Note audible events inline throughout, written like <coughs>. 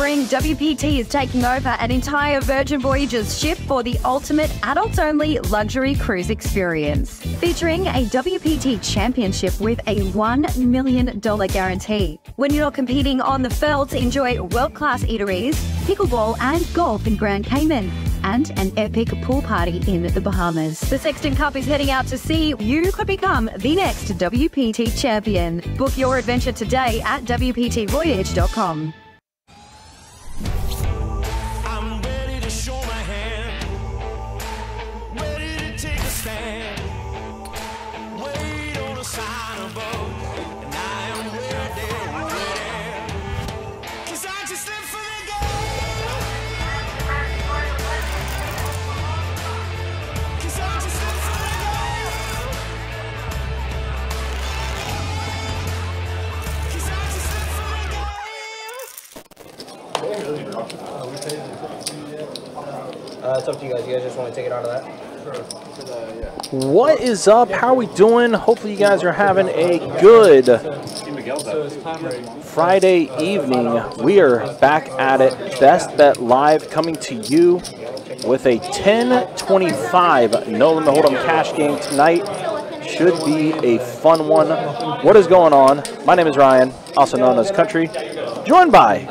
Spring, WPT is taking over an entire Virgin Voyages ship for the ultimate adults only luxury cruise experience. Featuring a WPT championship with a $1 million guarantee. When you're competing on the felt, enjoy world class eateries, pickleball, and golf in Grand Cayman and an epic pool party in the Bahamas. The Sexton Cup is heading out to sea. You could become the next WPT champion. Book your adventure today at WPTVoyage.com. is up? How are we doing? Hopefully you guys are having a good Friday evening. We are back at it. Best Bet Live coming to you with a 1025 No Limit Hold'em cash game tonight. Should be a fun one. What is going on? My name is Ryan, also known as Country. Joined by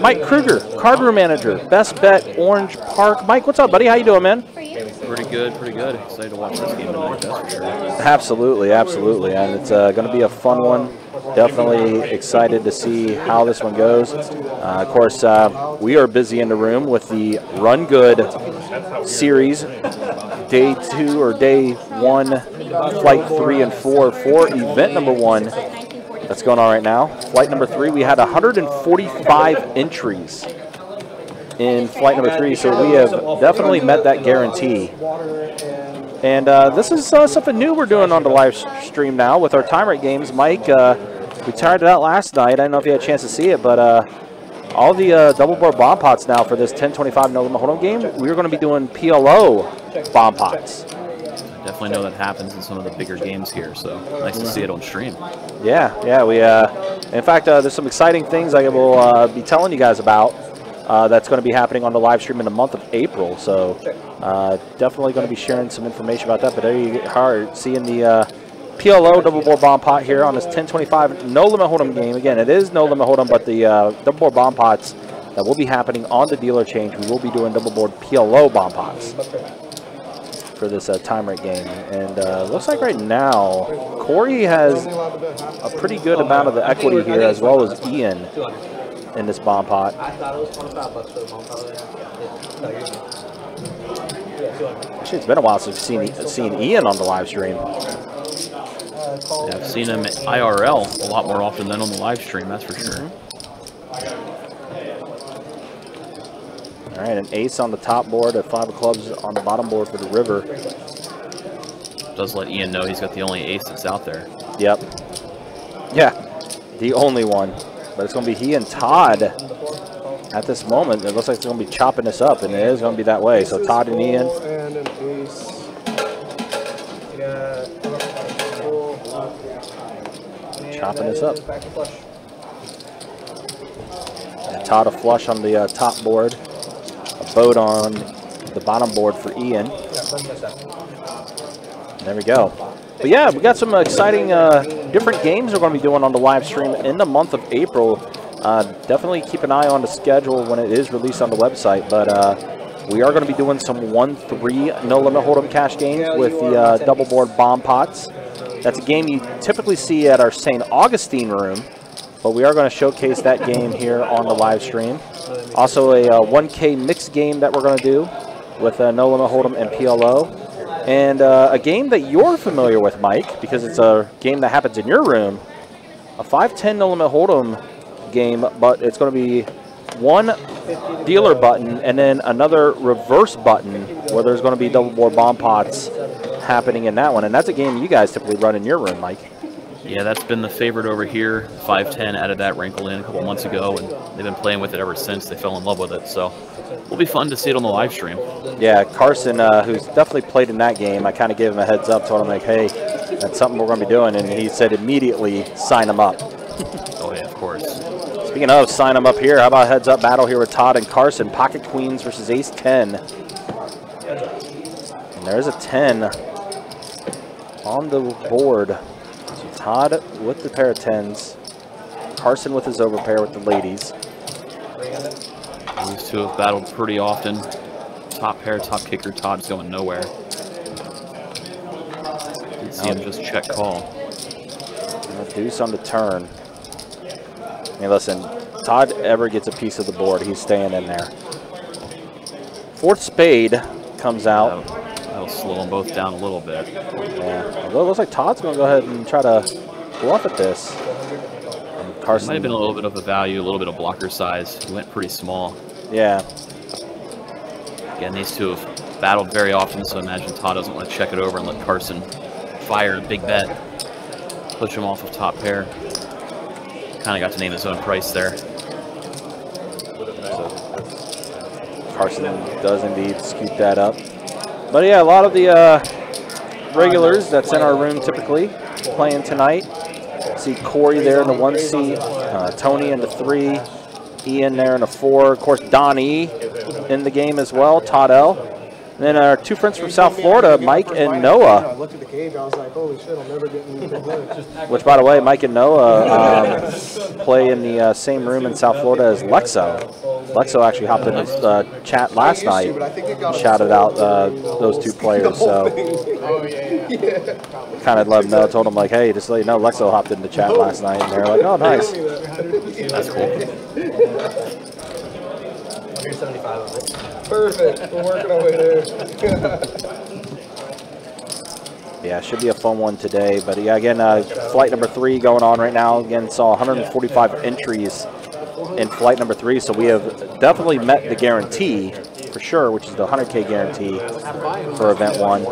Mike Kruger, card room manager, Best Bet Orange Park. Mike, what's up, buddy? How you doing, man? Pretty good, pretty good. Excited to watch this game tonight, that's for sure. Absolutely, absolutely, and it's uh, going to be a fun one. Definitely excited to see how this one goes. Uh, of course, uh, we are busy in the room with the Run Good series, day two or day one, flight three and four for event number one. That's going on right now. Flight number three, we had 145 entries in flight number three, so we have definitely met that guarantee. And uh, this is uh, something new we're doing on the live stream now with our time rate games. Mike, uh, we tried it out last night. I don't know if you had a chance to see it, but uh, all the uh, double board bomb pots now for this 1025 no limit hold'em game, we're going to be doing PLO bomb pots. Definitely know that happens in some of the bigger games here, so nice to see it on stream. Yeah, yeah. We, uh, in fact, uh, there's some exciting things I will uh, be telling you guys about. Uh, that's going to be happening on the live stream in the month of April. So uh, definitely going to be sharing some information about that. But there you are, seeing the uh, PLO double board bomb pot here on this 1025 no limit hold'em game. Again, it is no limit hold'em, but the uh, double board bomb pots that will be happening on the dealer change. We will be doing double board PLO bomb pots for this uh, time rate game. And uh, looks like right now, Corey has a pretty good amount of the equity here, as well as Ian in this bomb pot. I thought it was 25 bucks for the bomb powder. Yeah. No, you're good. Yeah, 200. Actually, it's been a while since we've seen, seen Ian on the live stream. Yeah, I've seen him IRL a lot more often than on the live stream, that's for sure. All right, an ace on the top board, a five of clubs on the bottom board for the river. Does let Ian know he's got the only ace that's out there. Yep. Yeah, the only one. But it's going to be he and Todd at this moment. It looks like they're going to be chopping this up, and it is going to be that way. So Todd and Ian. And an ace. Yeah. Full. And, Chopping this up. it is Back to flush. And Todd a flush on the uh, top board. A boat on the bottom board for Ian. Yeah, let me miss that. There we go. But yeah, we got some exciting uh, different games we're going to be doing on the live stream in the month of April. Uh, definitely keep an eye on the schedule when it is released on the website. But uh, we are going to be doing some 1-3 no limit hold'em cash games with the uh, double board bomb pots. That's a game you typically see at our St. Augustine room, but we are going to showcase that game here on the live stream. Also a uh, 1K mixed game that we're going to do with uh, no limit hold'em and PLO. And uh, a game that you're familiar with, Mike, because it's a game that happens in your room. A 510 no limit hold'em game, but it's going to be one dealer button and then another reverse button where there's going to be double board bomb pots happening in that one. And that's a game you guys typically run in your room, Mike. Yeah, that's been the favorite over here. 510 added that wrinkle in a couple months ago, and they've been playing with it ever since. They fell in love with it, so it'll be fun to see it on the live stream. Yeah, Carson, uh, who's definitely played in that game, I kind of gave him a heads up, told him like, hey, that's something we're going to be doing, and he said immediately sign him up. <laughs> Oh yeah. of course. Speaking of, sign them up here. How about heads up battle here with Todd and Carson? Pocket Queens versus Ace 10. And there's a 10 on the board. Todd with the pair of 10s. Carson with his overpair with the ladies. These two have battled pretty often. Top pair, top kicker. Todd's going nowhere. Did see him just check call. Deuce on the turn. I mean, listen, Todd ever gets a piece of the board, he's staying in there. Fourth spade comes out. That'll slow them both down a little bit. Yeah, although it looks like Todd's going to go ahead and try to bluff at this. And Carson, Might have been a little bit of a value, a little bit of blocker size. He went pretty small. yeah, Again, these two have battled very often, so I imagine Todd doesn't want to check it over and let Carson fire a big bet, push him off of top pair. Kind of got to name his own price there. So Carson does indeed scoop that up. But yeah, a lot of the uh, regulars that's in our room typically playing tonight. See Corey there in the one seat, uh, Tony in the three, Ian there in the four. Of course, Donnie in the game as well, Todd L. And then our two friends from South Florida, Mike and Noah. looked at the cage, I was like, holy shit, I'm never getting anything good. <laughs> Which, by the way, Mike and Noah um, play in the uh, same room in South Florida as Lexo. Lexo actually hopped in the uh, chat last night, and shouted out uh, those two <laughs> players. So kind of let them know. Told them like, hey, just let you know, Lexo hopped in the chat last night, and they're like, oh, nice. <laughs> That's cool. Here's 75 of it. Perfect, we're working our way there. <laughs> Yeah, should be a fun one today. But yeah, again, uh, flight number three going on right now. Again, saw 145 entries in flight number three, so we have definitely met the guarantee for sure, which is the 100K guarantee for event one.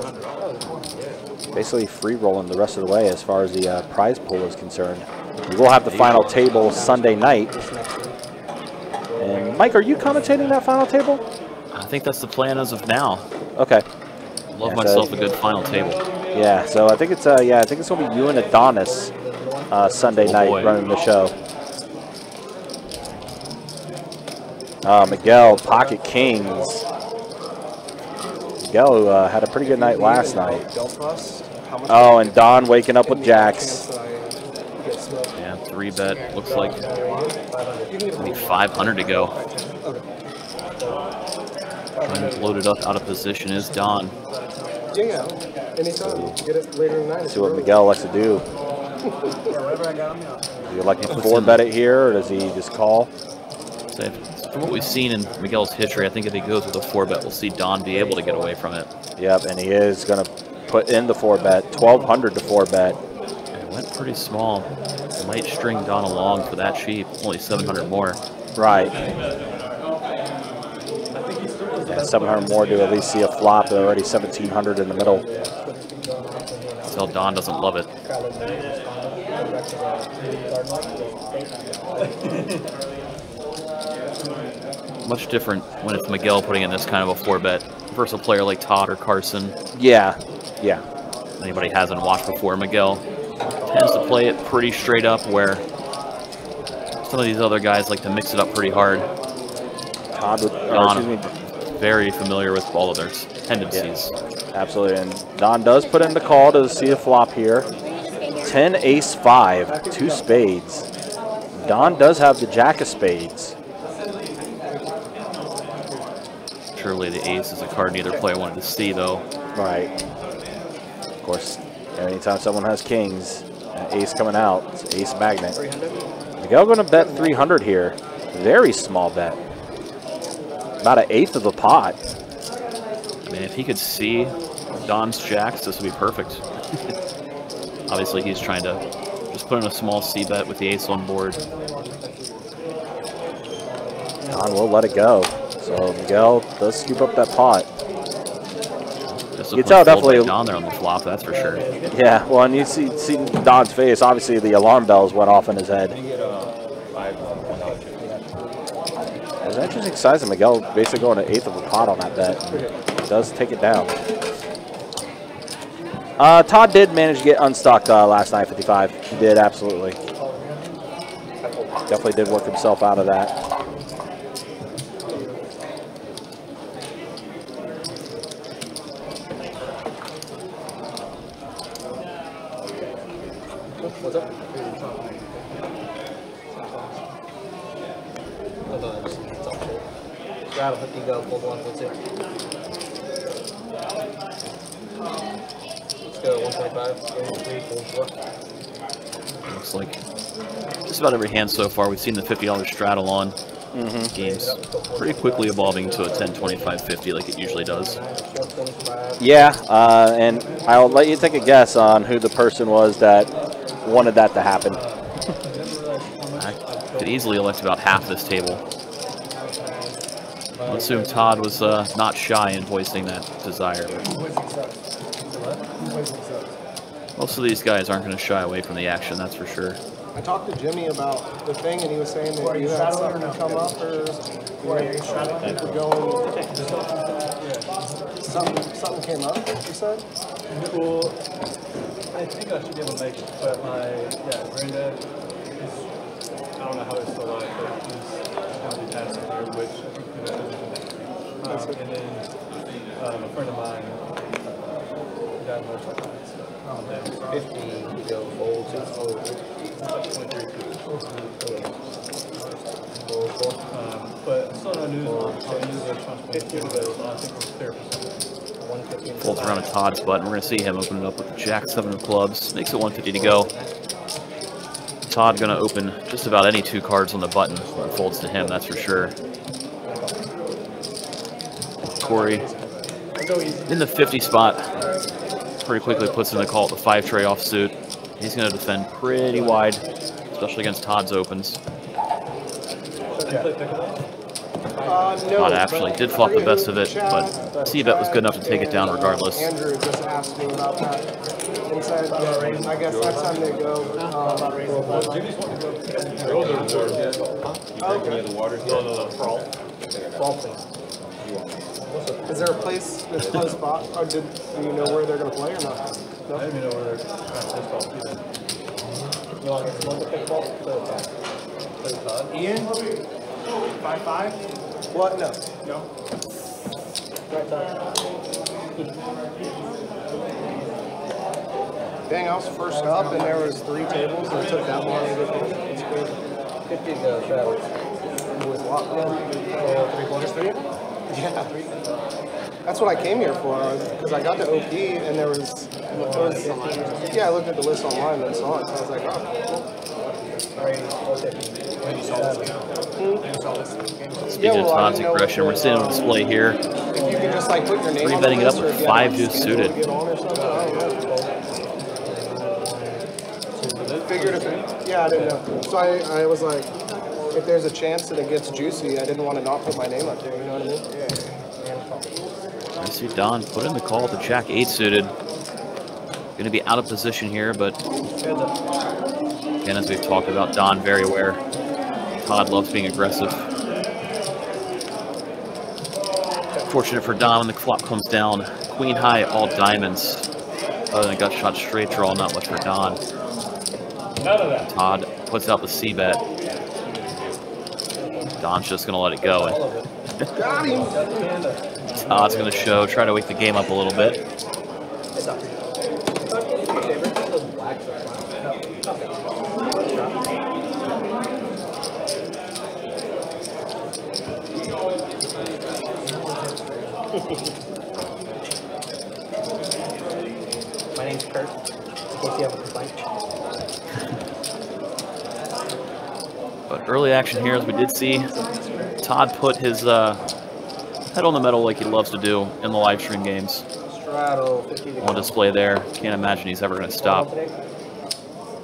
Basically free rolling the rest of the way as far as the uh, prize pool is concerned. We will have the final table Sunday night. And Mike, are you commentating that final table? I think that's the plan as of now. Okay. Love Yeah, myself so- a good final table. Yeah, so I think it's uh yeah, I think it's gonna be you and Adonis uh, Sunday Oh, night boy. running the show. Uh, Miguel, Pocket Kings. Miguel uh, had a pretty good night last night. Oh, and Don waking up with Jacks. Yeah, three bet. Looks like maybe 500 to go. Trying to load it up out of position is Don. Yeah, anytime, get it later in the night. See what Miguel likes to do. Do you like to four bet it here, or does he just call? So from what we've seen in Miguel's history, I think if he goes with a four bet, we'll see Don be able to get away from it. Yep, and he is gonna put in the four bet, 1200 to four bet. It went pretty small. Might string Don along for that cheap. Only 700 more. Right. Yeah, 700 more to at least see a flop. They're already 1700 in the middle. Tell Don doesn't love it. Much different when it's Miguel putting in this kind of a four bet versus a player like Todd or Carson. Yeah, yeah. Anybody hasn't watched before, Miguel tends to play it pretty straight up where some of these other guys like to mix it up pretty hard. Todd with, or Don, excuse me, very familiar with all of their tendencies. absolutely. And Don does put in the call to see a flop here. 10 ace 5, two spades. Don does have the jack of spades. Surely the ace is a card neither player wanted to see, though. Right. Of course, anytime someone has kings, an ace coming out, it's ace magnet. Miguel going to bet 300 here. Very small bet. About an eighth of the pot. I mean, if he could see Don's jacks, this would be perfect. <laughs> Obviously, he's trying to just put in a small C bet with the ace on board. Don will let it go. So Miguel does scoop up that pot. You tell definitely- Don there on the flop, that's for sure. Yeah, well, and you see, see Don's face. Obviously, the alarm bells went off in his head. It was interesting size of Miguel basically going an eighth of a pot on that bet. and Does take it down. Uh, Todd did manage to get unstuck uh, last night, 55. He did, absolutely. definitely did work himself out of that. What's up? No, no, it's, it's up there. Grab 50 go, fold one, fold two. Let's go 125, fold three, fold four. Looks like just about every hand so far, we've seen the $50 straddle on games pretty quickly evolving to a 10, 25, 50 like it usually does. Yeah, uh, and I'll let you take a guess on who the person was that wanted that to happen. I could easily elect about half this table. I assume Todd was uh, not shy in voicing that desire. Most of these guys aren't going to shy away from the action, that's for sure. I talked to Jimmy about the thing, and he was saying that you had something come up, or you had people going. Something, something came up. You said. Well, I think I should be able to make it, but my yeah, granddad is I don't know how he's still alive, but he's going to be passing here, which I think could have um, and then um, a friend of mine uh, died of motorcycle accident. Um, and 50 to go fold two fold. Um, but still no news on how news are trying to 50 to go, so I think we're clear for something. 150 Folds around to Todd's button. We're going to see him open it up with the Jack 7 of clubs. Makes it 150 to go. Todd going to open just about any two cards on the button when it folds to him, that's for sure. Corey in the 50 spot pretty quickly puts in the call at the 5 tray offsuit. He's going to defend pretty wide, especially against Todd's opens. Uh, no, Todd actually did flop the best of it, Chad, but C-Bet was good enough to take it down regardless. Andrew just asked me about that. And said, uh, I guess next time they go, um, is there a place that's close by? Or did, do you know where they're gonna play or not? I don't even know where they're at this ball either. You want to get some other pickleball? Play with Todd. Play with Todd. Ian? Five five? What? No. No. Right Todd. Dang, I was first up and there was three tables and it took that long to get home. It's crazy. 50 uh, to Travis. It was locked in. Three quarters for you? <laughs> Yeah. That's what I came here for, because I got to OP and there was, there was, yeah, I looked at the list online and saw it, so I was like, oh, Speaking Yeah, of well, Todd's aggression, we're seeing on display here. If you can just like put your name Three betting it up with five a suited. to Get on or something, I don't know. Figured if, it- yeah, I didn't know. So I, I was like, if there's a chance that it gets juicy, I didn't want to not put my name up there, you know what I mean? Yeah. I see Don put in the call to Jack 8 suited. Going to be out of position here, but again, as we've talked about, Don very aware. Todd loves being aggressive. Fortunate for Don when the flop comes down. Queen high, all diamonds. Other than a gut shot straight draw, not much for Don. Todd puts out the C bet. Don's just going to let it go. And! Todd's going to show, try to wake the game up a little bit. My name's Kurt. In case you have a complaint. Action here, as we did see, Todd put his uh, head on the metal like he loves to do in the live stream games. Straddle, 50 to On display there. Can't imagine he's ever going to stop.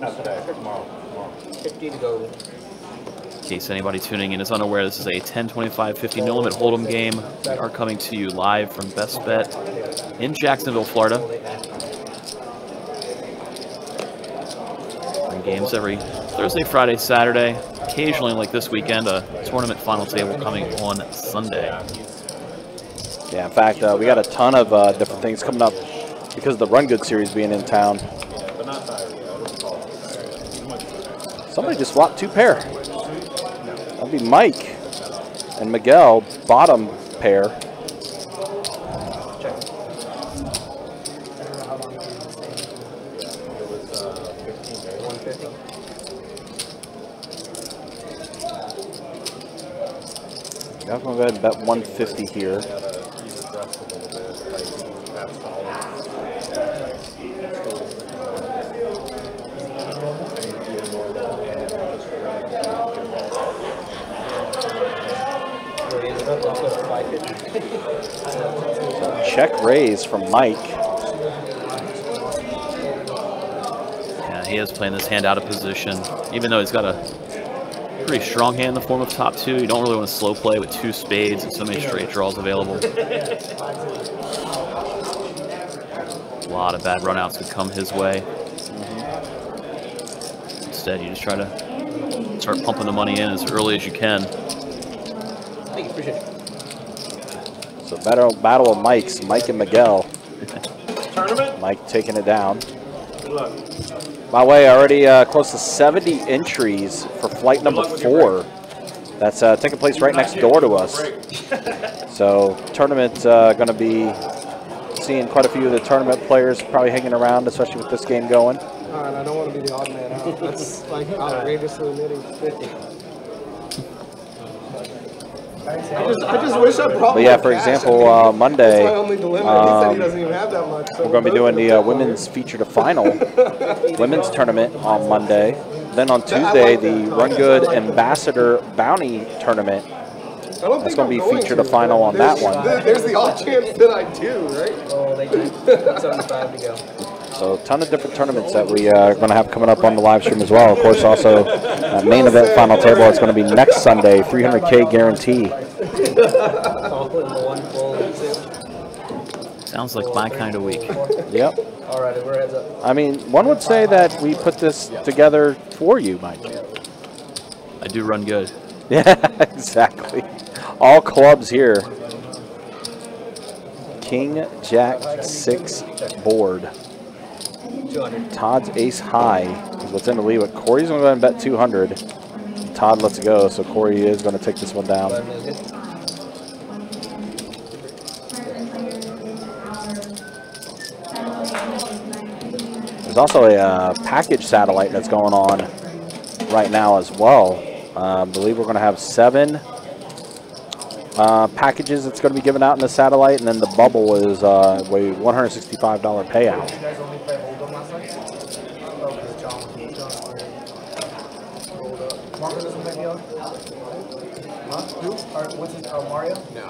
Not today. Tomorrow. Tomorrow. 50 to go. In case anybody tuning in is unaware, this is a 10, 25, 50 no limit hold'em game. We are coming to you live from Best Bet in Jacksonville, Florida. Bring games every Thursday, Friday, Saturday. Occasionally, like this weekend, a tournament final table coming on Sunday. Yeah, in fact, uh, we got a ton of uh, different things coming up because of the Run Good series being in town. Somebody just flopped two pair. That'd be Mike and Miguel, bottom pair. Bet 150 here. Check raise from Mike. Yeah, he is playing this hand out of position. Even though he's got a pretty strong hand in the form of top two, you don't really want to slow play with two spades and so many straight draws available. A lot of bad runouts could come his way. Instead, you just try to start pumping the money in as early as you can. Thank you, appreciate it. So battle, battle of Mikes, Mike and Miguel. <laughs> Tournament? Mike taking it down. Good luck. By the way, already uh, close to 70 entries for flight number luck with your four. That's uh, taking place right next door to us. So tournament uh, going to be seeing quite a few of the tournament players probably hanging around, especially with this game going. All right, I don't want to be the odd man out. That's like outrageously omitting 50. I just, I just wish I brought But yeah, for example, <laughs> uh, Monday, That's my only dilemma. he said um, he doesn't even have that much. So We're going to be doing the uh, both of them women's feature to final <laughs> women's tournament on Monday. Then on Tuesday, the Run Good Ambassador Bounty Tournament. I don't That's gonna I'm be going feature to to, final on that one. There's the odd chance that I do, right? Oh, they do. 75 to go. So a ton of different tournaments that we are going to have coming up on the live stream as well. Of course, also uh, main event final table. It's going to be next Sunday, 300k guarantee. <laughs> Sounds like my kind of week. Yep. All right, we're heads up. I mean, one would say that we put this together for you, Mike. I do run good. Yeah, <laughs> exactly. All clubs here. King, Jack, six board. 200. Todd's ace high is what's in the lead. But Corey's going to go and bet 200. Todd lets it go, so Corey is going to take this one down. Also a uh, package satellite that's going on right now as well. Uh, I believe we're going to have seven uh, packages that's going to be given out in the satellite, and then the bubble is uh, a $165 payout. You guys only play Hold'em last night? Oh, because John, John already rolled up. Marco doesn't play Neon? Huh? Who? Or what's his, oh, Mario? No,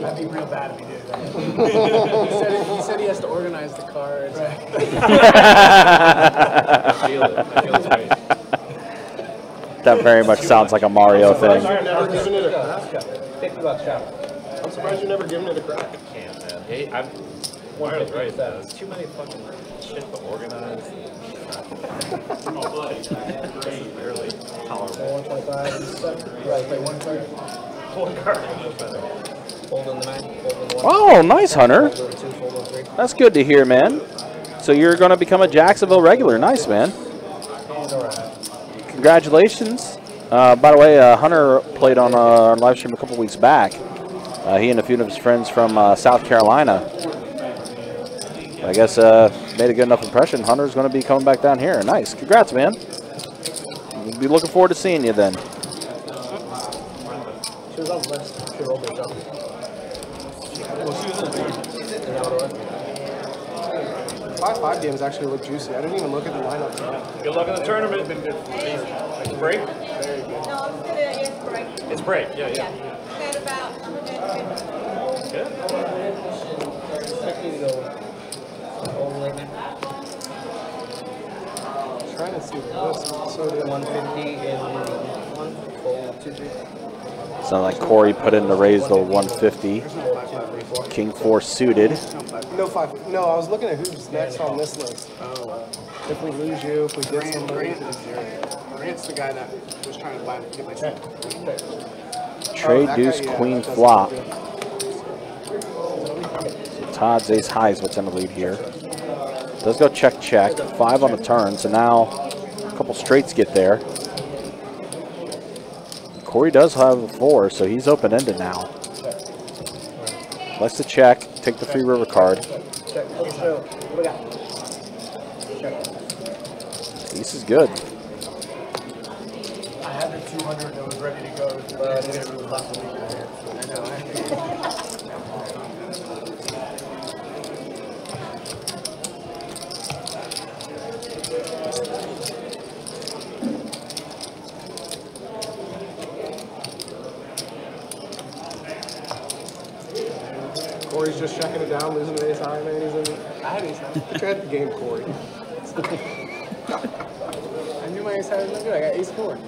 That'd be real bad if he said he, he said he has to organize the cards. Right. That very much sounds like a Mario thing. You've never given it a crack. 50 bucks shot. I'm surprised you've never given it a crack. Can't, man. Hey, I'm. Mario's right. though. Too many fucking shit to organize. oh, buddy. Barely tolerable. 125. Right, play one card. One card. Oh, nice, Hunter. That's good to hear, man. So you're going to become a Jacksonville regular. Nice, man. Congratulations. Uh, by the way, uh, Hunter played on uh, our live stream a couple weeks back. Uh, he and a few of his friends from uh, South Carolina. I guess uh, made a good enough impression. Hunter's going to be coming back down here. Nice. Congrats, man. We'll be looking forward to seeing you then. five five games actually look juicy. I didn't even look at the lineup. Good luck in the tournament. Been good. It's break. Very good. No, it's break. It's break. Yeah, yeah. yeah. about 150. Good. I'm trying to see what's so is. 150 and 1 full 2 Sounded like Corey put in the raise the 150. King four suited. No five. No, I was looking at who's next on this list. Oh. If we lose you, if we get somebody. Grant's the guy that was trying to buy get my check. Trade oh, deuce guy, queen flop. Todd's ace high is what's in the lead here. Does go check check five on the turn. So now a couple straights get there. Corey does have a four, so he's open-ended now. To check, take the free river card. Ace is good. I had the 200 that was ready to go, but I didn't the week. I know. Down, losing to ace high, man. He's in. I had ace high. Try the game, Corey. <laughs> I knew my ace high was no good. I got ace four.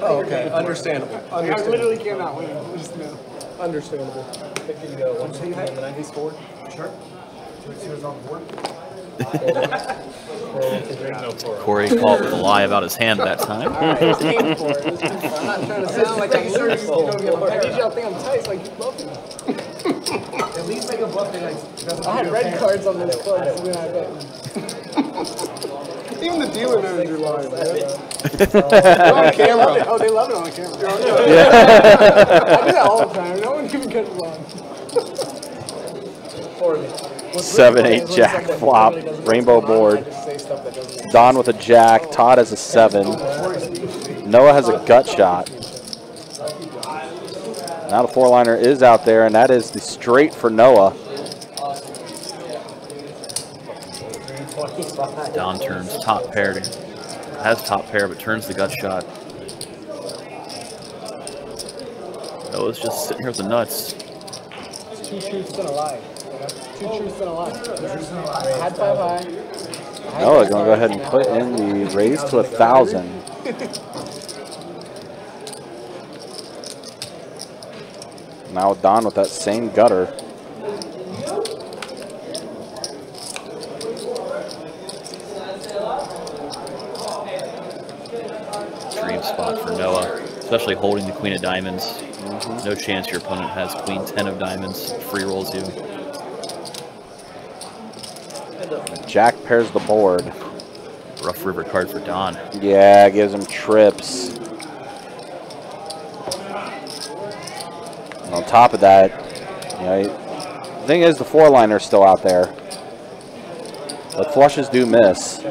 Oh, okay. Understandable. I literally cannot win. I Just know. Understandable. Can you go one, So you had and then ace four? Sure. Two, two is on the board. <laughs> Corey caught with a lie about his hand that time. Alright, let's for it. Let's <laughs> do it. I'm not trying to sound like I'm losing. I need y'all to think I'm tight, like you bluffing. At least make a bluff that like I had red fair. cards on this those clubs when I bet. <laughs> Even the dealer knows you're lying, man. You're on <laughs> camera. Oh, they love it on camera. Yeah. <laughs> I do that all the time. No one even catches on. Seven, eight, jack, flop, rainbow board. Don with a jack, Todd has a seven. Oh, Noah has a gut shot. Now the four liner is out there, and that is the straight for Noah. Don turns top pair has top pair, but turns the gut shot. Noah's just sitting here with the nuts. It's two truths and a lie. you know? Two truths and a lie. I had five high. I had Noah's gonna go ahead and put in the raise to a thousand. <laughs> Now Don with that same gutter. Dream spot for Noah, especially holding the queen of diamonds. Mm-hmm. No chance your opponent has queen 10 of diamonds, free rolls you. Jack pairs the board. Rough river card for Don. Yeah, gives him trips. And on top of that, you know, the thing is the four liner's still out there. But flushes do miss.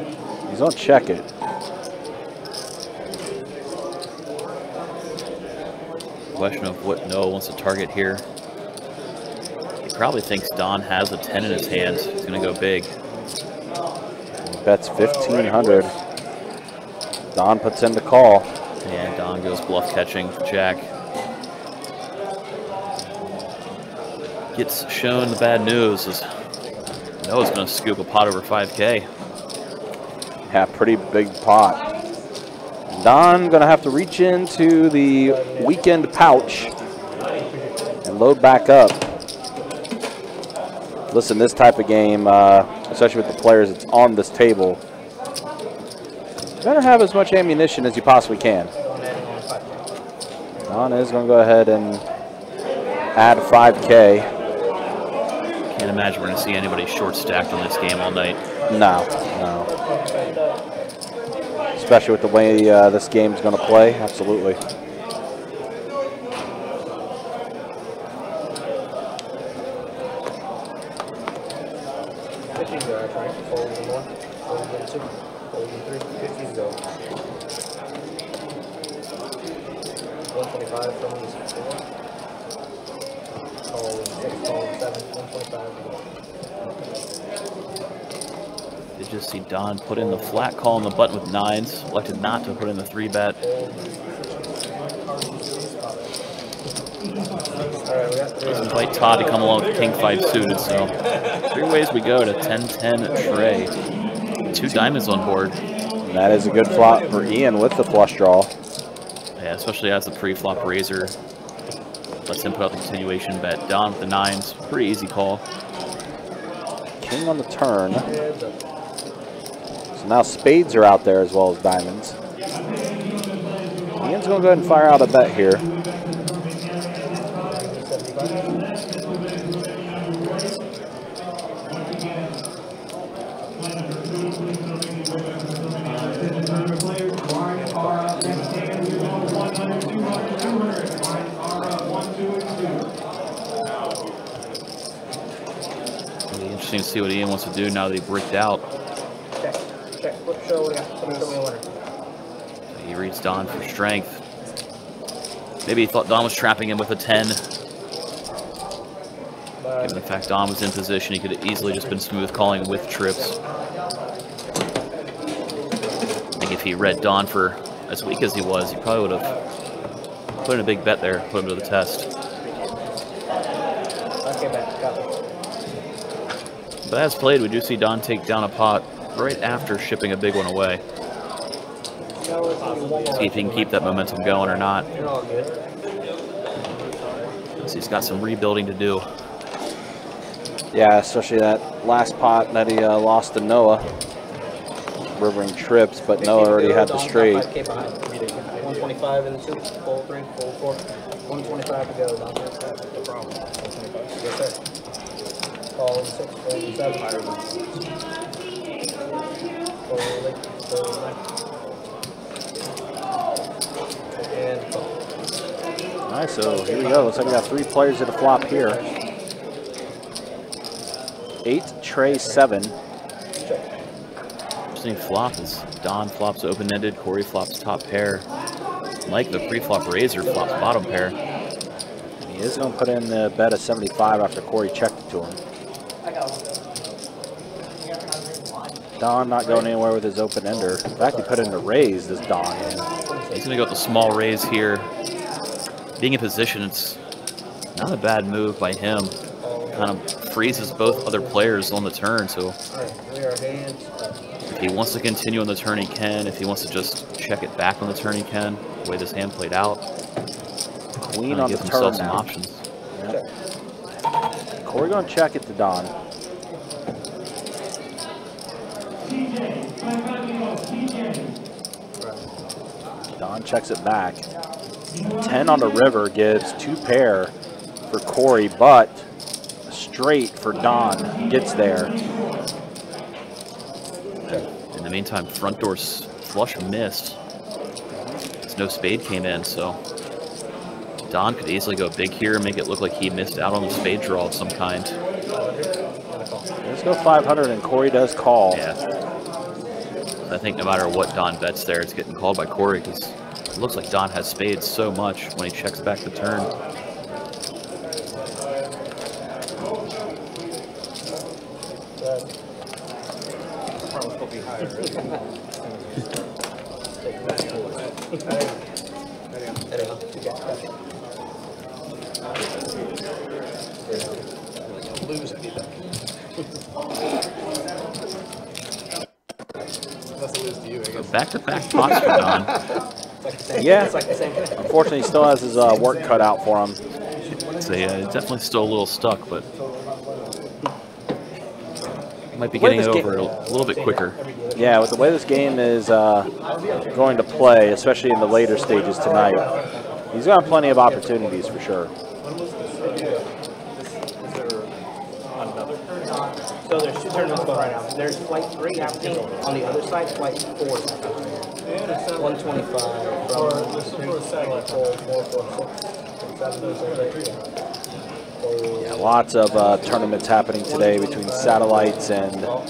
He's gonna check it. Question of what Noah wants to target here. He probably thinks Don has a 10 in his hand. He's going to go big. Bets 1500. Don puts in the call. And Don goes bluff catching for Jack. Gets shown the bad news is Noah's going to scoop a pot over 5K. Yeah, pretty big pot. Don gonna have to reach into the weekend pouch and load back up. Listen, this type of game, uh, especially with the players that's on this table, better have as much ammunition as you possibly can. Don is gonna go ahead and add 5K. Can't imagine we're going to see anybody short stacked on this game all night. No, no. Especially with the way uh, this game's going to play, absolutely. Fifteen go, actually. Fold one more. Fold one two. Fold one three. Fifteen go. One twenty-five from this four. Call six, call seven, one twenty-five. Did just see Don put in the flat call on the button with nines. Elected not to put in the three bet. Alright, we got three. Let's invite Todd to come along with king five suited. So three ways we go to 10-10 tray. Two diamonds on board. And that is a good flop for Ian with the flush draw. Yeah, especially as the pre-flop raiser lets him put out the continuation bet. Don with the nines, pretty easy call. King on the turn. So now spades are out there as well as diamonds. Ian's going to go ahead and fire out a bet here. Interesting to see what Ian wants to do now that he bricked out. Winner. He reads Don for strength. Maybe he thought Don was trapping him with a 10. Given the fact Don was in position, he could have easily just been smooth calling with trips. I think if he read Don for as weak as he was, he probably would have put in a big bet there, put him to the test. Okay. Got. But as played, we do see Don take down a pot right after shipping a big one away. No, it's only one more. See if he can keep that momentum going or not. You're all good. So he's got some rebuilding to do. Yeah, especially that last pot that he uh, lost to Noah. Rivering trips, but Noah already had the straight. 125 in the two. Full three. Full four. 125 to go. Don. That's no problem. 125. Yes, sir. Call in six. Four seven. Four in eight. Four in nine. And right, so here we go. Looks like we got three players at a flop here. Eight, Trey, seven. Interesting flop is Don flops open-ended, Corey flops top pair. Mike, the pre-flop raiser, flops bottom pair. He is going to put in the bet of 75 after Corey checked it to him. Don not going anywhere with his open ender. In fact, he put in the raise this Don. He's gonna go with the small raise here. Being in position, it's not a bad move by him. Kind of freezes both other players on the turn, so Alright, we are hands. if he wants to continue on the turn, he can. If he wants to just check it back on the turn, he can. The way this hand played out. Queen on the turn some now. options. Corey going to check it to Don. Don checks it back. 10 on the river gives two pair for Corey, but straight for Don gets there. In the meantime, front door flush missed. There's no spade came in, so Don could easily go big here and make it look like he missed out on a spade draw of some kind. Let's go 500 and Corey does call. Yeah. I think no matter what Don bets there, it's getting called by Corey because it looks like Don has spades so much when he checks back the turn. There you go. Okay, got it. Lose, I need that. Unless I lose to you, I. Back to back pots for Don. It's like the same. Yeah. It's like the same. Unfortunately, he still has his uh, work cut out for him. So yeah, it's definitely still a little stuck, but might be getting this it over game- a little bit quicker. Yeah, with the way this game is uh, going to play, especially in the later stages tonight, he's got plenty of opportunities for sure. So there's two tournaments going right now. There's flight three happening on the other side, flight four. happening. 125 from three, four, four, four, six, seven, eight, eight. Yeah, lots of uh, tournaments happening today between satellites and, of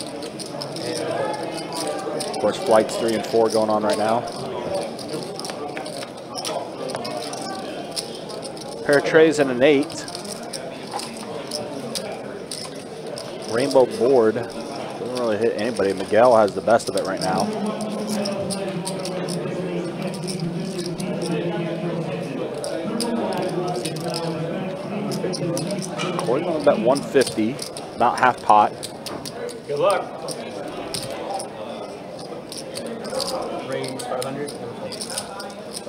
course, flights three and four going on right now. Pair of trays and an eight. Rainbow board. Doesn't really hit anybody. Miguel has the best of it right now. Corey going to bet 150, about half pot. Good luck. Range 500.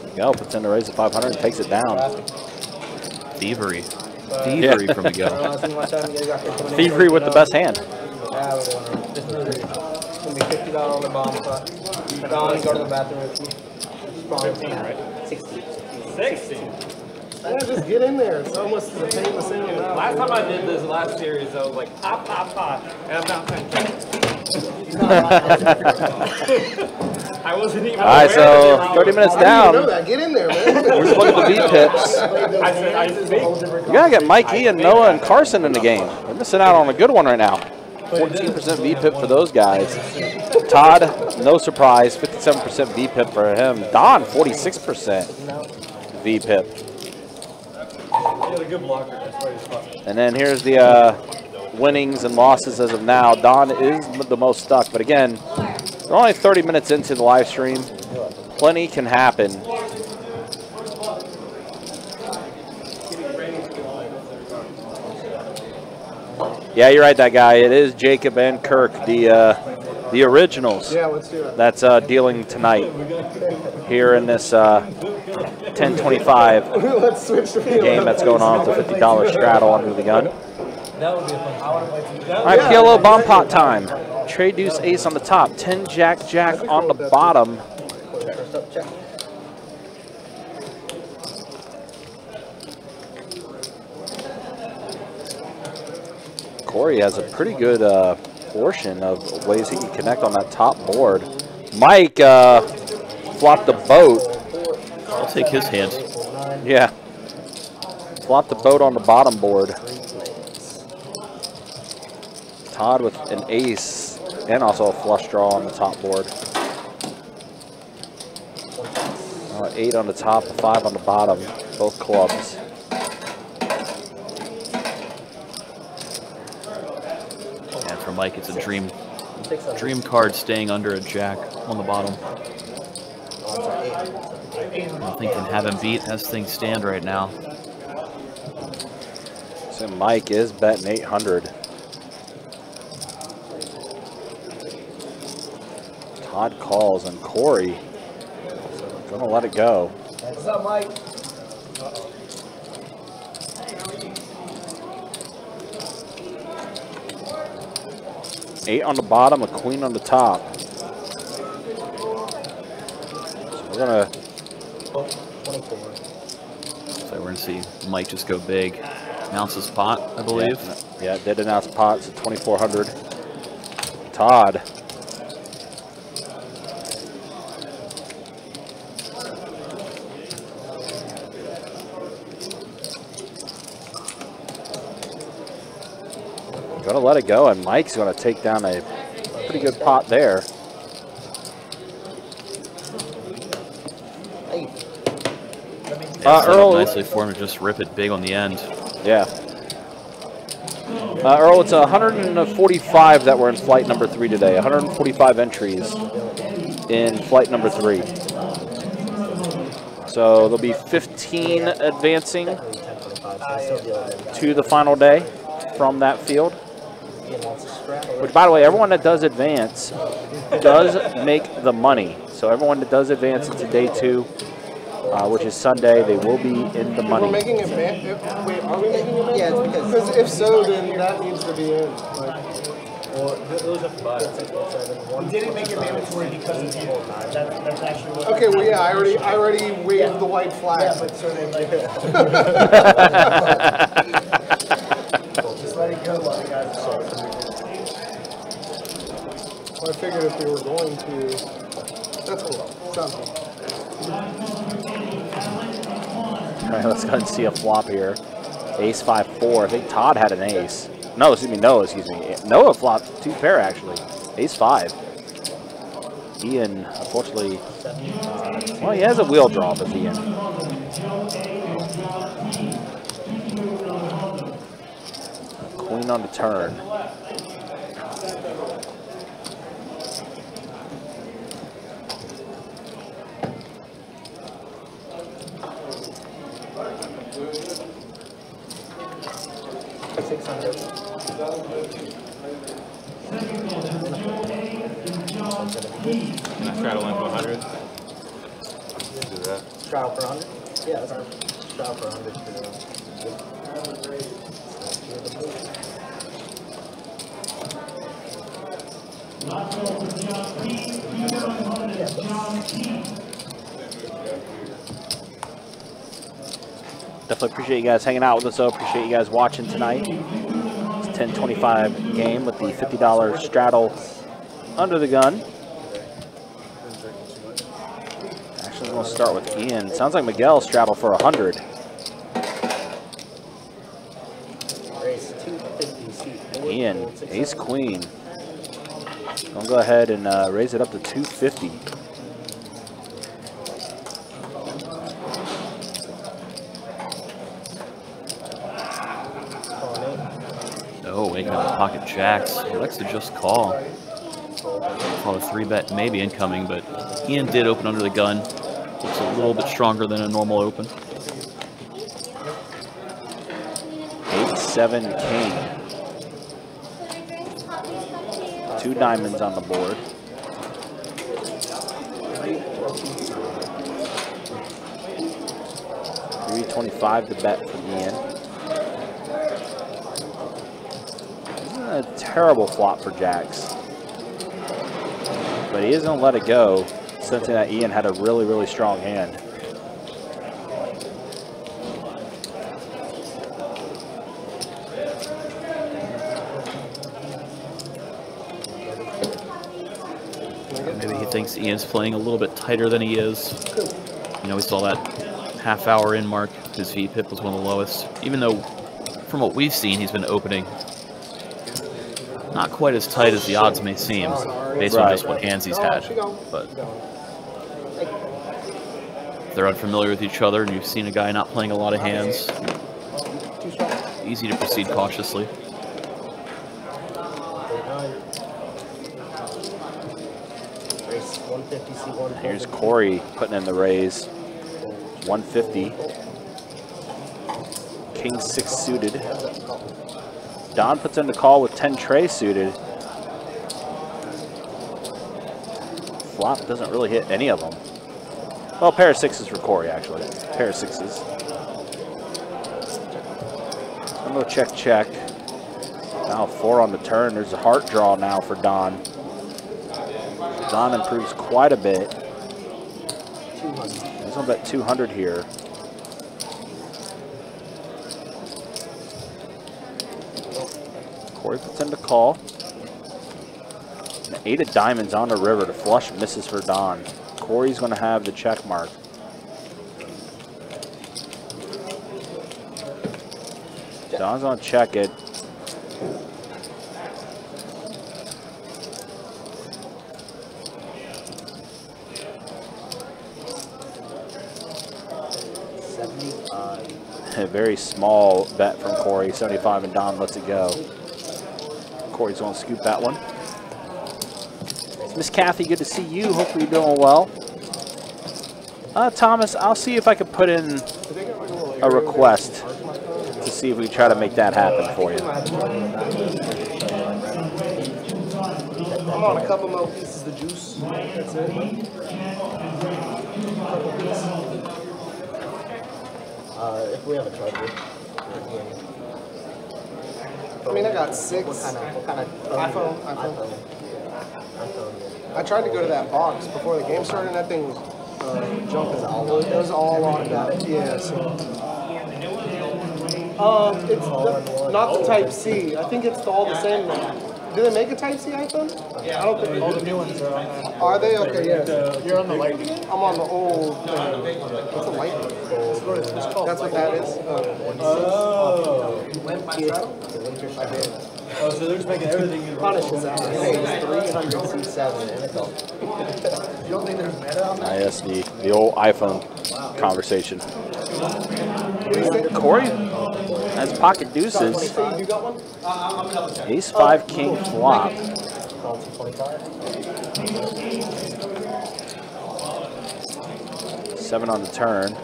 Miguel puts in the raise of 500 and takes it down. Thievery. Thievery Yeah. from Miguel. See my time, you guys got here coming in. Thievery with the best hand. Yeah, we're going. Just move it. It's gonna be fifty dollars on the bomb spot. Don, go to the bathroom with me. Fifteen, right? Sixty. 60. Yeah, just get in there. It's almost the same as. Last time I did this last series, I was like, pop, pop, pop. And I'm not I wasn't even All right, aware so 30 minutes How do you know down. Get in there, man. We're just looking at the V pips. I said, I speak. You gotta get Mikey and Noah and Carson in the game. They're missing out on a good one right now. 14% VPIP for those guys. Todd, no surprise, 57% VPIP for him. Don, 46% VPIP. He had a good blocker. That's why he's fine. And then here's the uh, winnings and losses as of now. Don is the most stuck, but again, we're only 30 minutes into the live stream. Plenty can happen. Yeah, you're right, that guy. It is Jacob and Kirk, the uh, the originals. Yeah, let's do it. That's uh, dealing tonight here in this uh, 1025 <laughs> let's switch to the game <laughs> that's going on with the $50 straddle under the gun. That would be a fun All right, PLO bomb pot time. Trade deuce ace on the top, 10 jack jack on the bottom. First. Corey has a pretty good uh, portion of ways he can connect on that top board. Mike uh, flopped the boat. I'll take his hand. Yeah. Flopped the boat on the bottom board. Todd with an ace and also a flush draw on the top board. Uh, eight on the top, five on the bottom, both clubs. And for Mike, it's a dream dream card staying under a jack on the bottom. Nothing can have him beat as things stand right now. So Mike is betting 800. Todd calls and Corey gonna let it go. What's up, Mike? Eight on the bottom, a queen on the top. So we're gonna 24. So we're going to see Mike just go big. Announce his pot, I believe. Yeah, did announce pots at 2,400. Todd. Let it go, and Mike's gonna take down a pretty good pot there. Uh, Earl, nicely for him to just rip it big on the end. Yeah. Uh, Earl, it's 145 that were in flight number three today. 145 entries in flight number three. So there'll be 15 advancing 1025, so I still deal with to the final day from that field. He announces straddle. Which, by the way, everyone that does advance does make the money. So everyone that does advance into day two, uh, which is Sunday, they will be in the money. We're money. making it ban- if, Wait, are we making it Yeah, it's mandatory? because- Because if so, then that needs to be in. Like, Well, th- those have to it. We didn't make it mandatory because of you. That, that's actually what. okay, well, yeah, I already, I already waved the white Yeah, flag. but so they like. Just let it go while the guys Well, I figured if we were going to, that's cool. Sounds good. All right, let's go and see a flop here. Ace five four. I think Todd had an ace. No, excuse me. Noah, excuse me. Noah flopped two pair actually. Ace five. Ian, unfortunately, well, he has a wheel draw, but Ian. Queen on the turn. Six hundred. Can I straddle into 100? Do that. Straddle for 100? Yeah, that's our straddle for 100. Definitely appreciate you guys hanging out with us. though. appreciate you guys watching tonight. It's 1025 game with the $50 straddle under the gun. Actually, I'm going to start with Ian. Sounds like Miguel straddle for 100. Race 250. Ian, ace queen. Gonna go ahead and uh, raise it up to 250. Oh, waking up the pocket jacks. He likes to just call. Call a three bet maybe incoming, but Ian did open under the gun. Looks a little bit stronger than a normal open. 8-7 king. Two diamonds on the board. Three twenty-five to bet from Ian. A terrible flop for Jacks. But he isn't gonna let it go, sensing that Ian had a really, really strong hand. Maybe he thinks Ian's playing a little bit tighter than he is. You know, we saw that half hour in mark. His VPIP was one of the lowest. Even though, from what we've seen, he's been opening not quite as tight as the odds may seem, based on just what hands he's had. But if they're unfamiliar with each other and you've seen a guy not playing a lot of hands, easy to proceed cautiously. 150 Here's Corey putting in the raise. 150. King six suited. Don puts in the call with 10 tray suited. Flop doesn't really hit any of them. Well, pair of sixes for Corey, actually. Pair of sixes. I'm gonna check, check. Now four on the turn. There's a heart draw now for Don. Don improves quite a bit. He's bet 200 here. Corey puts in the call. An eight of diamonds on the river. The flush misses for Don. Corey's gonna have the check mark. Don's gonna check it. <laughs> A very small bet from Corey, 75, and Don lets it go. Corey's gonna scoop that one. Miss Kathy, good to see you. Hopefully you're doing well. Uh, Thomas, I'll see if I can put in a request to see if we try to make that happen for you. I'm on a couple more pieces of juice. That's it. Uh, if we have a charger. I mean, I got six. What kind of, what kind of? iPhone, iPhone. I tried to go to that box before the game started, and that thing was uh, jumping all. It was all on that. Yeah. So. Um, it's the, not the Type C. I think it's all the same now. Do they make a Type C iPhone? Yeah, I don't think All the new ones are on that. Are they? Okay, yes. You're on the lightning. I'm on the old. Uh, what's a lightning? That's what that is. Oh. Oh, so they're just making everything in Punishes that. It's 300 C7 and. You don't think there's meta on that? ISD, the old iPhone conversation. Corey has pocket deuces. Ace five king flop. Call to 25. Seven on the turn.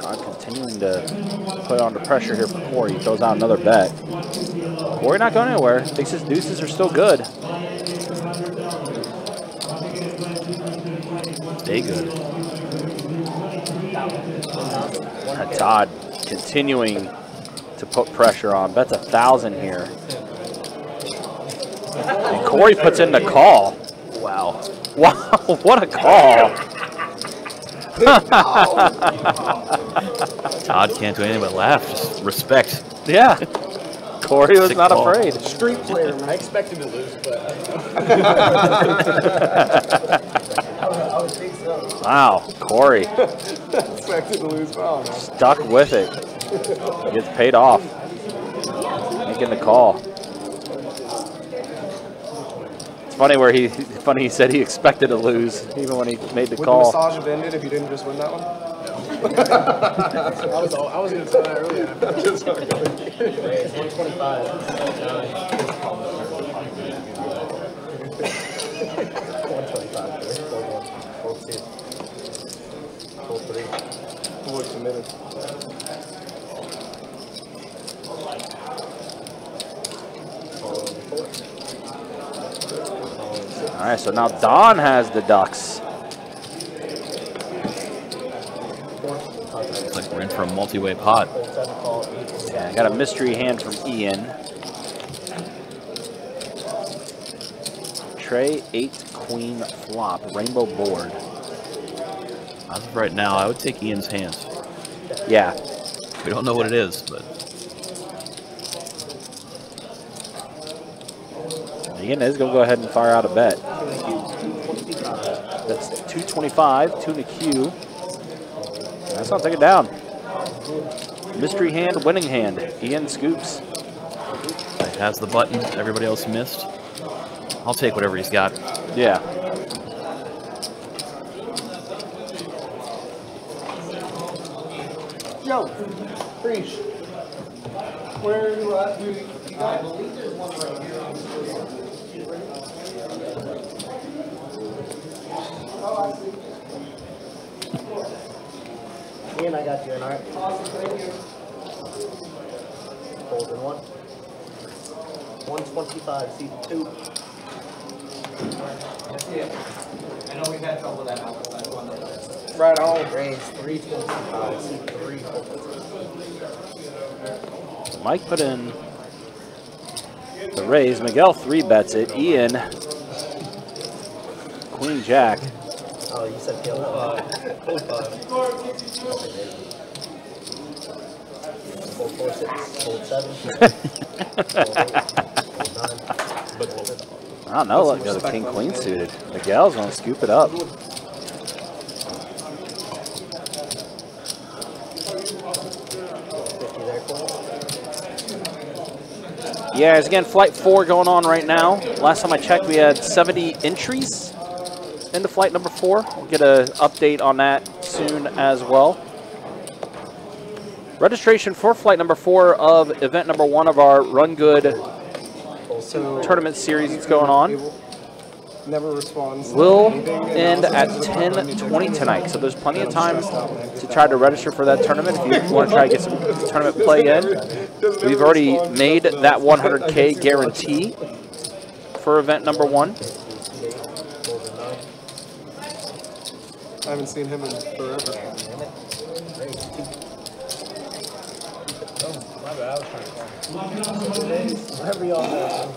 Todd continuing to put under pressure here for Corey. He throws out another bet. Corey not going anywhere. Thinks his deuces are still good. Stay good. And Todd continuing to put pressure on. Bets a thousand here. And Corey puts in the call. Wow. <laughs> Wow, what a call. Todd can't do anything but laugh. Just respect. Yeah. Corey was Sick not ball. afraid. Street player, man. I man. expected to lose, but <laughs> I would think so. Wow, Corey <laughs> expected to lose. Oh, no. stuck with it. Gets paid off. Making the call. It's funny where he funny he said he expected to lose even when he made the Would the call. massage have ended if you didn't just win that one? I was I was gonna say that earlier. It's 125. One twenty-five. Four. All right, so now Don has the Ducks. Looks like we're in for a multi-way pot. Fold seven. Call eight. Yeah, I got a mystery hand from Ian. Trey, eight, queen, flop, rainbow board. As of right now, I would take Ian's hand. Yeah, We don't know what it is, but Ian is going to go ahead and fire out a bet. That's 225, two in the queue. That's not taking it down. Mystery hand, winning hand. Ian scoops. he has the button everybody else missed. I'll take whatever he's got. Yeah. Yo, Preach. Where are you at? Ian, I got you in, alright? Fold in one. One twenty-five, seat two. Right on. Range three twenty-five, seat three. So Mike put in the raise. Miguel three bets it. Ian, queen jack. Oh, you said kill. Fold five. Four, seven. Fold eight, fold nine. I don't know. Look, got a king queen suited. Miguel's going to scoop it up. Fifty there, Corey. Yeah, as again, flight four going on right now. Last time I checked, we had 70 entries into flight number four. We'll get an update on that soon as well. Registration for flight number four of event number one of our Run Good So tournament series that's going on never responds. will end at just doesn't let me do 10:20 tonight. So there's plenty of time to try to register for that tournament if you want to try to get some tournament play in. We've already made that 100K guarantee for event number one. Fold in nine. I haven't seen him in forever. Damn it. Range two. My bad. I was trying to call. Whatever y'all.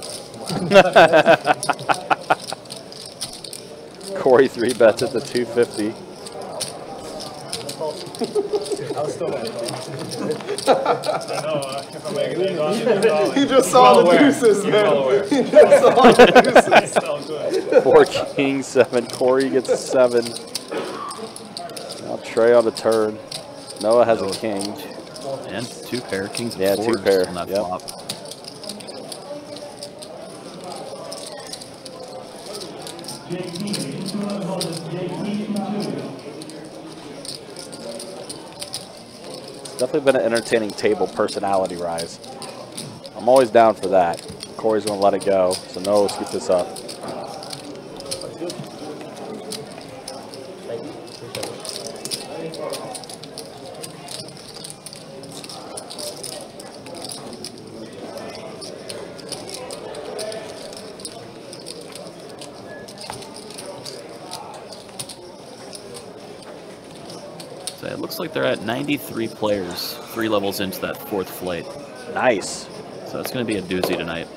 Corey three bets at the 250. I was still. I know, uh, if I'm making things on, you're He just saw the aware. deuces, You're man. well. He just saw the deuces. It's all good. Four king seven. Corey gets seven. Trey on the turn. Noah has a king. And two pair, kings and Yeah, two pair, on that yep. flop. Definitely been an entertaining table personality rise. I'm always down for that. Corey's gonna let it go, so Noah, let's get this up. Looks like they're at 93 players, three levels into that fourth flight. Nice. So it's going to be a doozy tonight.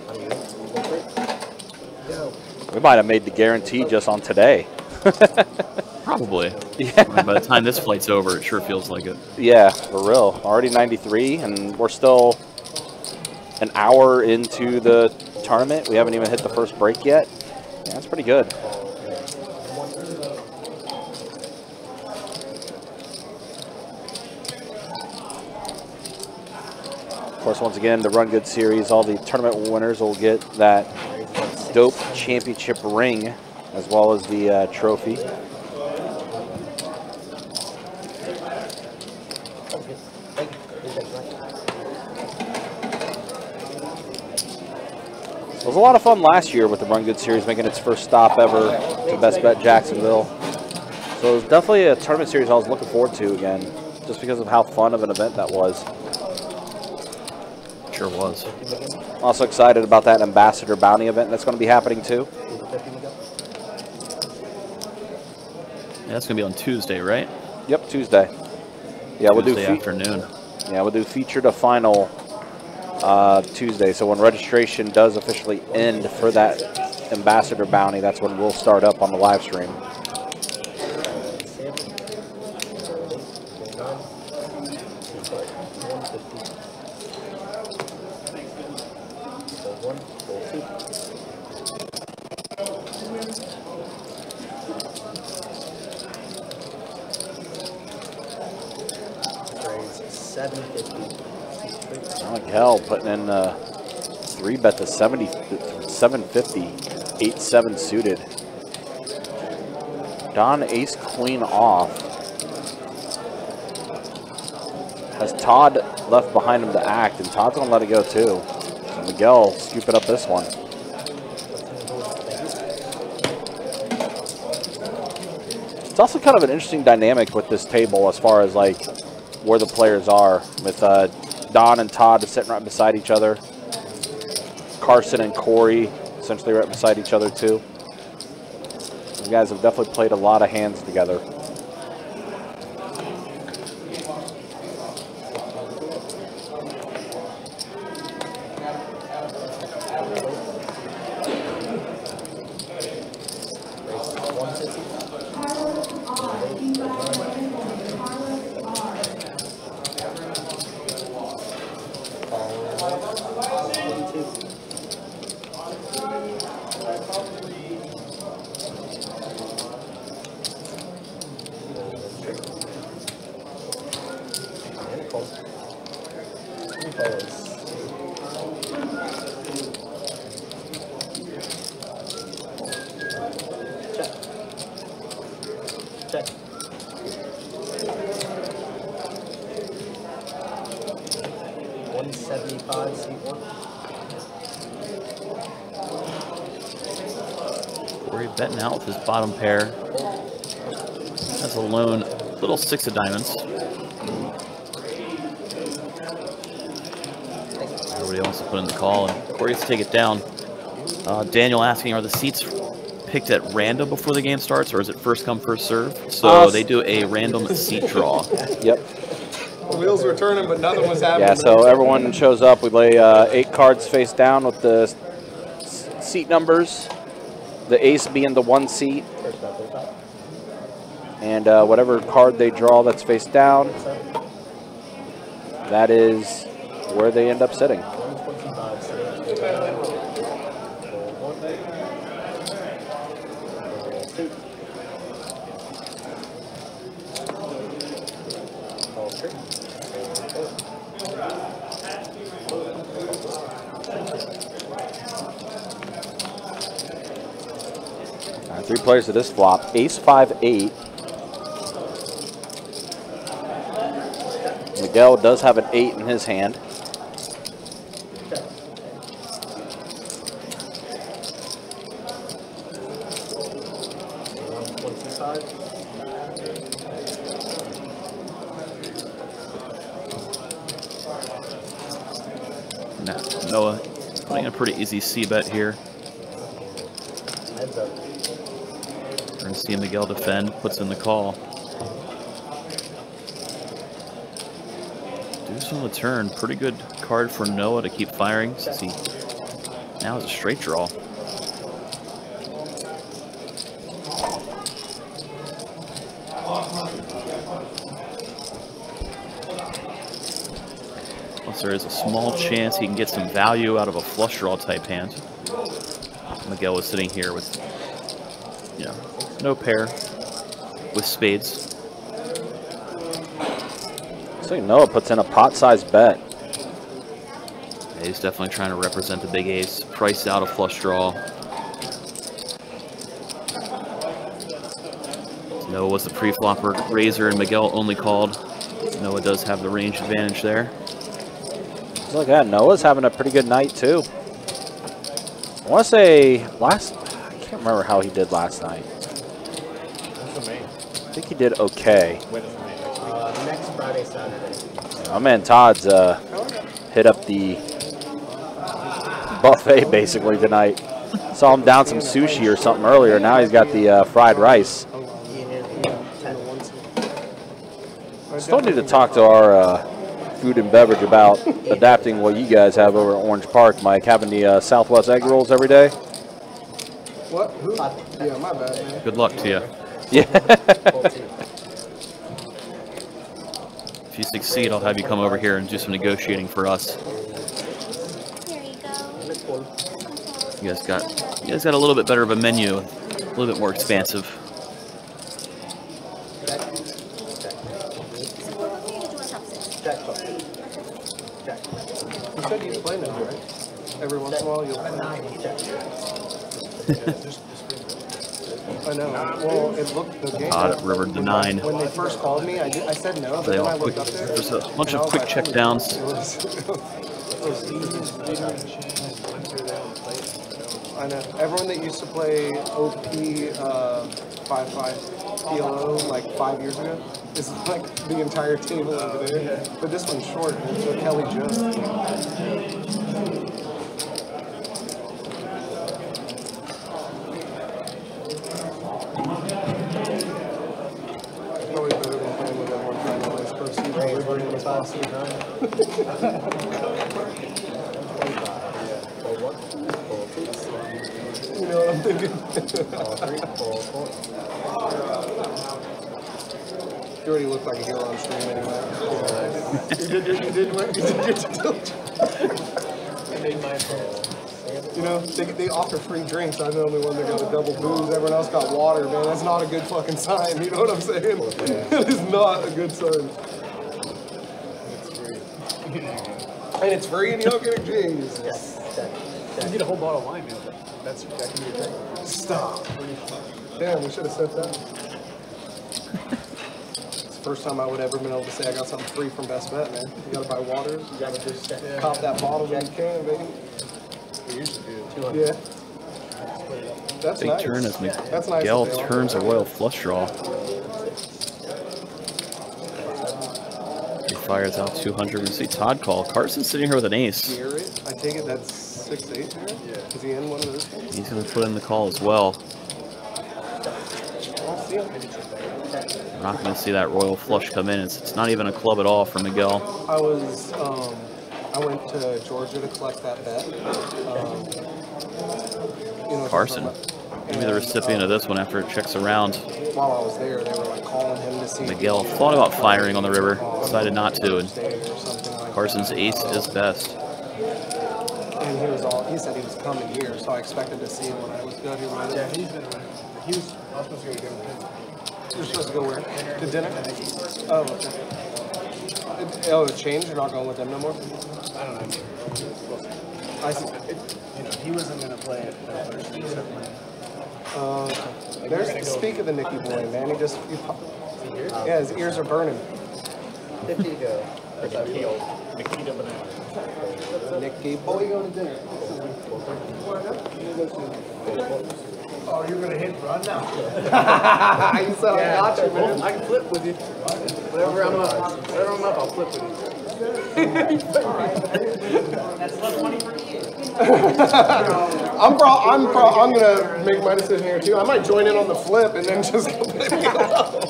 We might have made the guarantee just on today. <laughs> Probably. Yeah. By the time this flight's over, it sure feels like it. Yeah, for real. Already 93, and we're still an hour into the tournament. We haven't even hit the first break yet. Yeah, that's pretty good. Course, once again, the Run Good Series, all the tournament winners will get that dope championship ring as well as the uh, trophy. It was a lot of fun last year with the Run Good Series making its first stop ever to Best Bet Jacksonville. So it was definitely a tournament series I was looking forward to again, just because of how fun of an event that was. Sure was. Also excited about that Ambassador Bounty event that's going to be happening too. Yeah, that's gonna be on Tuesday, right? Yep, Tuesday. Yeah, we'll do afternoon. Yeah, we'll do feature to final uh, Tuesday. So when registration does officially end for that ambassador bounty, that's when we'll start up on the live stream. Seven fifty. I hell in uh, three bet to 70, 750, 8 7 suited. Don ace queen off. Has Todd left behind him to act, and Todd's gonna let it go too. So Miguel scooping up this one. It's also kind of an interesting dynamic with this table as far as like where the players are with uh, Don and Todd are sitting right beside each other. Carson and Corey essentially right beside each other too. You guys have definitely played a lot of hands together. Bottom pair. That's a lone little six of diamonds. Everybody wants to put in the call, and Corey has to take it down. Uh, Daniel asking, are the seats picked at random before the game starts, or is it first come, first serve? So Uh, they do a random seat draw. <laughs> Yep. The wheels were turning, but nothing was happening. Yeah, so everyone shows up. We lay uh, eight cards face down with the seat numbers. The ace being the one seat. And uh, whatever card they draw that's face down, that is where they end up sitting. Players to this flop. Ace five eight. Miguel does have an eight in his hand. Noah playing a pretty easy C bet here. Heads up. See Miguel defend, puts in the call. Deuce on the turn. Pretty good card for Noah to keep firing since he now has a straight draw. Plus there is a small chance he can get some value out of a flush draw type hand. Miguel was sitting here with, no pair with spades. So Noah puts in a pot-sized bet. Yeah, he's definitely trying to represent the big ace. Price out a flush draw. Noah was the pre-flopper raiser and Miguel only called. Noah does have the range advantage there. Look at that. Noah's having a pretty good night, too. I want to say last... I can't remember how he did last night. I think he did okay. Uh, next Friday, Saturday. My man Todd's uh, hit up the buffet basically tonight. Saw him down some sushi or something earlier. Now he's got the uh, fried rice. Still need to talk to our uh, food and beverage about adapting what you guys have over at Orange Park, Mike. Having the uh, Southwest egg rolls every day. What? Who? Yeah, my bad, man. Good luck to you. Yeah. <laughs> If you succeed, I'll have you come over here and do some negotiating for us. You guys got you guys got a little bit better of a menu, a little bit more expansive. You said you play now, right? Every once in a while you'll I know. Well, it looked the game. Todd at river to nine. When they first called me, I, did, I said no, but They then I all quick, looked up there. there's a bunch of quick check holy downs. shit, it was- <laughs> it was- I know. Everyone that used to play OP uh, 5-5 PLO like five years ago is like the entire table over there. But this one's short, man, so Kelly Joe. Probably better than playing with everyone trying to place proceeds while everybody was passing You know what I'm thinking? You already look like a hero on stream anyway. <laughs> you did your, you did what, you did your due diligence. You know, they, they offer free drinks. I'm the only one that got a double booze. Everyone else got water, man. That's not a good fucking sign. You know what I'm saying? That <laughs> is not a good sign. And it's free and you don't get exchanges. You get a whole bottle of wine, man. That's, that can be a drink. Stop. Damn, we should have said that. <laughs> It's the first time I would ever been able to say I got something free from Best Bet, man. You gotta buy waters, you gotta just cop that bottle when you can, baby. We used to do Yeah. That's Big nice. turn as That's nice Miguel that they offer turns a royal flush draw. Fires out 200. We see Todd call. Carson sitting here with an ace. I take it that's six eight here? Yeah. Is he in one of those games? He's going to put in the call as well. I'll. We're not going to see that royal flush come in. It's, it's not even a club at all for Miguel. I was, um, I went to Georgia to collect that bet. Um, you know, Carson. Maybe the recipient of this one after it checks around. while I was there, they were like calling him to see. Miguel could thought about firing on the river, decided not to, and stay or something like Carson's ace is best. And he was all, he said he was coming here, so I expected to see him when I was down here. Right Yeah, he's been around. He was, I was supposed to go to dinner with him. You're supposed to go where? To dinner? Oh, okay. It- Oh, it changed? You're not going with them no more? I don't know. I see. It, you know, he wasn't going to play it at first. He said, Uh, there's, we're gonna go- speak of the Nicky boy, man. He just, he pop, yeah, his ears are burning. 50 to go. Nikita Banana. Nicky boy. going to dinner. Oh, you're going to hit run now? <laughs> you said I got you, man. I can flip with you. Whatever I'm up, whatever I'm up, I'll flip with you. <laughs> I'm pro, I'm pro, I'm gonna make my decision here too. I might join in on the flip and then just completely get <laughs> alone.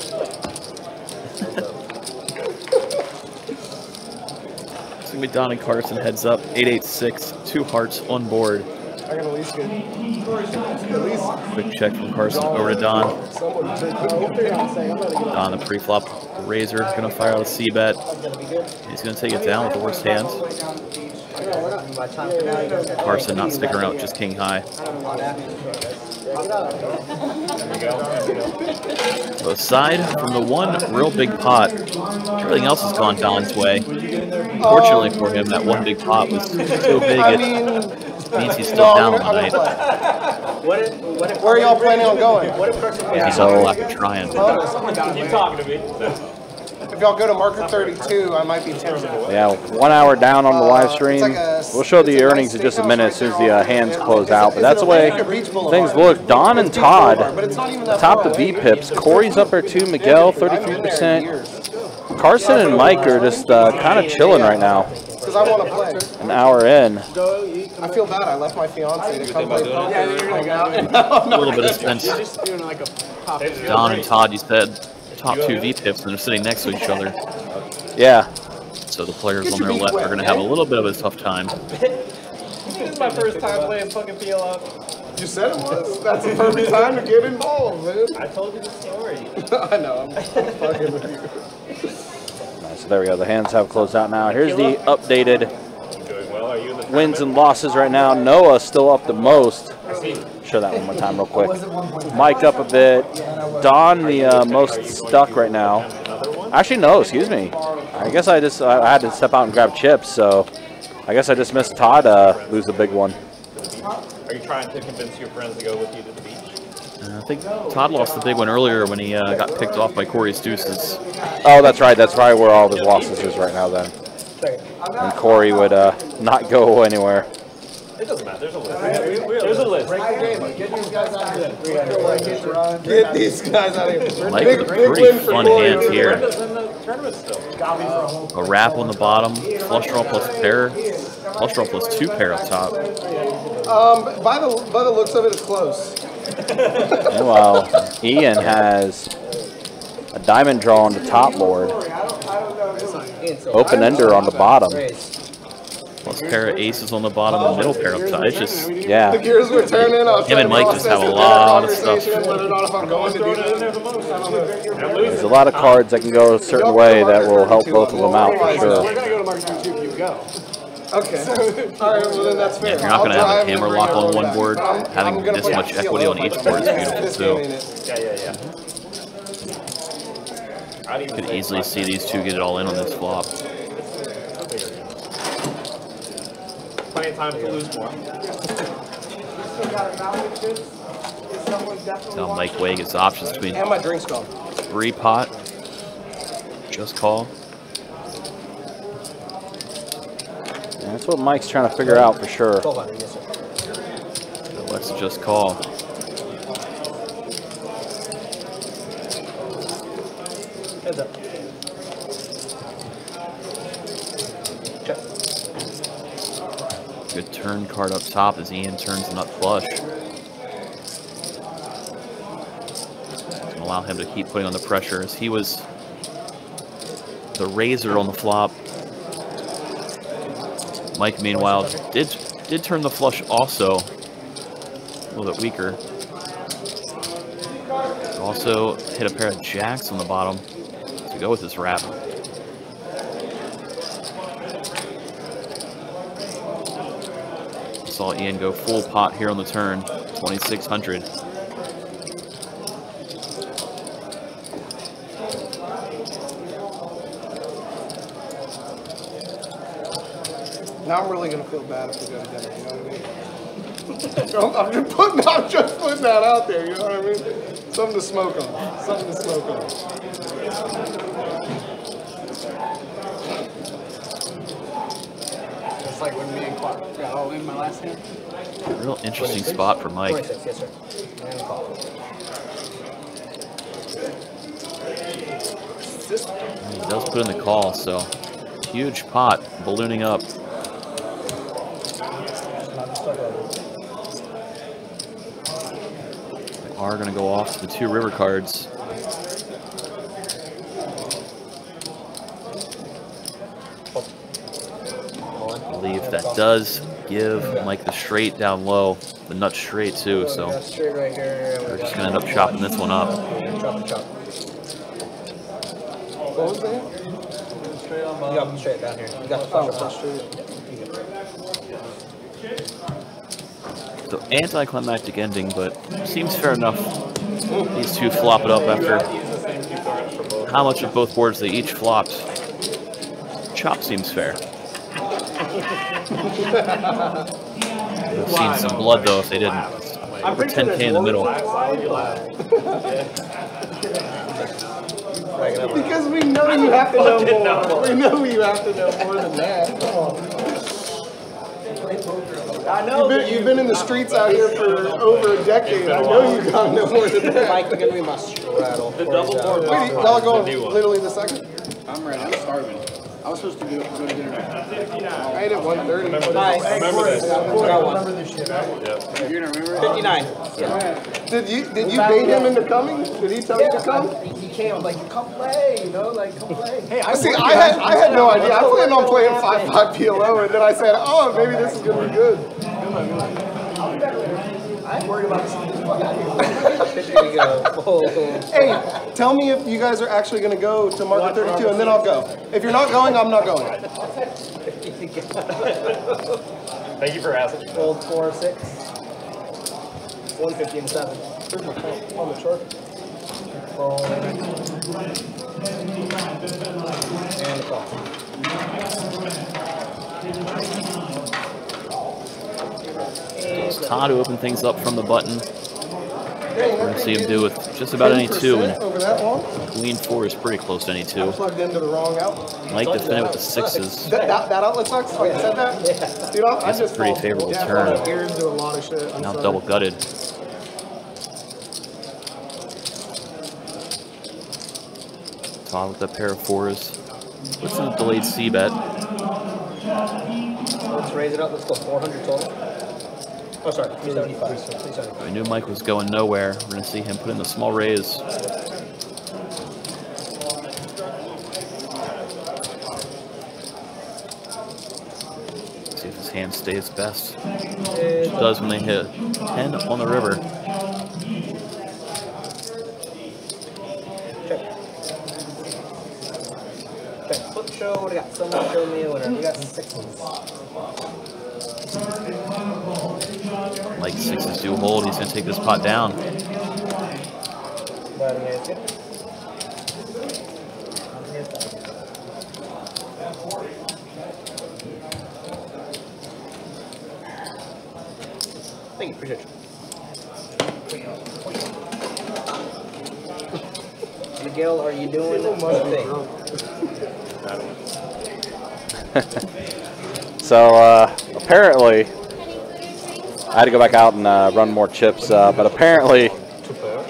So McDonald Carson heads up, 886, two hearts on board. I can at least get at least Quick check from Carson over to Don. someone Don, the pre-flop raiser, gonna fire out a C bet. He's gonna take it down with the worst hands. Carson not sticking around, just king high. So aside from the one real big pot, everything else has gone Don's way. Fortunately for him, that one big pot was so big I it mean, means <laughs> he's still I'm down gonna, on the I'm night. gonna. What if, what if, Where are y'all planning on going? what if Carson He's on the left and trying. Keep talking to me. If y'all go to Market 32, I might be tempted. Yeah, one hour down on the live Uh, stream. it's like a- We'll show the earnings nice in just a minute right as soon as the uh, hands is close is out. is But that's the way Atlantic Beach Boulevard? things look. Don and It's Beach Boulevard, but Todd it's not even that top far the away. VPIPs. Corey's up there too. Miguel, I've been there 33%. Carson and Mike are just uh, kind of chilling right now. Because I want to play. An hour in. I feel bad. I left my fiance to come play poker. Yeah, you're hang like, out. <laughs> and A little bit of sense. You're just doing like a. Don and Todd, you said top two VPIPs, and they're sitting next to each other. Yeah. So the players on their left are going to have a eh? little bit of a tough time. <laughs> This is my first time playing fucking PLO. You said it was. That's the perfect time to get involved, man. I told you the story. <laughs> I know. I'm, I'm fucking with you. There we go. The hands have closed out now. Here's the updated the wins and losses right now. Noah still up the most. Show that one more time real quick. Mike up a bit. Don the uh, most stuck right now. Actually, no, excuse me. I guess I just I had to step out and grab chips, so I guess I just missed Todd uh, lose a big one. Are you trying to convince your friends to go with you to the beach? I think Todd lost the big one earlier when he uh, got picked off by Corey's deuces. Oh, that's right. That's probably where all of his losses is right now then. And Corey would uh, not go anywhere. It doesn't matter. There's a list. There's a list. Get these guys out of here. Mike Big- with big pretty win for fun Corey. hands here. in the tournament still. A wrap on the bottom, flush draw plus pair, flush draw plus two pair up top. Um, by the by the looks of it, it's close. <laughs> Meanwhile, Ian has a diamond draw on the top board, open ender on the bottom. Plus pair of aces on the bottom and middle pair up top. It's just, The Yeah, gears were turning. I was Him and trying to Mike just have a lot of stuff. conversation, Whether or if I'm going to do that. there's a lot of cards that can go a certain way that will help both of them out for We're sure. gonna go to Market 32 if you go. Okay. All right. Well, then that's fair. yeah, if you're not going to have a and hammer lock on one board, I'm- I'm having this much equity on each board is beautiful this too. game. Yeah, yeah, yeah. I'd even Could easily see these two get it all in on this flop. Plenty of time to lose more. Now Mike Way gets options between And my drink's gone. three pot, just call. And that's what Mike's trying to figure out for sure. 1200, yes. Let's just call. Heads up. Turn card up top as Ian turns the nut flush. Gonna allow him to keep putting on the pressure as he was the raiser on the flop. Mike, meanwhile, did did turn the flush also a little bit weaker. Also hit a pair of jacks on the bottom to go with this wrap. Saw Ian go full pot here on the turn, 2600. Now I'm really gonna feel bad if we go to dinner. You know what I mean? <laughs> I'm just putting. I'm just putting that out there. You know what I mean? Something to smoke on. Something to smoke on. Like when me and Clark got all in my last hand. Real interesting spot for Mike. 26, yes, sir. And call. He does put in the call, so huge pot ballooning up. They are going to go off the two river cards. I believe that does give Mike the straight down low, the nut straight too. So Got straight right here. we're just gonna end up chopping this one up. Chop and chop. What was that? Straight on bottom. got straight down here. You got the Oh, pressure that's pop. true. So anticlimactic ending, but seems fair enough. These two flop it up after how much of both boards they each flopped. Chop seems fair. Would have seen some blood though if they didn't. I'm For 10k in the middle. <laughs> Because we know you have to know more. We know you have to know more than that. Come on. I know. You've been, you've been in the streets out here for over a decade. I know you've got no more than that. Mike, you're gonna be my straddle. The double board. Wait, y'all going literally the second? I'm ready. I'm starving. I was supposed to go, go to dinner. I ate at 1.30. Nice. Remember this. I got one. You're gonna remember it? 59. Did you did you bait him into coming? Did he tell you to come? He came. I'm like, come play, you know, like, come play. Hey, I see. I had I had no idea. I planned on playing five five PLO, and then I said, oh, maybe this is gonna be good. I ain't worried about this. There you go. Oh. Hey, tell me if you guys are actually gonna go to Market 32, and then I'll go. If you're not going, I'm not going. Thank you for asking. Old four, six. 150 and seven. Here's my phone on the chart. And the call. It's Todd who opened things up from the button. We're gonna see him do with just about any two, 10% and over that long. Queen four is pretty close to any two. Plugged into the wrong outlet. Mike defended with the sixes. That, that, that outlet sucks. Oh, you said that? Dude, I, I That's a just pretty fall- favorable yeah, I turn. fall a lot of shit. Now double gutted. Todd with that pair of fours. What's in a delayed C bet? Let's raise it up. Let's go 400 total. Oh, sorry. 375. 375. I knew Mike was going nowhere. We're gonna see him put in the small raise. See if his hand stays best. It does when they hit 10 on the river. Okay, flip show. What do you got? Someone show me whatever. We got sixes. Like sixes do hold. He's gonna take this pot down. Bottom hand, good. Thank you, appreciate you. Miguel, are you doing the thing? <laughs> So uh, apparently, I had to go back out and uh, run more chips, uh, but apparently,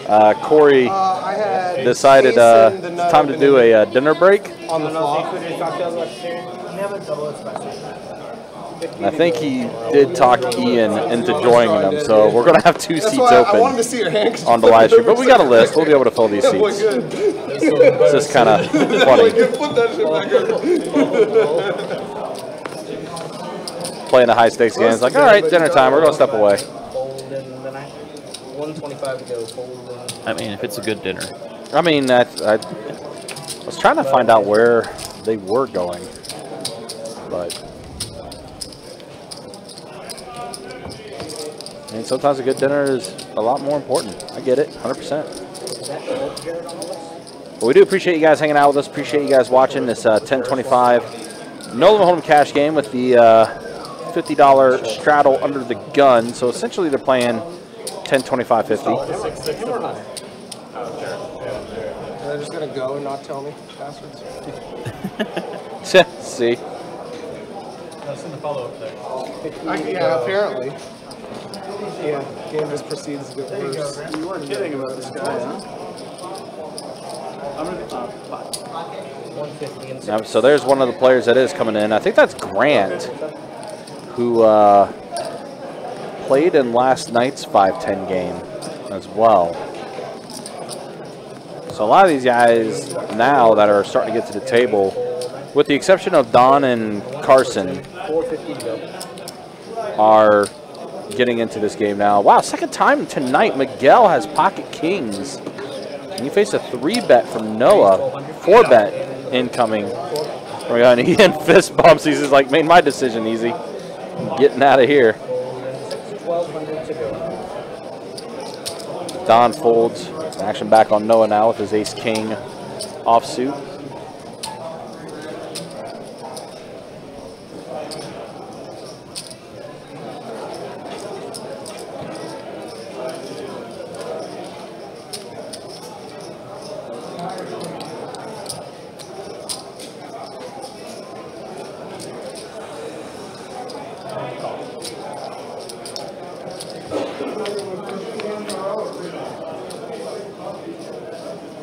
uh, Corey Uh, decided uh, it's time to do a uh, dinner break. on the. And I think he did talk Ian into joining them, so we're going to have two seats why I wanted open to see your hand. 'cause on the live stream. But we got a list. We'll be able to fill these <laughs> seats. It's just kind <laughs> of funny. <laughs> Put that shit back up. Playing the high stakes game. It's like, all right, dinner time. We're going to step away. Fold in the night. 125 to go. I mean, if it's a good dinner. I mean, I, I was trying to find out where they were going, but I mean, sometimes a good dinner is a lot more important. I get it, 100%. Is that both Jared on the list? But we do appreciate you guys hanging out with us. Appreciate you guys watching this uh, 1025 Nolan Home cash game with the uh, $50 straddle under the gun. So essentially, they're playing 1025 50. They're they just gonna go and not tell me passwords? <laughs> See, That's in the follow-up there. I, yeah, apparently. Yeah, game just proceeds to go first. You weren't kidding about this guy, huh? I'm gonna, uh, five. 150 and Now, so there's one of the players that is coming in. I think that's Grant, who uh, played in last night's 5-10 game as well. So a lot of these guys now that are starting to get to the table, with the exception of Don and Carson, 450 to go. are getting into this game now. Wow, second time tonight, Miguel has pocket kings. And you face a three bet from Noah, four bet incoming. We're going Ian fist bumps. He's like, made my decision easy. Getting out of here. 1200 to go. Don folds. Action back on Noah now with his ace king offsuit.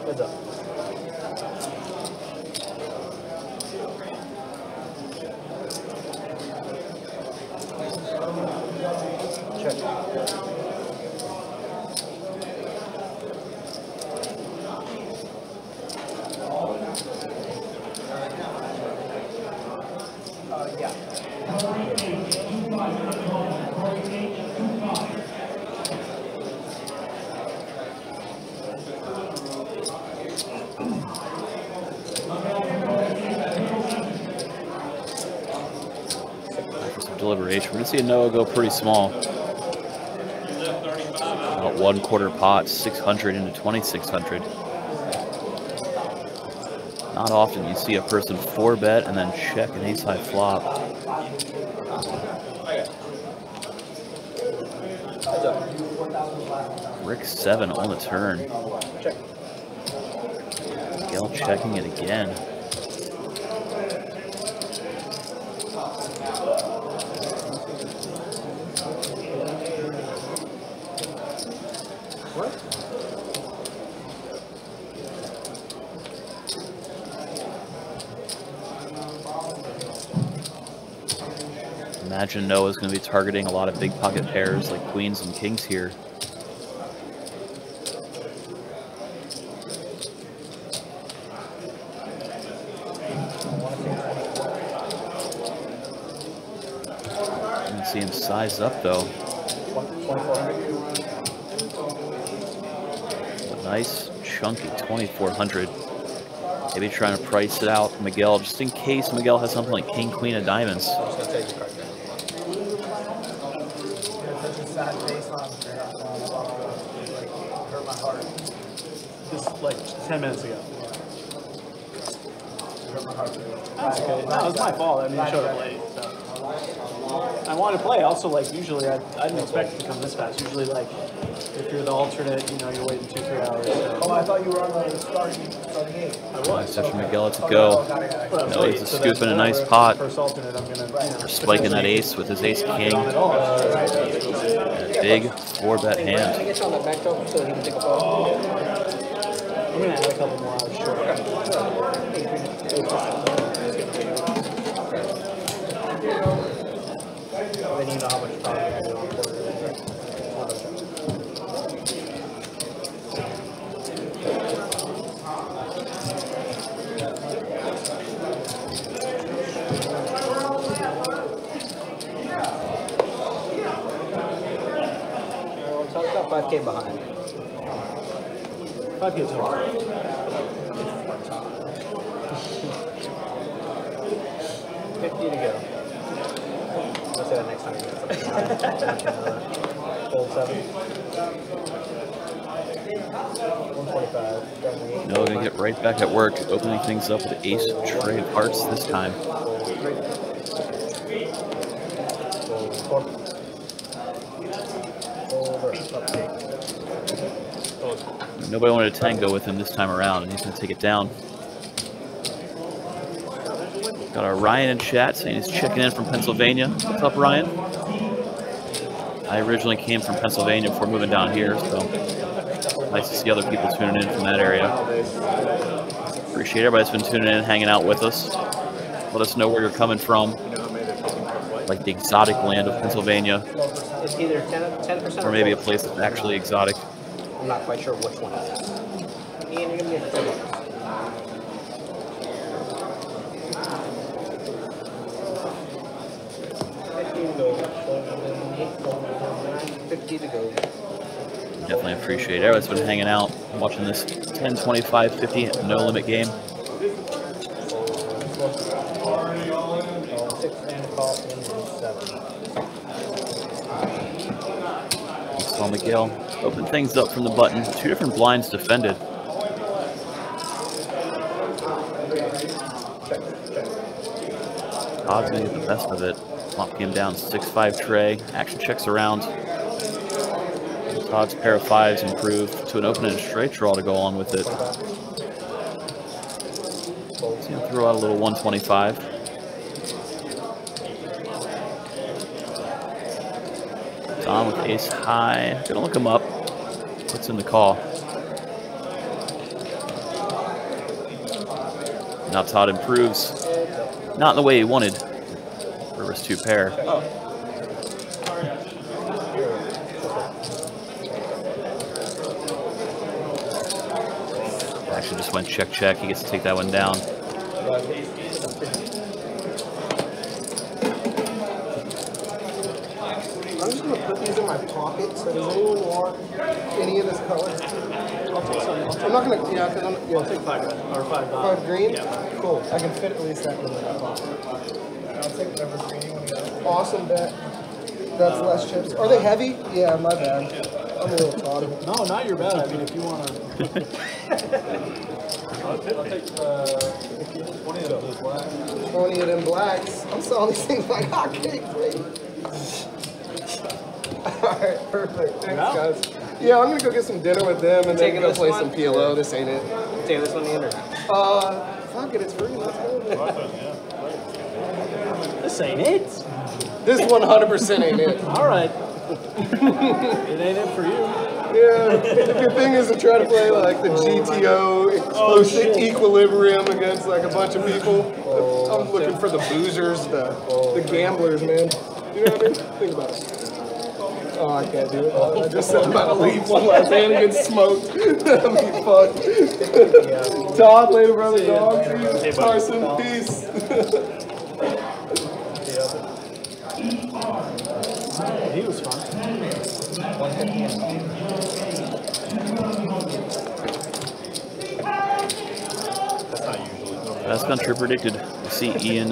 Heads up. Check. Uh, yeah. For some deliberation. Go pretty small. About one quarter pot, 600 into 2600. Not often you see a person four bet and then check an ace high flop. Rick seven on the turn. Miguel checking it again. Imagine Noah's going to be targeting a lot of big pocket pairs like queens and kings here. Can see him size up though. A nice chunky 2400. Maybe trying to price it out Miguel just in case Miguel has something like king queen of diamonds. I'm just gonna take the card down. Such a sad face on there. Like, hurt my heart. Just like 10 minutes ago. Hurt my heart. That's okay. No, it was my fault. I mean, I showed up late. So. I wanted to play. Also, like, usually I, I didn't expect it to come this fast. Usually, like, if you're the alternate, you know, you're waiting two, three hours. So. Oh, I thought you were on the starting, starting game. I Nice was. touch from Miguel to go. got it, got it. But I was No, he's a so scoop then in a nice pot. First alternate, I'm gonna, you know, Spiking that ace with his ace king. at all. And a big four bet Can I hand. I'm gonna add a couple more hours. Sure. Then you know how much time have. Well, 5k behind. Five kids. Fifty to go. We'll say that next time. get seven. One twenty-five. Definitely eight. Noah gonna get right back at work, opening things up with ace tray of hearts this time. Over. Nobody wanted to tango with him this time around, and he's gonna take it down. Got our Ryan in chat saying he's checking in from Pennsylvania. What's up, Ryan? I originally came from Pennsylvania before moving down here, so nice to see other people tuning in from that area. Appreciate everybody that's been tuning in, and hanging out with us. Let us know where you're coming from, like the exotic land of Pennsylvania, It's either 10 percent or maybe a place that's actually exotic. I'm not quite sure which one it is. Ian, give me a. Definitely appreciate everyone's been hanging out, watching this 10, 25, 50 no limit game. Six and call in seven. Miguel open things up from the button. Two different blinds defended. Odds may get the best of it. Flop game down 6-5 tray. Action checks around. Todd's pair of fives improved to an open and straight draw to go on with it. See him throw out a little 125. Don with ace high. Gonna look him up. What's in the call. Now Todd improves. Not in the way he wanted. River's two pair. Actually just went check check. He gets to take that one down. I'm just gonna put these in my pocket. So does anyone want any of this color? I'll take some. I'm not gonna. Yeah, because I'm. Yeah, I'll take five or five. Five green. Yeah. Cool. I can fit at least that in my pocket. I'll take whatever green you want to go. Awesome bet. That's less chips. Are they heavy? Yeah, my bad. I'm a little tawdy. No, not your bad. I mean, if you want to. <laughs> I'll take, I'll take uh, 20 of those black. 20 of them blacks. I'm selling these things like hotcakes. Wait. Alright, perfect. Thanks, guys. Yeah, I'm gonna go get some dinner with them and then go play one? some PLO. This ain't it. Take this one or? Uh, fuck it, it's free. Let's go. This ain't it. This 100% ain't it. <laughs> All right. it ain't it for you. Yeah, the good thing is to try to play like the GTO explosive equilibrium against like a bunch of people. I'm looking for the boozers, the the gamblers, man. You know what I mean? Think about it. Oh, I can't do it. I just said I'm about to leave one last hand and get smoked. <laughs> I'm be fucked. Todd, later, brother, dog. See you. Carson, peace. <laughs> He was fun. As Gunter predicted, we see Ian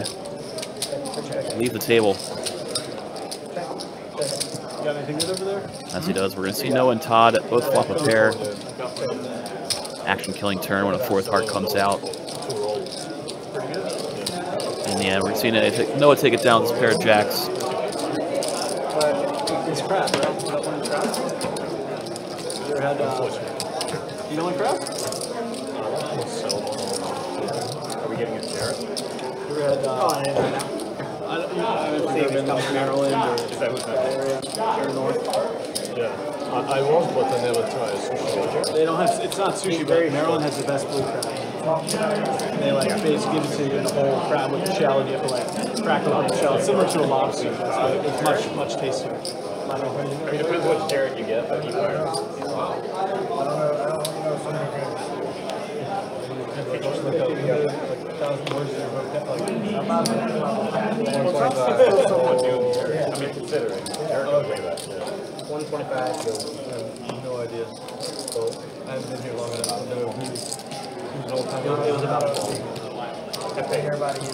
leave the table. You got anything good over there? As he does, we're going to see Noah and Todd both flop a pair. Action killing turn when a fourth heart comes out. And yeah, we're seeing it, Noah take it down with his pair of jacks. It's crap, right? You don't want crap? You ever had, uh, you don't want crap? Are we getting a share? You ever had, uh, I don't, you know, I've never like Maryland or Is that who's that area, or north. Yeah. I, I was, but I never tried sushi. They don't have, it's not sushi, but Maryland has the best blue crab. They like basically give it to you in a whole crab with the shell, and you have to like crack it on the shell. It's similar to a lobster, but it's much, much tastier. I mean, it depends what share you get, but you learn. I mean, considering. Eric knows way back. Yeah. 125. No idea. So I haven't been here long enough to know who's, who's an old timer. It was about a fall. I've here about a year.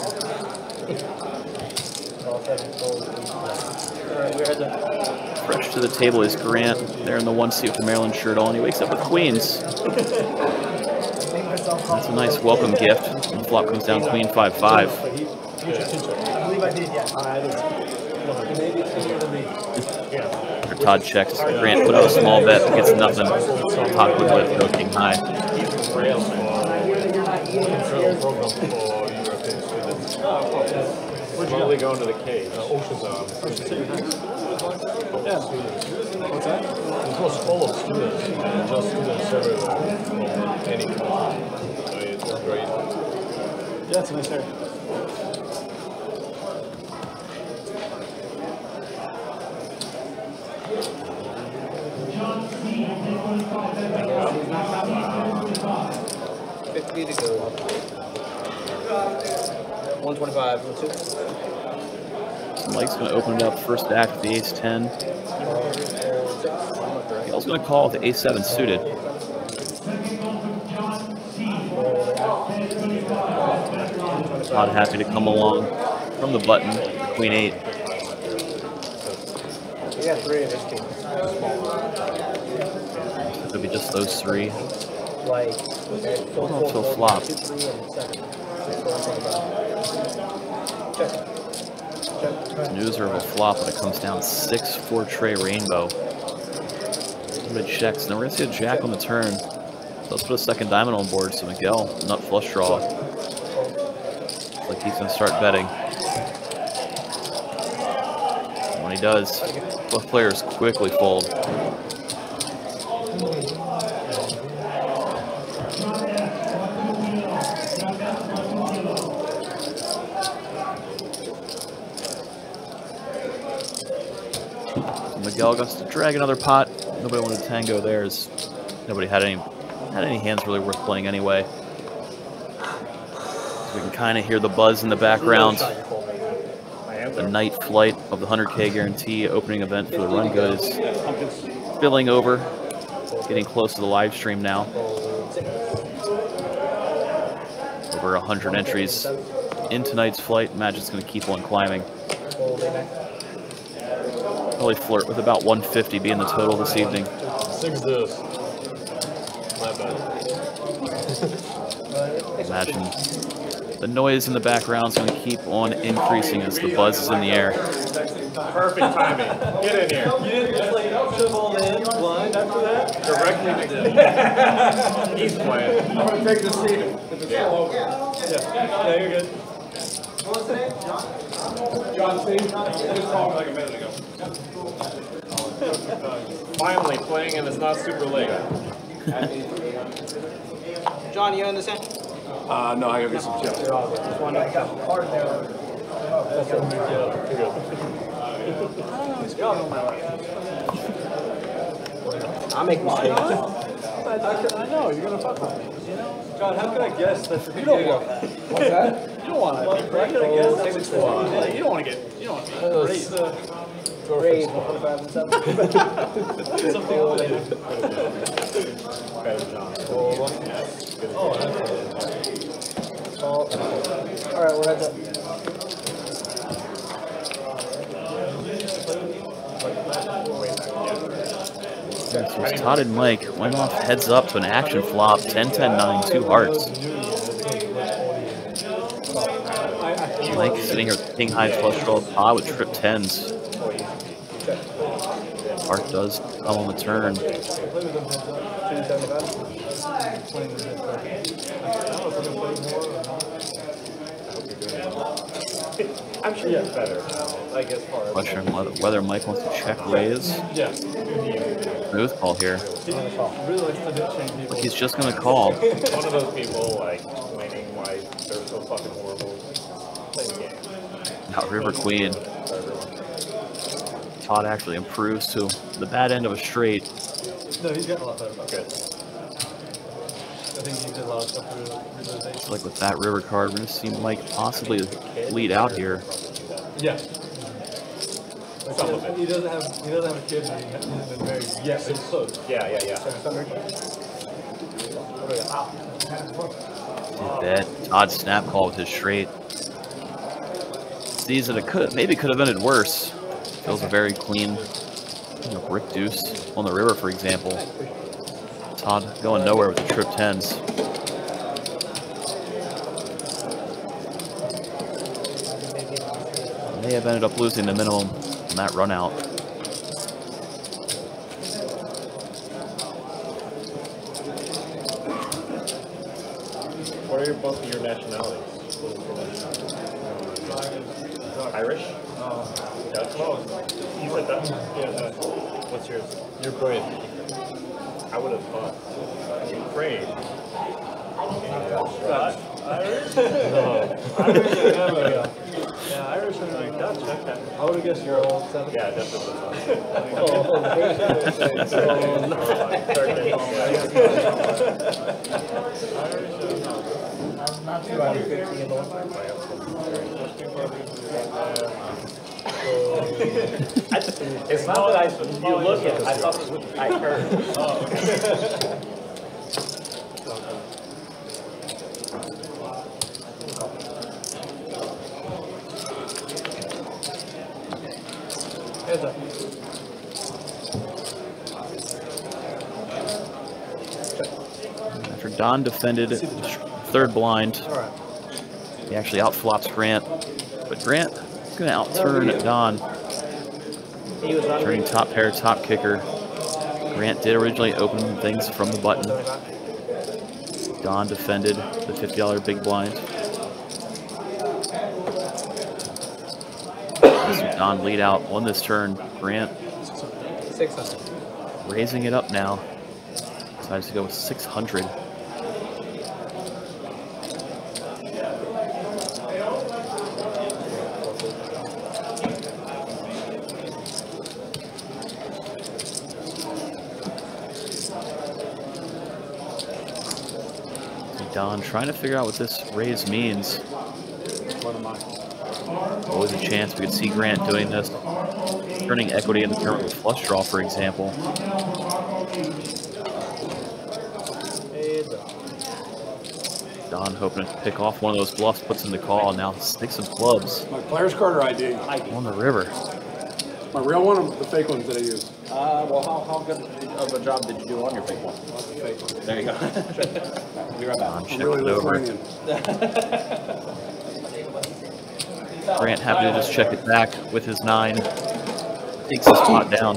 All seven goals. Alright, we had the Fresh to the table is Grant. There in the one seat with the Maryland shirt on. He wakes up with Queens. <laughs> That's a nice welcome gift. And the flop comes down Queen 5-5. I believe I did, yeah. I did. Maybe it's easier than me. After Todd checks, Grant put out a small bet, gets nothing. Todd would let go king high. Rails for internal program for European students. We're probably going to the cave. Uh, Ocean's Yeah. What's that? It was full of students, and just students everywhere from any country. So it was great. Yeah, it's a nice area. Fifty to go. One twenty-five. One two. Mike's going to open it up first act with the ace 10. Gale's going to call with the ace 7 suited. Todd happy to come along from the button, queen 8. We got three of this team. Just those three. Like, Hold on till flop. two, three. Six, four, twenty-five. Check. News of a flop when it comes down 6 4 tray rainbow. Mid checks. Now we're going to see a jack on the turn. Let's put a second diamond on board. So Miguel, nut flush draw. Looks like he's going to start betting. And when he does, both players quickly fold. Got to drag another pot. Nobody wanted tango there as nobody had any had any hands really worth playing anyway. We can kind of hear the buzz in the background. The night flight of the 100K guarantee opening event for the Run Good spilling over, getting close to the live stream now. Over 100 entries in tonight's flight. Magic's going to keep on climbing. Probably flirt with about 150 being the total this evening. Six this. Not bad. Imagine the noise in the background is going to keep on increasing as the buzz is in the air. Perfect timing. Get in here. You didn't just like oh, shovel in blind after that? Directly to <laughs> He's playing. I'm gonna take the seat if it's still open. Yeah, yeah, you're good. John C. You just called me like a minute ago. Finally playing and it's not super late. John, you understand? Uh, no, I gotta get some chips. Just one, I got a card there. I'm making mistakes. I know, you're gonna fuck with me. You know? God, how could I guess that you don't want that. <laughs> What's that? You don't want it. How could I guess that's what you You don't want to get, you don't want to be raised. Raise, one twenty-five and seven. Something else. Okay, John. Oh, All right, we're heads up. So it's Todd and Mike went off heads up to an action flop, 10 10 9, two hearts. Mike sitting here with king high flush draw pot with trip tens. Heart does come on the turn. I'm sure you're better now. Like as far as Question whether, whether Mike wants to check raise. Yeah. Smooth call here. He really likes to dip. He's just gonna call. <laughs> one of those people like complaining why they're so fucking horrible. Now River Queen. Todd actually improves to the bad end of a straight. No, he's gotten a lot better that. I think he did a lot of stuff for. Like with that river card, we're gonna see Mike possibly lead out here. Yeah. Like, he, doesn't, he doesn't have he doesn't have a kid and he hasn't been married yet. but It's close. Yeah, yeah, yeah. Did bet. Todd snap call with his straight. Sees that it could maybe could have ended worse. Feels a very clean you know, brick deuce on the river, for example. Todd going nowhere with the trip tens. May have ended up losing the minimum on that run out. What are your both of your nationalities? What is your nationality? Irish? Dutch? You said Dutch? Yeah, Dutch. What's yours? Ukraine. I would have thought Ukraine. Dutch? Irish? no. Irish and America. Yeah, Irish and like Dutch. Okay. I would have guessed you're all seven. Yeah, definitely. <laughs> It's not that I, you look at it, I thought it was, I heard. Heads <laughs> up. After Don defended third blind, he actually outflops Grant. But Grant is going to outturn Don, He was turning top pair, top kicker. Grant did originally open things from the button. Don defended the $50 big blind. So lead out on this turn. Grant raising it up now. Decides to go with 600. Don trying to figure out what this raise means. Always a chance we could see Grant doing this. Turning equity into turn with flush draw, for example. Don hoping to pick off one of those bluffs, puts in the call. Now six some clubs My player's card or ID? on the river. My real one or the fake ones that I use? Uh, well, how, how good of a job did you do on your fake one? There you go. Be right back. Don I'm checked really over. <laughs> Lithuanian. Grant happy to just check it back with his nine. Takes his pot down.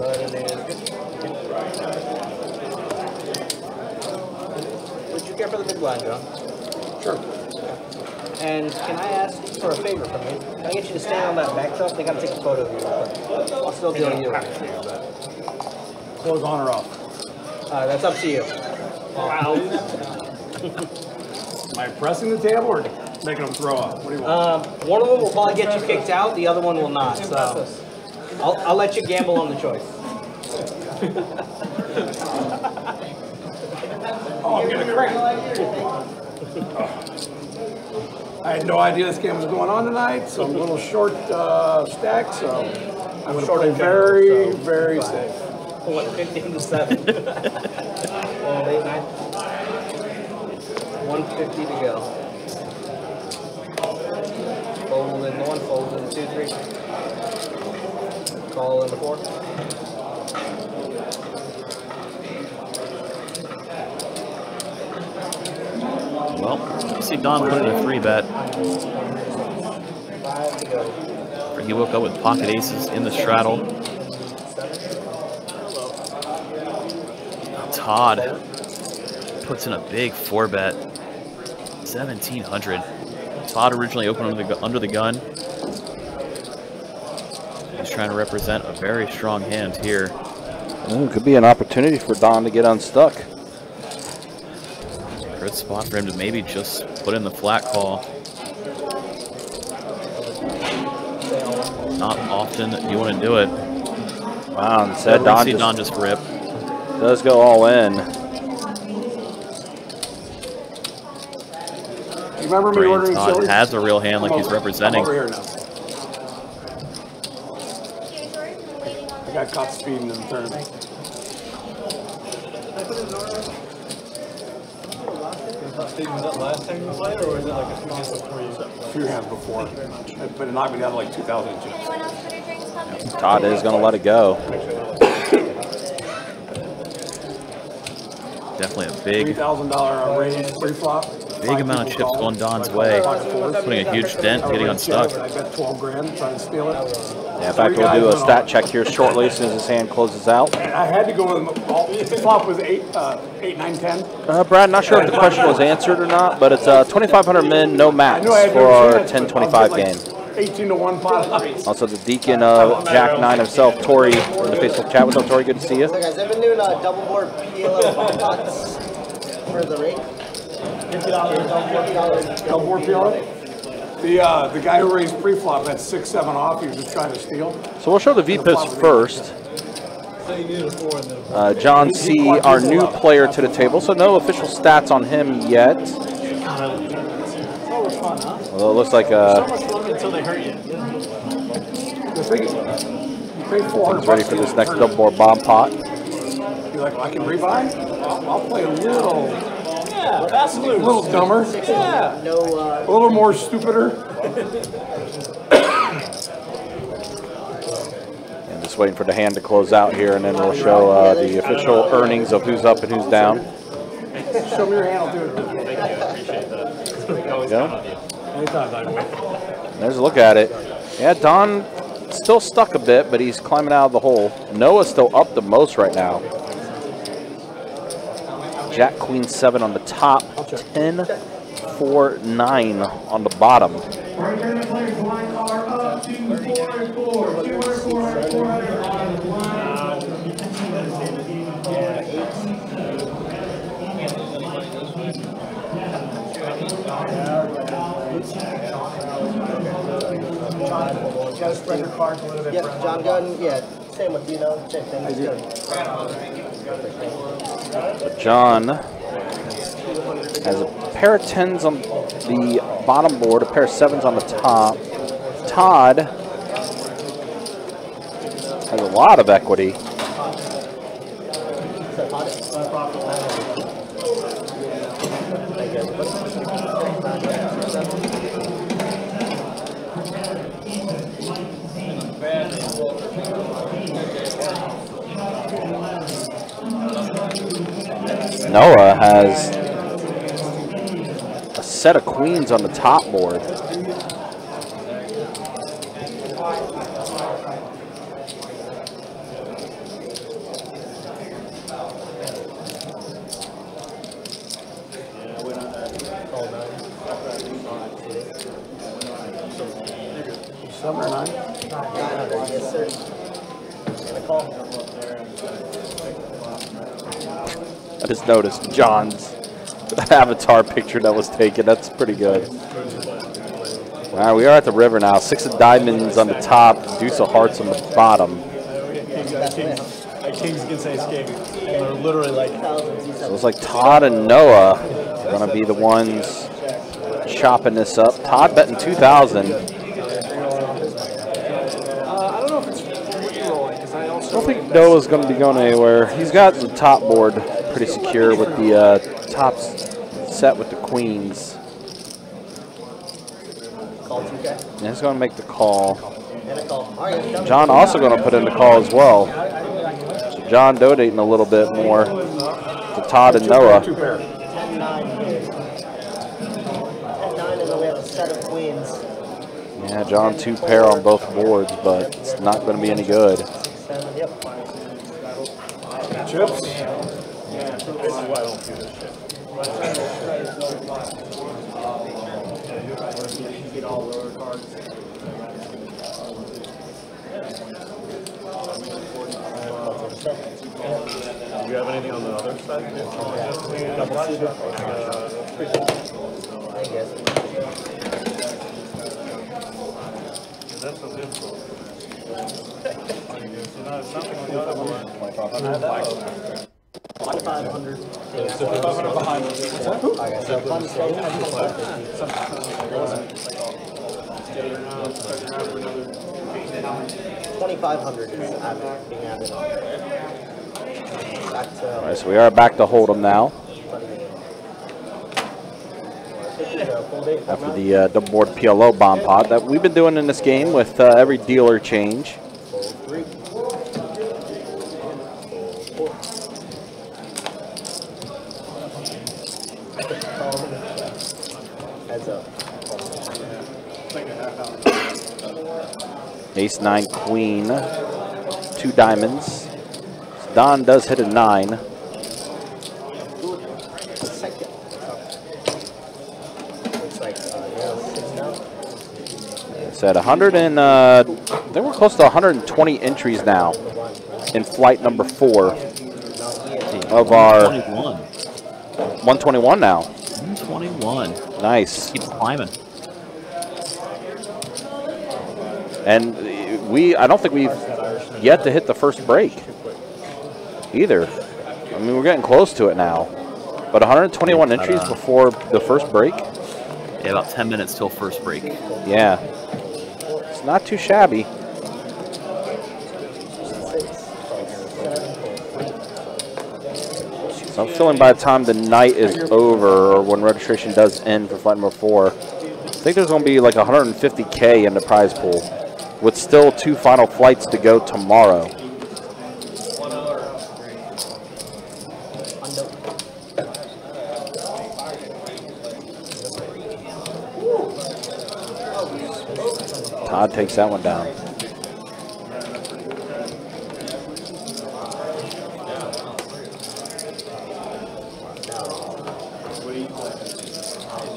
Would you care for the big blind, John? Sure. And can I ask for a favor from you? Can I get you to stand on that backdrop? They gotta take a photo of you. I'll still deal with you. Close on or off? Uh, that's up to you. <laughs> Am I pressing the table or making them throw up? What do you want? Um, one of them will probably get you kicked out, the other one will not, so. I'll, I'll let you gamble on the choice. <laughs> oh, I'm getting a crank. I had no idea this game was going on tonight, so I'm a little short uh, stack, so I'm going to play very, so- very safe. <laughs> What, fifteen to seven? <laughs> Well, eight, nine. One fifty to go. Fold in one, fold in two, three. Call in the four. Well, see Don put in a three bet. He woke up with pocket aces in the straddle. Todd puts in a big four bet. 1700. Todd originally opened under the, under the gun. He's trying to represent a very strong hand here. Ooh, could be an opportunity for Don to get unstuck. Good spot for him to maybe just put in the flat call. Not often you want to do it. Wow, instead Don see just, Don just rip. does go all in. Remember me Brain ordering Todd has a real hand like Come he's over- representing. Come over here now. I got caught speeding in the tournament. Was that last time you played, or was it like a few months before you? A few hands before, but it knocked me down to like 2002. Todd is going to let it go. Definitely a big, $3,000 raise pre-flop. Big amount of chips going Don's way. Putting a huge dent, getting unstuck. I bet 12 grand trying to steal it. Yeah, in fact, we'll do a stat check here shortly as soon as his hand closes out. And I had to go with, all, flop was 8, uh, 8, 9, 10. Uh, Brad, not sure if the question was answered or not, but it's uh, 2,500 min, no I max knew I had for no our chance, but 1025 I was like game. 18 to 1 pot. Also, the deacon of Jack Nine himself, Tori, in the Facebook chat. What's up, Tori? Good to see you. So guys, I've been doing a double board PLO pots for the rate. Fifty dollars, double board PLO. Double board PLO? The, uh, the guy who raised pre-flop had 6, 7 off, he was just trying to steal. So we'll show the VPIPs first. Uh, John C., our new player to the table, so no official stats on him yet. Although it looks like uh, Much fun until they hurt you. The thing is, you pay four hundred He's ready for this next double board bomb pot. You're like, I can rebuy? I'll play a little, Yeah, that's a loose. little dumber, Yeah. No, uh, a little more stupider. And just waiting for the hand to close out here, and then we'll show uh, the official earnings of who's up and who's down. Show me your hand, I'll do it. There you go. Anytime, Dynamite. There's a look at it. Yeah, Don still stuck a bit, but he's climbing out of the hole. Noah's still up the most right now. Jack Queen 7 on the top, 10 4 9 on the bottom. Gotta spread your cards a little bit. yeah, John Gunn, yeah, same with you know, same thing. John has a pair of 10s on the bottom board, a pair of 7s on the top. Todd has a lot of equity. Noah has a set of queens on the top board. Seven or nine? Yes, sir. And a call. I noticed John's <laughs> avatar picture that was taken. That's pretty good. All right, we are at the river now. Six of diamonds on the top, deuce of hearts on the bottom. Kings against Ace King. They're literally like, thousands. So it looks like Todd and Noah are going to be the ones chopping this up. Todd betting 2,000. Uh, I don't know if it's re-rolling because I I don't think Noah's going to be going anywhere. He's got the top board pretty secure with the uh, top set with the queens. And he's going to make the call. John. Also going to put in the call as well. So John donating a little bit more to Todd and Noah. 10 9 10 9, and then we have a set of queens. Yeah, John two pair on both boards, but it's not going to be any good. Chips? This is why I don't do this shit. Do you have anything on the other side? Double seated? I guess. that's what this for. You know, it's something on the other one. 500. behind Okay, so. Twenty-five hundred to. right, so we are back to hold'em now after the uh, double board PLO bomb pot that we've been doing in this game with uh, every dealer change. Full three. Full four. Heads up. Ace nine queen, two diamonds. Don does hit a nine. Second. Looks like, uh, yeah, six now. It's at 100 and uh, they were close to 120 entries now in flight number four of our 121 now. 21. Nice. Keeps climbing. And we I don't think we've yet to hit the first break either. I mean, we're getting close to it now. But 121 entries uh, before the first break. Yeah, about 10 minutes till first break. Yeah. It's not too shabby. So I'm feeling by the time the night is over or when registration does end for flight number four, I think there's going to be like 150K in the prize pool with still two final flights to go tomorrow. Todd takes that one down.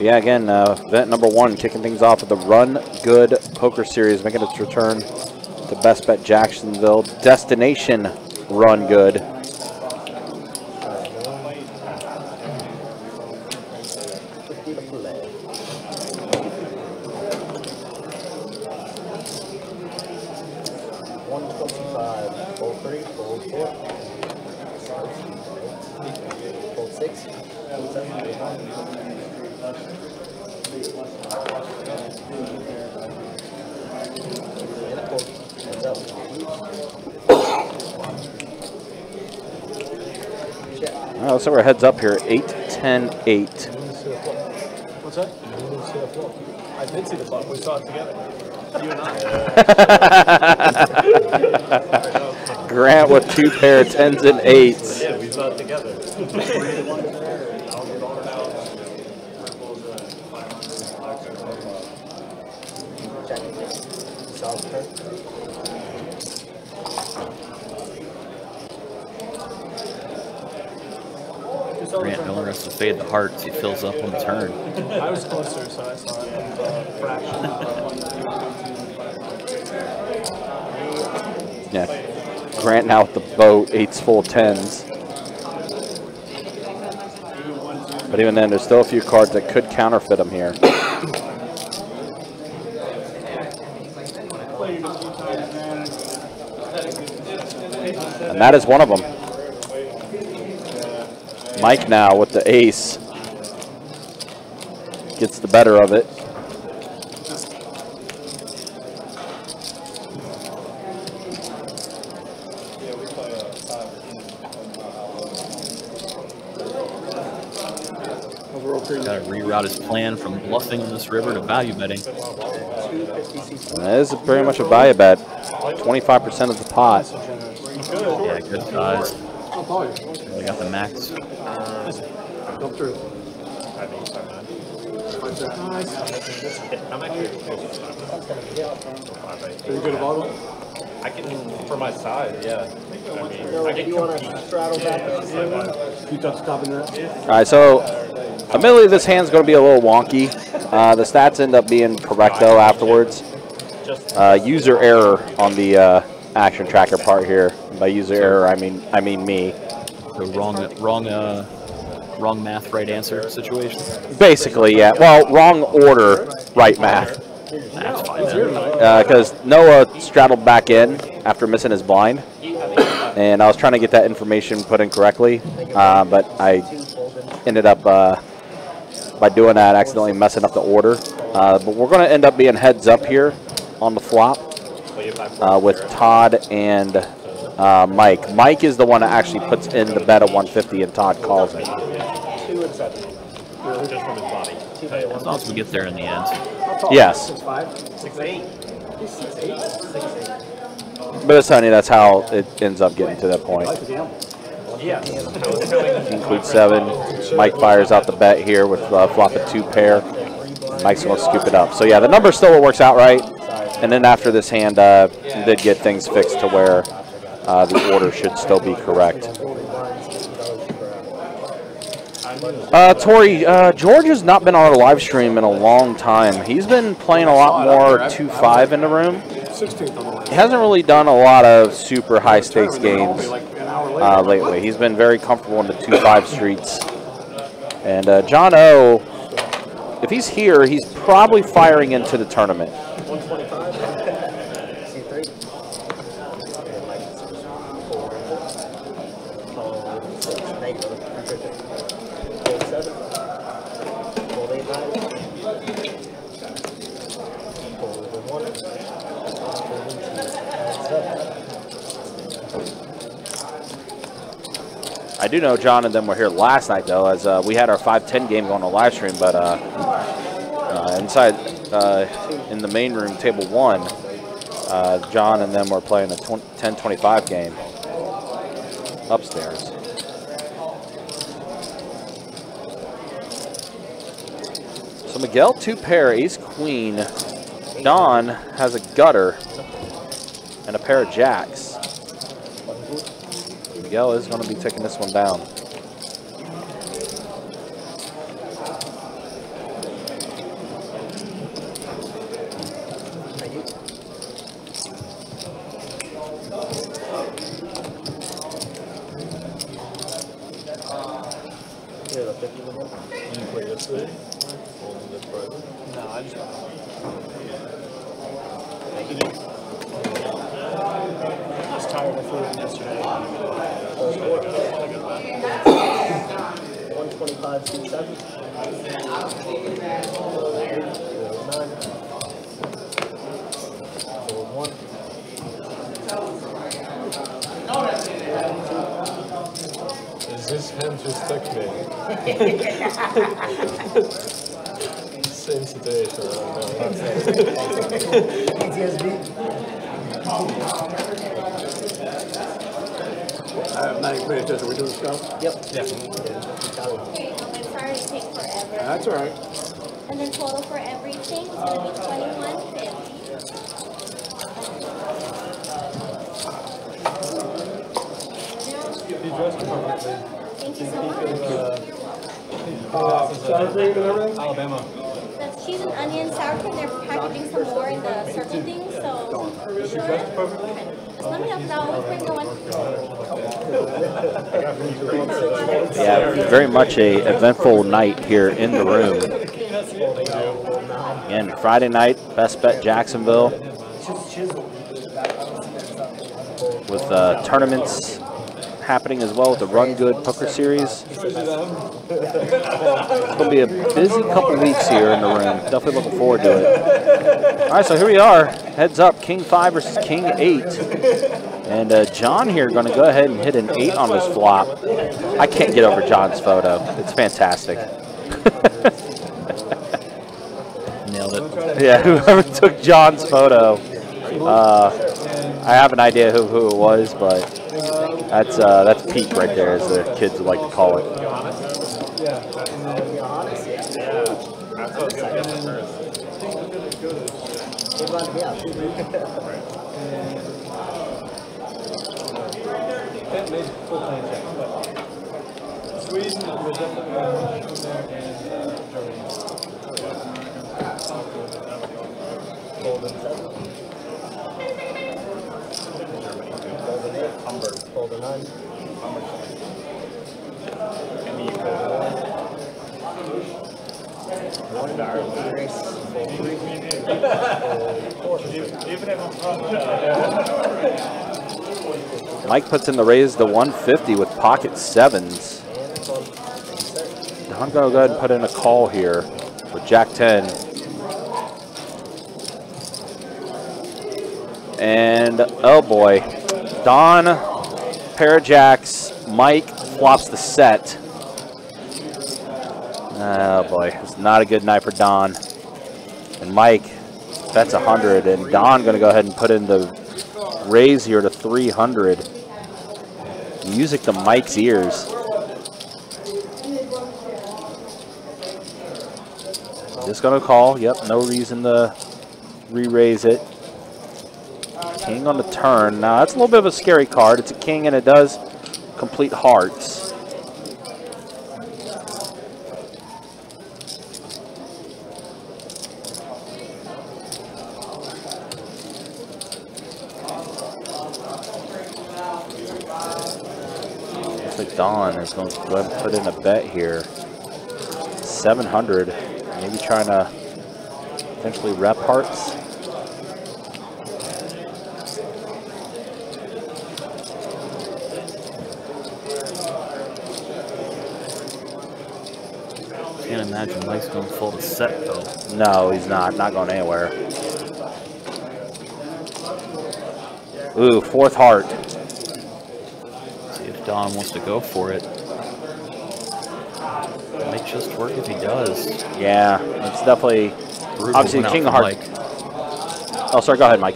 Yeah, again, uh, event number one, kicking things off with the Run Good Poker Series, making its return to Best Bet Jacksonville. Destination Run Good. One twenty-five, fold three, fold four. Fold six, fold seven, fold nine. And a fold. Heads up. Check. All right, let's we're heads up here, 8, 10, 8. What's that? I did see the flop. We saw it together. You and I. <laughs> Grant with two pair of 10s and 8s. Yeah, we saw it together. <laughs> Check. Solve turn. Grant Miller to fade the hearts. He fills up on the turn. I was closer, so I saw it. And, fraction. Yeah. Grant now with the boat, 8s full 10s. But even then, there's still a few cards that could counterfeit him here. <coughs> And that is one of them. Mike now with the ace. Gets the better of it. Got to reroute his plan from bluffing in this river to value betting. And that is pretty much a value bet. 25% of the pot. Yeah, good size. We got the max. Jump through. I'm actually close to five. Are you good at bottle? I can, for my size, yeah. I mean, No, I do can you wanna compete. straddle back in? You touch top in that? All right, so admittedly, this hand's going to be a little wonky. Uh, the stats end up being correct though afterwards. Uh, user error on the uh, action tracker part here. By user error, I mean I mean me. The wrong, wrong, uh, wrong math, right answer situation. Basically, yeah. Well, wrong order, right math. That's fine then. Because Noah straddled back in after missing his blind, and I was trying to get that information put in correctly, uh, but I ended up uh, by doing that accidentally messing up the order. Uh, but we're going to end up being heads up here on the flop uh, with Todd and uh, Mike. Mike is the one that actually puts in the bet of 150, and Todd calls it. Two and seven. Just from his body. Two by one. As long as we get there in the end. Yes, Six five. Six eight. Six eight. Six eight. but it's honey. That's how it ends up getting to that point. Yeah. Include seven. Mike fires out the bet here with uh, flop a two pair. Mike's going to scoop it up. So yeah, the number still works out right. And then after this hand, uh, did get things fixed to where uh, the order should still be correct. Uh, Tori, uh, George has not been on a live stream in a long time. He's been playing a lot more 2-5 in the room. 16th on the list. He hasn't really done a lot of super high stakes games uh, lately. He's been very comfortable in the 2-5 streets. And uh, John O, if he's here, he's probably firing into the tournament. One twenty-five. C three. Negative. Fold seven. Fold eight nine. Fold over one. Fold into seven. I do know John and them were here last night, though, as uh, we had our 5-10 game going on live stream, but uh, uh, inside uh, in the main room, table one, uh, John and them were playing a 10-25 game upstairs. So Miguel, two pair, ace, queen. Don has a gutter and a pair of jacks. Miguel is going to be taking this one down. No, I just. I was tired of food yesterday. One twenty-five, two seven. Nine. Four, one. Is this him just took me? Same situation. I'm not even paying attention. We're doing stuff? Yep. Yeah. I'm sorry to take forever. That's all right. And then total for everything is gonna be twenty-one fifty. He dressed appropriately. Thank you so much. Uh, sour cream and everything? Alabama. That's cheese and onion, sour cream, they're packaging some more in the circle thing, so. you She sure? dressed appropriately? Just let me know, because I'll always bring the one. Yeah, very much a eventful night here in the room. Again, Friday night, Best Bet Jacksonville with uh, tournaments happening as well with the Run Good Poker Series. It's going to be a busy couple weeks here in the room. Definitely looking forward to it. All right, so here we are. Heads up, King 5 versus King 8. And uh, John here going to go ahead and hit an 8 on this flop. I can't get over John's photo. It's fantastic. <laughs> Nailed it. Yeah, whoever took John's photo. Uh, I have an idea who, who it was, but that's uh, that's peak right there, as the kids would like to call it. Sweden there and uh, Germany. Golden seven. Golden eight. Humber. Golden nine. One dollar. <laughs> Race. Mike puts in the raise to 150 with pocket sevens. I'm going to go ahead and put in a call here with Jack 10. And, oh boy, Don, pair of jacks, Mike flops the set. Oh boy, it's not a good night for Don. And Mike, that's 100, and Don going to go ahead and put in the raise here to 300. Music to Mike's ears. Just gonna call. Yep, no reason to re-raise it. King on the turn. Now that's a little bit of a scary card. It's a king and it does complete hearts. Looks like Don is going to go ahead and put in a bet here. 700. Maybe trying to potentially rep hearts. Imagine Mike's going to fold a set though. No, he's not. Not going anywhere. Ooh, fourth heart. See if Don wants to go for it. it. Might just work if he does. Yeah, it's definitely Brutal obviously King of Hearts. Mike. Oh, sorry. Go ahead, Mike.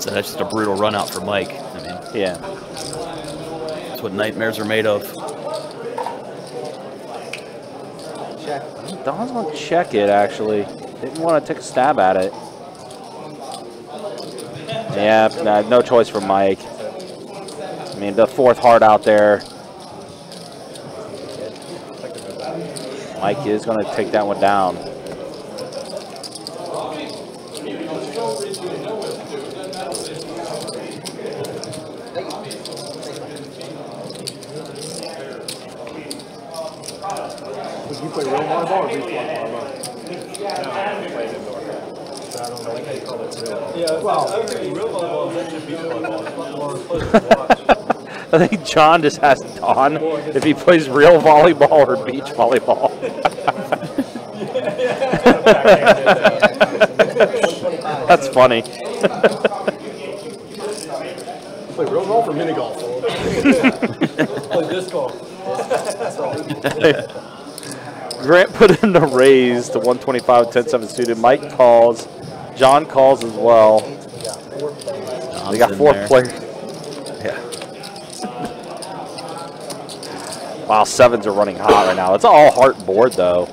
So that's just a brutal run out for Mike. I mean, Yeah. that's what nightmares are made of. Don's gonna check it actually. Didn't want to take a stab at it. Yeah, nah, no choice for Mike. I mean, the fourth heart out there. Mike is going to take that one down. Would you play real volleyball or beach volleyball? Yeah, well, I would real volleyball is actually beach volleyball. It's a more pleasant to <laughs> watch. I think John just asked Don if he plays real volleyball or beach volleyball. <laughs> That's funny. Play real golf or mini golf? <laughs> Play disc golf. Grant put in the raise to 125 10-7 suited. Mike calls. John calls as well. They got four there. players. Yeah. Wow, sevens are running hot right now. It's all heart board though.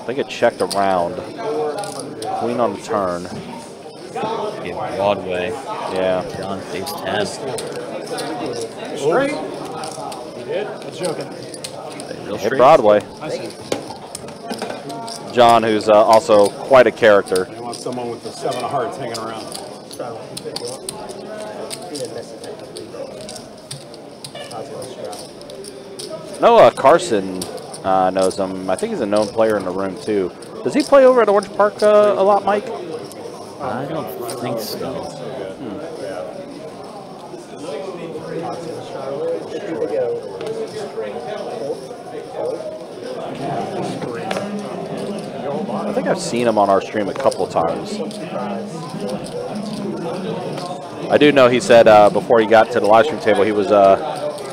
I think it checked around. Queen on the turn. Yeah, Broadway. Yeah. John face 10. Straight. You did? I was joking. Real Hit straight. Broadway. I see. John, who's uh, also quite a character. They want someone with the seven of hearts hanging around. Strong. He didn't miss it technically, but I was going strong. Noah Carson uh, knows him. I think he's a known player in the room too. Does he play over at Orange Park uh, a lot, Mike? I don't think so. Go. I think I've seen him on our stream a couple times. I do know he said uh, before he got to the live stream table he was uh,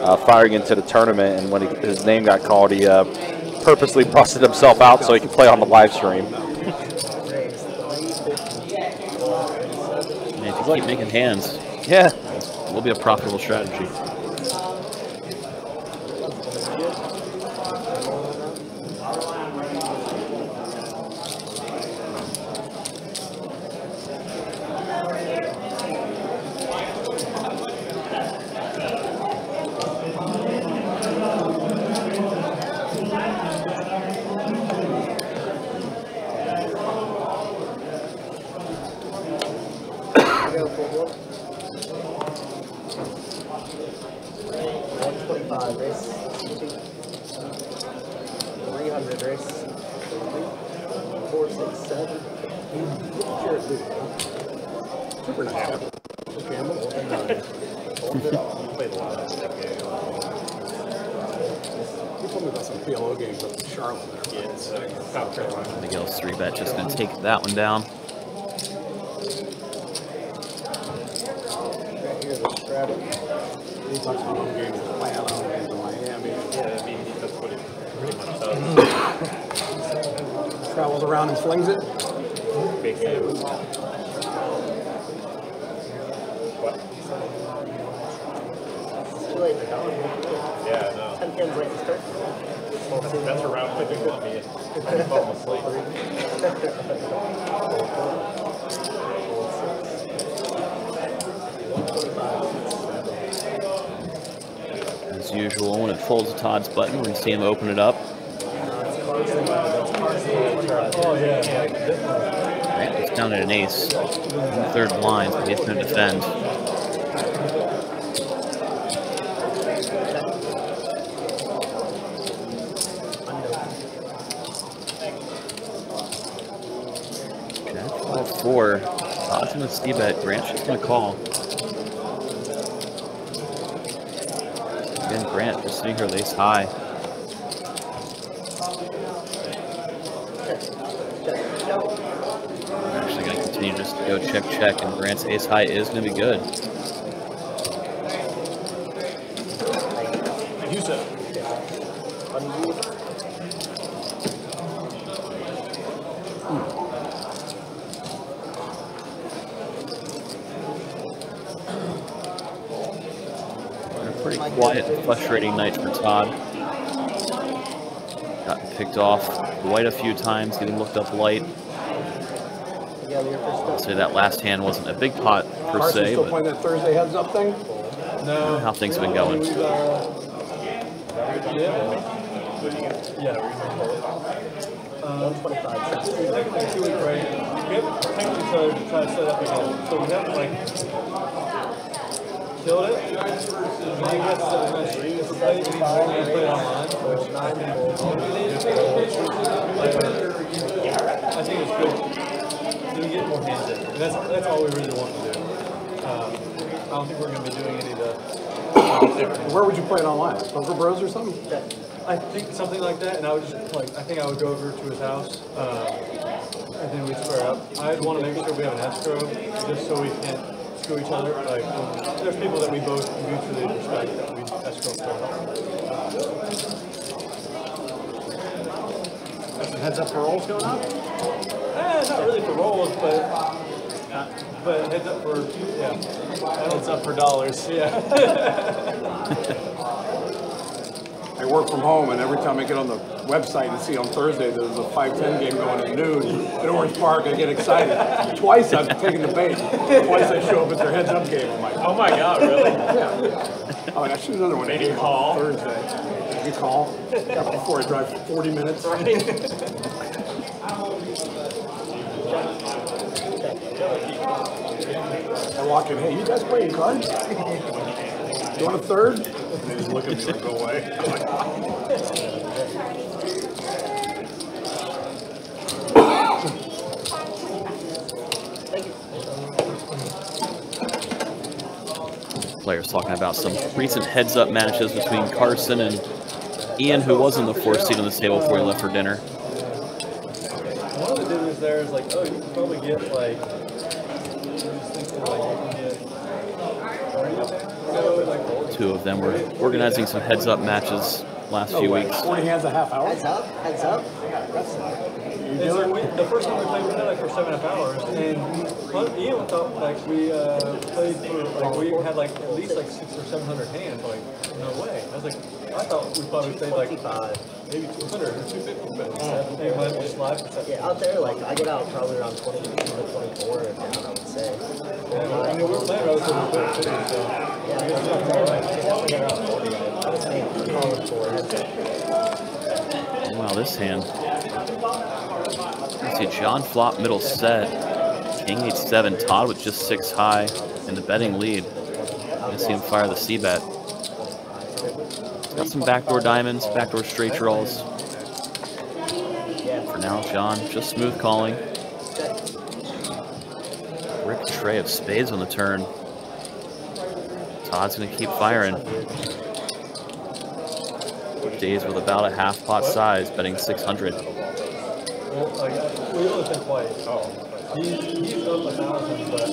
uh, firing into the tournament, and when he, his name got called, he uh, purposely <laughs> busted himself out so he could play on the live stream. I mean, if you keep making hands, Yeah. it will be a profitable strategy. Go for one. 125 race. 300 race. Four, six, seven. Sure, dude. Super nice. Campbell. You told me about some PLO games up in Charlotte there. Yeah, it's uh, South Carolina. Miguel's three bet just going to take down. Right here, the strap. He talks about home games in Atlanta, home games in Miami. Yeah, I mean, that's what it pretty much does. Travels around and flings it. Big fan. What? Too late for Don. Yeah, no. 10 pins late to start. That's around when you want me. I fall asleep. As usual, when it folds to Todd's button, going to see him open it up. Oh, yeah. Down at an ace. Third blind, but he's going to defend. Jack five four. Todd's to see bet. Grant's just to call. Sitting here with ace high. We're actually going to continue just to go check check, and Grant's ace high is going to be good. Quiet, and frustrating night for Todd. Got picked off quite a few times, getting looked up light. I'll say that last hand wasn't a big pot per Carson's se, still but playing that Thursday heads up thing? No. how things have been going. We've, uh, yeah. Yeah, we're um, we took like a two week break. We haven't technically started to try to set up again. So we haven't like killed it. And then you guys set a nice stream. It's play, we play it online. Which I think I think it's good. So you get more hands in. And that's that's all we really want to do. Um, I don't think we're going to be doing any of the Where would you play it online? Poker Bros or something? I think something like that, and I would just like I think I would go over to his house, um, and then we'd square up. I'd want to make sure we have an escrow, just so we can't screw each other. Like um, there's people that we both mutually respect that we escrow for. Heads up for rolls going on? Eh, not really for rolls, but but heads up for yeah. Heads up for dollars. Yeah. <laughs> I work from home, and every time I get on the website and see on Thursday there's a 5-10 game going at noon at Orange Park, I get excited. Twice I've taken the bait. Twice I show up at their heads up game. I'm like, Oh my God, really? yeah. I'm like, I should have done it when Did it you came call? on Thursday. You call before I drive 40 minutes. I walk in, hey, you guys playing cards? You want a third? And they just look at me and go away. Like, Players talking about some recent heads-up matches between Carson and Ian, who was in the fourth seat on this table before he left for dinner. One of the dudes there is like, oh, you can probably get like. I'm just thinking like you can get. No, like Two of them were organizing some heads-up matches last few weeks. 40 hands a half hour? Heads up, heads up. It's like we, the first time we played, we played like for seven and a half hours, and Hunt- Ian thought like we uh, played for like we had like at least like six or seven hundred hands. Like no way. I was like, I thought we probably played like maybe two hundred or two fifty, but they might just live for seven. Yeah, out there, like, I get out probably around 20 to 24 and down, I would say. Yeah, I mean, we were playing relatively quick too, so I definitely get around 40. I was saying, calling for heads up. Wow, this hand. I see John flop middle set. King h7. Todd with just six high in the betting lead. I see him fire the C bet. Got some backdoor diamonds, backdoor straight draws. For now, John just smooth calling. Rick tray of spades on the turn. Todd's gonna keep firing. Days with about a half pot size, betting 600. Well, like we only played twice. Oh. He, he's up a thousand, but I,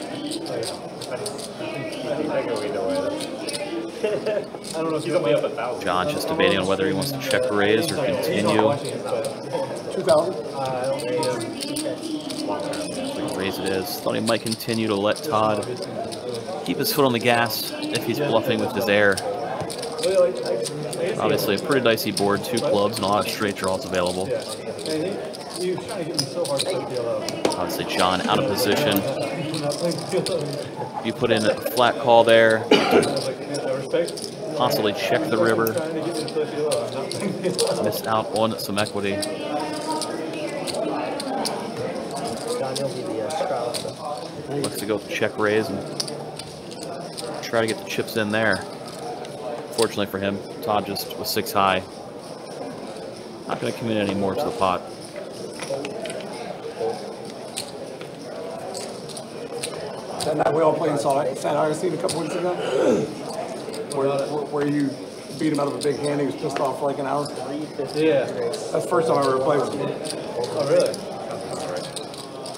I think I think I go either way. I don't know if He's only up a thousand. John just debating on whether he wants to check raise or continue. 2,000? Raise it is. Thought he might continue to let Todd keep his foot on the gas if he's bluffing with his air. Obviously, a pretty dicey board, two clubs, and a lot of straight draws available. Obviously, John out of position. You put in a flat call there, possibly check the river, missed out on some equity. Daniel be the uh, Strauss. Looks to go check raise and try to get the chips in there. Fortunately for him, Todd just was six high. Not going to commit any more to the pot. That night we all played in Salt- San Augustine a couple weeks ago? Where, <clears throat> where where you beat him out of a big hand, he was pissed off for like an hour? Yeah. That's the first time I ever played with him. Oh, really?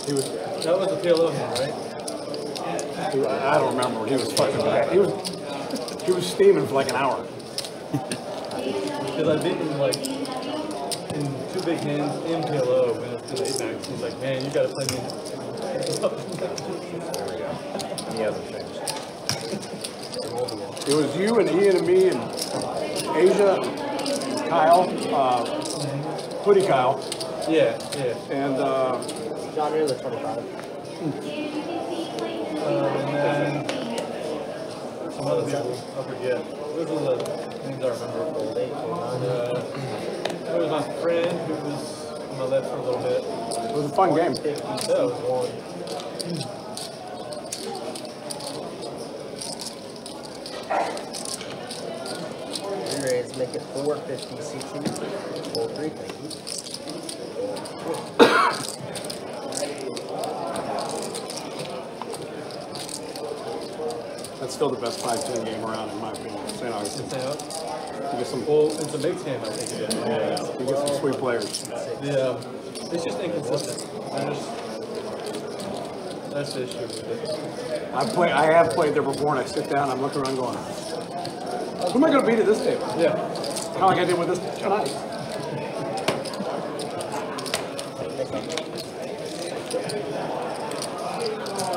He was, That was the PLO hand, right? he- I don't remember, he was fucking bad. He was, he was steaming for like an hour. Because I beat him like in two big hands in PLO when it's been eight max. He's like, man, you gotta play me. He hasn't changed. It was you and Ian and me and Asia, Kyle, uh, Hoodie Kyle. Yeah, yeah. And uh, John, you're the 25. Um, and some other people, I forget. Those are the names I remember. Uh, there was my friend who was on my left for a little bit. it was a fun game. That was one. Re-raise, make it 450 CT. Roll three, thank you. Still the best 5-10 game around, in my opinion. St. Augustine. St. Augustine? You get some, Well, it's a mixed game, I think is. yeah, you get some sweet players. Yeah, it's just inconsistent. I just, that's the issue with. I play. I have played there before, and I sit down, I'm looking around going, who am I going to beat at this table? Yeah. Kind of like I did with this tonight.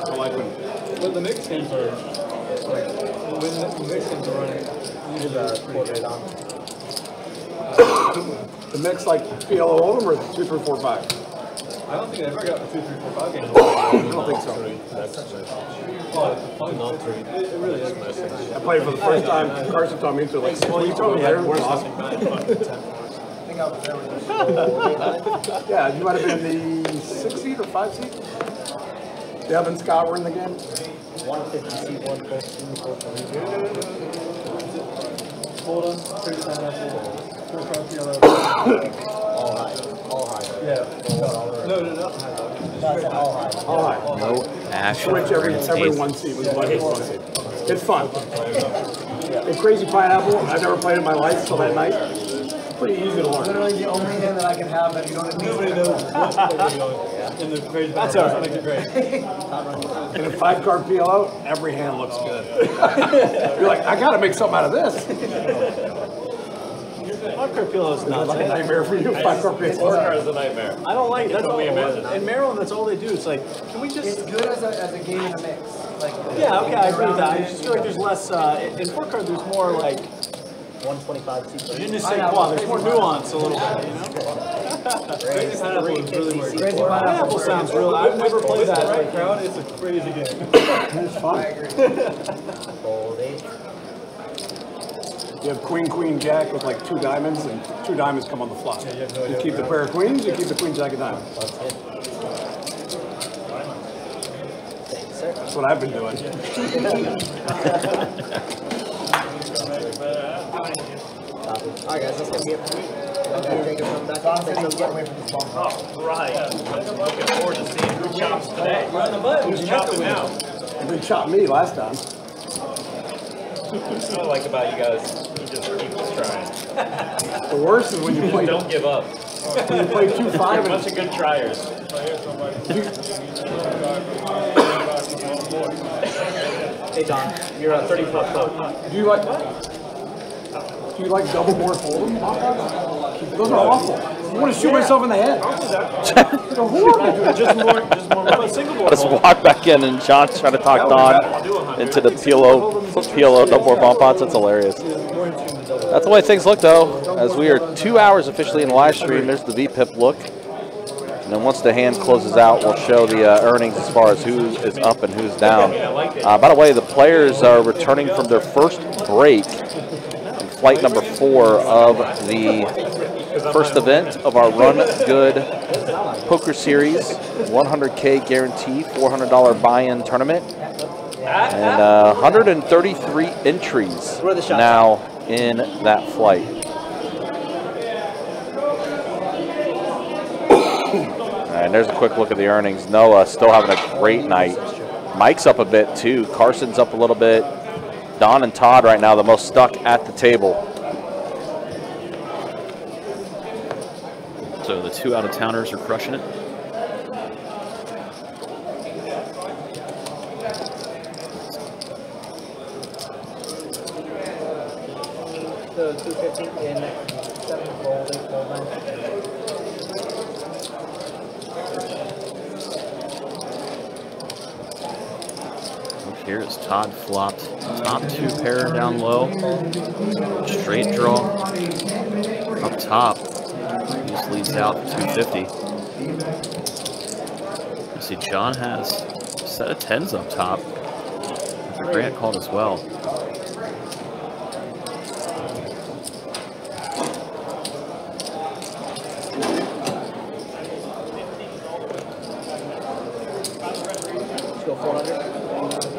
I like when But the mixed games are, like, when the mixed games running, usually it's pretty quarter good. the mix like PLO hold'em or two, three, four, five. I don't think I ever got the two, three, four, five games. I don't think so. It's fun. It, it really is. I played for the first time. Carson taught me into like. Well, you told me that. Awesome. I think I was there. <laughs> Yeah, you might have been the six seed or five seed. Deb and Scott were in the game. 150 C1, 14, 14. Hold on, yellow. All high. All high. Yeah. No, no, no. All high. All right. No ash. Switch every every one seed with one seed. It's fun. And Crazy Pineapple, I've never played in my life till that night. Pretty easy to learn. Literally the only hand that I can have that you don't Nobody knows what's going on in the crazy. That's all right. Make it great. <laughs> And a five card PLO, every hand looks good. <laughs> You're like, I gotta make something out of this. Five card pillow is nuts. Like a nightmare for you, five card Four PLO. card is a nightmare. I don't like that's all. we imagine. In Maryland, that's all they do. It's like, can we just? It's good as a, as a game in a mix. Like Yeah, okay, I agree with that. I just feel like there's less. Uh, in in four card, there's more like 125 C3. je ne sais quoi. There's more nuance a little bit, you know. Crazy pineapple is really weird. Crazy Pineapple sounds real. I've never played That that. right Like, crowd, it's a crazy game. It's fun. Fold eight. You have queen, queen, jack with like two diamonds, and two diamonds come on the flop. you have no You keep the pair of queens, you keep the queen, jack, and diamond. That's it. That's what I've been doing. <laughs> Copy. All right, guys, that's gonna be it for me. Okay, take it from back. Let's get away from this bomb. Right. Looking forward to seeing who chops today. Who's chopping now? They chopped me last time. That's what I like about you guys. You just keep trying. The worst is when you play, Don't give up. When you play two You're five a bunch of good triers. Hey, Don, you're a 30 foot foot. do you like do you like double board hold'em? Those are awful. I want to shoot myself in the head. <laughs> They're horrible. just more, just more single board. Let's walk back in and John's trying to talk Don into the PLO, PLO double board bomb pots. That's hilarious. That's the way things look though. As we are two hours officially in live stream, there's the VPIP look. And then once the hand closes out, we'll show the uh, earnings as far as who is up and who's down. Uh, by the way, the players are returning from their first break in flight number four of the first event of our Run Good Poker Series 100K guarantee, $400 buy-in tournament, and uh, 133 entries Where are the shots? now in that flight. And there's a quick look at the earnings. Noah still having a great night. Mike's up a bit too. Carson's up a little bit. Don and Todd right now the most stuck at the table. So the two out of towners are crushing it. The 250 in seven fold, eight fold, nine. Here's Todd flopped top two pair down low. Straight draw. Up top. Just leads out 250. You see John has a set of tens up top. Grant called as well. Let's go 400.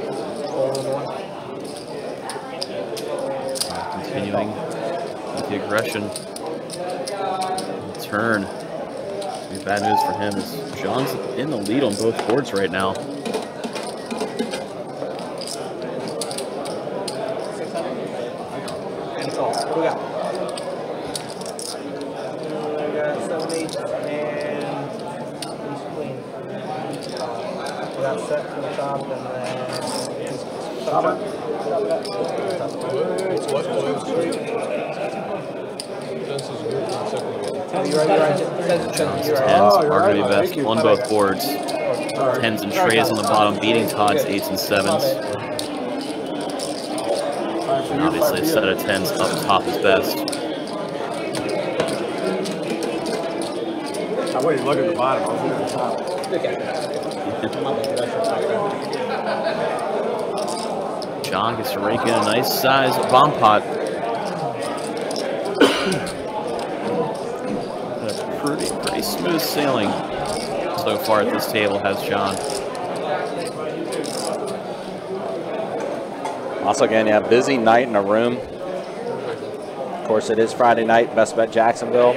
Continuing with the aggression. Turn. Bad news for him as John's in the lead on both boards right now. And it's all. What do we got? Uh, we got seven, eight, and ace queen. Uh, we got set from the top, and then. Top. Oh, you're right, you're right. Tens- tens- you're right. Tens you're are right. going to be best on both boards. Tens and trays on the bottom, beating Todd's eights and sevens. And obviously, a set of tens up top is best. I wouldn't look at the bottom. I was looking at the top. Okay. My bad, John gets to rake in a nice size bomb pot. But a pretty, pretty sailing so far at this table has John. Also, again, yeah, busy night in a room. Of course, it is Friday night, Best Bet Jacksonville.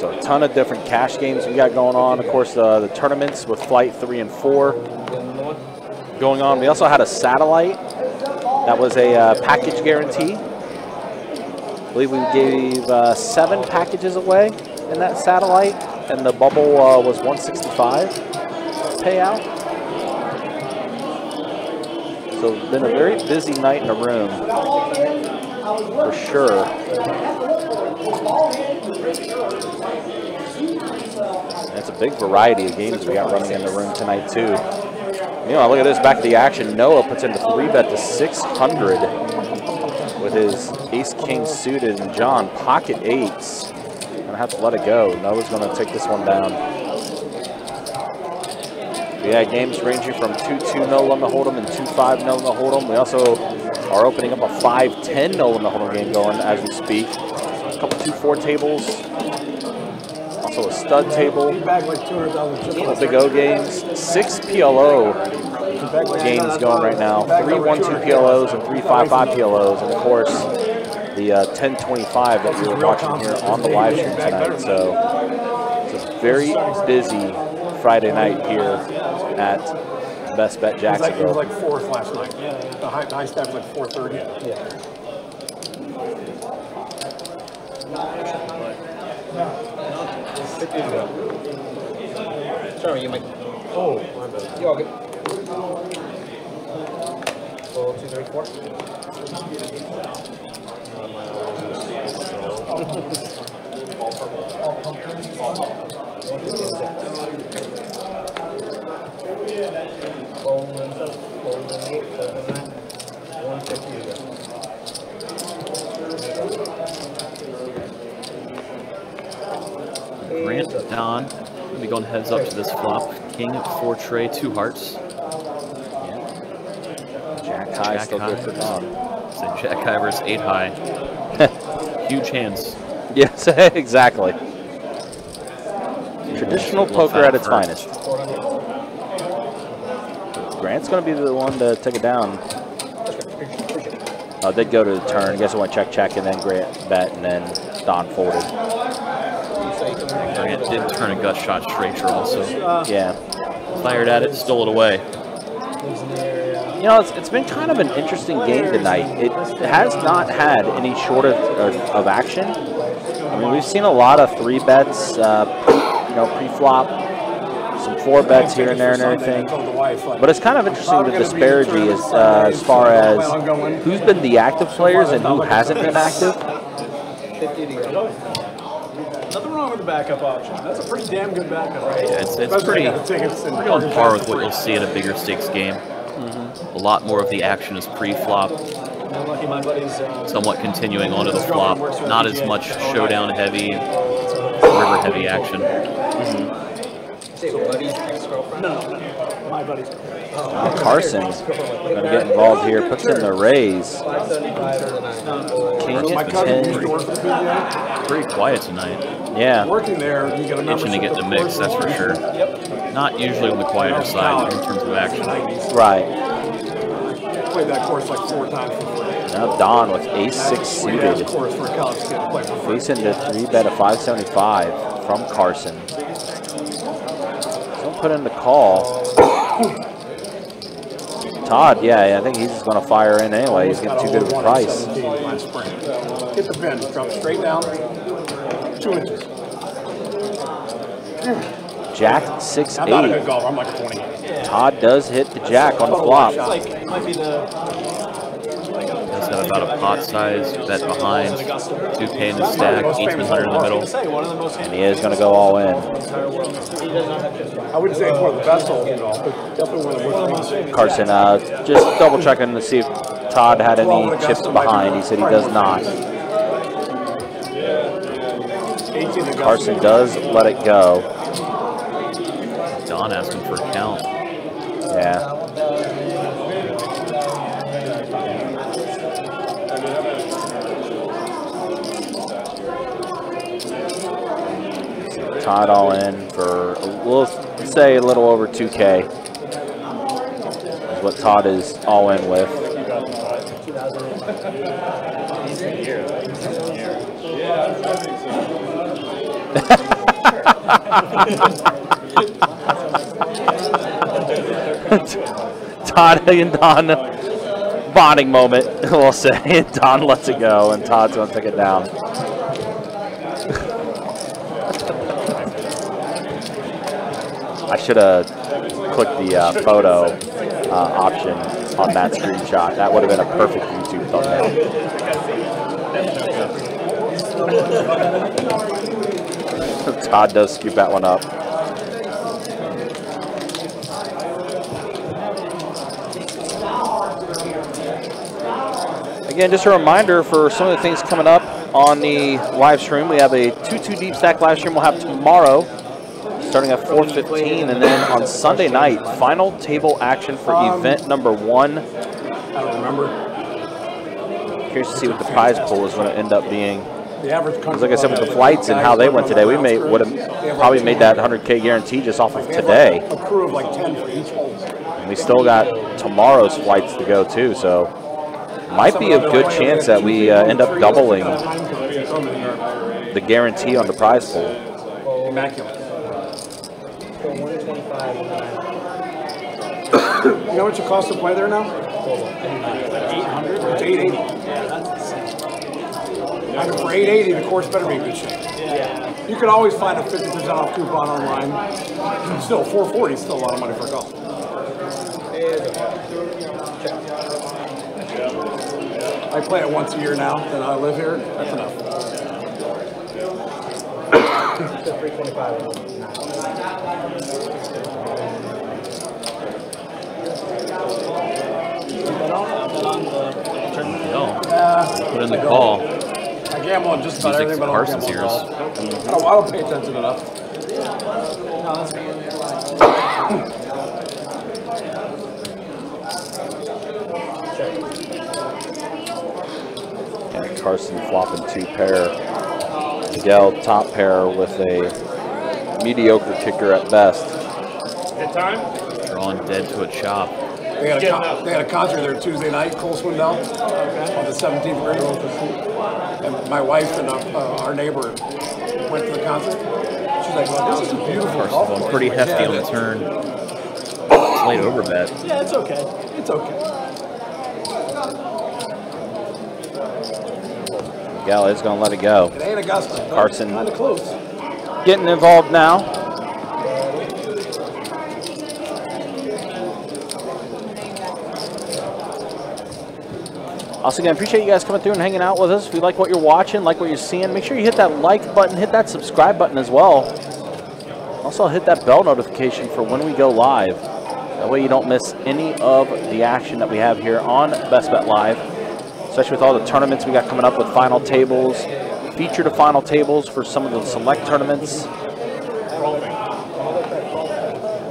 So a ton of different cash games we got going on. Of course, uh, the tournaments with Flight 3 and 4 going on. We also had a satellite that was a uh, package guarantee. I believe we gave uh, seven packages away in that satellite, and the bubble uh, was 165 payout. So been a very busy night in the room, for sure. And it's a big variety of games we got running in the room tonight too. You know, look at this back of the action. Noah puts in the three bet to 600 with his ace king suited, and John pocket eights. To let it go. Noah's gonna take this one down. Had games ranging from 2-2 no on the Hold'em and 2-5 no on the Hold'em. We also are opening up a 5-10 no the Hold'em game going as we speak. A couple 2-4 tables. Also a stud table. 200,000 Couple. Big O games. Six PLO games going right now. Three 1-2 PLOs and three 5-5 PLOs. And of course, the uh, 1025 that we were watching here on the live stream tonight. So it's a very busy Friday night here at Best Bet It was like, it was like fourth last night. The high, the high step was like 430. Yeah. Sorry, you might. Oh, my bad. You all good. Roll two, three, four. Fold and seven, fold and eight, fold and nine. One fifty to go. Grant Don. We'll be going heads up to this flop. King, four tray, two hearts. Jack high, Jack still high. good for Don. Jack high versus eight high. <laughs> Huge hands. Yes, <laughs> exactly. Traditional poker at its first. finest. Grant's going to be the one to take it down. Oh, they'd go to the turn. I Guess I went check, check, and then Grant bet, and then Don folded. Grant did turn a gut shot straight draw, so Yeah. fired at it, stole it away. You know, it's, it's been kind of an interesting game tonight. It has not had any short of, of, of action. I mean, we've seen a lot of three bets, uh, you know, pre-flop, some four bets here and there and everything. But it's kind of interesting the disparity as, uh, as far as who's been the active players and who hasn't been active. 50 to go. Nothing wrong with the backup option. That's a pretty damn good backup. Right? Yeah, it's, it's pretty, pretty on par with what you'll see in a bigger stakes game. A lot more of the action is pre-flop, I'm lucky my buddy's. Uh, somewhat continuing onto the flop. Not as much showdown heavy, river heavy action. Say your buddy's ex-girlfriend? no, no, no, my buddy's. Oh. Carson going to get involved here, puts in the raise. 575 for the nine. King My at cousin used to 10. work for the PGA. Pretty quiet tonight. Yeah. Working there, you get a Itching to get the mix, that's for sure. Not usually on the quieter side in terms of action. Right. Played that course like four times for free. Now Don with ace six Sweet suited. course for a college kid to play for free. Facing the three bet of 575 from Carson. Don't put in the call. Todd, yeah, I think he's just going to fire in anyway. He's getting too good of a price. Last. Hit the pin, drop straight down, two inches. Jack six I'm not a good eight. golfer. I'm like a 28. Todd does hit the jack on the flop. It's like might be the Does have about a pot size bet behind, 2k in the stack, 1800 in the middle. say one of the most. And he is going to go all in. I wouldn't say it's one of the best holes in golf, but definitely one of the most famous. Carson, uh, just double checking to see if Todd had any chips behind. He said he does not. Carson does let it go. Don asking for a count. Yeah. Todd all in for, a little, say a little over 2K. Is what Todd is all in with. <laughs> Todd and Don bonding moment, <laughs> we'll say. <laughs> Don lets it go, and Todd's going to take it down. I should have clicked the uh, photo uh, option on that screenshot. That would have been a perfect YouTube thumbnail. <laughs> Todd does scoop that one up. Again, just a reminder for some of the things coming up on the live stream. We have a 2-2 deep stack live stream we'll have tomorrow starting at 4.15 and then on Sunday night, final table action for Um, event number one. I don't remember. Curious to see what the prize pool is going to end up being. The average Because like I said, with the flights and how they went today, we may would have probably made that 100K guarantee just off of today. like a crew of like 10 for each hole. And we still got tomorrow's flights to go too, so might be a good chance that we uh, end up doubling the guarantee on the prize pool. Immaculate. For 125 You know what it costs to play there now? 800. It's 880. I mean, for 880, the course better be in good shape. Yeah. You can always find a 50% off coupon online. Still, 440 is still a lot of money for golf. I play it once a year now that I live here. That's enough. 325. No. Put in the call. I gamble on just about everything, but I don't gamble on ears. golf. I don't, I don't pay attention enough. And Carson flopping two pair. Miguel top pair with a mediocre kicker at best. Good time? Drawing dead to a chop. They had, a con- they had a concert there Tuesday night, Cole Swindell, on the 17th grade. And my wife and uh, uh, our neighbor went to the concert. She's like, well, this is a beautiful golf Carson's course. pretty I'm like, hefty "Yeah, on the turn. Late over bet. Yeah, it's okay. It's okay. Miguel is going to let it go. It ain't Augusta. Carson Kind of close. getting involved now. Also, again, appreciate you guys coming through and hanging out with us. If you like what you're watching, like what you're seeing, make sure you hit that like button, hit that subscribe button as well. Also, hit that bell notification for when we go live. That way you don't miss any of the action that we have here on Best Bet Live, especially with all the tournaments we got coming up with final tables, feature to final tables for some of the select tournaments.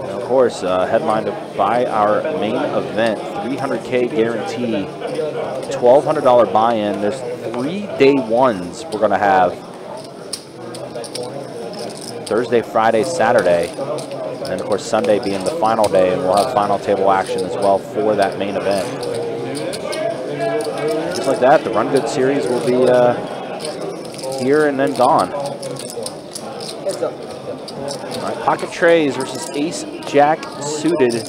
And of course, uh, headlined by our main event, 300K guarantee, $1,200 buy-in. There's three day ones we're going to have. Thursday, Friday, Saturday, and of course Sunday being the final day, and we'll have final table action as well for that main event. Just like that, the Run Good Series will be uh, here and then gone. All right, pocket trays versus Ace Jack suited.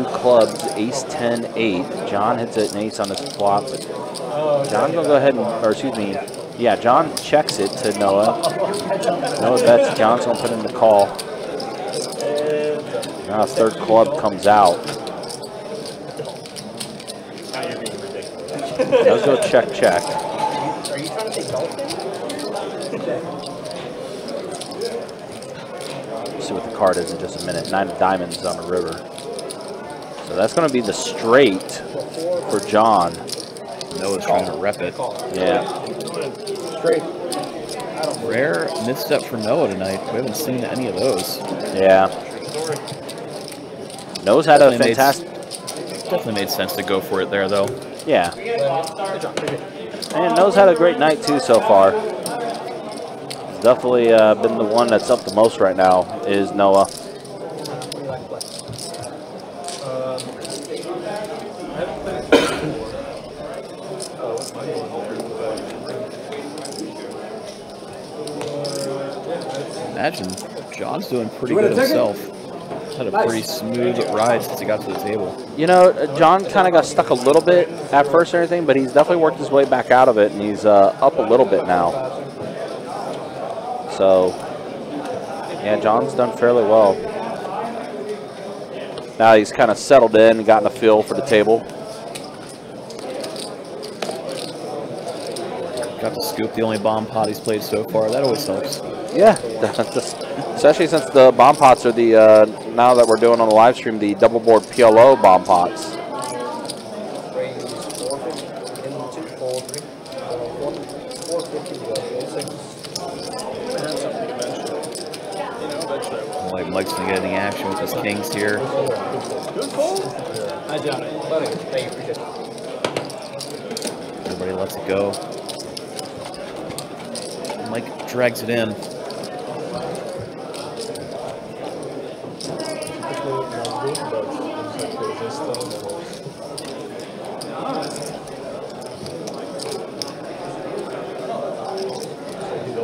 Two clubs, Ace 10 8. John hits an Ace on his flop. John's gonna go ahead and, or excuse me, yeah, John checks it to Noah. Noah bets John's gonna put in the call. Now third club comes out. Let's go check, check. Are you trying to dolphin? see what the card is in just a minute. Nine of diamonds on the river. So that's going to be the straight for John. Noah's trying to rep it. Yeah. Straight. Rare misstep for Noah tonight. We haven't seen any of those. Yeah. Noah's had a Definitely made- fantastic. Definitely made sense to go for it there, though. Yeah. And Noah's had a great night too so far. He's definitely uh, been the one that's up the most right now is Noah. Imagine John's doing pretty good himself. Had a pretty smooth ride since he got to the table. You know, uh, John kind of got stuck a little bit at first or anything, but he's definitely worked his way back out of it, and he's uh, up a little bit now. So, yeah, John's done fairly well. Now he's kind of settled in and gotten a feel for the table. Got to scoop the only bomb pot he's played so far. That always helps. Yeah, that's- especially since the bomb pots are the, uh, now that we're doing on the live stream, the double board PLO bomb pots. Like Mike's been getting the action with his kings here. I doubt it. Thank it. Everybody lets it go. Mike drags it in.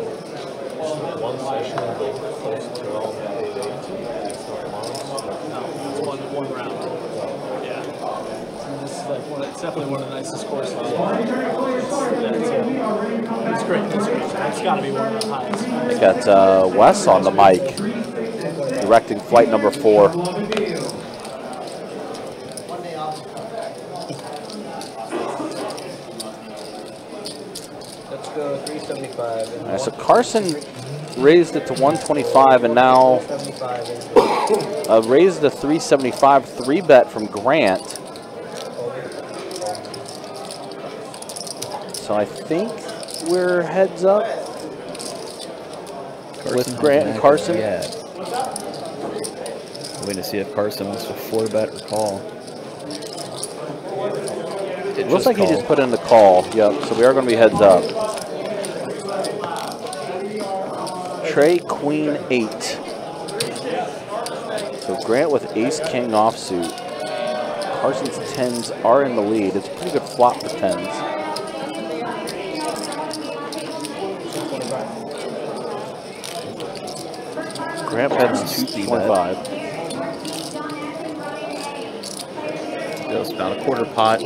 One session will go close to all One, one round. Yeah. This is like one, it's definitely one of the nicest courses. It's, it's great. It's great. It's got to be one of the highest. We uh, Wes on the mic, directing flight number four. Let's go 375. All right, so Carson raised it to 125 and now 75 and uh, raised the 375 three bet from Grant. So I think we're heads up with Grant and Carson. Yeah. Waiting to see if Carson wants to four bet or call. It Looks like he just put in the call. Yep. So we are going to be heads up. Trey Queen eight. So Grant with Ace King offsuit. Carson's tens are in the lead. It's a pretty good flop for tens. Bets two twenty-five. Goes about a quarter pot.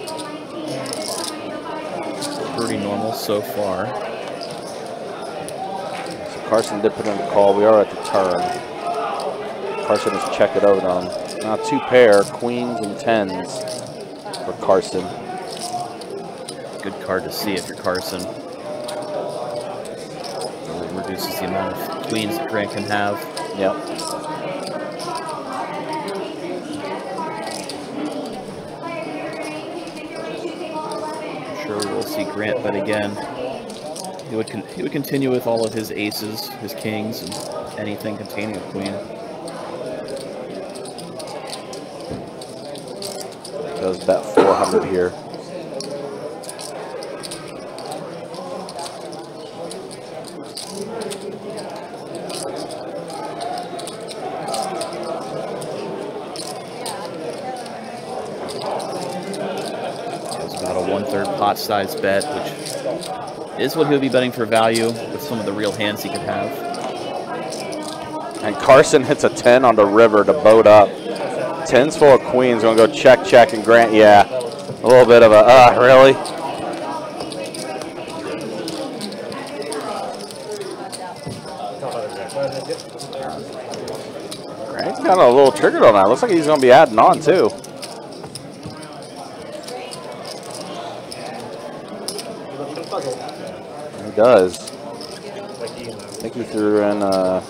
Pretty normal so far. So Carson did put in the call. We are at the turn. Carson has checked it over on now two pair, queens and tens. for Carson. Good card to see if you're Carson. Reduces the amount of queens that Grant can have. Yep. I'm sure we'll see Grant but again. He would he would continue with all of his aces, his kings, and anything containing a queen. Does bet 400 here. It's about a one-third pot size bet, which is what he would be betting for value with some of the real hands he could have. And Carson hits a 10 on the river to boat up. 10's full of queens. Gonna go check, check, and Grant. Yeah, a little bit of a, uh, really? Grant's got a little triggered on that. Looks like he's gonna be adding on too. Looking puzzled. He does. I think he threw in a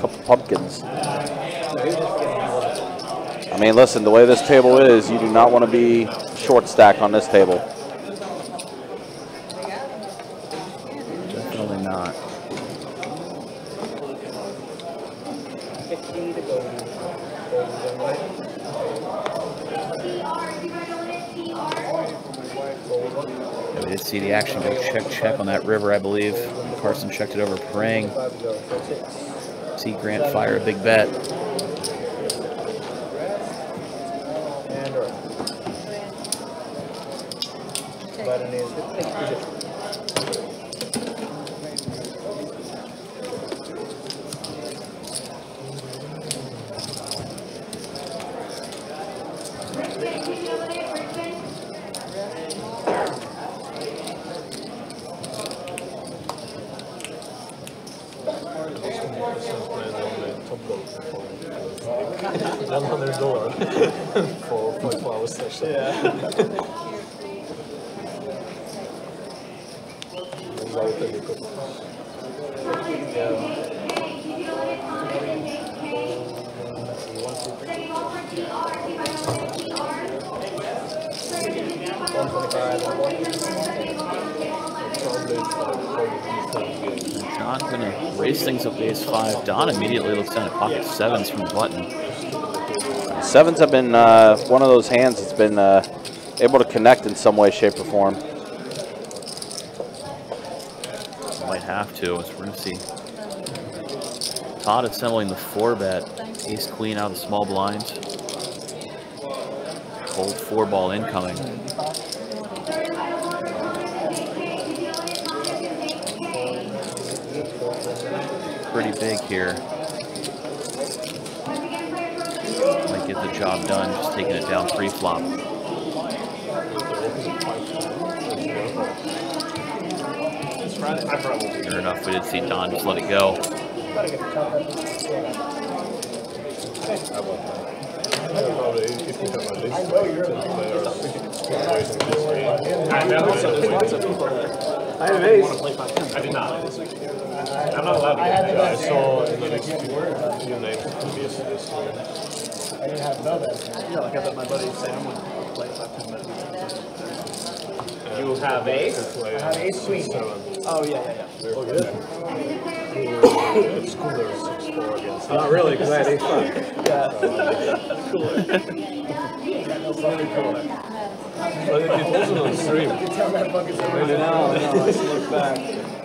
couple pumpkins. I mean, listen, the way this table is, you do not want to be short stack on this table. Check, check on that river, I believe. Carson checked it over praying. Five to go. So six. See Grant fire a big bet. And uh, earth. Button is position. One on their door for 24 hours session. One twenty-five and one. John gonna raise things up to ace five. Don immediately looks down at pocket sevens from the button. Sevens have been uh, one of those hands that's been uh, able to connect in some way, shape, or form. Might have to, as we're gonna see. Todd assembling the four bet. Ace queen out of the small blinds. Cold four ball incoming. Pretty big here. Might get the job done, just taking it down pre-flop. Sure enough, we did see Don just let it go. I have ace. I did not. I'm not allowed to get that. I saw in the next few, few names previous to this. so- I didn't have know that. Yeah, like I thought my buddy Sam would play five, ten minutes. You have ace? I have ace queen. Oh, yeah, yeah, yeah. Oh, good. At there was six, four against. Not really, because I had ace five. But it it wasn't on stream. You can tell that bucket's a Really? No, no, I look back.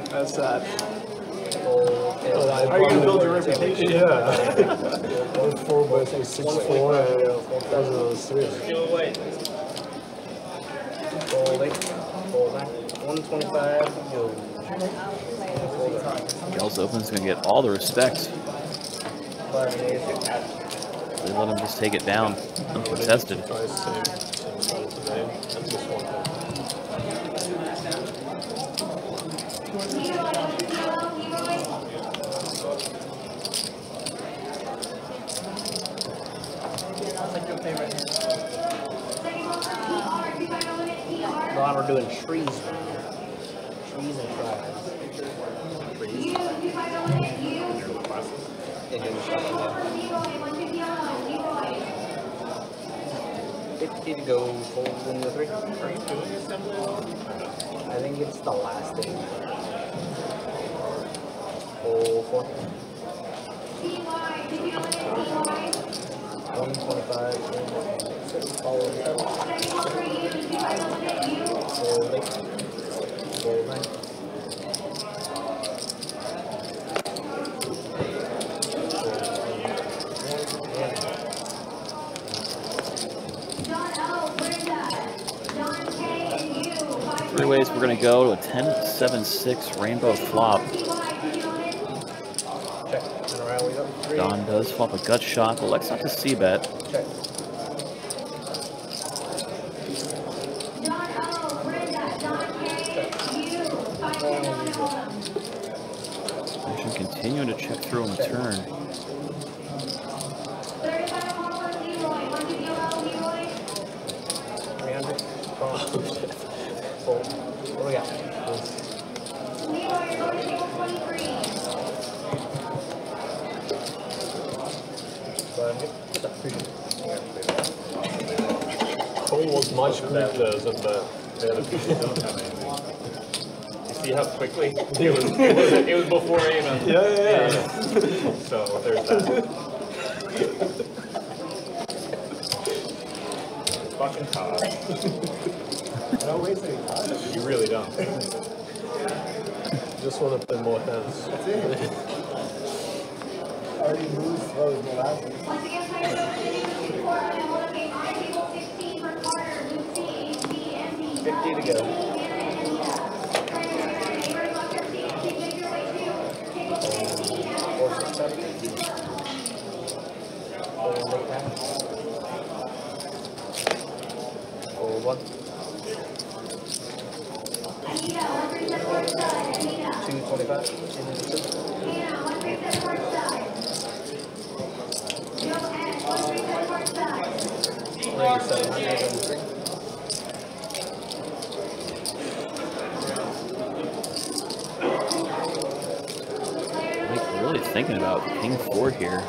That's sad. How are you gonna build your reputation? Yeah. <laughs> Four by six, six, four, and that was on stream. Folding. Folding. One twenty-five. Gels Open's gonna get all the respect. They let him just take it down uncontested. Try to save, save it today. That's just one thing. What's like your favorite? doing trees. Trees and tribes. Trees. Fifty go in the three. I think it's the last thing. Four. Three ways we're going to go to a 10-7-6 rainbow flop. Check. Turn around. We got three. Don does flop a gut shot, but not to see bet. Check. Action continuing to check through on the turn. Quicker uh, than the, the other people don't have anything. You see how quickly? <laughs> It was, it was, it was before Ava. Yeah, yeah, yeah. So there's that. Fucking Todd. I don't waste any time. You really don't. Just want to play more hands. That's it. Already moved slow as the last one. Fifty to go. One. Two twenty-five. Into the two. Three, seven hundred and three. Like really thinking about here.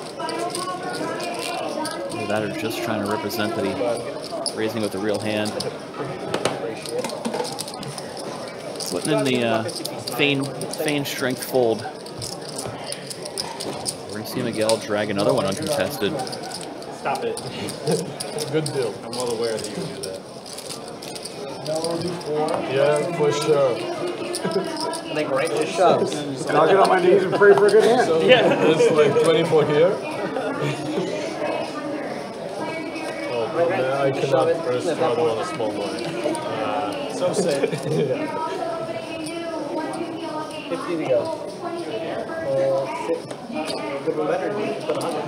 Either that or just trying to represent that he raising with the real hand. Putting in the uh, feign, feign strength fold. We're gonna see Miguel drag another one uncontested. Stop it. <laughs> Good deal. I'm well aware that you. Yeah, for sure. I think right just shoves. And I'll get on my knees and pray for a good hand. So It's like 24 here. <laughs> Oh, but then I cannot first struggle on a small blind. <laughs> Uh, So safe. <laughs> yeah. Fifty to go. Uh, six. Good one better. You can hundred.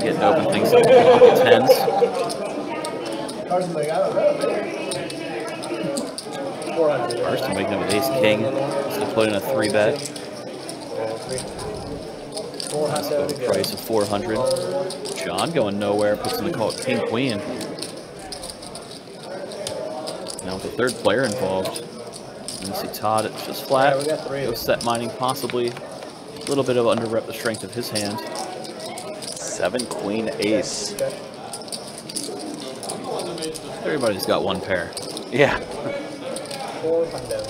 Getting open things up to tens. Carson's like, I don't know. Four hundred. Carson making up with ace king. Still putting a three bet. Four Let's hundred go to go. price of 400. John going nowhere, puts in the call at king queen. Now with the third player involved. You see Todd, it's just flat. Yeah, we got three. Go set mining possibly. A little bit of under rep the strength of his hand. Seven queen ace. Everybody's got one pair. Yeah. Four hundred.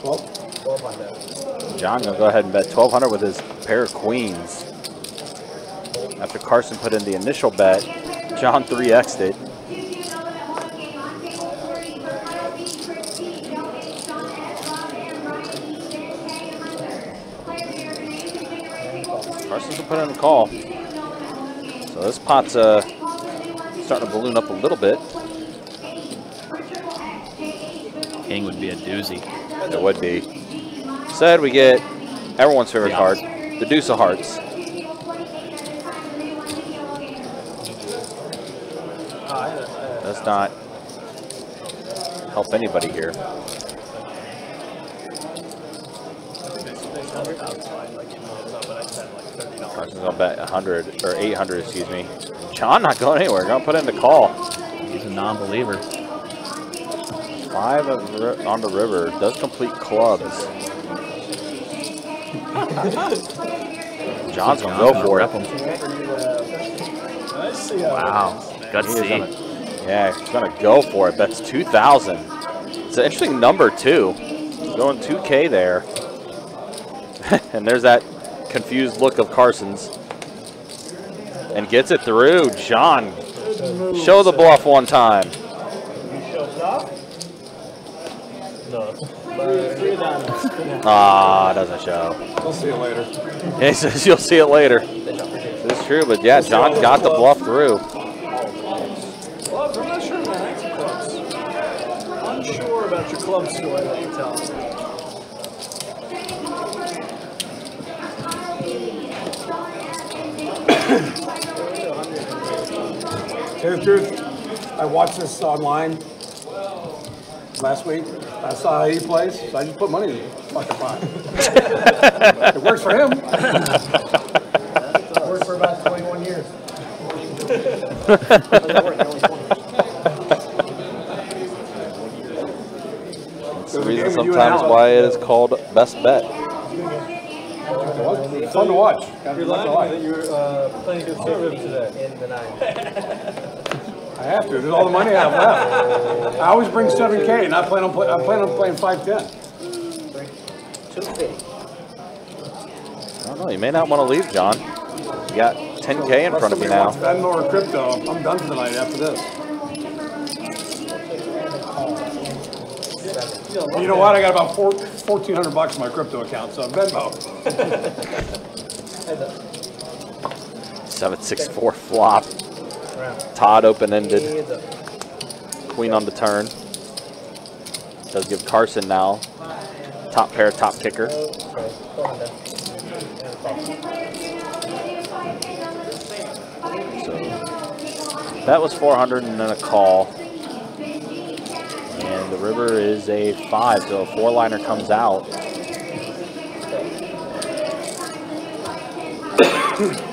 Twelve. Twelve hundred. John gonna go ahead and bet 1200 with his pair of queens. After Carson put in the initial bet, John 3x'd it. Carson's gonna put in a call. So this pot's uh, starting to balloon up a little bit. King would be a doozy. It would be. Said we get everyone's favorite card, the Deuce of Hearts. Does not help anybody here. Carson's gonna bet 100 or 800, excuse me. John not going anywhere. Gonna put in the call. He's a non-believer. Five of on the river does complete clubs. John's gonna go for it. Wow, He is gutsy. gonna- yeah, he's gonna go for it. That's 2,000. It's an interesting number too. Going 2K there. <laughs> and there's that confused look of Carson's. And gets it through. John, show the bluff one time. No. Ah, doesn't show. We'll see you later. <laughs> He says you'll see it later. It's true, but yeah, John got the bluff through. Well, I'm not sure about anti clubs. Unsure about your club score, I can tell. Tell the truth, I watched this online last week. I saw how he plays, so I just put money in the fucking pot. <laughs> it works for him. it Worked for about 21 years. That's the reason sometimes why it is called best bet. It's fun to watch. You're lying that you're uh, playing conservative today. In the nine. <laughs> I have to. There's all the money I have left. I always bring 7K, and I plan on play, I plan on playing 510. 250. I don't know. You may not want to leave, John. You got 10K in front of you now. Or crypto. I'm done for the after this. You know what? I got about four, 1,400 bucks in my crypto account, so Venmo. <laughs> 764 flop. Todd open ended. Queen on the turn. Does give Carson now. Top pair, top kicker. So that was 400 and then a call. And the river is a five, so a four liner comes out. <coughs> <coughs> <coughs>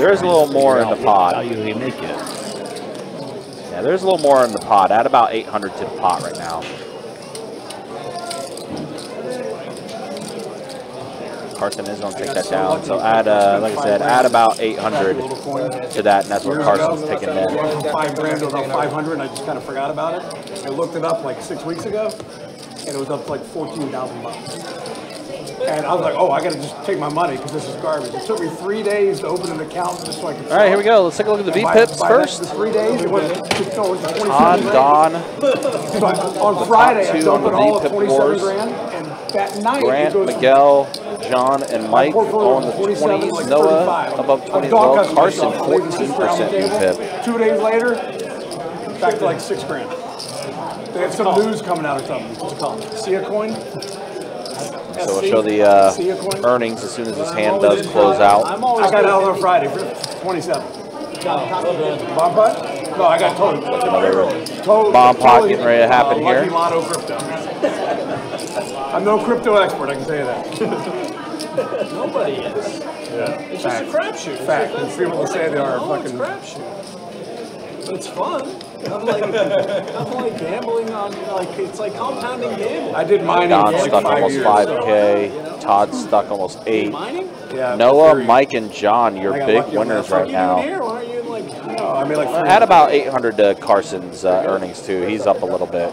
There's a little more in the pot. How you make it? Yeah, there's a little more in the pot. Add about 800 to the pot right now. Carson is going to take that down. So add, uh, like I said, add about 800 to that, and that's what Carson's taking in. five grand to about 500, and I just kind of forgot about it. I looked it up like six weeks ago, and it was up to like 14,000 bucks. And I was like, oh, I got to just take my money because this is garbage. It took me three days to open an account just so I could. All right, here we go. Let's take a look at the VPIPs first. Three days. It no, it was 27 Todd, grand. Don, on Friday, I two dumped on it the all VPIP 27 wars. grand, and that night Grant, it goes from Miguel, John, and Mike on the was 47, 20s. like Noah above I'm 20 as well. Carson, myself. I leave the sister on the 14% table. VPIP. Two days later, back to like six grand. They had some news coming out or something. What's it called? Sia coin? So we'll show the uh, earnings as soon as this hand does close out. I got out on Friday for 27. Bomb pot? No, I got total. Another Total- bomb pot totally, getting ready to happen uh, here. Lotto crypto. I'm no crypto expert, I can tell you that. <laughs> Nobody is. Yeah. It's just a crapshoot. Fact. And people will say they are fucking. crapshoot. But it's fun. I'm like, I'm like gambling on, like, it's like compounding gambling. I did mining Don's for like stuck five almost years. 5K. Todd stuck almost 8. Mining? Yeah, Noah. Mike, and John, your I big winners right What now. Here, why aren't you in like, No, I mean like three. Add about 800 to Carson's uh, earnings too. He's up a little bit.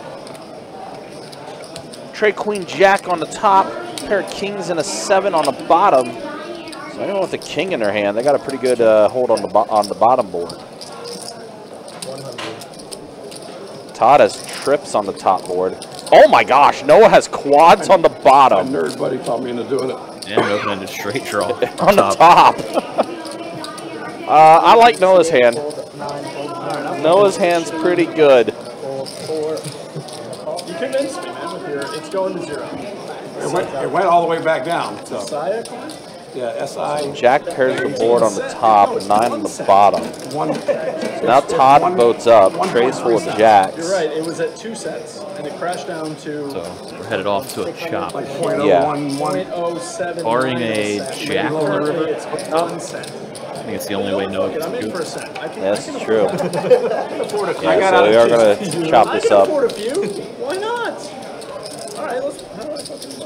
Trey Queen Jack on the top, pair of kings and a seven on the bottom. So anyone with a king in their hand, they got a pretty good uh, hold on the bo- on the bottom board. Todd has trips on the top board. Oh my gosh, Noah has quads on the My bottom. nerd buddy taught me into doing it. And an open-ended straight draw. <laughs> on the top. <laughs> uh, I like Noah's hand. Noah's hand's pretty good. you convinced me, man, with your, it's going to zero. It went, it went all the way back down. So Sia coin? Yeah, SI Jack pairs the board on the top, and nine on the bottom. one So now Todd votes up. Trey's full of jacks. You're right. It was at two sets, and it crashed down to. So we're headed off to a chop. Oh yeah. 0.07. Barring a jack on the river. It's one cent. I think it's the only way Noah Fuck it, I'm gets in for a scooped. cent. I can, Yes, I true. afford- <laughs> I can afford a few. Yeah, so we are going <laughs> to chop I this can up. afford a few. Why not? All right, let's.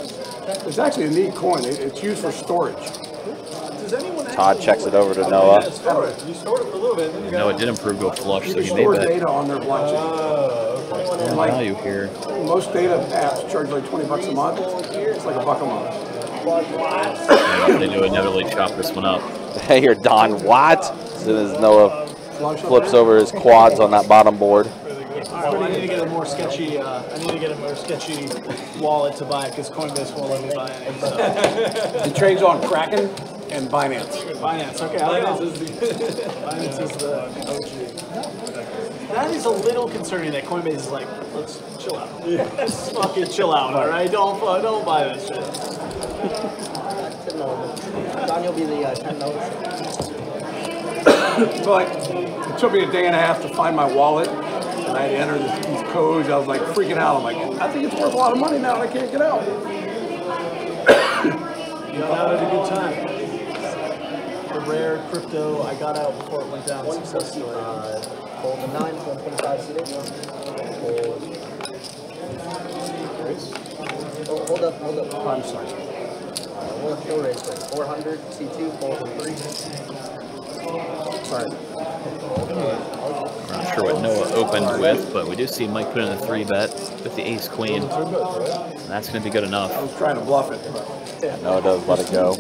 It's actually a neat coin. It- It's used for storage. Todd checks it over to Noah. store it? You store it for a little bit, and Noah did improve to a flush, You so can he made that data on their blockchain. Oh, okay. And like value here. most data apps charge like 20 bucks a month. It's like a buck a month. And they do inevitably chop this one up. Hey, you're Don Watt. As soon as Noah flips over his quads on that bottom board. All right, well, I need to get a more sketchy. Uh, I need to get a more sketchy wallet to buy it because Coinbase won't let me buy it. So. It trades on Kraken and Binance. Binance. Okay, Binance is the Binance is the OG. That is a little concerning that Coinbase is like, let's chill out. Let's fucking chill out, all right? Don't uh, don't buy this shit. Don, you'll be the uh, 10 notes. So like, it took me a day and a half to find my wallet, and I had to enter this, these codes. I was like freaking out. I'm like, I think it's worth a lot of money now, and I can't get out. <coughs> You got out at a good time. The rare crypto, I got out before it went down. Success story. Uh, hold the 9, 125 seated. Hold. Oh, hold up, hold up. I'm sorry. Uh, we'll raise for 400, C2, fold and 3. Sorry. We're not sure what Noah opened with, but we do see Mike put in a three bet with the ace queen. And that's going to be good enough. I was trying to bluff it. Noah does let it go.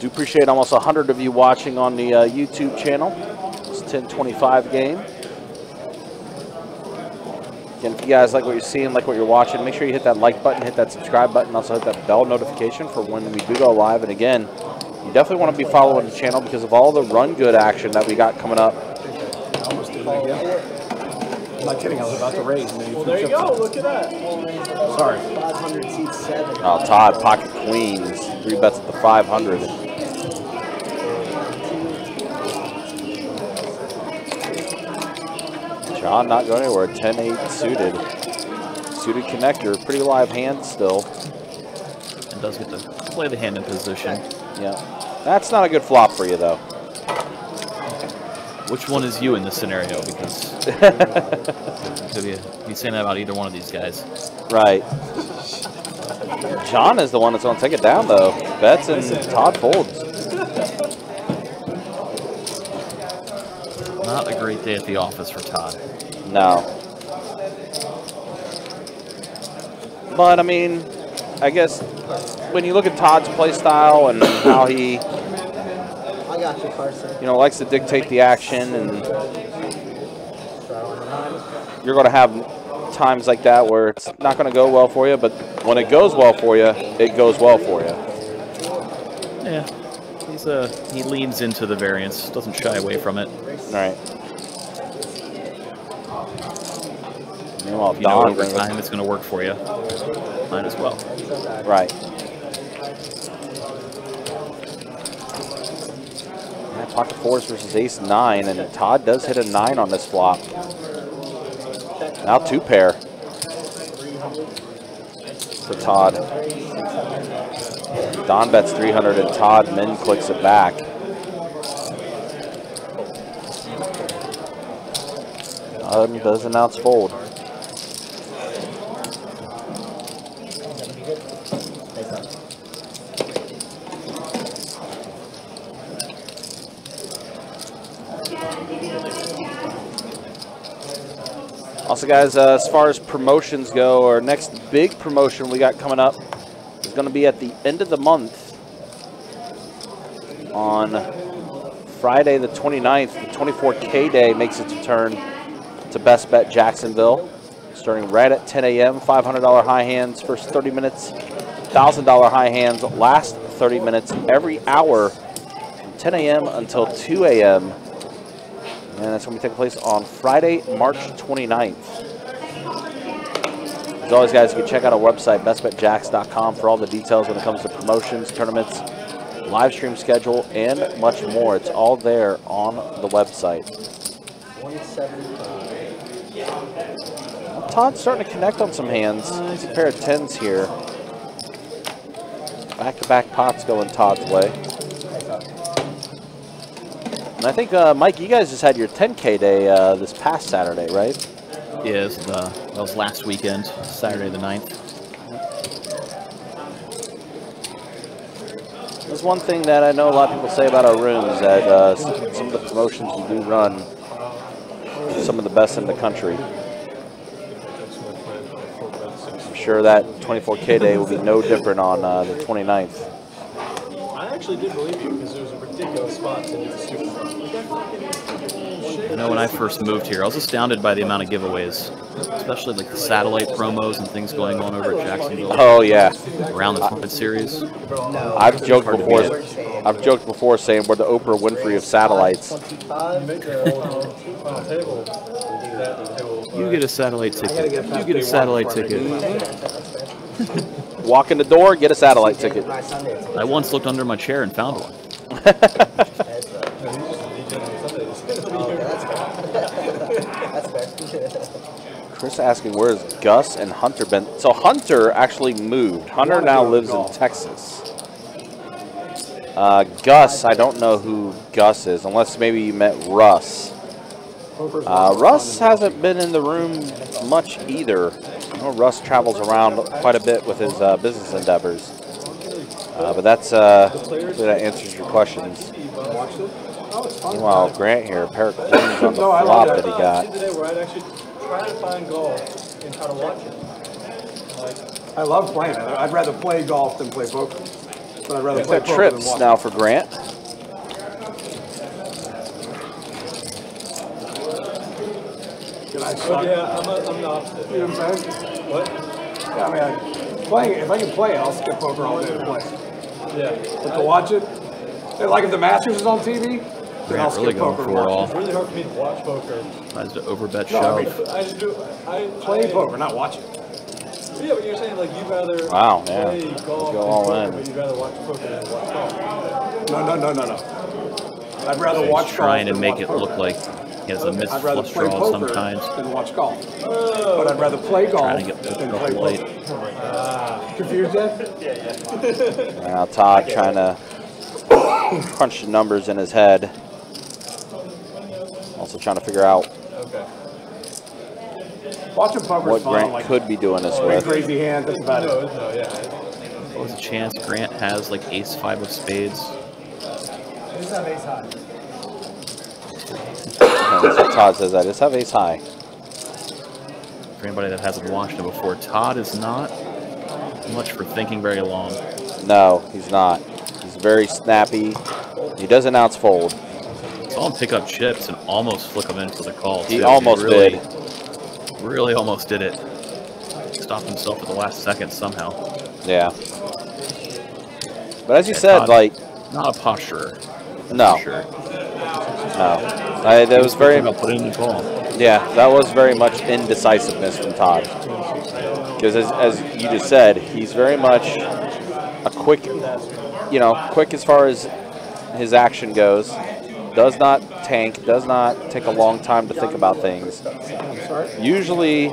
Do appreciate almost 100 of you watching on the uh, YouTube channel. It's 1025 game. Again, if you guys like what you're seeing, like what you're watching, make sure you hit that like button, hit that subscribe button, also hit that bell notification for when we do go live. And again, you definitely want to be following the channel because of all the run good action that we got coming up. I almost did it again. I'm not kidding. I was about to raise, and then you Well, there you go. up. Look at that. Sorry. 500 seats, 7. Oh, Todd, pocket queens, three bets at the 500. John not going anywhere, 10-8 suited. Suited connector, pretty live hand still. And does get to play the hand in position. Yeah, that's not a good flop for you though. Which one is you in this scenario? Because <laughs> could be, be saying that about either one of these guys. Right. John is the one that's going to take it down though. Bets and Todd folds. Not a great day at the office for Todd. No. But I mean, I guess when you look at Todd's play style and how he, I got you, Carson. you know, likes to dictate the action, and Try on the 9. you're going to have times like that where it's not going to go well for you. But when it goes well for you, it goes well for you. Yeah. He's uh he leans into the variance, doesn't shy away from it. All right. Meanwhile, If you know Don over time it's gonna work for you. Might as well. Right. Yeah, pocket fours versus ace nine, and Todd does hit a nine on this flop. Now two pair for Todd. Don bets 300 and Todd min clicks it back. Todd does announce fold. Also, guys, uh, as far as promotions go, our next big promotion we got coming up is going to be at the end of the month on Friday the 29th. The 24K day makes its return to Best Bet Jacksonville, starting right at 10 a.m. $500 high hands, first 30 minutes, $1,000 high hands, last 30 minutes, every hour from 10 a.m. until 2 a.m. And that's going to be taking place on Friday, March 29th. As always, guys, you can check out our website, bestbetjacks.com, for all the details when it comes to promotions, tournaments, live stream schedule, and much more. It's all there on the website. 175. Todd's starting to connect on some hands. He's a pair of tens here. Back-to-back pots going Todd's way. And I think, uh, Mike, you guys just had your 10K day uh, this past Saturday, right? Yeah, was the, that was last weekend, Saturday the 9th. There's one thing that I know a lot of people say about our rooms that uh, some, some of the promotions we do run, some of the best in the country. I'm sure that 24K day will be no different on uh, the 29th. I actually did believe you because there was a ridiculous spot to do the super fun. Like, that fucking I know when I first moved here, I was astounded by the amount of giveaways, especially like the satellite promos and things going on over at Jacksonville. Oh yeah, around the Trumpet Series. I've joked before. I've joked before saying we're the Oprah Winfrey of satellites. You get a satellite ticket. You get a satellite ticket. Walk in the door, get a satellite ticket. I once looked under my chair and found one. Chris asking where's Gus and Hunter been? So Hunter actually moved. Hunter now lives in Texas. Uh, Gus, I don't know who Gus is, unless maybe you met Russ. Uh, Russ hasn't been in the room much either. Russ travels around quite a bit with his uh, business endeavors. Uh, but that's uh, that answers your questions. Meanwhile, Grant here, a pair of queens on the No, flop love that he got. Today where I'd actually try to find golf and try to watch it. Like, I love playing it. I'd rather play golf than play poker. But I'd rather We've play got poker than trips watch. now for Grant. Did I suck? yeah, I'm, a, I'm the opposite. You know what I'm saying? What? Yeah, I mean, I, playing, if I can play it, I'll skip poker all day to play. Yeah. But to watch it, like if the Masters is on TV, then I'll Grant really skip going poker for it all. It's really hard for me to watch poker. Tries to overbet No, I mean- I just do. I Play I, poker, not watch it. Yeah, but you're saying like you'd rather Wow, yeah. play Let's golf go than all poker, in. but you'd rather watch poker than watch golf. No, no, no, no, no. I'd rather He's watch golf trying to than make watch it poker. look like he has a missed I'd rather flush play draw poker sometimes. than watch golf. But I'd rather play golf Trying to get than both play up late. poker. Confused yet? Now uh, Todd trying to crunch the numbers in his head. Also trying to figure out Okay. Watching poker what is. Grant like could be doing this big with. crazy hand, that's about No, it. no, yeah. What was the chance Grant has like ace five of spades? This have ace high. Todd says, I just have ace high. For anybody that hasn't watched him before, Todd is not much for thinking very long. No, he's not. He's very snappy. He does announce fold. Saw him pick up chips and almost flick them into the call. He too. almost really, did. Really almost did it. Stopped himself at the last second somehow. Yeah. But as you Yeah, said, Todd- like, Not a posturer. no, Sure. No. I, that was very, About putting in the call. yeah, that was very much indecisiveness from Todd. Because as, as you just said, he's very much a quick, you know, quick as far as his action goes. Does not tank, does not take a long time to think about things. Usually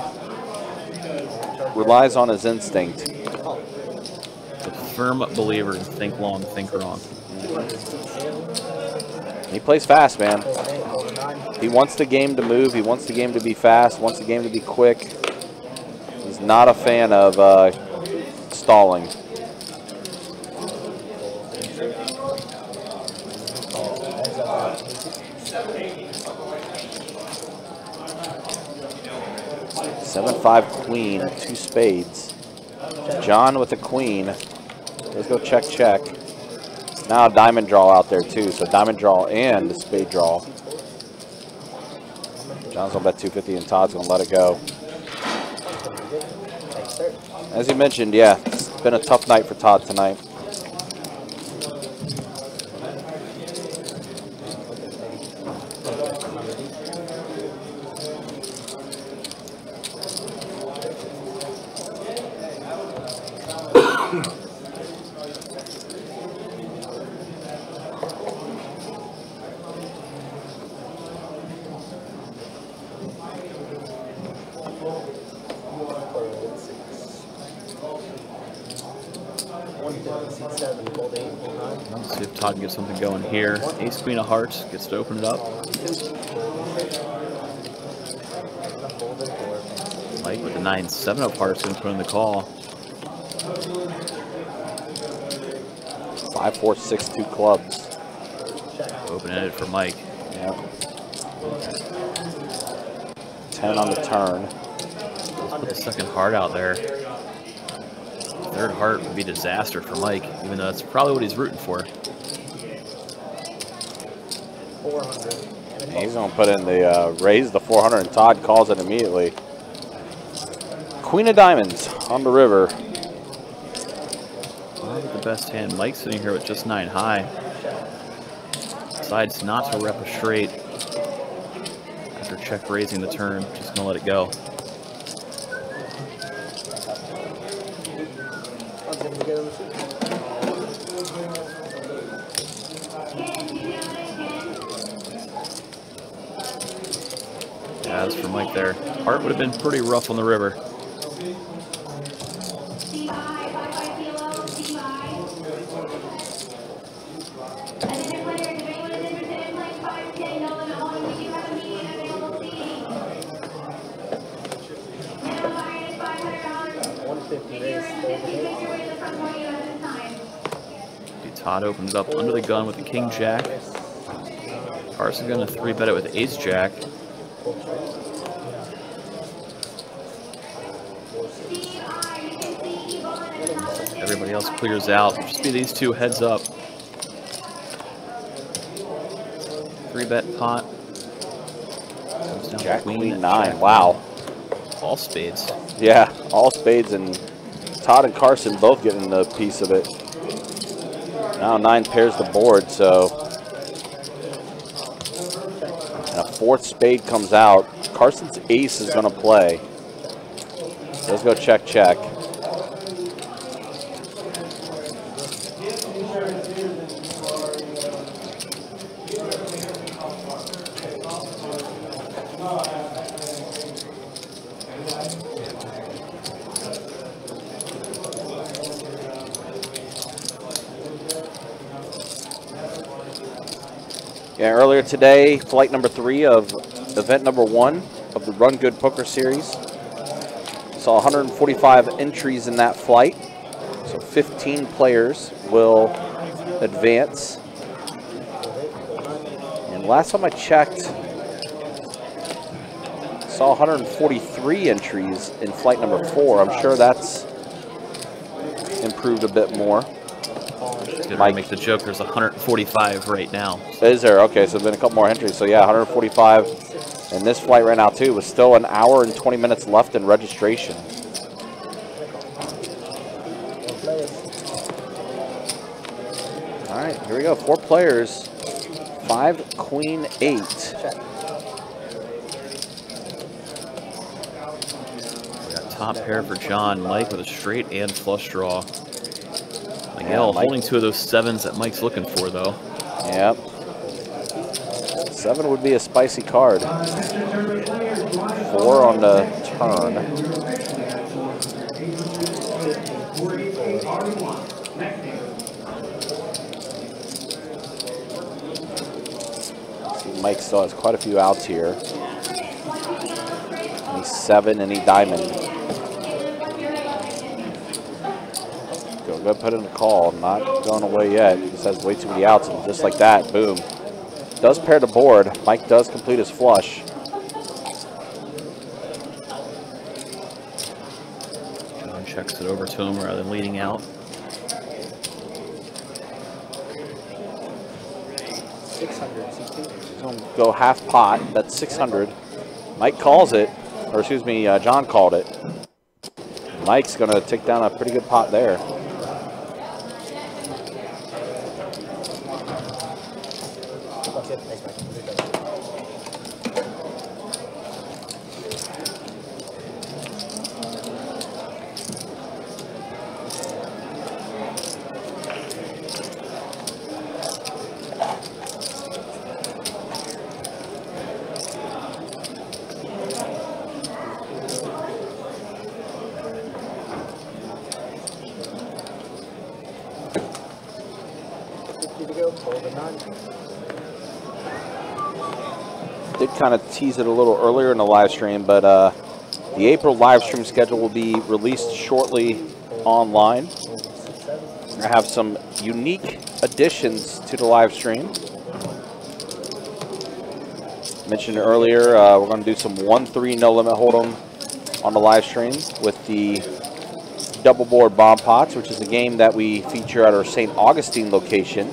relies on his instinct. A firm believer in think long, think wrong. He plays fast, man. He wants the game to move. He wants the game to be fast. Wants the game to be quick. He's not a fan of uh, stalling. Seven five queen, two spades. John with the queen. Let's go check check. Now diamond draw out there too. So diamond draw and the spade draw. John's gonna bet 250 and Todd's gonna let it go. As you mentioned, yeah, it's been a tough night for Todd tonight. Let's see if Todd can get something going here. Ace Queen of Hearts gets to open it up. Mike with the 9 7 of Hearts going to put in the call. Five, four, six, two clubs. Open ended for Mike. Yep. Ten on the turn. Put the second heart out there. Third heart would be disaster for Mike, even though that's probably what he's rooting for. He's gonna put in the uh, raise the 400, and Todd calls it immediately. Queen of Diamonds on the river. Not the best hand. Mike's sitting here with just nine high. Decides not to rep a straight after check raising the turn. Just gonna let it go. Heart would have been pretty rough on the river. Todd opens up under the gun with the king jack. Carson gonna three bet it with ace jack. Else clears out. Just be these two heads up. Three bet pot. Comes down to Jack, queen, and nine. jack. Wow. All spades. Yeah, all spades and Todd and Carson both getting a piece of it. Now nine pairs the board, so and a fourth spade comes out. Carson's ace is going to play. Let's go check, check. Today, flight number three of event number one of the Run Good Poker Series. Saw 145 entries in that flight. So 15 players will advance. And last time I checked, saw 143 entries in flight number four. I'm sure that's improved a bit more. Gonna Mike. make the Joker's 145 right now. Is there? Okay, so there's been a couple more entries. So yeah, 145. And this flight right now too was still an hour and 20 minutes left in registration. All right, here we go. Four players. Five, queen, eight. We got Top pair for John. Mike with a straight and flush draw. Miguel Mike- holding two of those sevens that Mike's looking for, though. Yep. Seven would be a spicy card. Four on the turn. See, Mike still has quite a few outs here. Any seven, any diamond. Go, go put in a call. Not going away yet. He just has way too many outs, and just like that, boom. Does pair the board. Mike does complete his flush. John checks it over to him rather than leading out. Six hundred. He's gonna go half pot. That's 600. Mike calls it, or excuse me, uh, John called it. Mike's gonna take down a pretty good pot there. Kind tease it a little earlier in the live stream, but uh, the April live stream schedule will be released shortly online. I have some unique additions to the live stream. Mentioned earlier, uh, we're going to do some 1-3 no limit hold'em on the live stream with the double board bomb pots, which is a game that we feature at our St. Augustine location.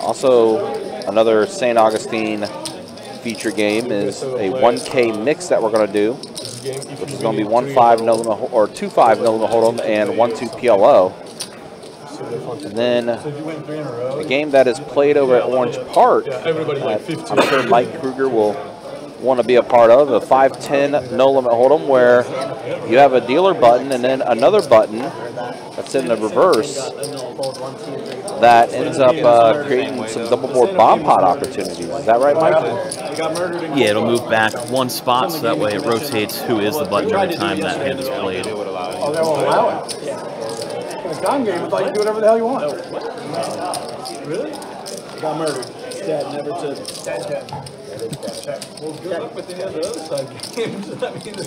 Also, another St. Augustine feature game is a 1K mix that we're going to do, which is going to be 1-5 no or 2-5 no limit hold'em and 1-2 PLO. And then a game that is played over at Orange Park, that uh, I'm sure Mike Kruger will want to be a part of, a 5-10 no limit hold'em where you have a dealer button and then another button that's in the reverse that ends up uh, creating some double board bomb pot opportunities. Is that right, Mike? Yeah, it'll move back one spot so that way it rotates who is the button every time that hand is played. Oh, they won't allow it. In a gun game, it's like you do whatever the hell you want. Really? Got murdered. He's dead, never to. Dead, dead. Well, good luck with any of the other side games. I mean, the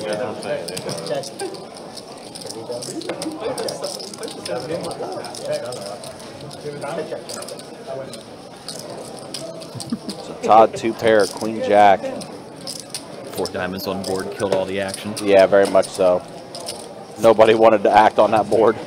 So Todd, two pair, Queen Jack. Four diamonds on board killed all the action. Yeah, very much so. Nobody wanted to act on that board.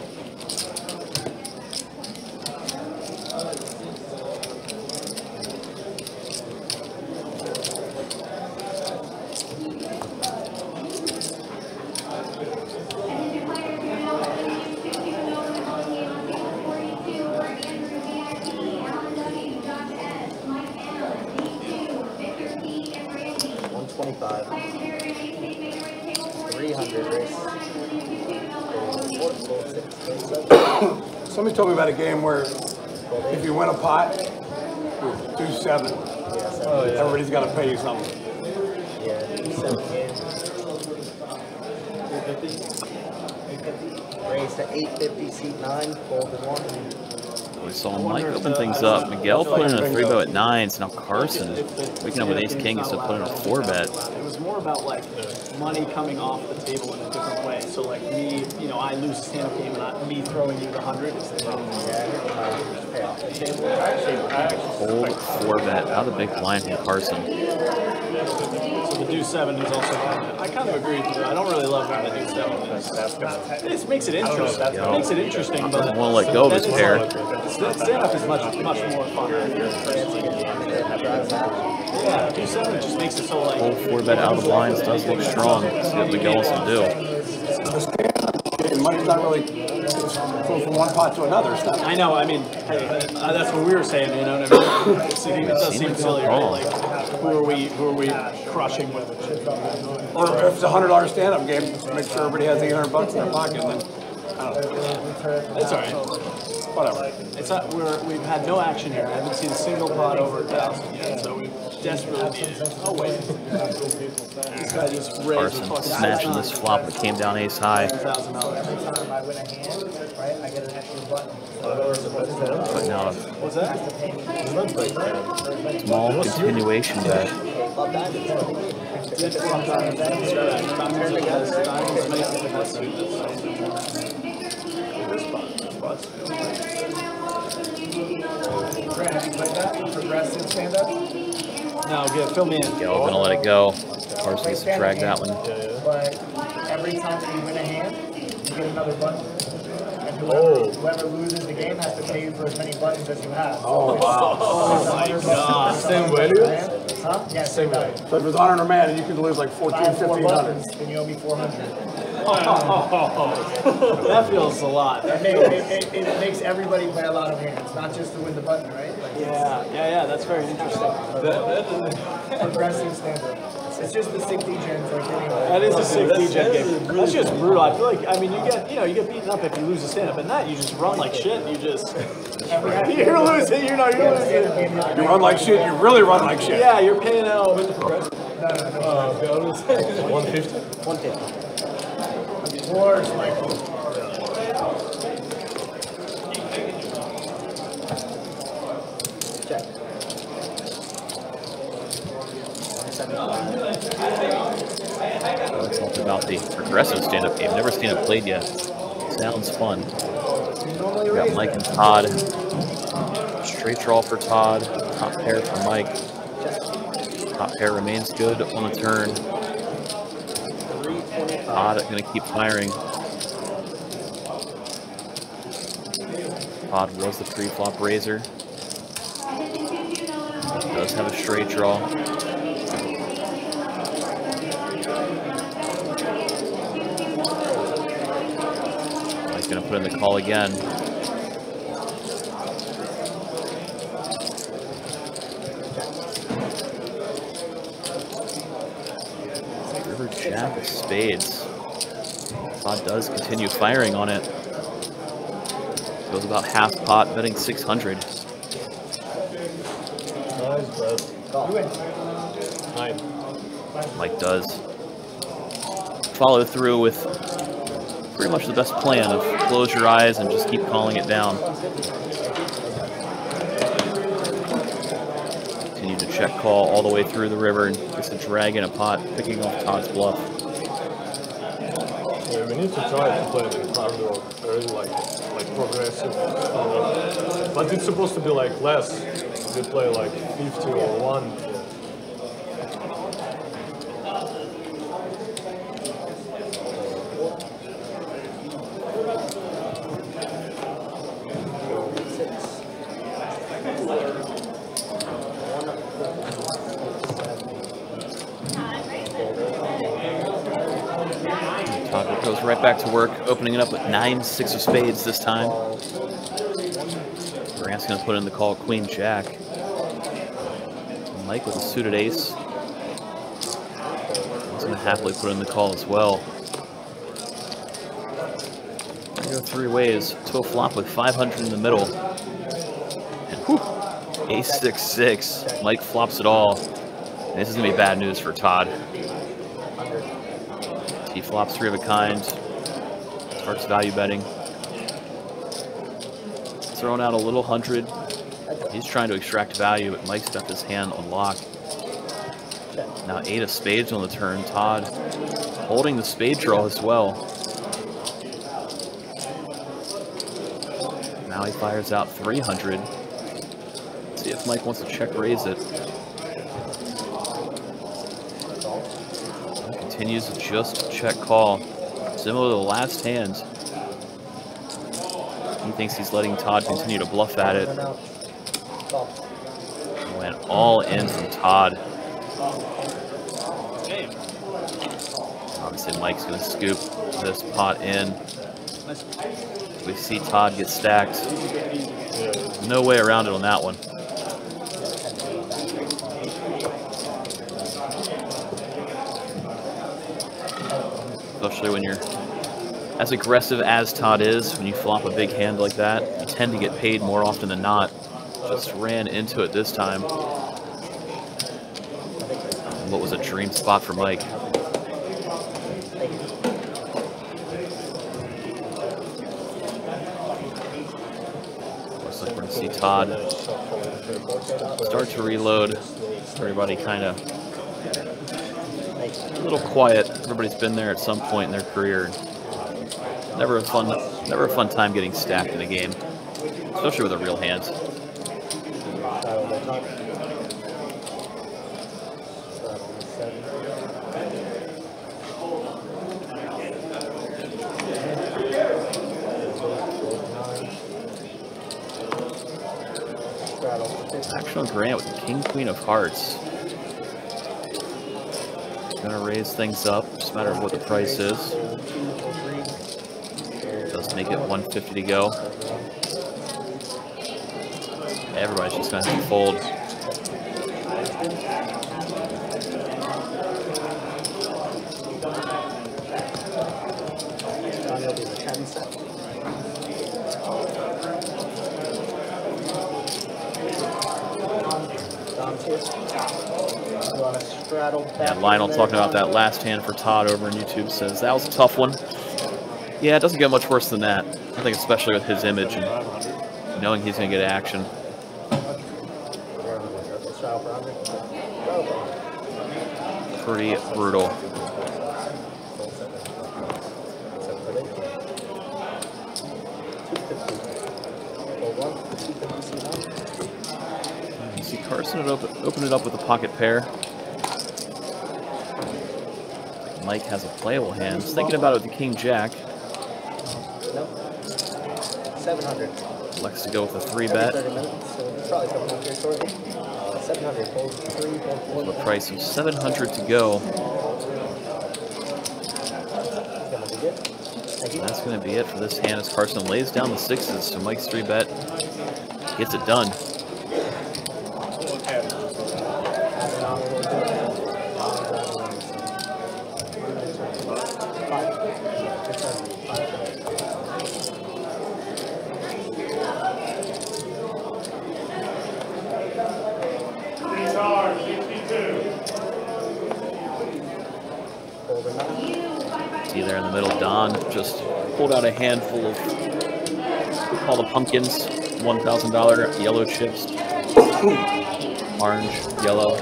where if you win a pot with two seven, oh, yeah. everybody's got to pay you something. Yeah, Raised to 850, seat 9, folded 1 so Mike might open things up. Miguel put in a three bet at nine. So Now Carson waking up with ace king instead of putting a four bet. It was more about like money coming off the table in a different way. So like me, you know, I lose a stand up game and I, me throwing you the hundred is the four bet out of the big blind from Carson. So the deuce seven is also kind of, I kind of agree with you. I don't really love when the deuce seven is. It makes it interesting. It makes it interesting, but Doesn't let go of his pair. Stand-up is much, much more fun. Yeah, deuce seven just makes it so like. Hold four bet out of the blinds does look strong. See what Miguel wants to do. And money's not really go from one pot to another. It's not. I know. I mean, hey, uh, that's what we were saying. You know what I mean? It's, it does seem silly, right? Like, who are we? Who are we crushing with? Or if it's a hundred dollar stand up game, make sure everybody has eight hundred bucks in their pocket. And then, I don't. It's all right. Whatever. It's not. We're we've had no action here. I haven't seen a single pot over a thousand yet. So we desperately need it. Oh wait. This guy just raised Carson smashing this flop that came down ace high. thousand dollars. Every time I win a hand, right, I get an extra button. Putting out a What's that? small continuation bet. Progressive stand up. No, good. Fill me in. Miguel gonna let it go. Carson gets to drag that one. But every time that you win a hand, you get another button. And whoever, whoever loses the game has to pay you for as many buttons as you have. Oh, wow. Oh my God. Same value? Huh? Yeah, same value. So if it's honor or man, you can lose like If I 14, have four 1500. then you owe me 400. <laughs> That feels a lot. It, it, it, it makes everybody play a lot of hands, not just to win the button, right? Like, Yeah, yeah, yeah. That's very interesting. progressive stand up. It's just the sick degens like getting. That is a sick DJ game. That's just brutal. I feel like I mean you get you know you get beaten up if you lose a stand up, and that you just run like shit. You just <laughs> <laughs> you're losing. You know you're losing. You run like shit, you really run like shit. Yeah, you're paying out. Oh, One fifty. One fifty. Wars, Michael. About the progressive stand-up game. Never seen it played yet. Sounds fun. We got Mike and Todd. Straight draw for Todd. Top pair for Mike. Top pair remains good on the turn. Todd going to keep firing. Todd was the pre-flop raiser. Does have a straight draw. Mike's going to put in the call again. River Jack of Spades. Todd does continue firing on it. Goes about half pot, betting 600. Nice, bro. Nine. Mike does. Follow through with pretty much the best plan of close your eyes and just keep calling it down. Continue to check call all the way through the river and just a drag in a pot, picking off Todd's bluff. Yeah, we need to try to play the corridor very like like progressive. But it's supposed to be like less. We play like 50 or 1. Todd goes right back to work, opening it up with nine six of spades this time. Grant's going to put in the call queen jack. Mike with a suited ace. He's going to happily put in the call as well. We go three ways to a flop with 500 in the middle. And whew, ace six six. Mike flops it all. And this is going to be bad news for Todd. He flops three of a kind. Starts value betting. Throwing out a little hundred. He's trying to extract value, but Mike's got his hand on lock. Now eight of spades on the turn. Todd holding the spade draw as well. Now he fires out 300. See if Mike wants to check raise it. Continues to just check call. Similar to the last hand. He thinks he's letting Todd continue to bluff at it. Went all in from Todd. Obviously Mike's gonna scoop this pot in. We see Todd get stacked. No way around it on that one. Especially when you're as aggressive as Todd is, when you flop a big hand like that, you tend to get paid more often than not. Just ran into it this time. What was a dream spot for Mike. Looks like we're gonna see Todd start to reload. Everybody kind of a little quiet. Everybody's been there at some point in their career. Never a fun, never a fun time getting stacked in a game, especially with a real hand. Action Grant with the King Queen of Hearts. Gonna raise things up, a matter what the price is. Make it 150 to go. Everybody's just gonna have to fold. Yeah, Lionel talking about that last hand for Todd over on YouTube says that was a tough one. Yeah, it doesn't get much worse than that. I think especially with his image and knowing he's going to get action. Pretty brutal. Hmm, you see Carson had open, open it up with a pocket pair. Mike has a playable hand. He's thinking about it with the King Jack. No. 700. Likes to go with a three Every bet. 30 minutes, so probably coming up here shortly. Uh, 700. Hold three, four. The price of 700 to go. Gonna be good. Thank you. That's going to be it for this hand as Carson lays down the sixes. So Mike's three bet gets it done. See there in the middle, Don just pulled out a handful of all the pumpkins, $1,000 yellow chips, orange, yellow,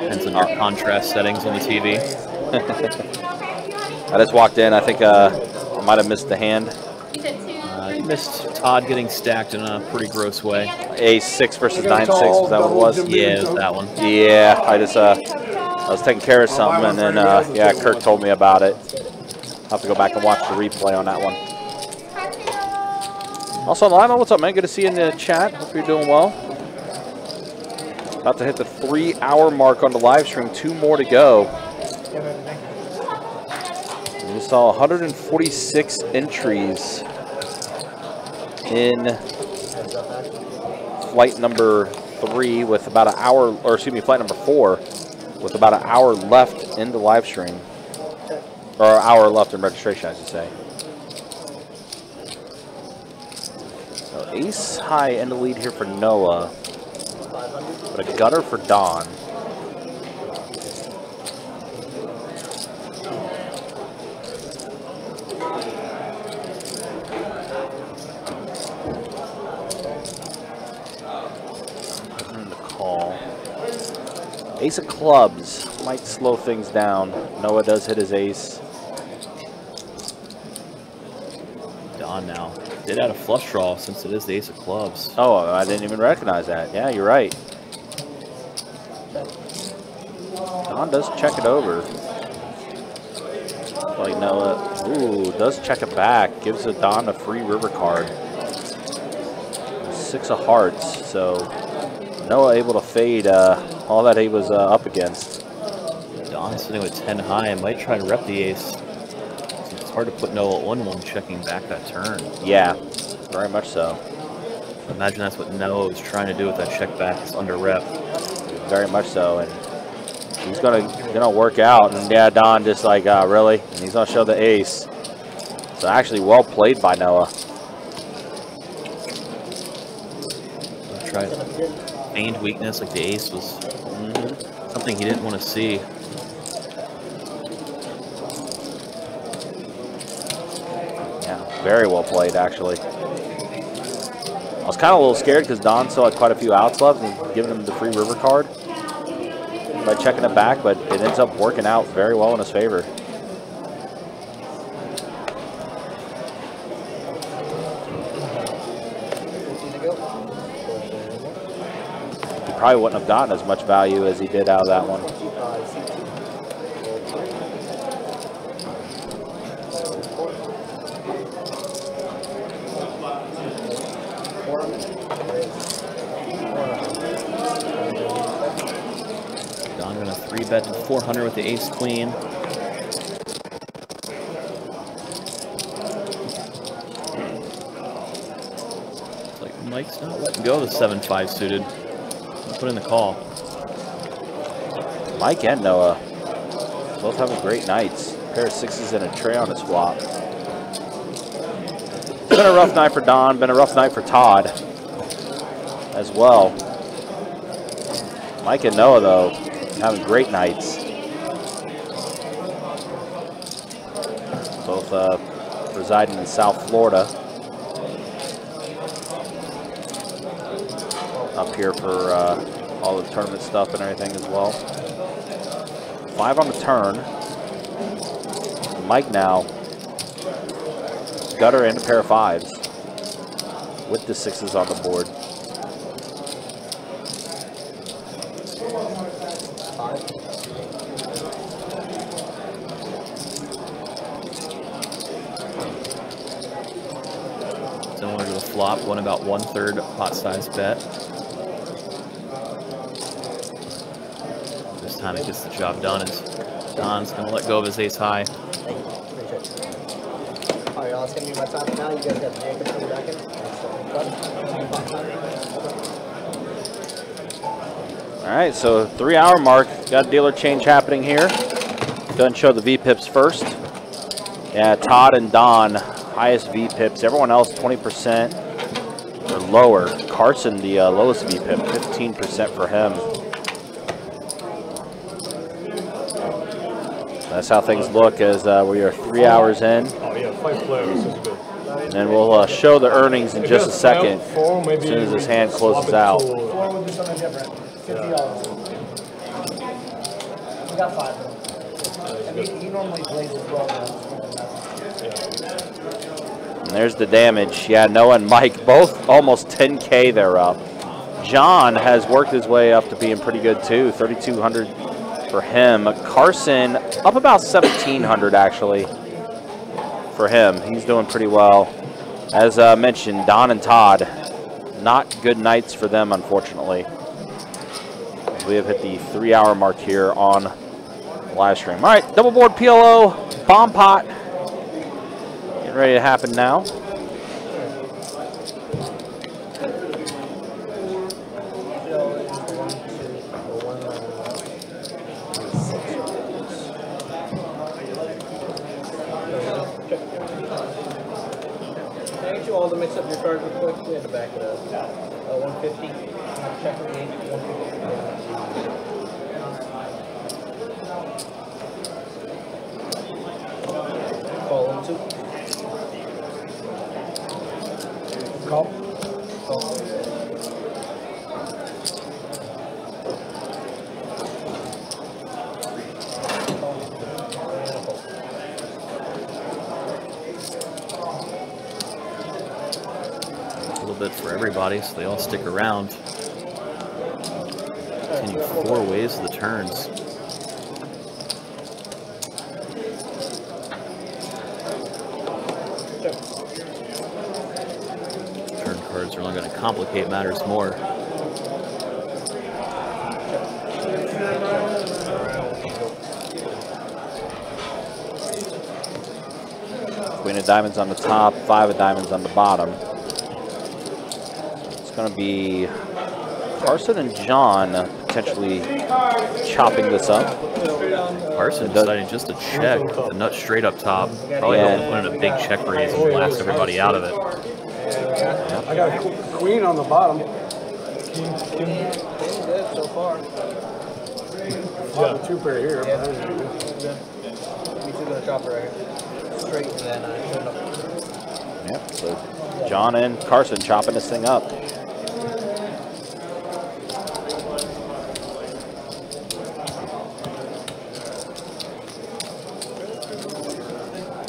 and some dark contrast settings on the TV. <laughs> I just walked in. I think uh, I might have missed the hand. Uh, you missed Todd getting stacked in a pretty gross way. A six versus nine six. Is that what it was? Yeah, it was that one. Yeah, I just uh, I was taking care of something, and then uh, yeah, Kirk told me about it. I'll have to go back and watch the replay on that one. Also, Lima, what's up, man? Good to see you in the chat. Hope you're doing well. About to hit the three-hour mark on the live stream. Two more to go. We saw 146 entries in flight number three with about an hour, or excuse me, flight number four with about an hour left in the live stream. Or hour left in registration, I should say. So ace high in the lead here for Noah, but a gutter for Don. Ace of clubs might slow things down. Noah does hit his ace. Don now. Did add a flush draw since it is the ace of clubs. Oh, I didn't even recognize that. Yeah, you're right. Don does check it over. Like Noah, ooh, does check it back. Gives a Don a free river card. Six of hearts, so Noah able to fade uh, all that he was uh, up against. Don sitting with 10 high and might try to rep the ace. It's hard to put Noah at 1-1 checking back that turn. Yeah, very much so. Imagine that's what Noah was trying to do with that check back. It's under rep. Very much so, and he's gonna gonna work out. And yeah, Don just like uh, really, and he's gonna show the ace. So actually, well played by Noah. Try feigned weakness like the ace was something he didn't want to see. Yeah, very well played actually. I was kind of a little scared because Don still had quite a few outs left and giving him the free river card by checking it back, but it ends up working out very well in his favor. He probably wouldn't have gotten as much value as he did out of that one. Don bet to 400 with the ace queen. Like Mike's not letting go of the 7-5 suited. Put in the call. Mike and Noah both having great nights. pair of sixes and a tray on his flop. Been a rough night for Don, been a rough night for Todd as well. Mike and Noah, though, having great nights. Both uh, residing in South Florida. Up here for uh, all the tournament stuff and everything as well. Five on the turn. Mike now. Gutter and a pair of fives. With the sixes on the board. Similar to the flop, one about one third pot size bet. This time it gets the job done. As Don's gonna let go of his ace high. Alright, it's so three hour mark. Got dealer change happening here. Doesn't show the VPIPs first. Yeah, Todd and Don, highest VPIPs. Everyone else, 20% or lower. Carson, the uh, lowest VPIP, 15% for him. That's how things look as uh, we are three hours in. Oh yeah, five players. This is good. And we'll uh, show the earnings in just a second, as soon as this hand closes it out. to- Four would be something different. Fifty dollars. We got five. And he, he normally plays as well. There's the damage. Yeah, Noah and Mike, both almost 10K they're up. John has worked his way up to being pretty good too, 3,200 for him. Carson up about 1,700 actually for him. He's doing pretty well. As uh, mentioned, Don and Todd, not good nights for them, unfortunately. We have hit the three hour mark here on live stream. All right, double board PLO, bomb pot. Getting ready to happen now. Can I get you all to mix up your cards real quick? We had to back it up. Uh, 150. Check with me. 150. Call them two. Call. Call. A little bit for everybody, so they all stick around. Continue four ways of the turns. Turn cards are only going to complicate matters more. Queen of diamonds on the top, five of diamonds on the bottom. It's going to be Carson and John potentially chopping this up. Carson deciding just to check the nut straight up top. Probably Yeah. hoping to put in a big check raise and blast everybody out of it. I got a queen on the bottom. So far. Yeah. Two pair here. Yeah. Good. We two gonna chop it right here. Straight and then uh, turn up. Yep, so John and Carson chopping this thing up.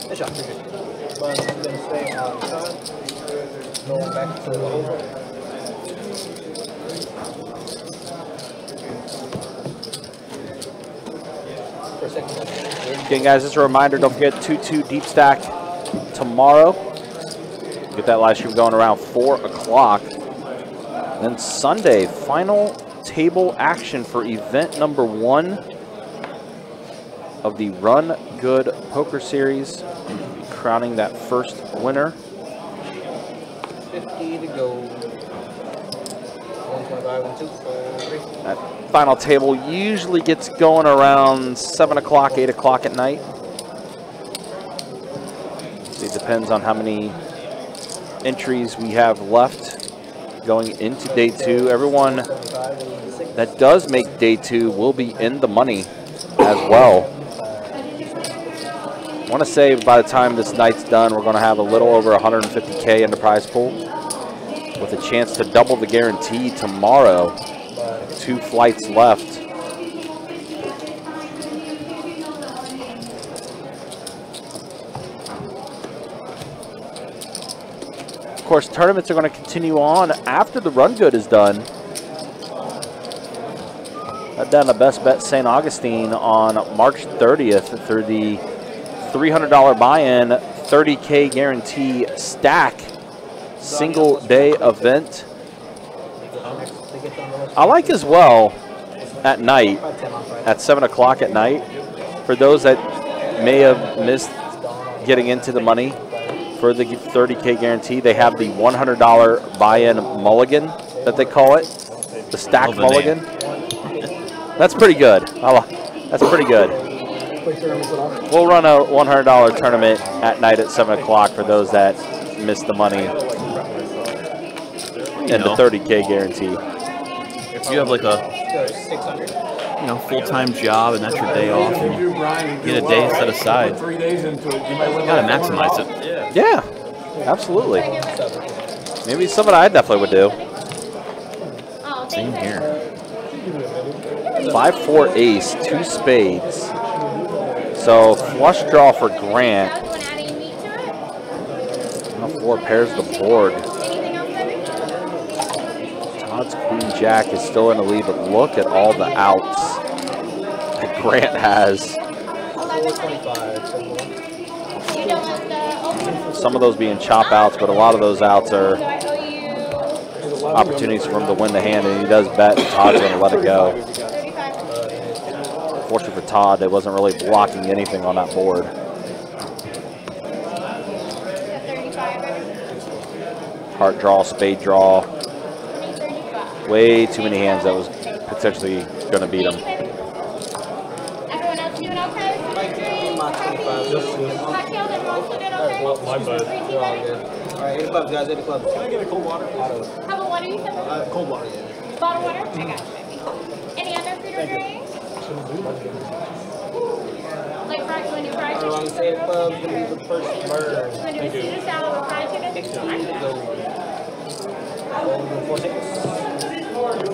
Good shot. Good shot. But I'm gonna on. Going back to the over. For a second. Again, guys, just a reminder, don't forget 2-2 deep stack tomorrow. Get that live stream going around 4 o'clock. Then Sunday, final table action for event number one of the Run Good Poker Series. Crowning that first winner. 50 to go. 125, 1, 2, 4, 3. That final table usually gets going around 7 o'clock, 8 o'clock at night. It depends on how many entries we have left going into day two. Everyone that does make day two will be in the money as well. I want to say by the time this night's done, we're going to have a little over 150K in the prize pool with a chance to double the guarantee tomorrow. Two flights left. Of course, tournaments are going to continue on after the run good is done. That down the bestbet St. Augustine on March 30th through the $300 buy-in, 30K guarantee stack single day event. I like as well at night, at 7 o'clock at night, for those that may have missed getting into the money for the 30K guarantee, they have the $100 buy-in mulligan that they call it, the stack mulligan. That's pretty good. That's pretty good. We'll run a $100 tournament at night at 7 o'clock for those that missed the money and the 30K guarantee. If you have like a you know full-time job and that's your day off, and You, Brian, get a day set aside. Three days into it. You might win You gotta maximize it. Yeah, absolutely. Maybe something I definitely would do. Same here. Five, four, ace, two spades. So flush draw for Grant. Four pairs the board. Todd's queen jack is still in the lead, but look at all the outs that Grant has. Some of those being chop outs, but a lot of those outs are opportunities for him to win the hand, and he does bet, and Todd's going to let it go. Fortunately for Todd, they wasn't really blocking anything on that board. Heart draw, spade draw. Way too many hands that was potentially going to beat him. Everyone else doing okay? Cocktails, everyone's doing okay? My bad. All right, 80 clubs, guys, 80 clubs. Can I get a cold water? Auto. How about water you said? Uh, cold water, yeah. Bottle water? I got you. Any other food or drinks? Like fried, you want to do fried All right, chicken? 80 clubs, gonna the first bird. You do salad with fried chicken? Four tickets. Everyone.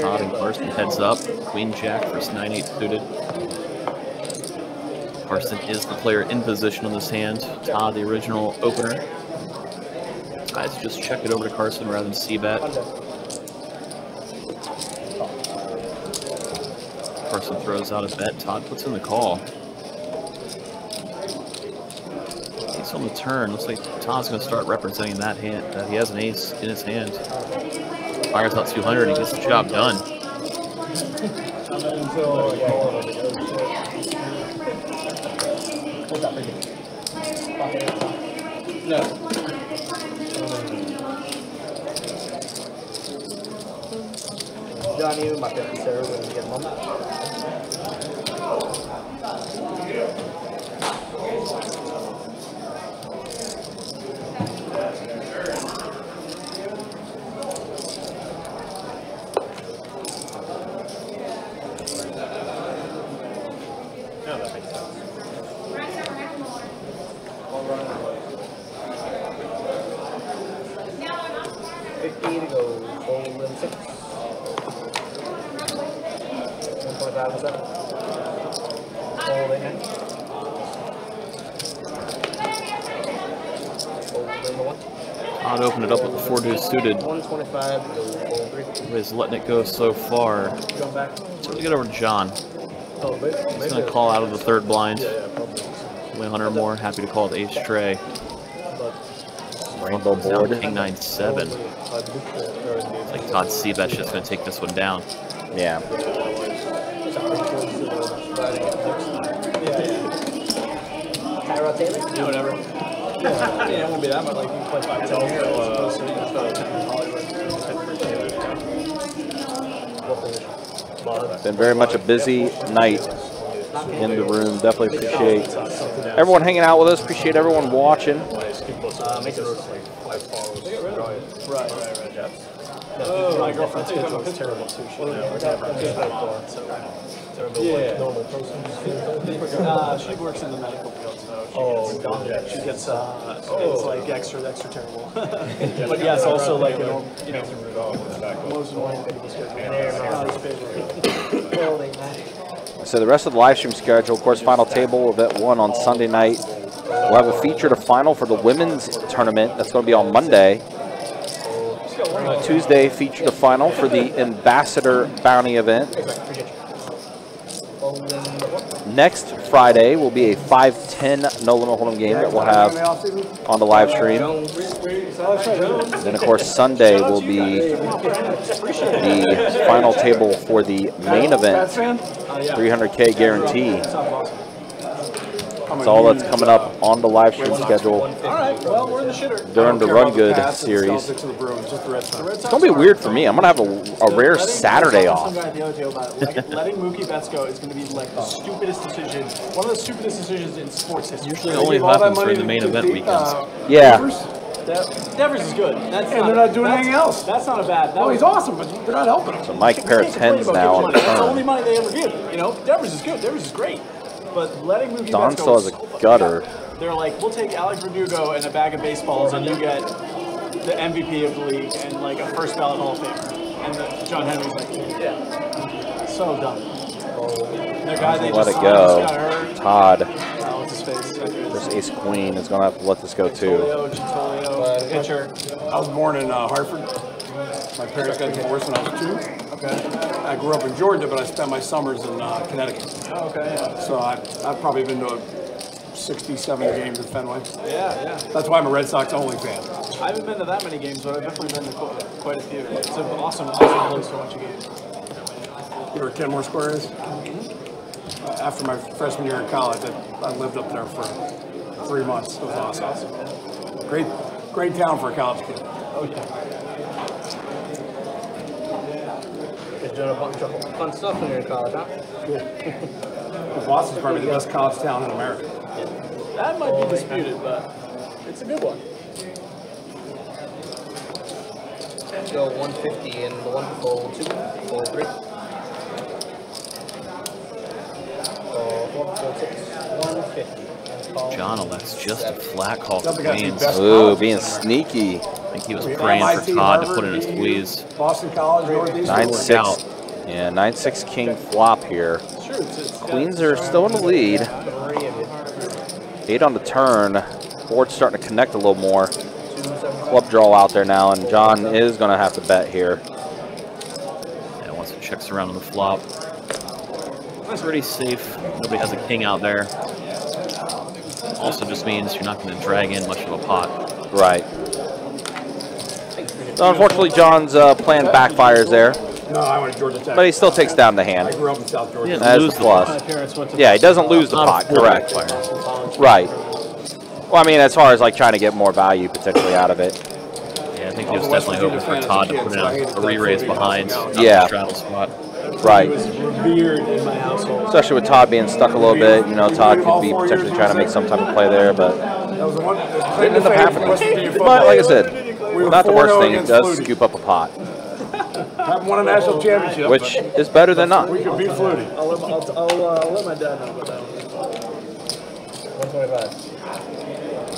Todd and Carson heads up. Queen Jack versus 9-8 suited. Carson is the player in position on this hand. Todd, the original opener. Guys, just check it over to Carson rather than C-bet. Carson throws out a bet. Todd puts in the call. Ace on the turn. Looks like Todd's going to start representing that hand. That he has an ace in his hand. Fires out 200 and gets the job done. <laughs> Johnny, my 50 Sarah, when you get a moment. Yeah, that makes sense. Fifty to go. Fold and six. One twenty-five and seven. Fold again. Fold and the one. Todd opened it up with the four deuce suited. One twenty-five to go. Fold three. He's letting it go so far. Going back. So we get over to John. Oh, He's going to call out of the third blind. Win 100 more. Happy to call it ace tray. Rainbow He's down board. King 9 7. It's like Todd C-bet's just going to take this one down. Yeah. Tyrod Taylor? Yeah, whatever. yeah, it won't be that much. Like you play five here. as opposed to Been very much a busy night in the room. Definitely appreciate everyone hanging out with us. Appreciate everyone watching. Uh, Right, right, right. My girlfriend's schedule is terrible too. Terrible, like, normal person. Uh, she works in the medical field, so she gets, she gets uh, it's like extra, extra terrible. <laughs> but yes, also like you know, you know, most of my medical schedule. Not as favorable. So the rest of the live stream schedule, of course, final table event one on Sunday night, We'll have a feature to final for the women's tournament. That's going to be on Monday. Tuesday, feature to final for the Ambassador Bounty event. Next Friday will be a 5-10 No Limit Hold'em game that we'll have on the live stream. Then, of course, Sunday will be the final table for the main event, 300K guarantee. That's all that's coming up on the live stream schedule All right, well, we're in the shitter. during the Run Good series. Celtics and the Bruins, just the Red Sox. It's gonna be weird for me. I'm gonna have a, a rare Saturday I was off. talking to some guy the other day about it. Like, letting Mookie Betts go is going to be like the stupidest decision, one of the stupidest decisions in sports history. Usually only happens during the main event weekends. Yeah. De- Devers is good. That's And not, they're not doing anything else. That's not a bad. That Oh, was, he's awesome, but they're not helping him. So Mike Parrott's hens now on money. That's the only money they ever give. You know, Devers is good. Devers is great. But letting Mookie Don Betts still go has is a so gutter. bad. They're like, we'll take Alex Verdugo and a bag of baseballs, and you get the MVP of the league and like a first ballot Hall of Famer. And the, John Henry's like, yeah, so dumb. The guy they Let just it signed just got go. hurt. Todd. Uh, what's his face? There's Ace Queen is gonna have to let this go too. Tolio, Chitolio, pitcher. I was born in uh, Hartford. My parents got divorced when I was two. Okay. I grew up in Georgia, but I spent my summers in uh, Connecticut. Oh, okay. Yeah. So I, I've probably been to 67 games at Fenway. Yeah, yeah. That's why I'm a Red Sox only fan. I haven't been to that many games, but I've definitely been to quite, a few. It's an awesome, awesome place to watch a game. You know where Kenmore Square is? Uh, After my freshman year in college, I, I lived up there for three months. It was awesome. Great, great town for a college kid. You're doing a bunch of fun stuff when you're in college, huh? <laughs> Boston's probably the best college town in America. That might be disputed, but it's a good one. Go 150 and the one for two, four, three. So, four, four, six, 150. John elects just a flat call for Doesn't got the Queens. Ooh, being sneaky. I think he was praying for Todd to put in his squeeze. Boston College, Northeastern. Nine work six. Yeah, nine six king flop here. It's, it's Queens are still in the lead. Eight on the turn. Board's starting to connect a little more. Club draw out there now, and John is going to have to bet here. Yeah, once it checks around on the flop. That's pretty safe. Nobody has a king out there. Also just means you're not going to drag in much of a pot. Right. So unfortunately, John's uh, plan backfires there, No, I went to Georgia Tech. but he still takes down the hand. I hand. grew up in South Georgia. Yeah. That's the lose plus. My parents went to Yeah, he doesn't lose the pot, correct. Right. Well, I mean, as far as like trying to get more value potentially out of it. Yeah, I think he was definitely hoping for Todd to put in a, a re-raise behind. Yeah. the straddle spot. Right. He was in my household. Especially with Todd being stuck a little bit, you know, Todd could be potentially trying to make some type of play there, but That was the one. didn't end up happening. But like I said, not the worst oh thing. It does scoop up a pot, I haven't won a national championship, which is better than not. we could beat Flutie. I'll let, my- I'll, I'll, uh, I'll let my dad know about that 125.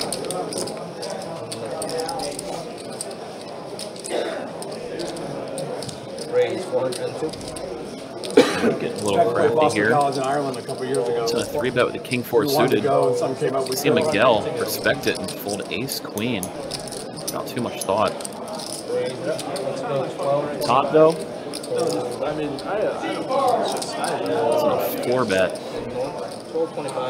Raise 402. Getting a little I played crafty Boston here. College in Ireland a couple years ago. It's a three bet with the king four We wanted to suited. go, and some came up with See Miguel respect it and fold ace queen. Not too much thought. Top though, I mean, I, uh, it's just, I, it's a four bet.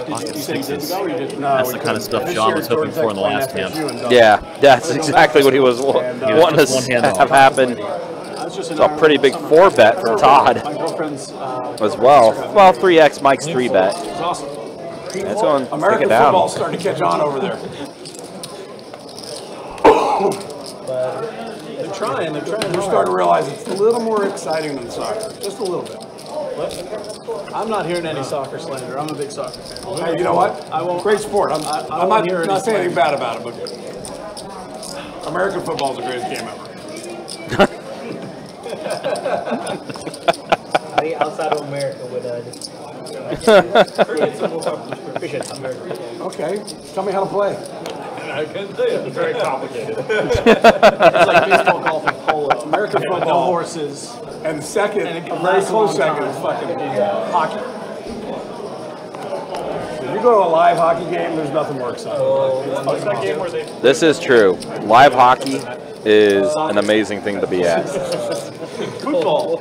Pocket you said you did sixes. go or you didn't? No, That's the kind of stuff John was hoping for in the last hand. FSU and Dublin. Yeah, that's exactly what he was wa- And, uh, wanting to just one hand have happen. I was It's a pretty big four bet from Todd My girlfriend's uh, as well. Well, 3x Mike's three bet. It was awesome. That's going to take American it down. football's starting to catch on over there. <coughs> They're trying. They're trying. We're starting to realize it's a little more exciting than soccer, just a little bit. What? I'm not hearing any soccer slander. I'm a big soccer fan. Hey, you know what? I won't- Great sport. I'm, I- I I'm won't not, hear not saying anything bad about it, but American football is the greatest game ever. <laughs> How outside of America with uh, this? <laughs> Appreciate America. Okay, tell me how to play. I can tell you, it's very complicated. <laughs> It's like baseball, golf, and polo. American football, no horses. And second, And a very lasts close second is fucking hockey. If you go to a live hockey game, there's nothing more exciting. Oh, it's What's that game where they This is true. Live hockey is an amazing thing to be at. <laughs> Football.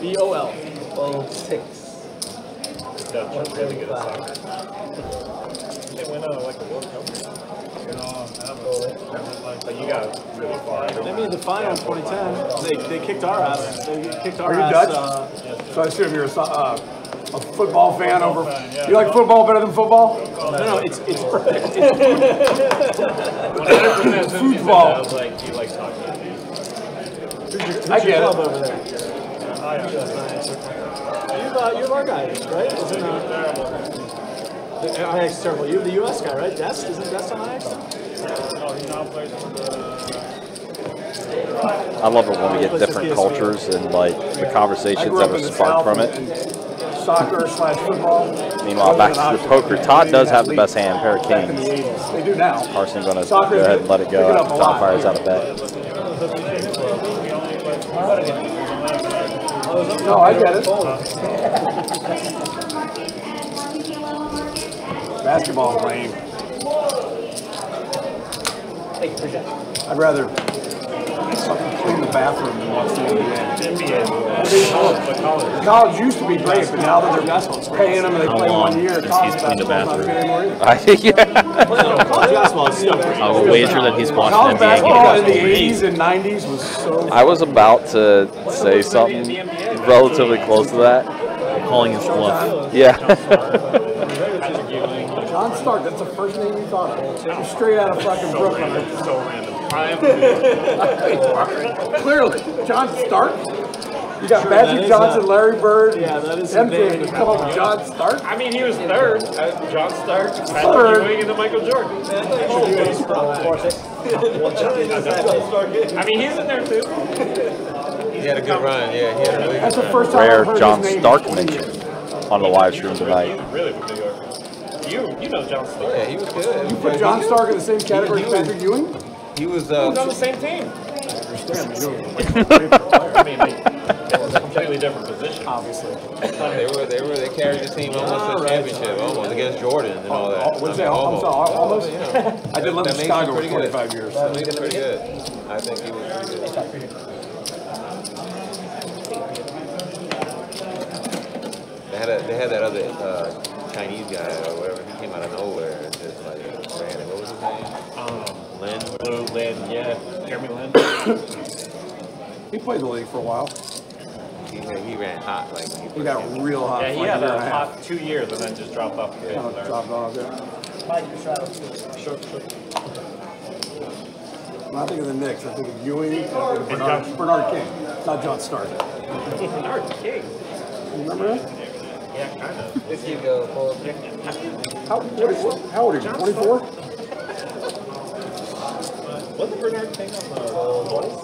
B O L. Oh, six. Dutch really good at soccer. They went like a World Cup. But you got really far. They made the final in 2010. They, they kicked our ass. They kicked our Are you ass. Dutch? Uh, So I assume you're a, uh, a football fan over. You like football better than football? no, no, it's it's <laughs> <laughs> When I Football. I was like, you like soccer. Who's I your get club it. over there? You've, uh, you're our guy, right? Isn't uh, the Ajax is terrible. You're the U.S. guy, right? Dest? Isn't Dest on Ajax? Oh, he now plays for the. I love it when we get different cultures and like the conversations grew that are sparked from it. Soccer slash football. Meanwhile, back to the poker. Todd does have the best hand, pair of Back in the kings. They do now. Carson's gonna go ahead and let it go picking up after Todd fires out of bet. No, I get it. <laughs> Basketball is lame. I'd rather fucking clean the bathroom than watch the NBA. NBA. But college. College used to be great, but now that they're paying them and they How play long one year, since college he's cleaned the basketball's not good anymore <laughs> either. I think yeah. <laughs> College basketball is still great. I will wager that he's watched College NBA basketball in the 80s and 90s was so. I was about to say something relatively close to that. Calling his bluff. Yeah. <laughs> John Stark, that's the first name you thought of. Just straight out of fucking Brooklyn. So random. I am. <laughs> Clearly, John Stark. You got Sure, Magic Johnson, a- Larry Bird, Yeah, that is a MJ, name you to come up with John Stark. I mean, he was third. Uh, John Stark, Third. Patrick Ewing, and then Michael Jordan. <laughs> I mean, he's in there too. He had a good run, yeah. He had a really good That's the first time Rare I've heard John his name. Stark mention on the live stream tonight. Really from New York. You, you know John Stark. Yeah, he was good. You put John Stark in the same category he as Patrick Ewing? He was, He was on uh, the same team. I Understand. I mean, they, it was a completely different position. Obviously. they were, they were, they carried the team almost to the championship, almost against Jordan and all that. Oh, what'd you say? I mean, I'm almost? I did live in him Chicago for pretty good. 25 years. That makes him pretty good. I think he was pretty good. They had a, they had that other uh, Chinese guy or whatever. He came out of nowhere and just like ran it. What was his name? Um, Lin. Lou, Lin, yeah, Jeremy Lin. He played the league for a while. He, he ran hot like when he, He got real hot Yeah, he had a year a and a half. hot two years and then just dropped off. the face Kind of of the earth. dropped off, yeah. When I think of the Knicks, I think of Ewing, I think of Bernard, Bernard King, not John Stark. <laughs> Bernard King. You remember that? Yeah, kind of. This kid go full. How, what is, how old are you, 24? Wasn't Bernard King on the Boys?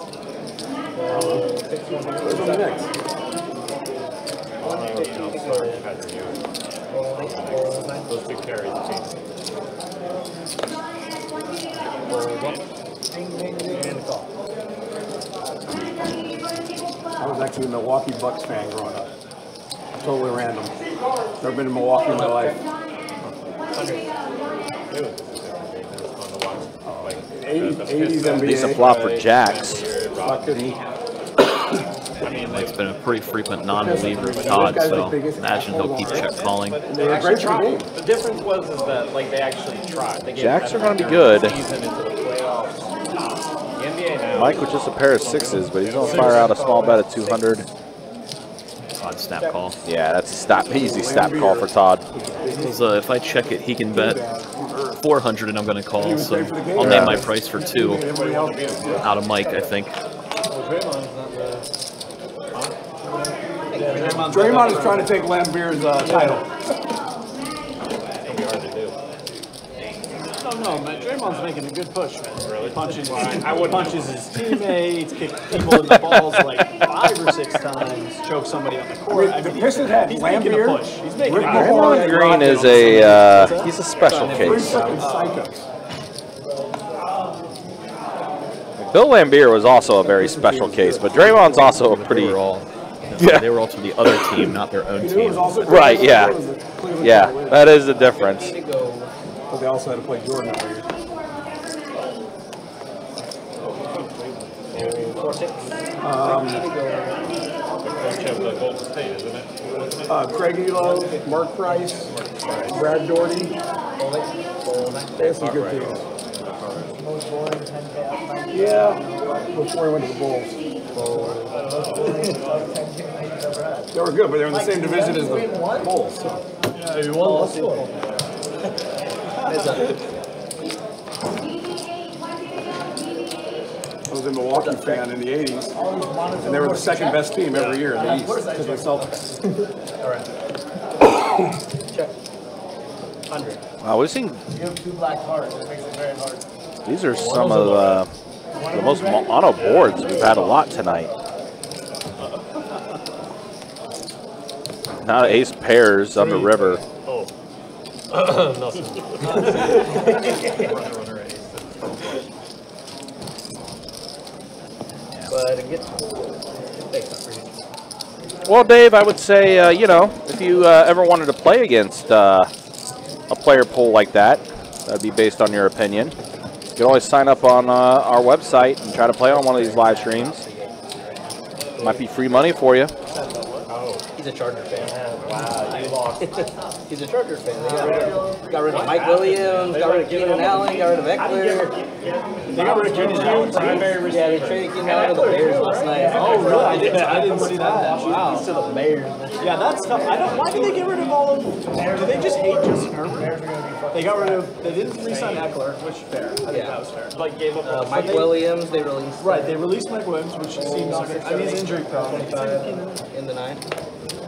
Where's the Knicks? Stark, Patrick Ewing. Those two carried the. I was actually a Milwaukee Bucks fan growing up. Totally random. Never been to Milwaukee in my life. Like, 80s, that's 80s. NBA. He's a flop for Jacks. I mean, they, It's been a pretty frequent non-believer with Todd, so imagine he'll keep check calling. they were great for the difference was is that like they actually tried. They gave Jacks are gonna be good. Season into the playoffs. The NBA now. Mike with just a pair of sixes, but he's gonna fire out a small bet of 200. Odd snap call. Yeah, that's a stop, easy snap call for Todd. So if I check it, he can bet 400 and I'm going to call. So I'll name my price for two out of Mike, I think. Draymond is trying to take Laimbeer's uh, title. It'll be hard to do. No, no, man. Draymond's making a good push, man. Really? Punches, I wouldn't- punches his teammates, kicks people in the balls like five or six times, chokes somebody on the court. I The mean, Pistons had he's making a push. He's making a Mahorn, Draymond Green is a uh, he's a special case. Bill Laimbeer was also a very special case, but Draymond's also a They pretty were all, Yeah. they were all to the other team, not their own You know, it team. Right, yeah. What was it? Cleveland Yeah, tried to win. that is the difference. But they also had to play Jordan every year. Um, Coach of the Golden State, isn't it? Wasn't it? uh, Craig Ehlo, Mark Price, Brad Daugherty. They had some good teams. Yeah, before he went to the Bulls. <laughs> They were good, but they were in the same division as the Bulls. Yeah, you won last. <laughs> I was a Milwaukee fan in the 80s, and they were the second best team every year in the East because the Celtics. All right. Check. Hundred. Wow, we've seen You have two black cards, it makes it very hard. these are some of uh, the most mono boards we've had a lot tonight. Now ace pairs on the river. Oh. Nothing. Runner, runner, ace. Go ahead and get. Thanks. Well, Dave, I would say, uh, you know, if you uh, ever wanted to play against uh, a player pool like that, that'd be based on your opinion. You can always sign up on uh, our website and try to play on one of these live streams. Might be free money for you. He's a Charger fan. Wow, you <laughs> lost. He's a Charger fan. They got rid of, got rid of Mike Williams, got rid of Keenan Allen, got rid of Ekeler. They got rid of Keenan Allen. Primary Yeah, they traded Keenan Allen to the Bears last night. Oh, really? I didn't, I didn't see that. He's Wow. to the Bears. Yeah, that's tough. I don't. Why did they get rid of all of? Them? Do they just hate Justin Herbert? They got rid of. They didn't re-sign Ekeler, which fair. I think Yeah. that was fair. Like gave up. Uh, Mike they- Williams, they released. Right, they released Mike Williams, which seems. I mean, he's injury prone. in the nine.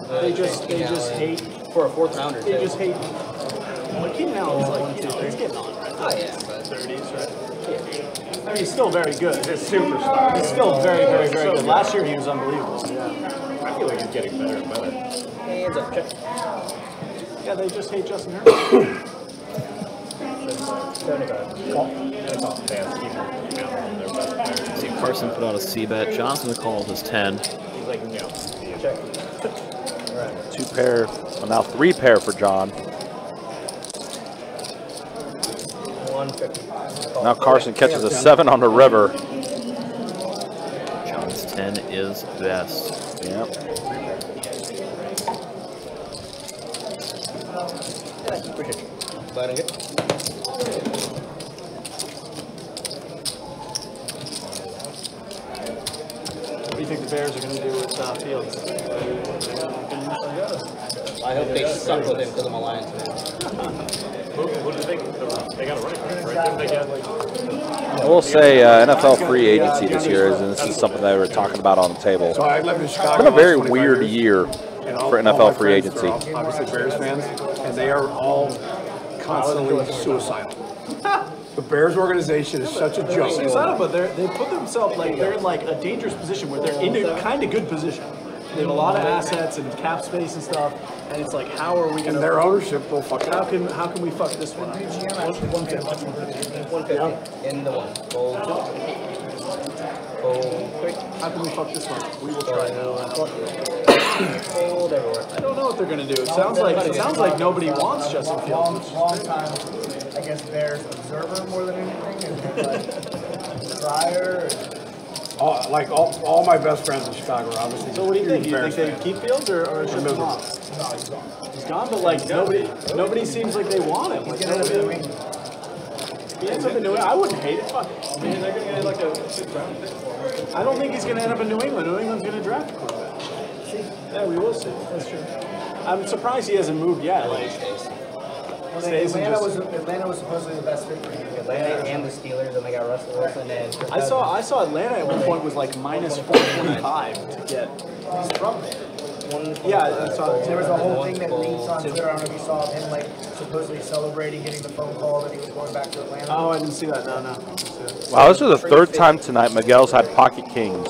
They just, they just hate. for a fourth rounder. They too. just hate. Well, Keenan Allen's like, you know, he's getting on, right? Oh yeah, but 30s, right? I mean, he's still very good. He's superstar. He's still very, very, very good. Last year he was unbelievable. Yeah. I feel like he's getting better and better. hands up, check. Yeah, they just hate Justin Herbert. Fans keep counting on their best players. See, Carson put out a C bet. Johnson called his 10. He's like, you know, Two pair, well now three pair for John. One fifty. Now Carson catches a seven on the river. John's 10 is best. Yep. Appreciate you. Bears are going to do with uh, Fields? I hope they suck with him because I'm a Lions fan. who, who do you think? They got a running back, right? Didn't they get I will say uh, NFL free agency this year is, and this is something that we were talking about on the table. So I lived in It's Chicago. been a very weird year for NFL free agency. Obviously Bears fans, and they are all constantly suicidal. <laughs> The Bears organization is such a joke. Suicidal, but they're, they put themselves like they're in like a dangerous position where they're in a kind of good position. They have a lot of assets and cap space and stuff, and it's like, how are we going And to? their ownership will fuck How can how can we fuck this one up? One fifty. In the one. Goal two. Goal three. How can we fuck this one? We will try. Gold everywhere. I don't know what they're gonna do. It sounds like it sounds like nobody wants Justin Fields. Long, long time, I guess Bears observer more than anything, and then like crier. All, like all, all my best friends in Chicago are obviously. So what do you think? Do you think they fans. keep Fields or, or ship him off? No, he's gone. He's gone, but like nobody nobody seems like they want him. Like He's gonna end up in New nobody, he ends up in New England. I wouldn't hate it. Fuck. I mean, they're going to get like a sixth round pick for him. I don't think he's gonna end up in New England. New England's gonna draft a quarterback. Yeah, we will see. That's true. I'm surprised he hasn't moved yet. Like, Well, Stays Atlanta just- was Atlanta was supposedly the best fit for him. Atlanta and the Steelers, and they got Russell Wilson and. I saw I saw Atlanta at one point was like minus 425 to get. He's from there. Yeah, I saw There was a whole thing that Goal leaks on. Twitter. I don't know if you saw of him like supposedly celebrating getting the phone call that he was going back to Atlanta. Oh, I didn't see that. No, no. Wow, this is the third time tonight Miguel's had pocket kings.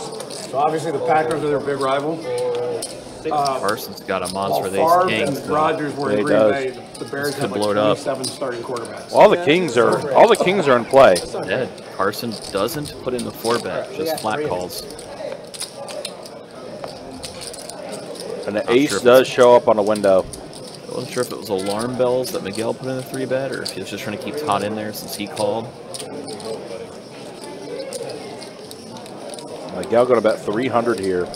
So obviously the Packers are their big rival. Uh, Carson's got a monster with Favre ace and kings. Rodgers were in Green. Bay, the Bears Could have like blow it up. 27 starting quarterbacks. All the kings are all the kings are in play. Dead. Carson doesn't put in the four bet, just flat calls. And the Not ace sure does show up on a window. I wasn't sure if it was alarm bells that Miguel put in the three bet or if he was just trying to keep Todd in there since he called. Miguel going to bet 300 here.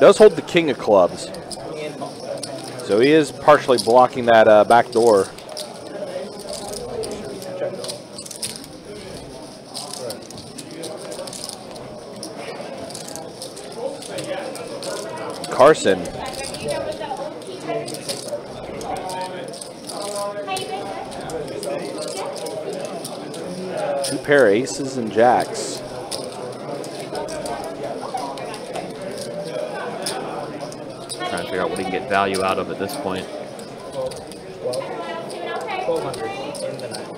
Does hold the king of clubs. So he is partially blocking that uh, back door. Carson. Two pair aces and jacks. Trying to figure out what he can get value out of at this point. Twelve hundred in the night.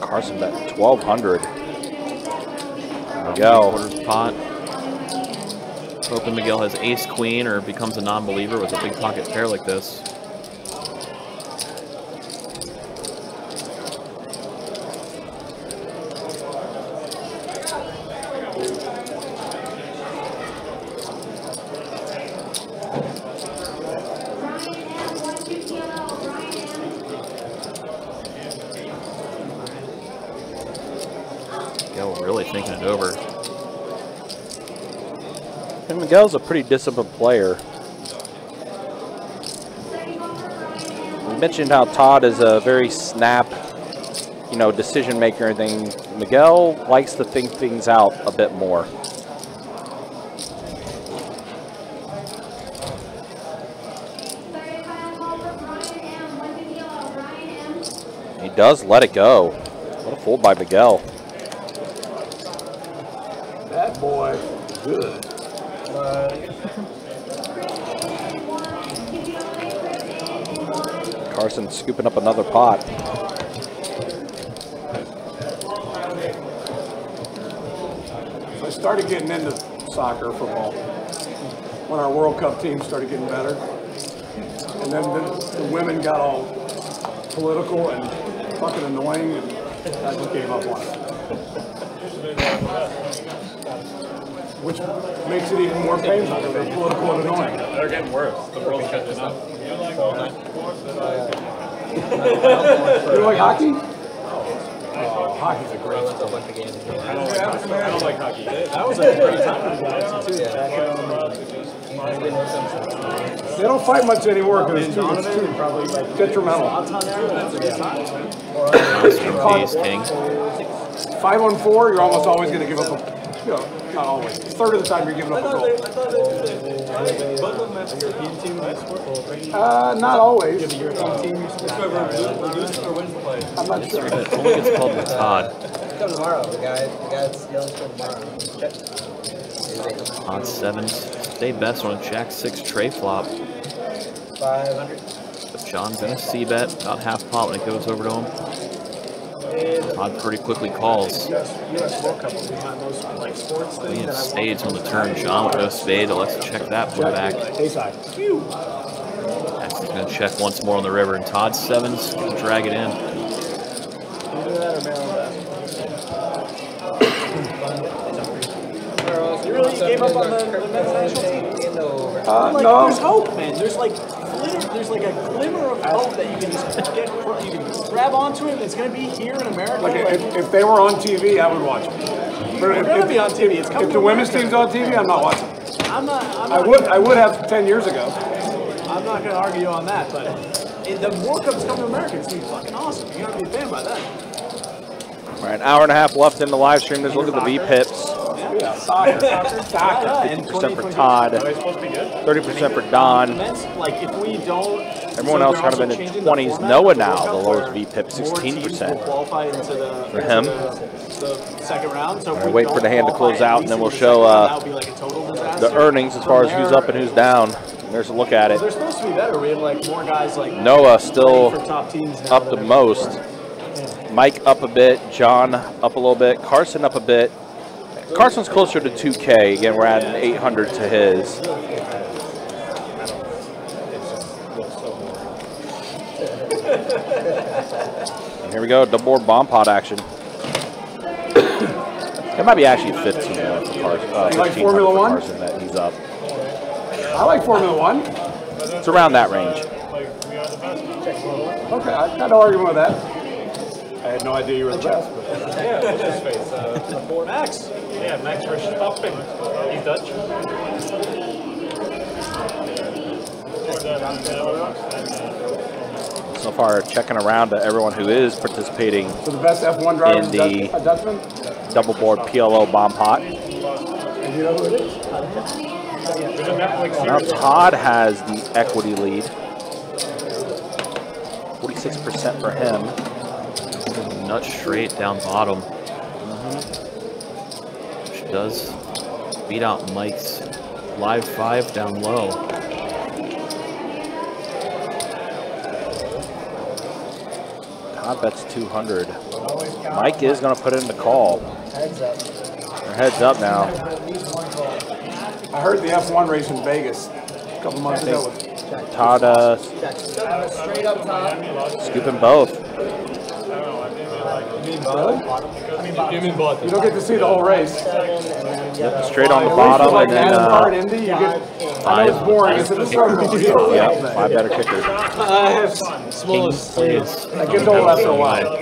Carson bet 1200. Miguel. Quarters pot. Hoping Miguel has ace queen or becomes a non-believer with a big pocket pair like this. Miguel really thinking it over. And Miguel's a pretty disciplined player. We mentioned how Todd is a very snap, you know, decision maker and everything. Miguel likes to think things out a bit more. He does let it go. What a fold by Miguel. That boy, good. Carson scooping up another pot. So I started getting into soccer, football, when our World Cup team started getting better. And then the, the women got all political and fucking annoying, and I just gave up on it. Which makes it even more painful, because they're political and annoying. They're getting worse. The world's catching up. <laughs> You like hockey? Oh, hockey's a great sport. I don't like hockey. I don't like hockey. That was a great time for too. They don't fight much anymore because it's too, it's too detrimental. Ace king. Five on four, you're almost always going to give up a, you know, not always. A third of the time you're giving up a goal. both of them at the European team. Uh, not always. The European team. I'm not sure. It only gets called with Todd. Come tomorrow. The guy, the guy that's yelling for tomorrow. Check. Odd sevens. Stay best on jack six tray flop. Five hundred. But John's gonna see bet about half pot when it goes over to him. Todd pretty quickly calls. We World Cup was behind most like sports things Queen of that I spades on the turn. John with no spade. Let's check that one back. A-side. Next, he's gonna check once more on the river, and Todd sevens gonna drag it in. Either that or Maryland You really gave up on the, the men's national team? Uh, like, no. There's hope, man. There's like glitter, there's like a glimmer of hope that you can just get, you can grab onto it. and It's gonna be here in America. Like, like, if, if they were on TV, I would watch it. But if, gonna be on TV. It's coming If the to women's America. team's on TV, I'm not watching. I'm not. I'm I not would, I would have 10 years ago. I'm not gonna argue on that, but it, the World Cup's coming to America. It's gonna be fucking awesome. You gotta be a fan by that. All right, an hour and a half left in the live stream. Let's look at the VPIPs. Yeah, soccer. Soccer. And 50% for Todd, Are they supposed to be good? 30% for Don. Like if we don't. Everyone so else kind of in the 20s. format Noah now, the lowest where VPIP, more teams will 16%. qualify into the For him. the, the second round. So if we wait for the hand to close out, and then we'll the show uh, that would be like a total disaster. the earnings as far as who's up and who's down. There's a look at it. They're supposed to be better. We have like more guys like Noah still for top teams up the most. Mike up a bit. John up a little bit. Carson up a bit. Carson's closer to 2K. Again, we're adding 800 to his. Here we go, double board bomb pot action. It might be actually 15 for Carson. Uh, You like Formula One? Carson that he's up. I like Formula One. It's around that range. Okay, I got no argument with that. I had no idea you were the best. But Yeah, what's his face? Uh, Max. Yeah, Max Verstappen. He's Dutch. So far, checking around to everyone who is participating So the best F1 driver in the Dutch- Dutchman? double board PLO bomb pot. And you know who it is? There's Now. Todd has the equity lead. 46% for him. Nut straight down bottom. Which does beat out Mike's live five down low. Todd bets 200. Mike is going to put in the call. Heads up. Or heads up now. I heard the F1 race in Vegas a couple months ago. with- Todd uh, Straight up top. scooping both. You mean bottom? You don't get to see the whole race. Yep, straight on the bottom like and then NASCAR uh, and Indy, you get, I know it's boring, it's at the start of the deal. yeah, five better kickers. I have smallest Please. That gets old after a while.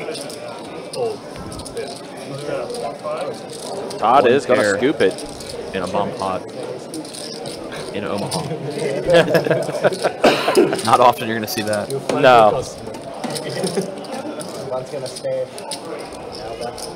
Todd is going to scoop it. in a bomb pot in Omaha. <laughs> Not often you're going to see that. No. One's <laughs> gonna stay. Now that's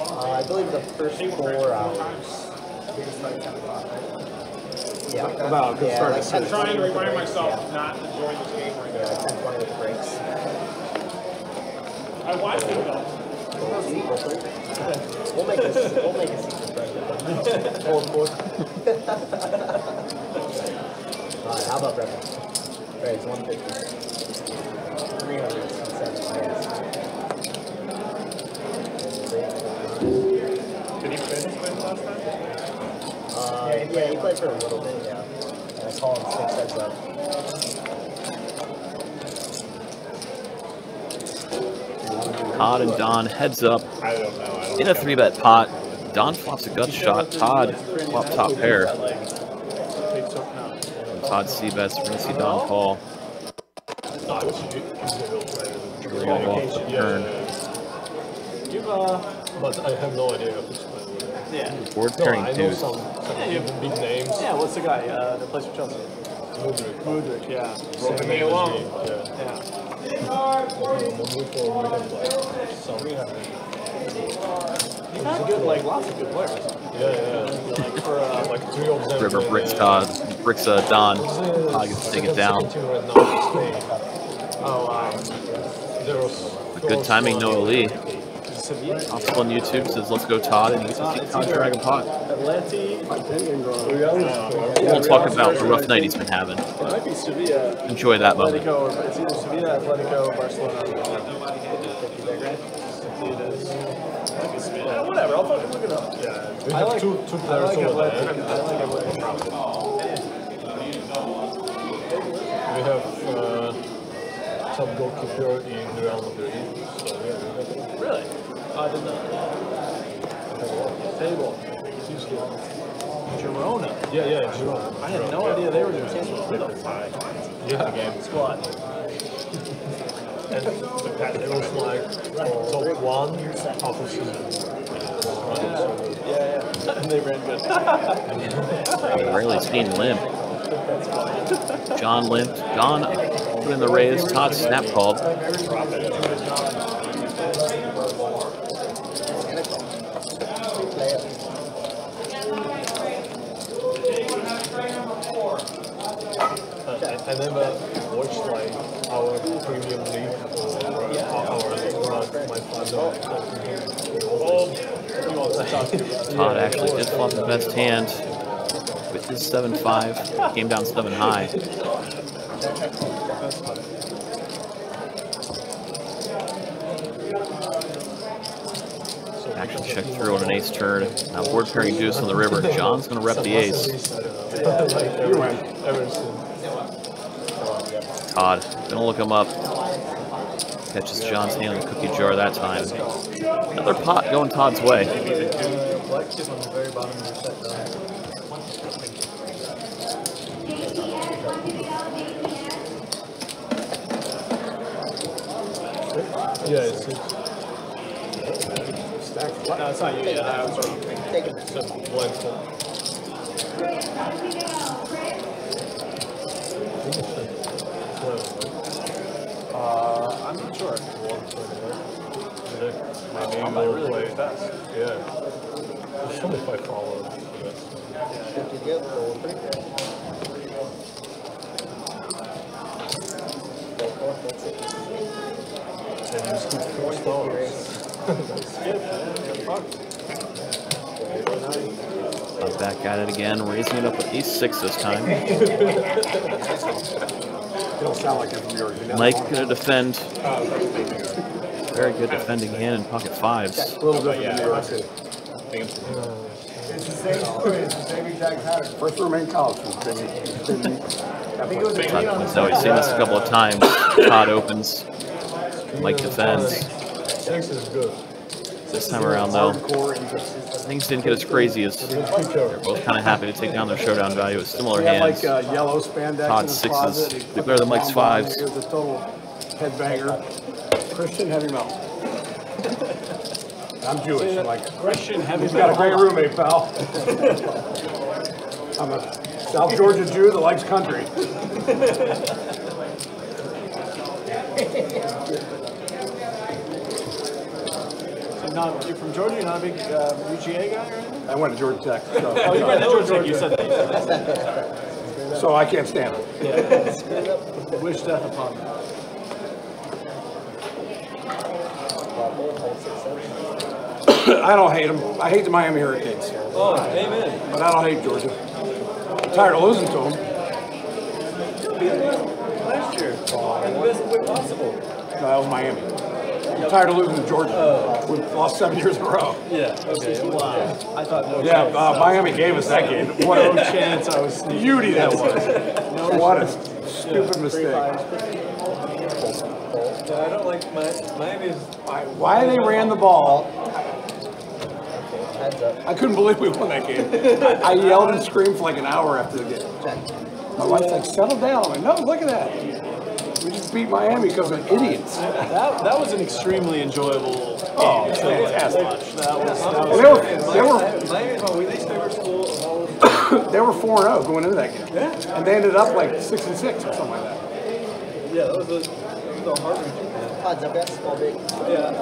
Uh, I believe the first four hours. Yeah. About, good yeah, start like to 10, see. 20 with the breaks, myself yeah. not to join this game right Yeah, like 10, 20 with breaks. I watched it though. We'll make a, we'll make a secret break. Hold. Alright, how about Brevin? Right, it's 150. 300, 7, Did he finish this last time? Uh, yeah, he played for a little bit, yeah. And I call him six heads up. Todd and Don heads up I don't know. I don't in a three bet pot. Don flops a gut shot. Todd flop top pair. And Todd C bets. We're going to see Don call. Really off the turn. Give uh, but I have no idea who's playing. Yeah. Board No, pairing I know deuce. some, some even big names. Yeah, what's the guy uh, that plays for Chelsea? Mudryk. Mudryk, yeah. Broken Same name name. alone. Yeah. Yeah. He's good, like, lots of good players. Yeah, yeah. Like, for, uh, Like. River bricks Todd. Bricks uh, Don. Gets to take it down. Oh Good timing, Noah Lee. Sevilla. Possible on YouTube says, let's go Todd, and you can see Todd Dragon Pot. Atleti. We'll talk about the rough night he's been having. It might be Sevilla. Enjoy that moment. Atletico, or it's either Sevilla, Atletico, Barcelona. It is. Might be Sevilla. Whatever, I'll fucking look it up. Yeah. We I have like, two, two I players like over there. Atletico. I like Atletico. We have uh, top goalkeeper in Real Madrid. So yeah, we Really? I did not. Table. Girona. Yeah, yeah, Girona. I had no idea they were doing Table. Who the fuck? Yeah, again. Squad. And the pat- it was like oh, top one half a season. Yeah, yeah. <laughs> and they ran good. Rarely seen limp. John limped. John put in the raise. Todd snap called. I, I never watched like our premium league or our, our my father. Todd actually did flop the best hand with his 7-5. Came down 7 high. Action check through on an ace turn. Now board pairing deuce on the river. John's going to rep the ace. <laughs> Todd. Gonna look him up. Catches John's hand in the cookie jar that time. Another pot going Todd's way. Black chip on the very bottom of your set die. Yeah, it's six. No, it's not you. Yeah, I was wrong. It's a blind full. Uh, I'm not sure. Maybe I might we'll really play go fast. Yeah. There's some if I follow. And you just keep four stars. Todd back at it again, raising it up with ace six this time. <laughs> You don't sound like it from yours. You know? Mike gonna defend. Very good defending hand in pocket fives. A little different than yours. It's the same, it's the same exact pattern. First room in college was been, been I think it was a Todd eight on wins out. We've seen this a couple of times. Todd opens. Mike defends. Six is good. This time around, though, things didn't get as crazy as they're both kind of happy to take down their showdown value with similar had hands. like uh, yellow spandex in Todd's sixes. closet. They're better than the Mike's bomb on it. fives. He was a total headbanger. Christian heavy metal. I'm Jewish. I'm like Christian heavy He's got a great roommate, pal. <laughs> I'm a South Georgia Jew that likes country. <laughs> You're from Georgia, you're not a big uh, UGA guy or anything? I went to Georgia Tech, so, Oh, you went to Georgia Tech, you said that. You said that. so I can't stand it. Yeah. Wish death upon them. I don't hate them. I hate the Miami Hurricanes, Oh, amen. but I don't hate Georgia. I'm tired of losing to them. Last year, in the best way possible. No, that was Miami. I'm tired of losing to Georgia. We've lost seven years in a row. Yeah, okay. Wow. I thought no Yeah, chance. uh, Miami gave us that game. What <laughs> No a chance I was sneaking. beauty that was. No What a chance. stupid mistake. Yeah, I don't like Mi- Miami's. Why they ran the ball? I couldn't believe we won that game. I yelled and screamed for like an hour after the game. My wife's like, settle down. I'm like, no, look at that. We just beat Miami because of idiots. That, that was an extremely enjoyable game. Oh, to fantastic. watch. That was, that And was they were, they were, Miami's my favorite school of all. they were 4 0 going into that game. And they ended up like 6 and 6 or something like that. Yeah, that was a, that was a heart wrenching. Odds up, that's small big. Yeah.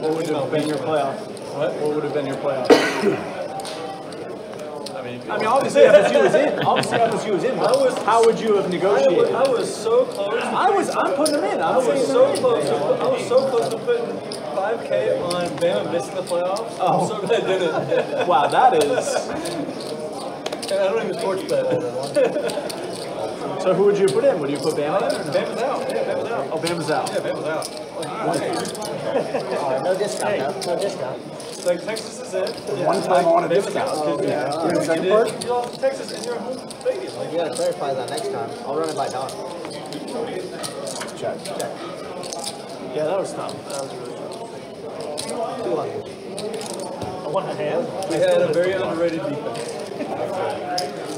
What would have been your playoff? What? What would have been your playoff? I mean, I mean, obviously FSU was in. Obviously FSU was in. But I was, how would you have I was, negotiated? I was so close. I was. I'm putting them in. I I'm was so close. To, I was so close to putting 5K on Bama missing the playoffs. Oh. I'm so glad I didn't. Wow, that is. <laughs> And I don't even sports <laughs> bet. So who would you put in? Would you put Bama in? Or no? Bama's out. Yeah, Bama's out. Oh, Bama's out. Yeah, Bama's out. Oh, no discount, no, no discount. It's like Texas is in. One time I want a Bama's discount. out. Oh, Yeah. yeah. You in the second did- part? You lost Texas in your home stadium. Like, You gotta clarify that next time. I'll run it by Don. Check. Yeah, that was tough. That was really tough. Two hundred. I want a hand. we had a very underrated defense.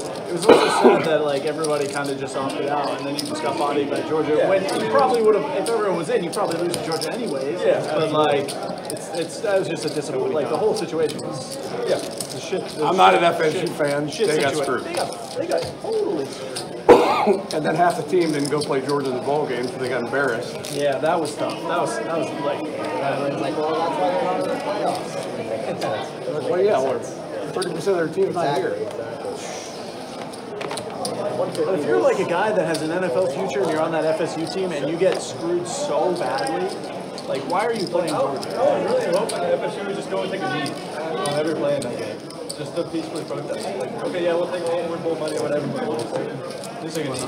<laughs> It was also sad that like everybody kind of just opted out, and then you just got bodied by Georgia. When you probably would have, if everyone was in, you probably lose to Georgia anyways. Yeah, But like, it's it's that was just a disappointment. Like the whole situation was Yeah. the shit. the I'm not an FSU shit- fan. Shit They got screwed. They got they got totally. screwed. And then half the team didn't go play Georgia in the bowl game because they got embarrassed. Yeah, that was tough. That was that was like. Everyone's like, well, that's why they're not in the playoffs. Well, yeah, 30% of their team's not Exactly, here. Exactly. But if you're like a guy that has an NFL future and you're on that FSU team and you get screwed so badly, like why are you playing I was, I was really hoping that FSU would just go and take a knee on every play in that game. Just to peacefully protest. Like, okay, yeah, we'll take all Win Bowl money or whatever, but we'll just take, just take a knee.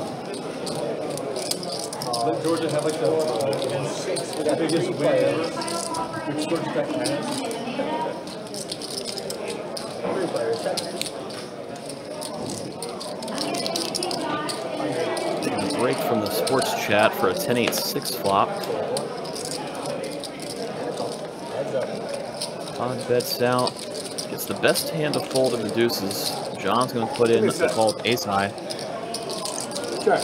Uh, let Georgia have like the, uh, the biggest win ever. Which Georgia Tech has. Three players, check. Taking a break from the sports chat for a 10-8-6 flop. Todd bets out. Gets the best hand to fold of the deuces. John's going to put in the called ace high. Check.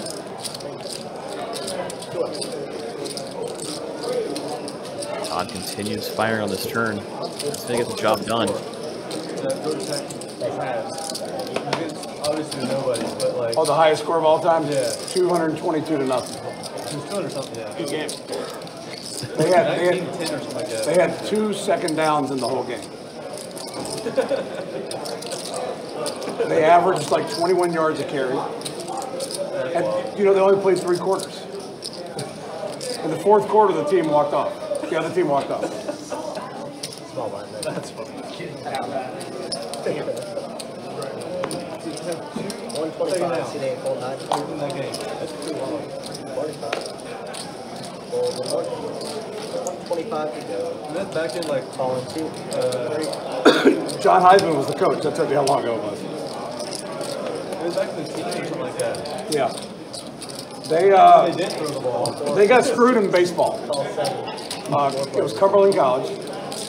Todd continues firing on this turn. He's going to get the job done obviously nobody's, but like. Oh, the highest score of all time? Yeah. 222 to nothing. 200 something, yeah. Good game. They had, they had, They had two second downs in the whole game. they averaged like 21 yards a carry. And, you know, they only played three quarters. In the fourth quarter, the team walked off. The other team walked off. Small. That's funny back in like uh, John Heisman was the coach. That tells you how long ago it was. It was back in the or like that. Yeah. They uh, they, did throw the ball. they got screwed in baseball. Uh, it was Cumberland College,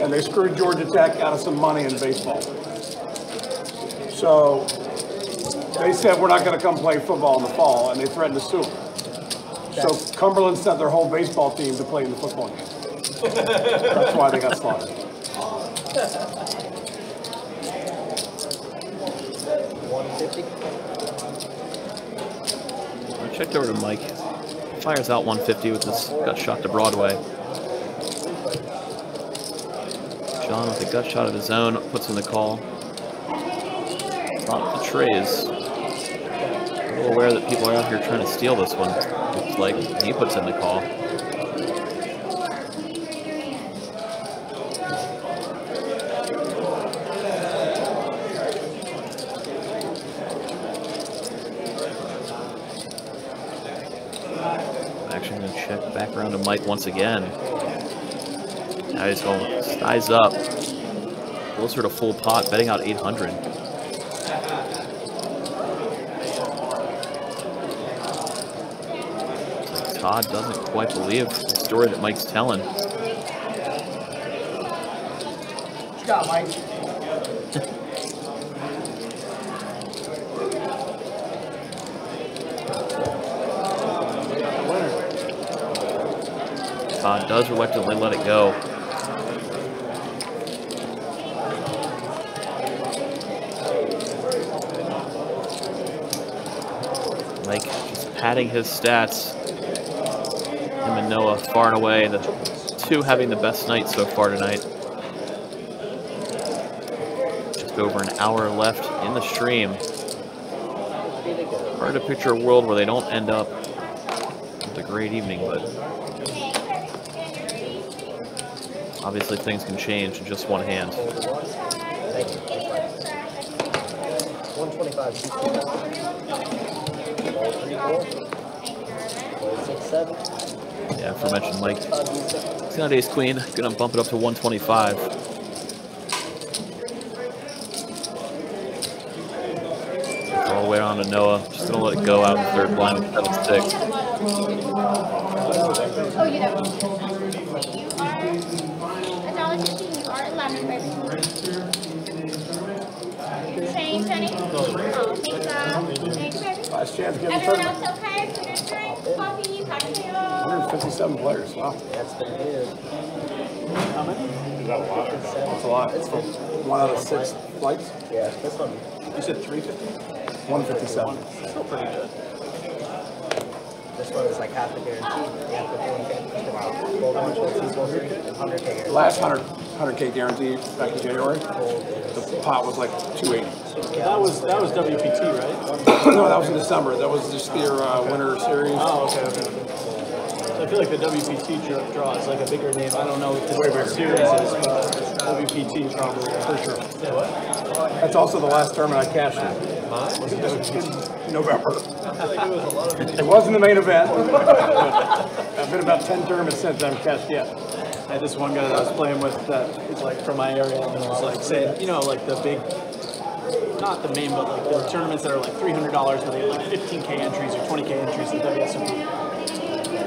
and they screwed Georgia Tech out of some money in baseball. So they said, we're not going to come play football in the fall, and they threatened to sue them. So Cumberland sent their whole baseball team to play in the football game. That's why they got slaughtered. One fifty. I checked over to Mike. Fires out 150 with this gut shot to Broadway. John with a gut shot of his own puts in the call. Thought the trays. Aware that people are out here trying to steal this one. Looks like he puts in the call. Actually, going to check back around to Mike once again. Now he's going size up. Closer to full pot, betting out 800. Todd doesn't quite believe the story that Mike's telling. You got, Mike? Todd does reluctantly let it go. Mike just padding his stats far and away, and the two having the best night so far tonight. Just over an hour left in the stream. Hard to picture a world where they don't end up with a great evening, but obviously things can change in just one hand. 125. Aforementioned Mike. Todd, you seven. He's got ace queen, gonna bump it up to 125. All the way around to Noah. Just gonna let it go out in the third blind with 7 6. Oh, you don't. You are a dollar fifteen. You are eleven, baby. Change, honey. Oh, thank you. Thank you, baby. Last chance to get 57 players, wow. That's been good. How many? Is that a lot? That's a lot. It's from one out of six flights? Yeah, this one. You said 350? 157. Still pretty good. This one is like half the guarantee. Half the 4K. Wow. 100K. Last 100, 100K guarantee back in January, the pot was like 280. That was that was WPT, right? <coughs> no, that was in December. That was just their uh, winter series. Oh, okay. okay. I feel like the WPT draw, is like a bigger name. I don't know what Way bigger. series is, but WPT probably For sure. That's also the last tournament I cashed in. Was in November. It wasn't the main event. I've been about 10 tournaments since I've cashed yet. I had this one guy that I was playing with uh, that is like from my area and was like saying, you know, like the big not the main, but like the tournaments that are like three hundred dollars, where they have like fifteen k entries or twenty k entries in WSOP.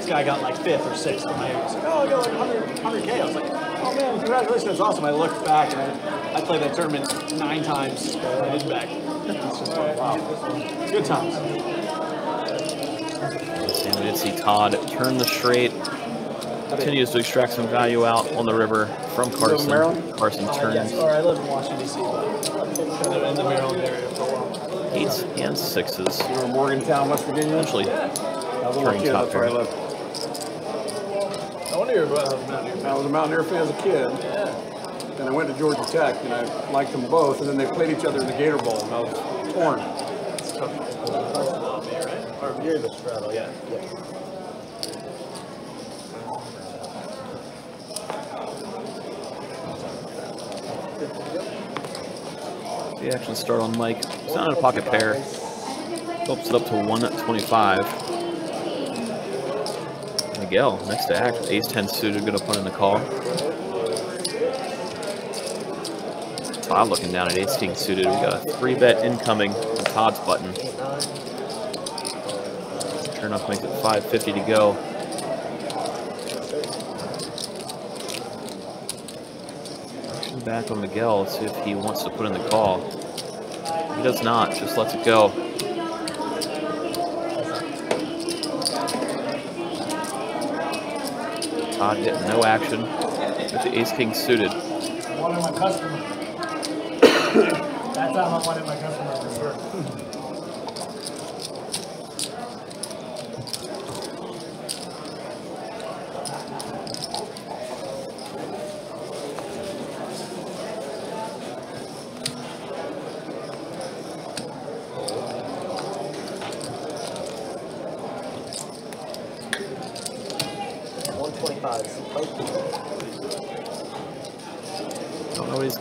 This guy got like fifth or sixth in my area. He's like, oh, I got like 100, 100k. I was like, oh man, congratulations, that's awesome. I looked back and I, I played that tournament nine times. I didn't back. It's just like, wow, good times. And we did see Todd turn the straight. Continues to extract some value out on the river from You live in Carson. Maryland? Carson Uh, turns yes, or I live in Washington D.C., but I've been kind of in the Maryland area for a while. eights and sixes. You were in Morgantown, West Virginia? Eventually I was a little turning kid, top that's where I pair. lived. I wonder you're a Mountaineer. I was a Mountaineer fan as a kid. And I went to Georgia Tech, and I liked them both, and then they played each other in the Gator Bowl, and I was torn. Or you're the straddle, yeah. yeah. The action start on Mike. It's not in a pocket pair. Bumps it up to 125. Miguel, next to act. Ace 10 suited, gonna put in the call. Todd looking down at ace king suited. We got a three bet incoming on Todd's button. Turn off makes it 550 to go. Back on Miguel. Let's see if he wants to put in the call. He does not, just lets it go. Todd getting no action with the ace king suited. My <coughs> my.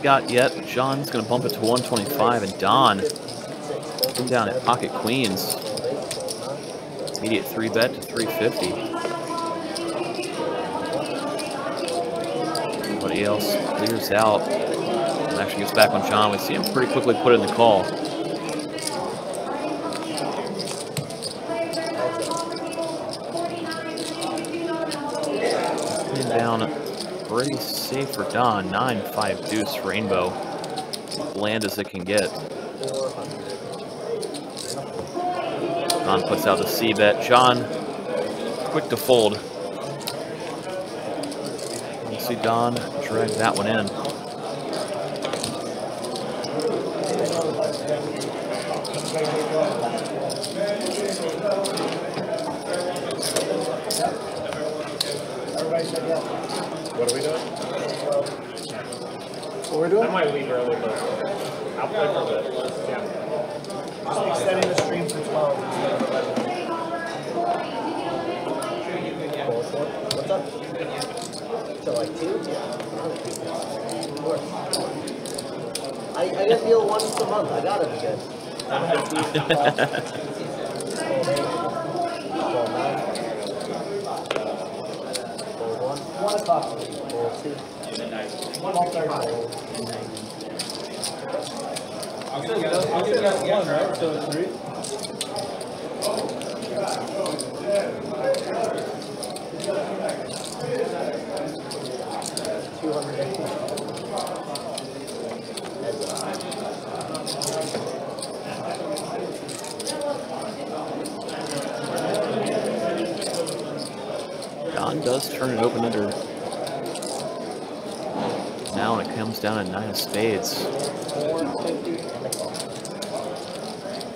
Got yet. John's going to bump it to 125, and Don down at pocket queens. Immediate three bet to 350. Everybody else clears out. And actually gets back on John. We see him pretty quickly put in the call. Down pretty safe for Don. 9-5 deuce rainbow. Bland as it can get. Don puts out the C bet. John, quick to fold. You see Don drag that one in. What are we doing? What we're doing? I might leave early, but I'll play for a bit. Yeah. Just extending the stream to 12 instead of 11. What's up? To like two? Of course. I, I get deal once a month. I gotta be good. 1 o'clock. I'll got, I'll still one, right? So three? Don does turn it open under. Now when it comes down to nine of spades.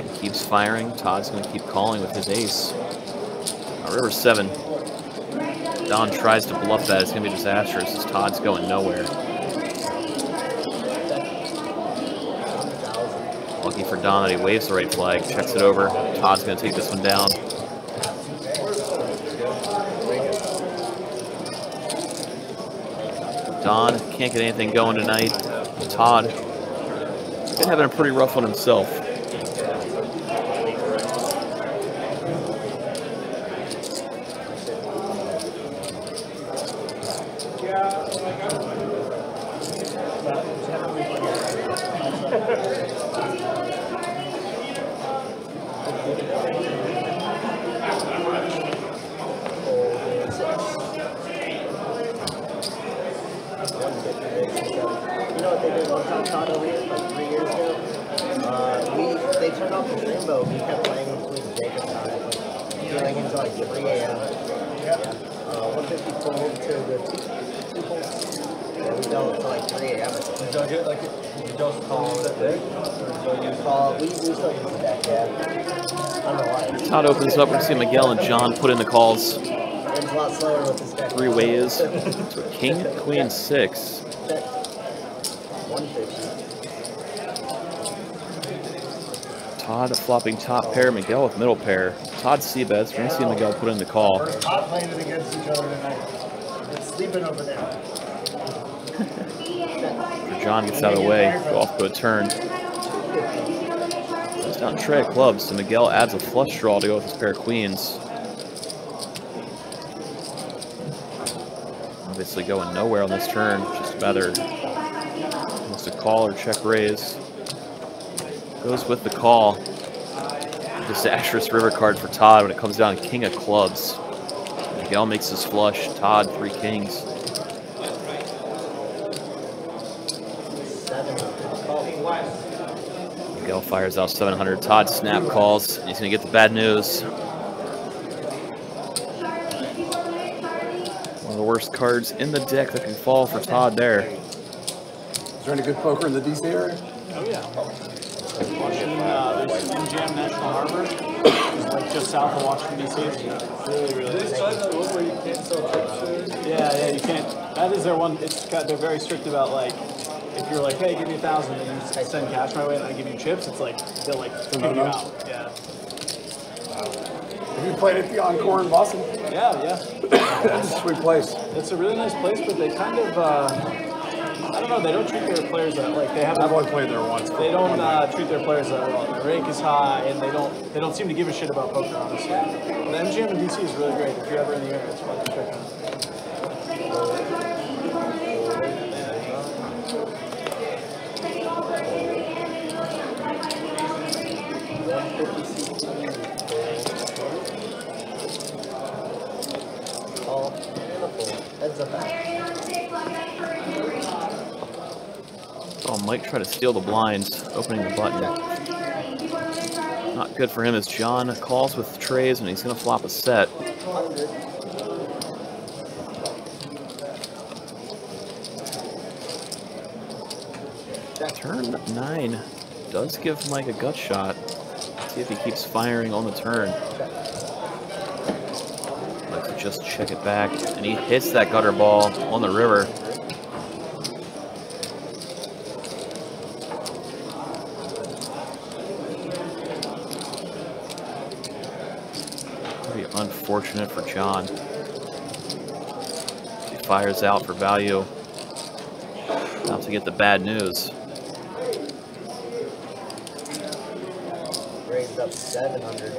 He keeps firing. Todd's going to keep calling with his ace. River seven. Don tries to bluff that. It's going to be disastrous as Todd's going nowhere. Lucky for Don that he waves the right flag, checks it over. Todd's going to take this one down. Don can't get anything going tonight. Todd been having a pretty rough one himself. playing until like 3 a.m. Yeah. Uh, 150 pulled to the two, two holes. Yeah, we dealt until like 3 a.m. Did y'all get like, did y'all call that deck? Or did y'all use Call, we, we still use the deck, yeah. I don't know why. Todd opens up. We're going to see Miguel and John put in the calls. It's a lot slower with this deck. Three ways. to king, queen, six. Todd flopping top pair, Miguel with middle pair. Todd C bets. We're going to see Miguel put in the call. We're not playing it against each other tonight. It's sleeping over there. John gets out of the way, go off to a turn. Goes down tray of clubs, so Miguel adds a flush draw to go with his pair of queens. Obviously going nowhere on this turn, just better. wants to call or check raise. Goes with the call. Disastrous river card for Todd when it comes down king of clubs. Miguel makes his flush, Todd three kings. Miguel fires out 700. Todd snap calls. He's going to get the bad news. One of the worst cards in the deck that can fall for Todd there. Is there any good poker in the DC area? Oh, yeah. Washington, uh, there's MGM National Harbor. It's like just south of Washington, D.C. It's really, really Did they start that one where you can't sell chips to? Yeah, yeah, you can't. That is their one. It's got. They're very strict about like, if you're like, hey, give me a thousand, and you send cash my way, and I give you chips. It's like they'll like kick you out. Yeah. You played at the Encore in Boston? Yeah, yeah. That's a sweet place. It's a really nice place, but they kind of. Uh, I don't know. They don't treat their players that like they haven't. I've only played there once. They don't uh, treat their players that well. The rake is high, and they don't. They don't seem to give a shit about poker, honestly. The MGM in DC is really great. If you're ever in the area, it's fun Oh, Mike try to steal the blinds, opening the button. Not good for him as John calls with trays and he's going to flop a set. Turn nine does give Mike a gut shot. See if he keeps firing on the turn. Just check it back, and he hits that gutter ball on the river. Very unfortunate for John. He fires out for value. About to get the bad news. Raised up 700.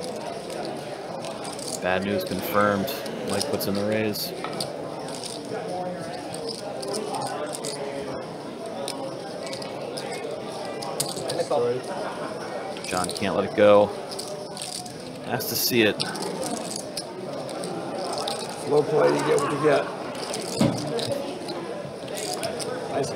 Bad news confirmed. Mike puts in the raise. John can't let it go. Has to see it. Low play, you get what you get. Nice.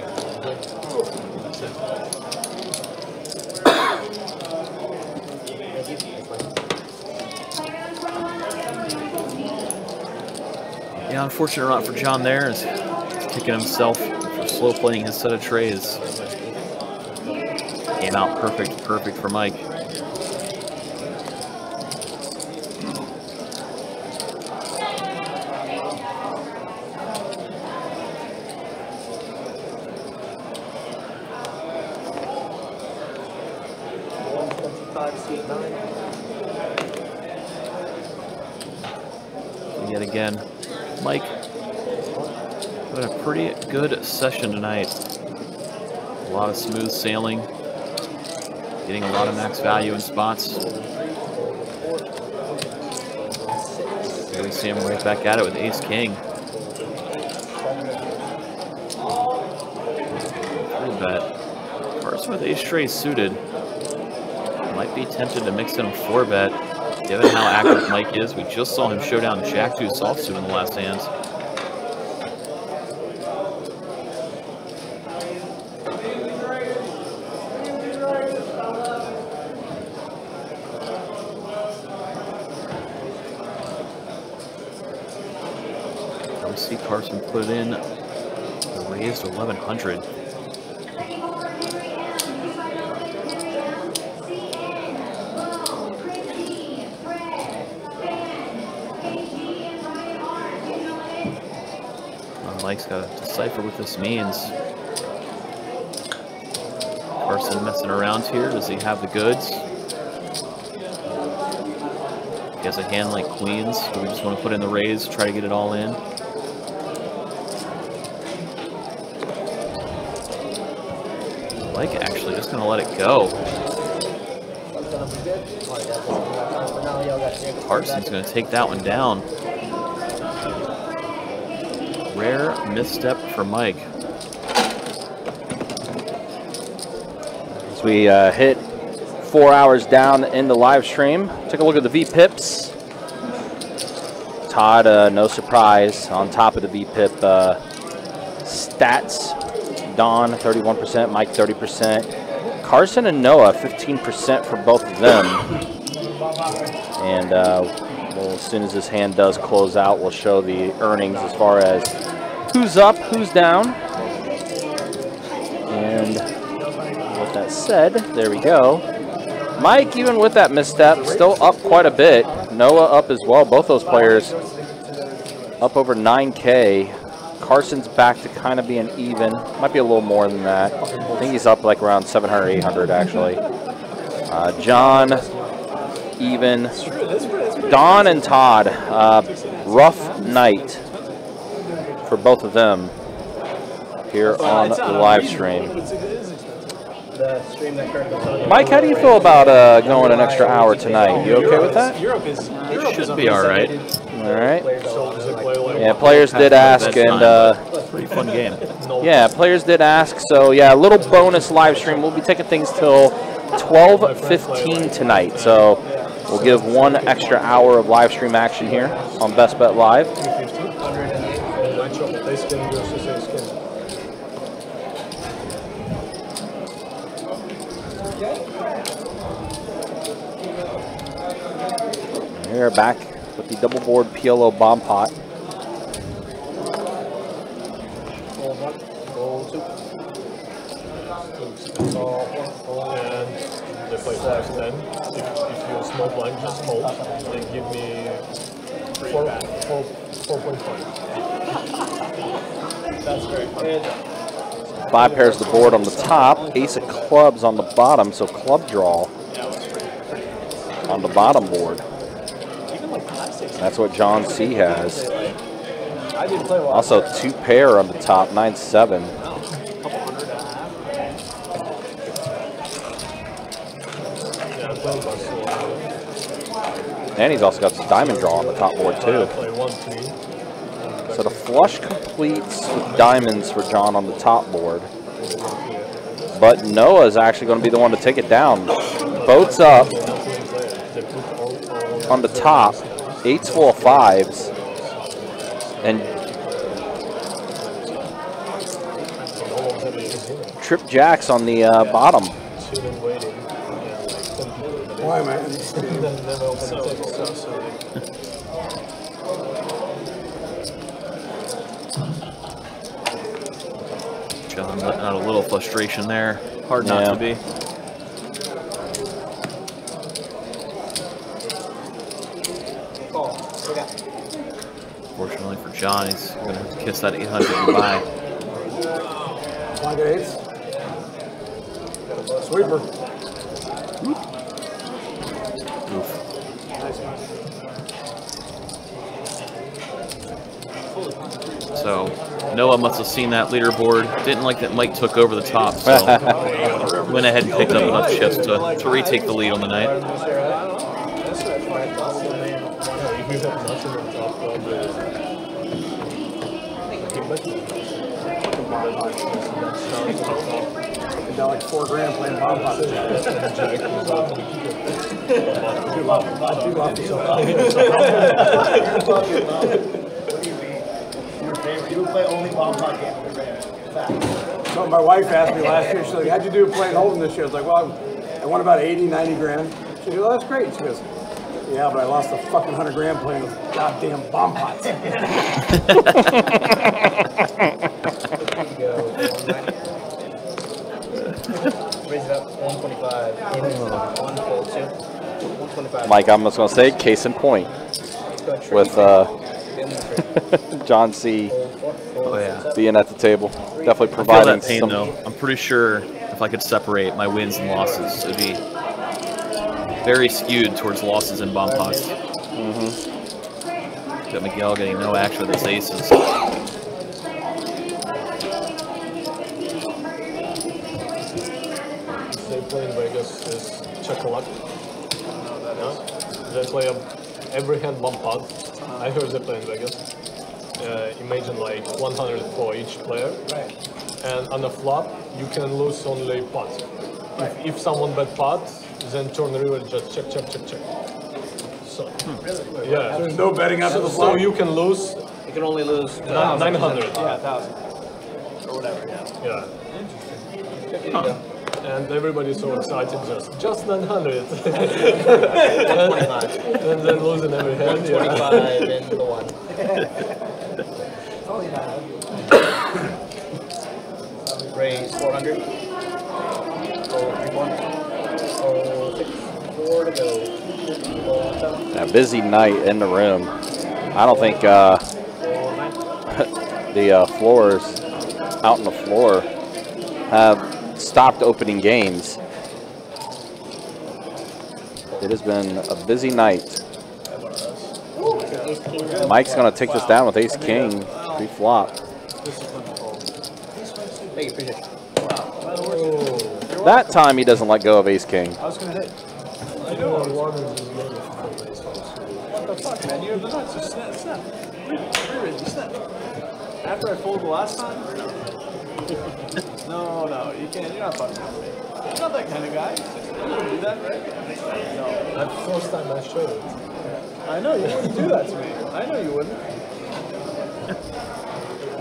Yeah, unfortunate run for John there. Is kicking himself for slow playing his set of trays. Came out perfect, perfect for Mike. And yet again, Mike had a pretty good session tonight. A lot of smooth sailing, getting a lot of max value in spots. We see him right back at it with Ace King. Three bet. First with Ace Straight suited. Might be tempted to mix in a four bet, given how active Mike is. We just saw him show down Jack 2 soft suit in the last hands. 100. Mike's got to decipher what this means. Carson messing around here. Does he have the goods? He has a hand like Queens. Do we just want to put in the raise, try to get it all in? Gonna let it go. Carson's gonna take that one down. Rare misstep for Mike. As we uh, hit four hours down in the live stream, take a look at the VPIPs. Todd, uh, no surprise, on top of the VPIP uh, stats. Don, 31%, Mike, 30%. Carson and Noah, 15% for both of them. And uh, well, as soon as this hand does close out, we'll show the earnings as far as who's up, who's down. And with that said, there we go. Mike, even with that misstep, still up quite a bit. Noah up as well. Both those players up over 9K. Carson's back to kind of being even. Might be a little more than that. I think he's up like around 700, 800 actually. Uh, John, even. Don and Todd, uh, rough night for both of them here on the live stream. The stream that Kurt was on. Mike, how do you feel about uh, going an extra hour tonight? You okay with that? Europe is Europe is Should be all right. All right. So does it play like Yeah, players did ask, and uh, Pretty fun game. yeah, players did ask. So yeah, a little bonus live stream. We'll be taking things till 12:15 tonight. So we'll give one extra hour of live stream action here on bestbet Live. We're back with the double board PLO bomb pot. So and they play flash then. If, if you small blind just hold, they give me four, That's very fun. Five pairs the board on the top, ace of clubs on the bottom, so club draw on the bottom board. That's what John C has. Also two pair on the top, 9-7. And he's also got some diamond draw on the top board too. So the flush completes with diamonds for John on the top board. But Noah is actually going to be the one to take it down. Boats up on the top. Eight's full of fives. And Trip Jacks on the uh, bottom. Why, man? John letting out a little frustration there. Hard not Yeah. to be. Fortunately for John, he's going to have to kiss that 800 goodbye. Pocket. Sweeper. So Noah must have seen that leaderboard. Didn't like that Mike took over the top, so <laughs> went ahead and picked up enough chips to, to retake the lead on the night. And got like four grand playing <laughs> bomb pot. Too low. Too Your favorite? You would play only bomb pot game with your. So my wife asked me last year, she's like, how'd you do playing hold'em this year? I was like, well, I won about 80, 90 grand. She goes, well, that's great. She goes, Yeah, but I lost a fucking hundred grand playing with goddamn bomb pots. Raise it up 125. One full two. 125. Mike, I'm just going to say, case in point, with uh, <laughs> John C. Oh, yeah. being at the table. Definitely I feel providing that pain some. though. I'm pretty sure if I could separate my wins and losses, it'd be very skewed towards losses in bomb pots. Mm-hmm. Got Miguel getting no action with his aces. They play in Vegas is chocolate. No? They play every hand one pot. I heard they play in Vegas. Uh, imagine like 100 for each player. And on the flop, you can lose only pot. If, if someone bet pot, then turn the river just check, check, check, check. So, yeah. There's no betting after so, the So you can lose. You can only lose Nine- 900. Yeah, thousand. Or whatever, yeah. Yeah. And everybody's so excited, just just 900. <laughs> and, and then losing every hand. yeah. 125 and the one. Raise 400. Roll three one. Roll six. Four to go. Roll. A busy night in the room. I don't think uh, <laughs> the uh, floors out on the floor have stopped opening games. It has been a busy night. Mike's going to take this down with ace king appreciate it. That time he doesn't let go of ace king. I was hit. Is maybe for What the fuck, man? You're the nuts. Snap, snap. After I folded the last time? No, no, you can't. You're not fucking with me. You're not that kind of guy. You wouldn't do that, right? No. That's the first time I showed it. I know, you wouldn't do that to me. I know you wouldn't.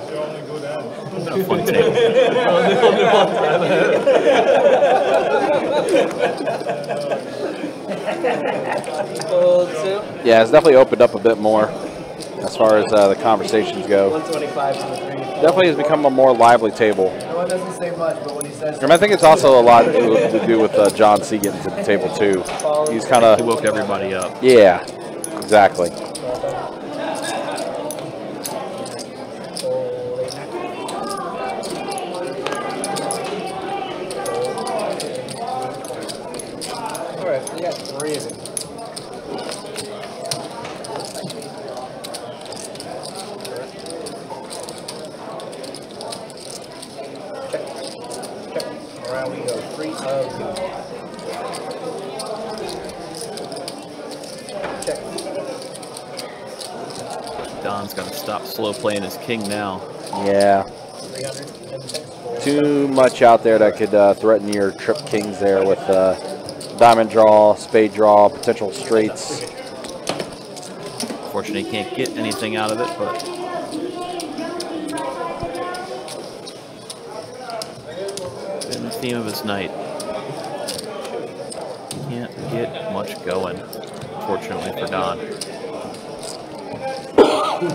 You're only good at No only, only Fold. Yeah, it's definitely opened up a bit more as far as uh, the conversations go. 125 to the three. Definitely has become a more lively table. No, doesn't say much, but when he says. And I think it's also a lot to, to do with uh, John C. getting to the table too. He's kind He of woke everybody up. yeah, exactly. Alright, we got three of it. Around we go. Three of two. Check. Don's got to stop slow playing his king now. Yeah, too much out there that could uh, threaten your trip kings there with uh, diamond draw, spade draw, potential straights. Fortunately, can't get anything out of it, but been the theme of his night. Can't get much going, fortunately for Don. Now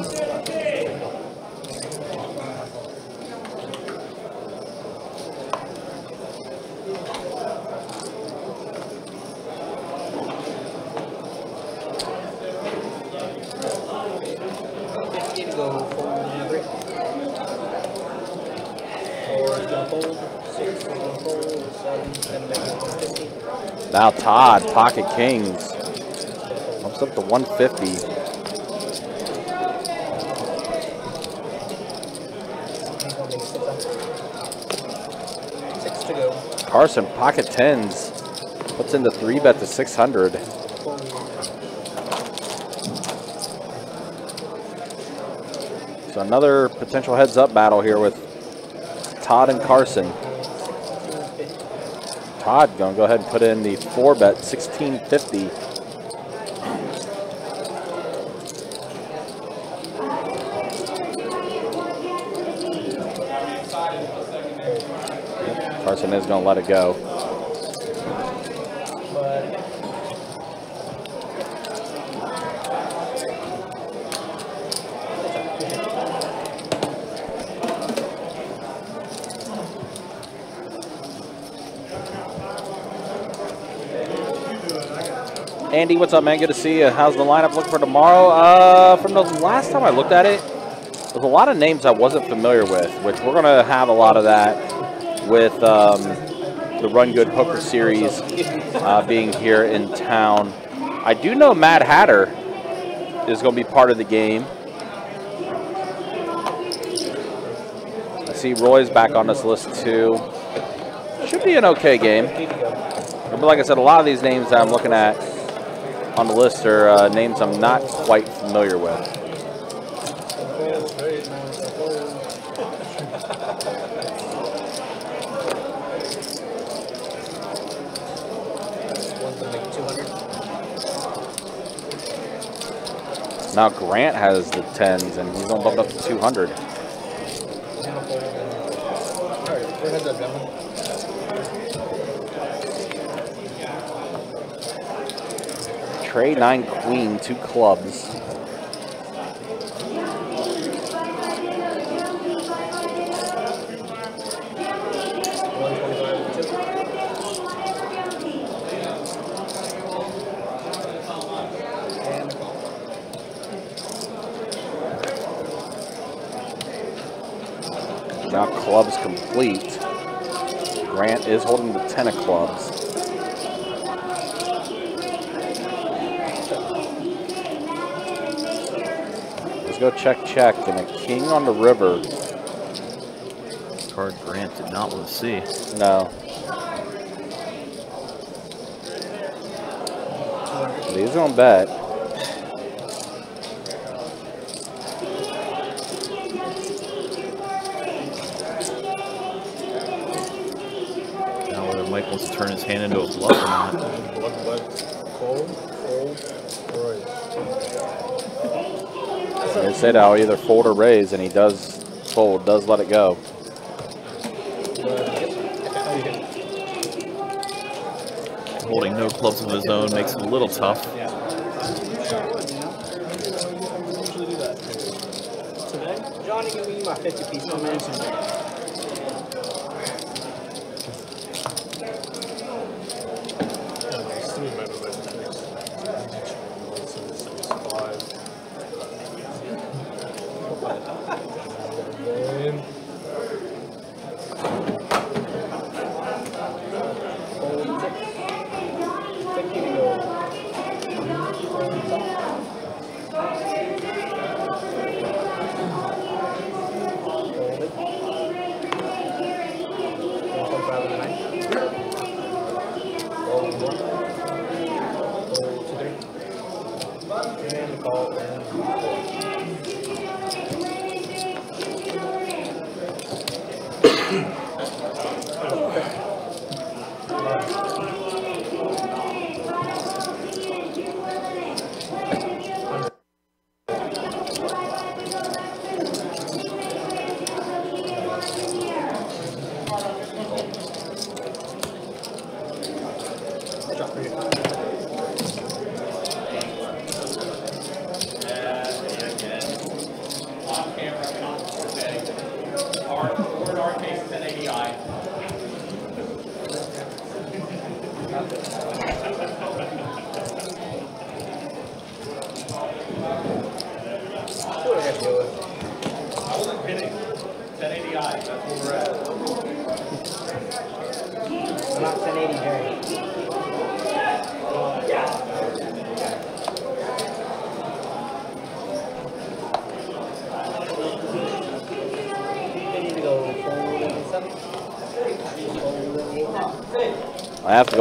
Todd, pocket kings, bumps up to 150. Six to go. Carson, pocket tens, puts in the three bet to 600. So another potential heads up battle here with Todd and Carson. Todd gonna go ahead and put in the four bet 1650. is going to let it go. Andy, what's up, man? Good to see you. How's the lineup look for tomorrow? Uh, from the last time I looked at it, there's a lot of names I wasn't familiar with, which we're going to have a lot of that with um, the Run Good Poker Series uh, being here in town. I do know Mad Hatter is going to be part of the game. I see Roy's back on this list too. Should be an okay game. But like I said, a lot of these names that I'm looking at on the list are uh, names I'm not quite familiar with. Now Grant has the 10s and he's going to bump up to 200. Trey, 9 queen, two clubs. Now clubs complete. Grant is holding the 10 of clubs. Let's go check, check, and a king on the river. Card Grant did not want to see. No. He's gonna bet. Mike wants to turn his hand into a bluff or not. Bluff, bluff, call, fold, raise. They said I'll either fold or raise, and he does fold, does let it go. Holding no clubs of his own makes it a little tough. Johnny, give me my 50 piece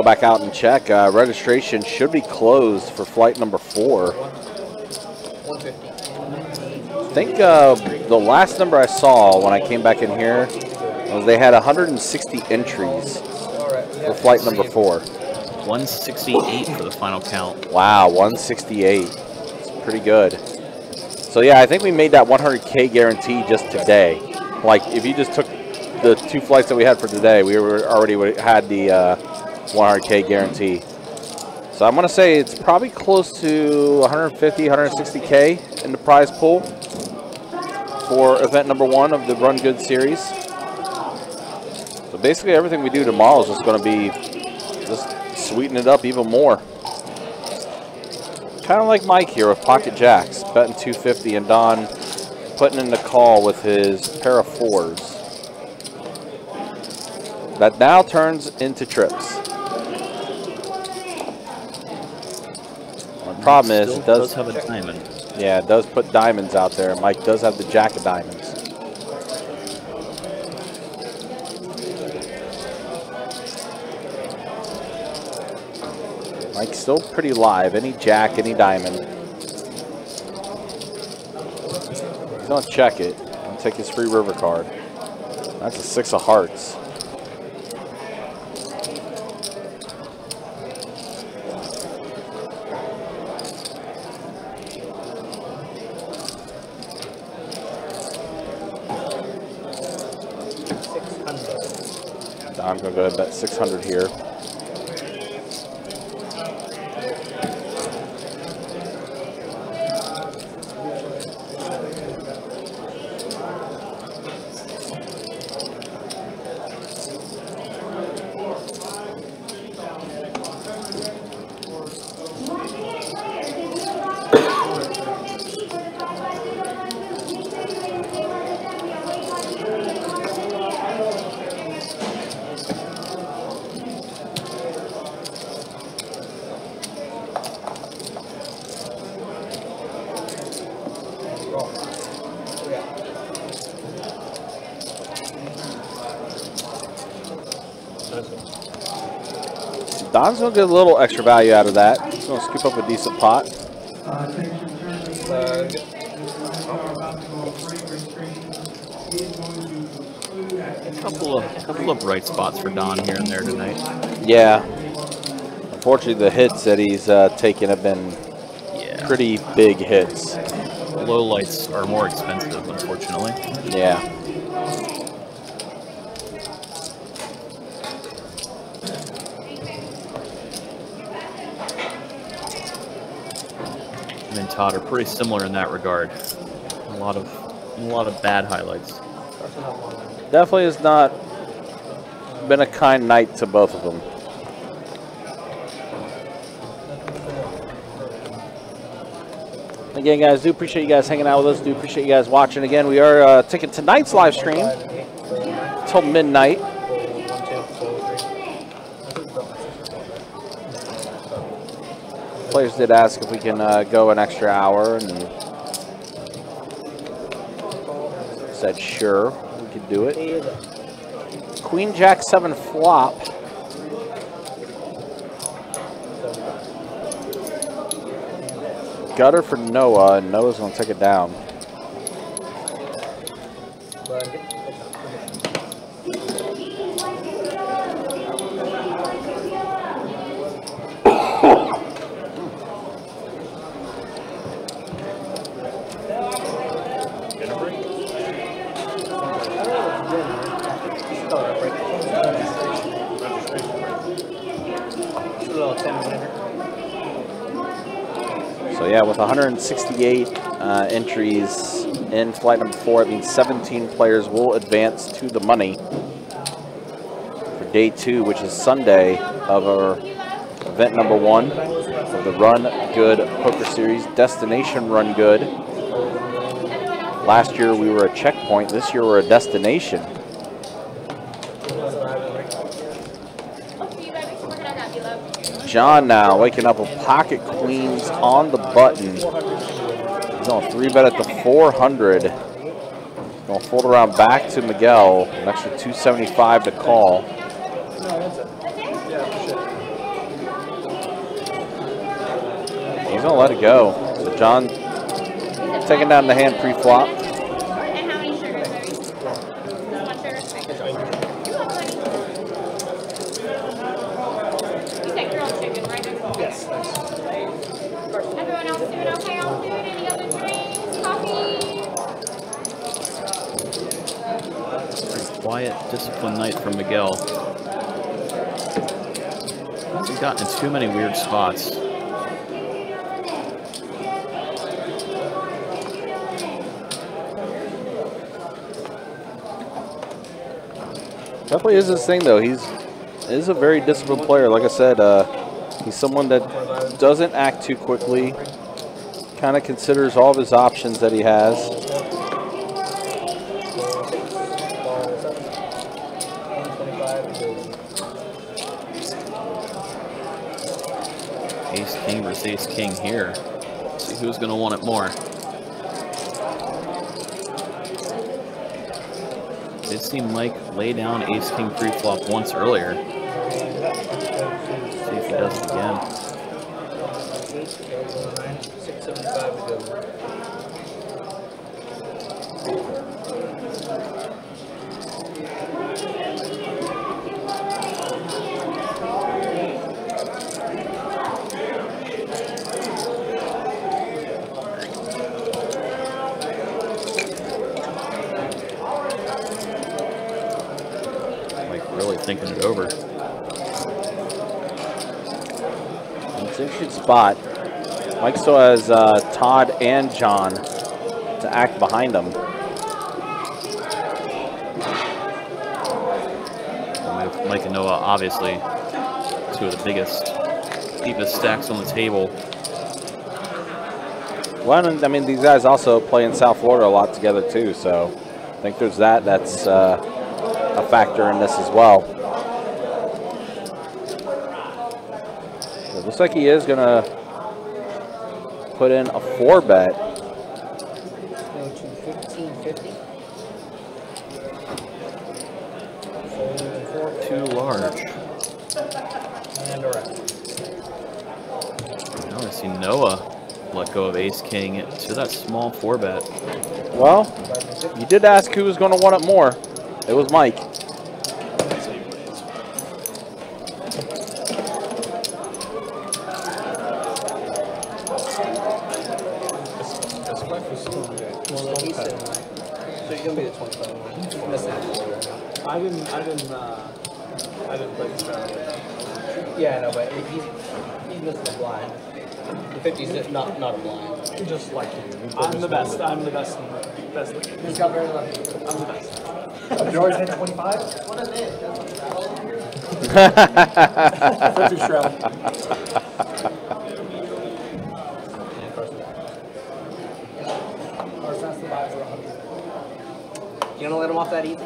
back out and check. Uh, registration should be closed for flight number four. I think uh, the last number I saw when I came back in here was they had 160 entries for flight number four. 168 for the final count. Wow, 168. It's pretty good. So yeah, I think we made that 100K guarantee just today. Like if you just took the two flights that we had for today, we were already had the uh, 100K guarantee. So I'm gonna say it's probably close to 150, 160K in the prize pool for event number one of the Run Good series. So basically everything we do tomorrow is just gonna be just sweeten it up even more. kind of like Mike here with pocket jacks, betting 250, and Don putting in the call with his pair of fours. That now turns into trips. Problem is it does, does have a diamond. Yeah, it does put diamonds out there. Mike does have the jack of diamonds. Mike's still pretty live. Any jack, any diamond. He's gonna check it and take his free river card. That's a six of hearts. Bet 600 here. Get a little extra value out of that. Gonna scoop up a decent pot. A couple of couple of bright spots for Don here and there tonight. Yeah. Unfortunately, the hits that he's uh, taken have been pretty big hits. Low lights are more expensive, unfortunately. Yeah. Todd are pretty similar in that regard. A lot of a lot of bad highlights. Definitely has not been a kind night to both of them. Again, guys, do appreciate you guys hanging out with us. Do appreciate you guys watching. Again, we are uh, taking tonight's live stream till midnight. Players did ask if we can uh, go an extra hour, and said sure, we could do it. Queen Jack 7 flop. Gutter for Noah, and Noah's going to take it down. So yeah, with 168 uh, entries in flight number four, it means 17 players will advance to the money for day two, which is Sunday of our event number one of the Run Good Poker Series, Destination Run Good. Last year we were a checkpoint. This year we're a destination. John now waking up with pocket queens on the button. He's on three bet at the 400. Going to fold around back to Miguel. An extra 275 to call. He's going to let it go. So John taking down the hand pre-flop. Yes. Everyone else doing okay on food? Any other drinks? Coffee? Pretty quiet, disciplined night from Miguel. Hasn't gotten in too many weird spots. Definitely is his thing though. He's is a very disciplined player. Like I said, uh, He's someone that doesn't act too quickly, kind of considers all of his options that he has. Ace King here. See who's going to want it more. Did see Mike lay down Ace King pre-flop once earlier. See if he does it again. Six seventy-five to go. Mike really thinking it over. It's an interesting spot. Mike still has uh, Todd and John to act behind him. With Mike and Noah, obviously, two of the biggest, deepest stacks on the table. Well, I mean, these guys also play in South Florida a lot together too, so I think there's that. That's uh, a factor in this as well. It looks like he is gonna put in a four bet. Go to fifteen fifty. Too large. And around. I see Noah let go of Ace King to that small four bet. Well, you did ask who was gonna want it more. It was Mike. Well, he said, so you're gonna be the twenty-five one. That's it. I didn't, I didn't, uh, I didn't play this round. Yeah, I know, but he's, he's missing the blind. The fifty's just not, not a blind. Just like you. I'm the best, I'm the best, best. He's got very lucky. I'm the best. George hit twenty-five? What is it? Fifty shroud. <laughs> You gonna let him off that easy?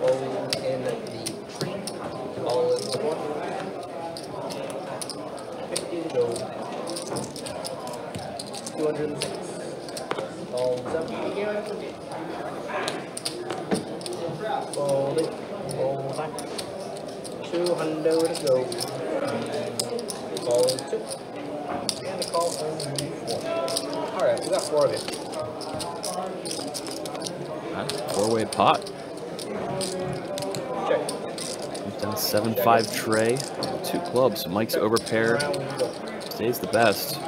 Fold in the tree. Ball in the four. Fifty to go. Two hundred and six. Ball seven again. Fold it. Fold back. Two hundred to go. Ball two. And a call from four. Alright, we got four of it. Four-way pot. Check. Comes seven-five tray. Two clubs. Mike's overpair. Stays the best.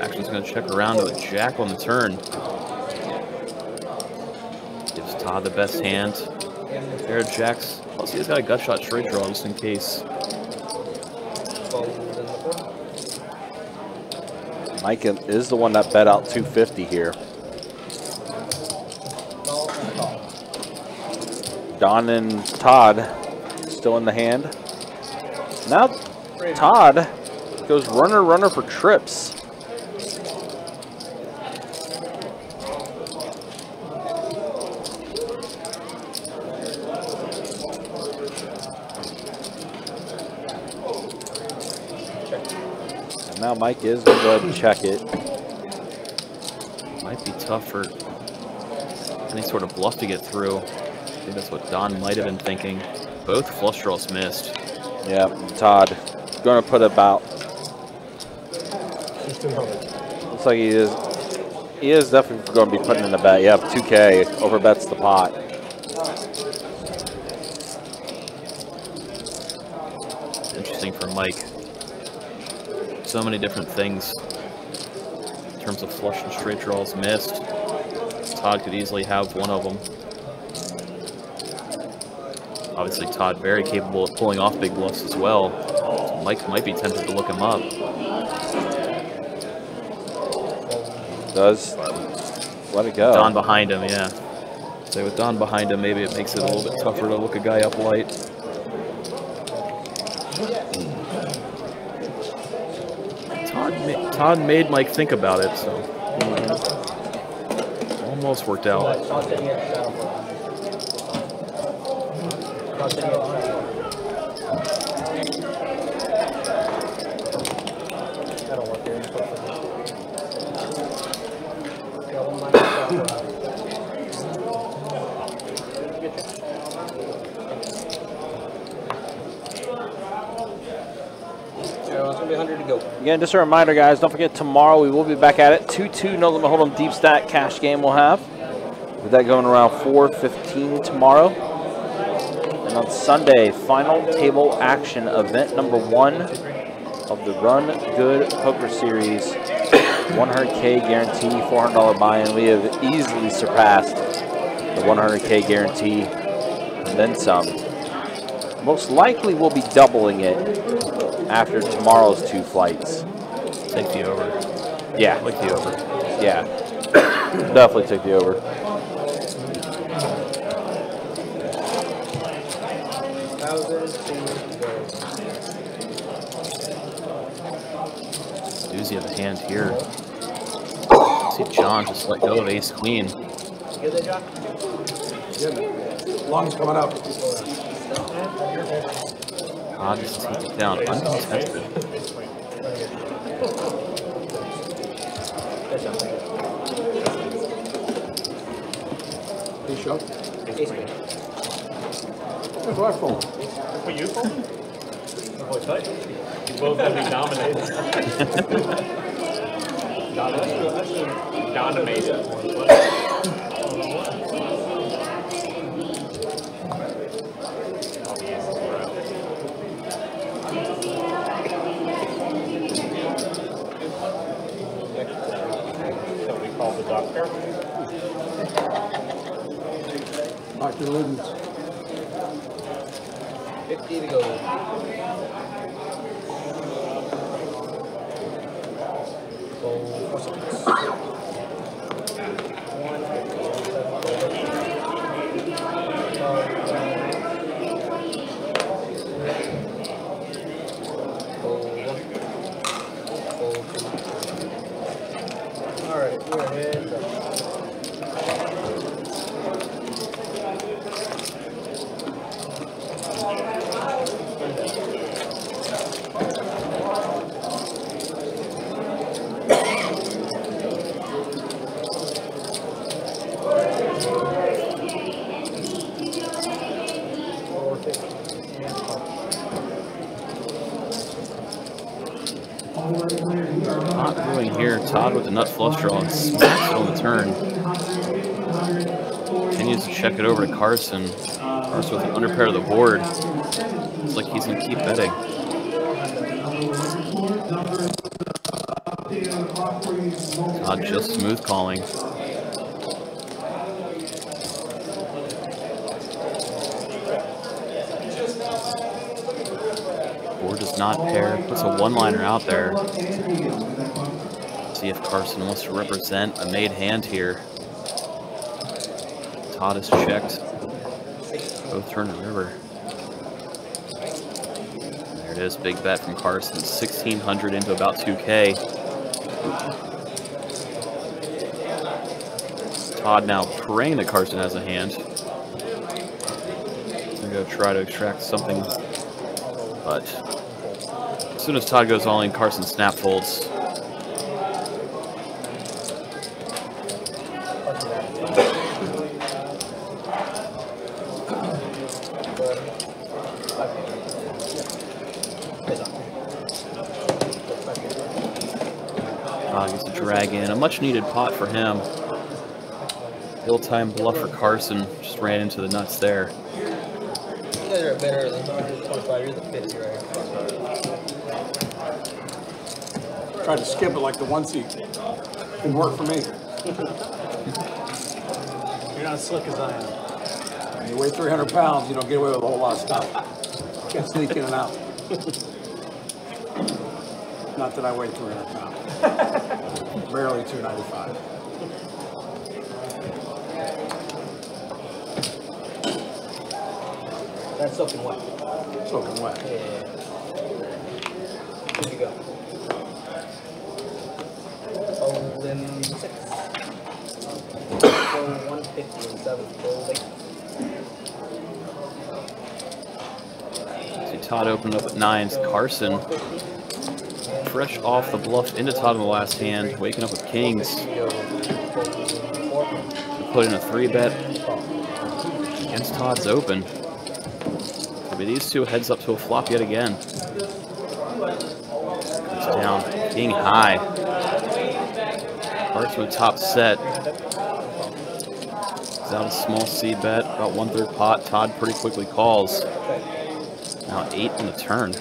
Action's gonna check around to a jack on the turn. Gives Todd the best hand. Pair of jacks. Plus he's got a gut shot straight draw just in case. Mike is the one that bet out 250 here. A. Don and Todd still in the hand. Now Todd goes runner runner for trips. And now Mike is going to go ahead and check it. Might be tough for any sort of bluff to get through. I think that's what Don might have been thinking. Both flush draws missed. Yeah, Todd going to put about. Looks like he is. He is definitely going to be putting in a bet. Yeah, 2K over bets the pot. Interesting for Mike. So many different things in terms of flush and straight draws missed. Todd could easily have one of them. Obviously, Todd very capable of pulling off big bluffs as well. So Mike might be tempted to look him up. Does let it go. Don behind him, yeah. Say with Don behind him, maybe it makes it a little bit tougher to look a guy up light. Todd, ma- Todd made Mike think about it, so almost worked out. Again, just a reminder, guys, don't forget tomorrow we will be back at it. 2-2 No Limit Hold'em Deep Stack cash game we'll have. With that going around 4.15 tomorrow. And on Sunday, final table action event number one of the Run Good Poker Series. <coughs> 100K guarantee, $400 buy-in. We have easily surpassed the 100K guarantee and then some. Most likely we'll be doubling it after tomorrow's two flights. Take the over. Yeah. Like the over. Yeah. <coughs> Definitely take the over. Doozy of a hand here. See John just let go of ace queen. Good there, John? Lungs coming up. Todd just takes it down uncontested. He shot. Ace queen. That's what I fold. For you, You both gonna be nominated. Dominated. So we call the doctor. Dr. Liddens. 50 to go. Alright, we're ahead. Not doing here. Todd with the nut flush draw and smacks on the turn. Continues to check it over to Carson. Carson with an underpair of the board. Looks like he's gonna keep betting. Todd just smooth calling. Board does not pair. Puts a one-liner out there. If Carson wants to represent a made hand here. Todd is checked. Both turn to river. There it is, big bet from Carson. 1600 into about 2K. Todd now praying that Carson has a hand. He's gonna try to extract something, but as soon as Todd goes all in, Carson snap folds. Uh, gets a drag in. A much needed pot for him. Ill-timed bluff for Carson. Just ran into the nuts there. You guys are better than 125. You're the 50 right Tried to skip it like the one seat. Didn't work for me. <laughs> You're not as slick as I am. When you weigh 300 pounds, you don't get away with a whole lot of stuff. Can't sneak in and out. <laughs> Not that I weigh 300 pounds barely 295. That's soaking wet. Soaking wet. Yeah. Here you go. Golden six. Gold 150 and seven. Gold eight. See, Todd opened up at nines. Carson fresh off the bluff into Todd in the last hand, waking up with kings. Put in a three bet against Todd's open. Could be these two heads up to a flop yet again. Comes down, king high. Carson with top set. He's out a small c-bet, about one third pot. Todd pretty quickly calls. Now eight on the turn.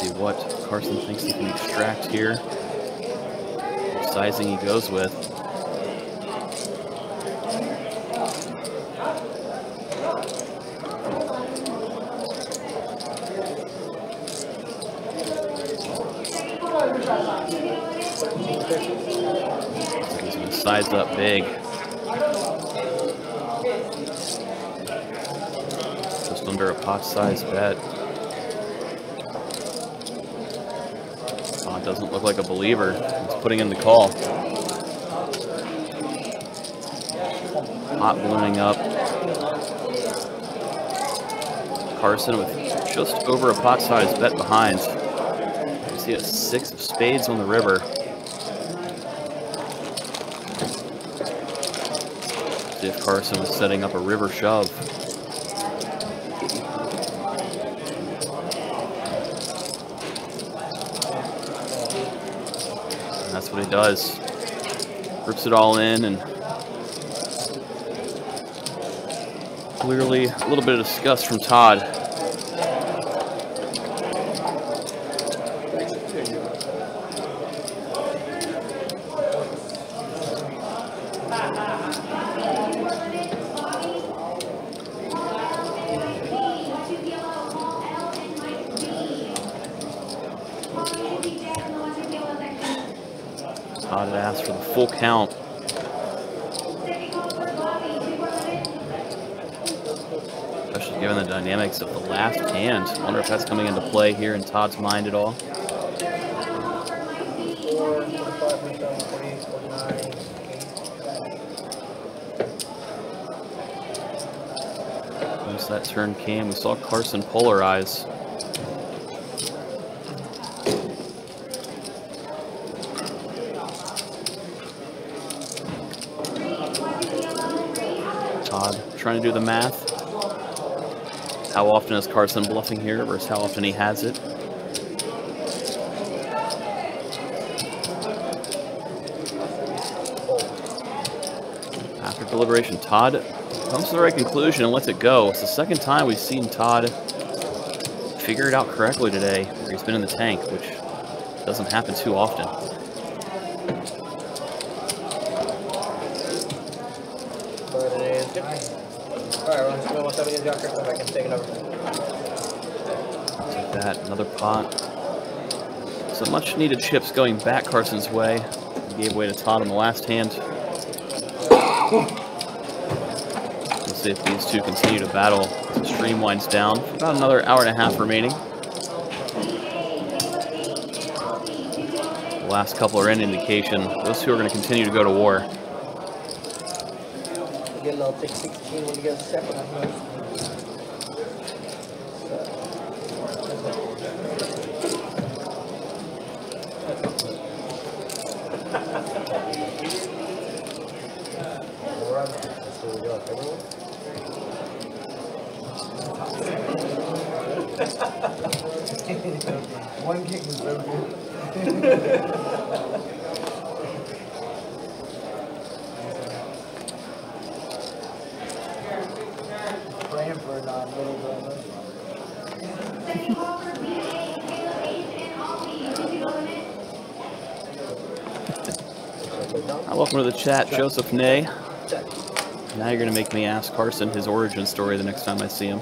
See what Carson thinks he can extract here. Sizing he goes with. He's gonna size up big. Just under a pot size bet. Oh, it believer. He's putting in the call. Hot ballooning up. Carson with just over a pot size bet behind. You see a six of spades on the river. If Carson was setting up a river shove. Does. Rips it all in and clearly a little bit of disgust from. Todd had asked for the full count. Especially given the dynamics of the last hand. Wonder if that's coming into play here in Todd's mind at all. Once that turn came, we saw Carson polarize. Todd trying to do the math. How often is Carson bluffing here versus how often he has it? After deliberation, Todd comes to the right conclusion and lets it go. It's the second time we've seen Todd figure it out correctly today, he's been in the tank, which doesn't happen too often. Take that, another pot. Some much needed chips going back Carson's way. He gave way to Todd on the last hand. See if these two continue to battle. The stream winds down. About another hour and a half remaining. The last couple are in indication. Those two are going to continue to go to war. Again, I'll take 16 when you get seven. I think. One kick was so good. Praying for a non-little brother. Hi, welcome to the chat, Joseph Nay. Now you're going to make me ask Carson his origin story the next time I see him.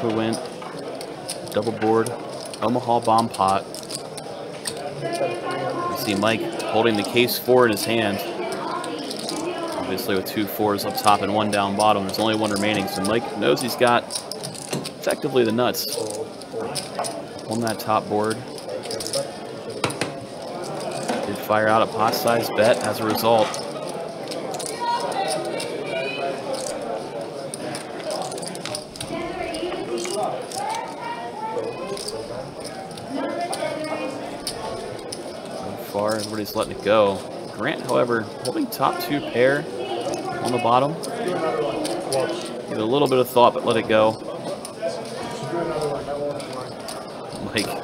Who went? Double board, Omaha bomb pot. You see Mike holding the case four in his hand. Obviously with two fours up top and one down bottom, there's only one remaining. So Mike knows he's got effectively the nuts on that top board. Did fire out a pot size bet as a result. So far, everybody's letting it go. Grant, however, holding top two pair on the bottom. Give it a little bit of thought, but let it go.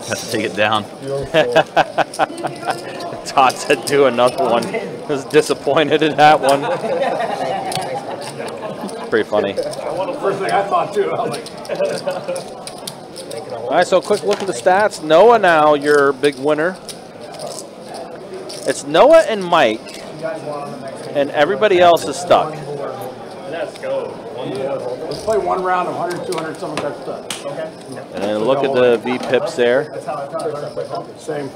Mike has to take it down. <laughs> Todd said do another one. I Was disappointed in that one. Pretty funny. First thing I thought too. I was like, All right, so quick look at the stats. Noah now your big winner. It's Noah and Mike, and everybody else is stuck. Let's go. Let's play one round of 100, 200, someone got stuck. Okay. And then look at the VPIPs there. Same.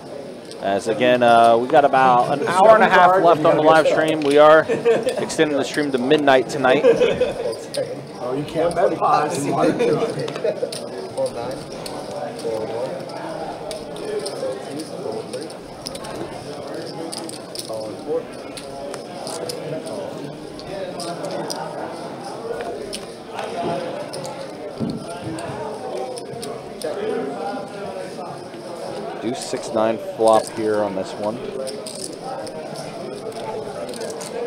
As again, uh, we got about an hour and a half left on the live stream. We are extending the stream to midnight tonight. Oh, you can't bet pots in 100, 200. Four nine, four one, four two, four three. Calling four. Do six nine flop here on this one.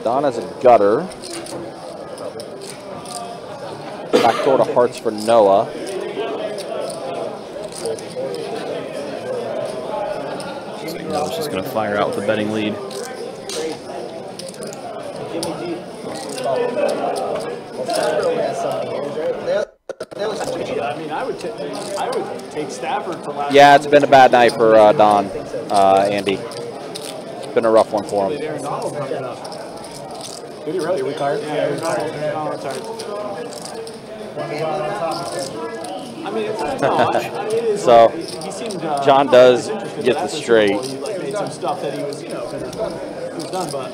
Don has a gutter. Backdoor to hearts for Noah. Noah's just going to fire out with the betting lead. I mean, I would, ta- I would take Stafford for last. Yeah, it's been a bad night for uh, Don, uh, Andy. It's been a rough one for him. Aaron Donald coming up. Did he really? Are we tired? Yeah, he retired. Oh, retired. I mean, it's not <laughs> much. I mean, it is So, like- he seemed, uh, John does get the straight. Super He like made some stuff that he was, you know, he was done, but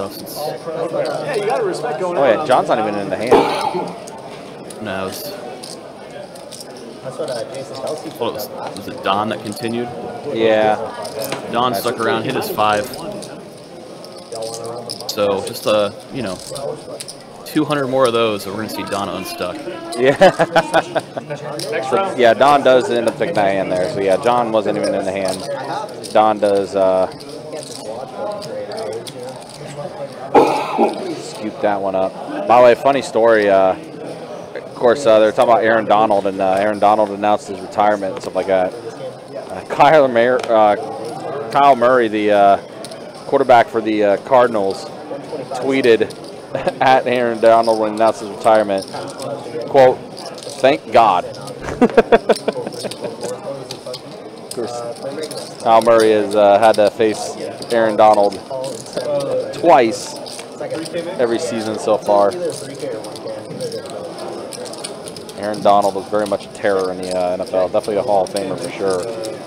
yeah, you gotta respect going Oh yeah, John's not even in the hand. <laughs> no, it was, That's what uh, Jason Kelce what was, was it Don that continued? Yeah. Don stuck around, hit his five. So just uh, you know, 200 more of those, and we're gonna see Don unstuck. Yeah. <laughs> So, yeah, Don does end up taking that hand there. So yeah, John wasn't even in the hand. Don does uh, <coughs> scoop that one up. By the way, funny story. Uh, of course, uh, they're talking about Aaron Donald, and uh, Aaron Donald announced his retirement and stuff like that. Uh, Kyler, Murray, uh, Kyler Murray, the uh, quarterback for the uh, Cardinals, tweeted <laughs> at Aaron Donald when he announced his retirement, quote, thank God. <laughs> of course, Kyler Murray has had to face Aaron Donald twice every season so far. Aaron Donald was very much a terror in the uh, NFL. Definitely a Hall of Famer for sure.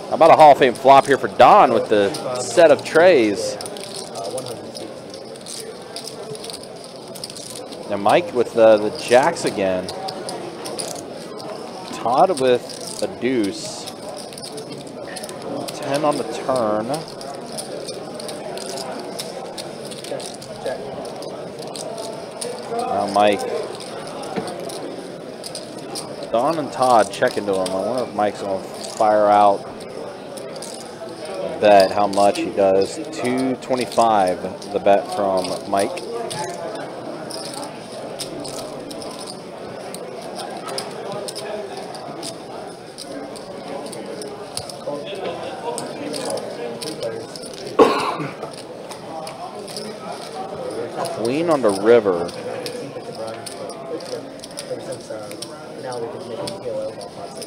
How about a Hall of Fame flop here for Don with the set of trays? Now Mike with the, the jacks again. Todd with a deuce. 10 on the turn. Now Mike. Don and Todd checking to him. I wonder if Mike's going to fire out bet how much he does. 225 the bet from Mike. <coughs> Queen on the river. Now we can make a PLO bomb pots.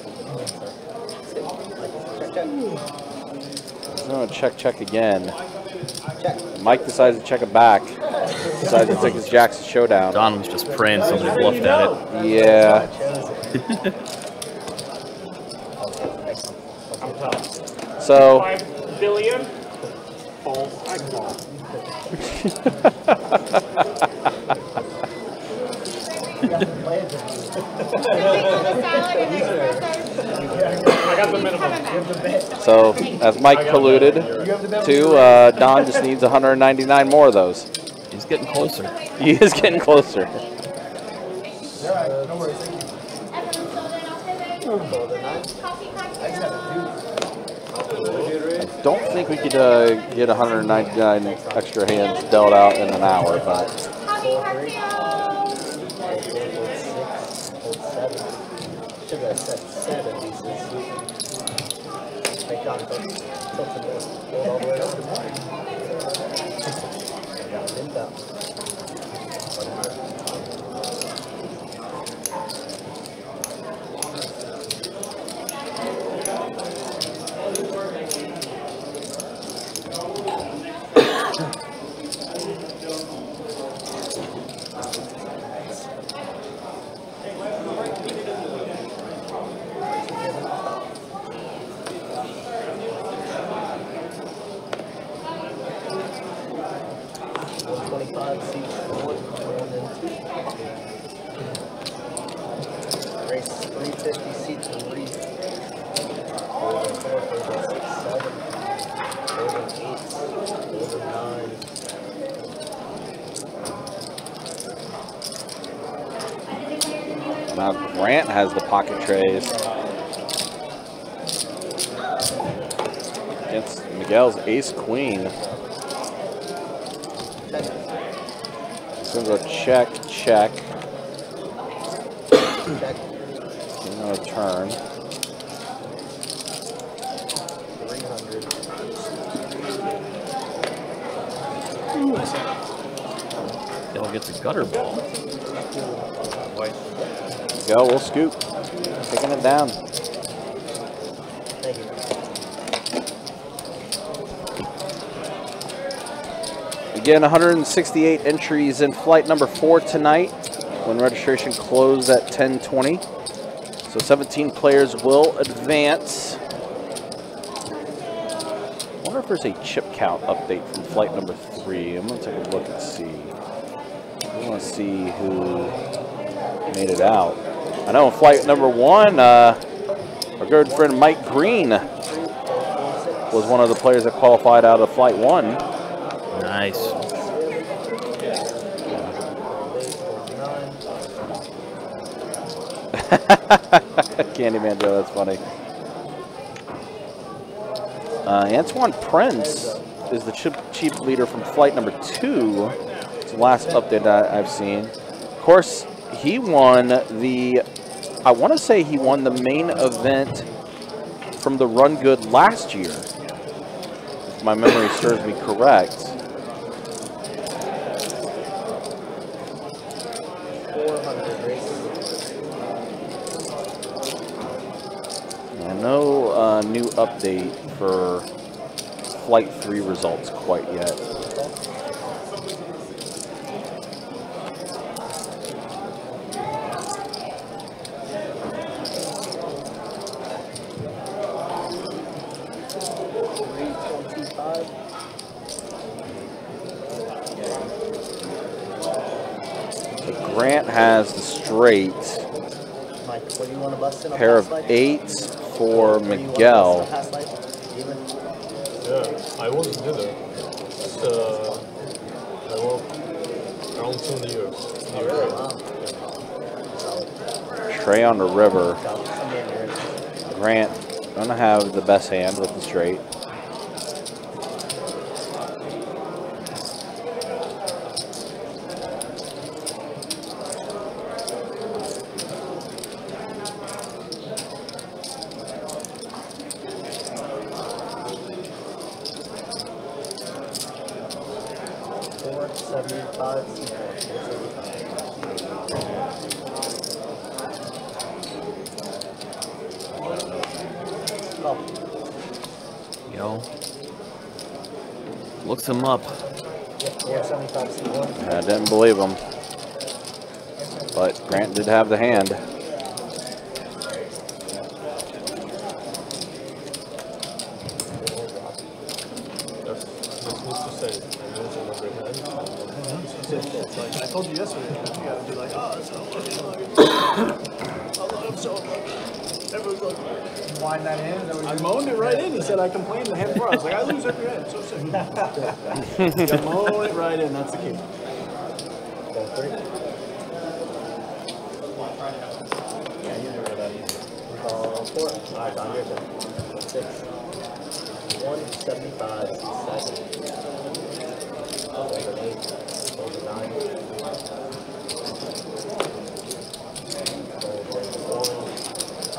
Check, check. He's to check, check again. Mike decides to check it back. Decides to take his jacks to showdown. Don was just praying somebody bluffed at it. Yeah. So Five billion. False. I. I got the minimum. So, as Mike alluded to, uh, Don just needs 199 more of those. He's getting closer. He is getting closer. I don't think we could uh, get 199 extra hands dealt out in an hour, but Should have said seven pieces. Thank God, all the way up. Yeah, didn't that. One twenty-five seats for one, and then two. Race three fifty seats for three. Golden four, golden six, seven. Golden eight, golden nine. now Grant has the pocket trays. Against Miguel's ace queen. It's gonna go check. Check. Another turn. Three hundred. Dell gets a gutter ball. Go, we'll scoop. Taking it down. Again, 168 entries in flight number four tonight when registration closed at 1020. So 17 players will advance. I wonder if there's a chip count update from flight number three. I'm to take a look and see. I want to see who made it out. I know in flight number one, uh, our good friend Mike Green was one of the players that qualified out of flight one. Nice. <laughs> Candyman Joe, that's funny. Uh, Antoine Prince is the chip, chief leader from flight number two. It's the last update I've seen. Of course, he won the, I want to say he won the main event from the Run Good last year. If my memory serves me correct. No uh, new update for Flight 3 results quite yet. Three twenty-five. Grant has the straight. Mike, what do you want to bust in a Pair of eights for What do you wanna Miguel. bust in a past life? Demon? Yeah, I was dinner. Just, uh, I work around 20 years. Oh, really? Wow. Trey on the river. Got somebody in your Grant gonna have the best hand with the straight. mix them up. Yeah, I didn't believe him. But Grant did have the hand. I told you yesterday. Wind that in. I moaned it right in. He said I complained the hand before. I was like, I lose every hand. So sick. <laughs> you mow it right in. That's the key. Yeah, you know that easy. Call four. All right, Don, your turn. Six. One seventy-five, seven. Oh, Over eight. Over nine. Over one.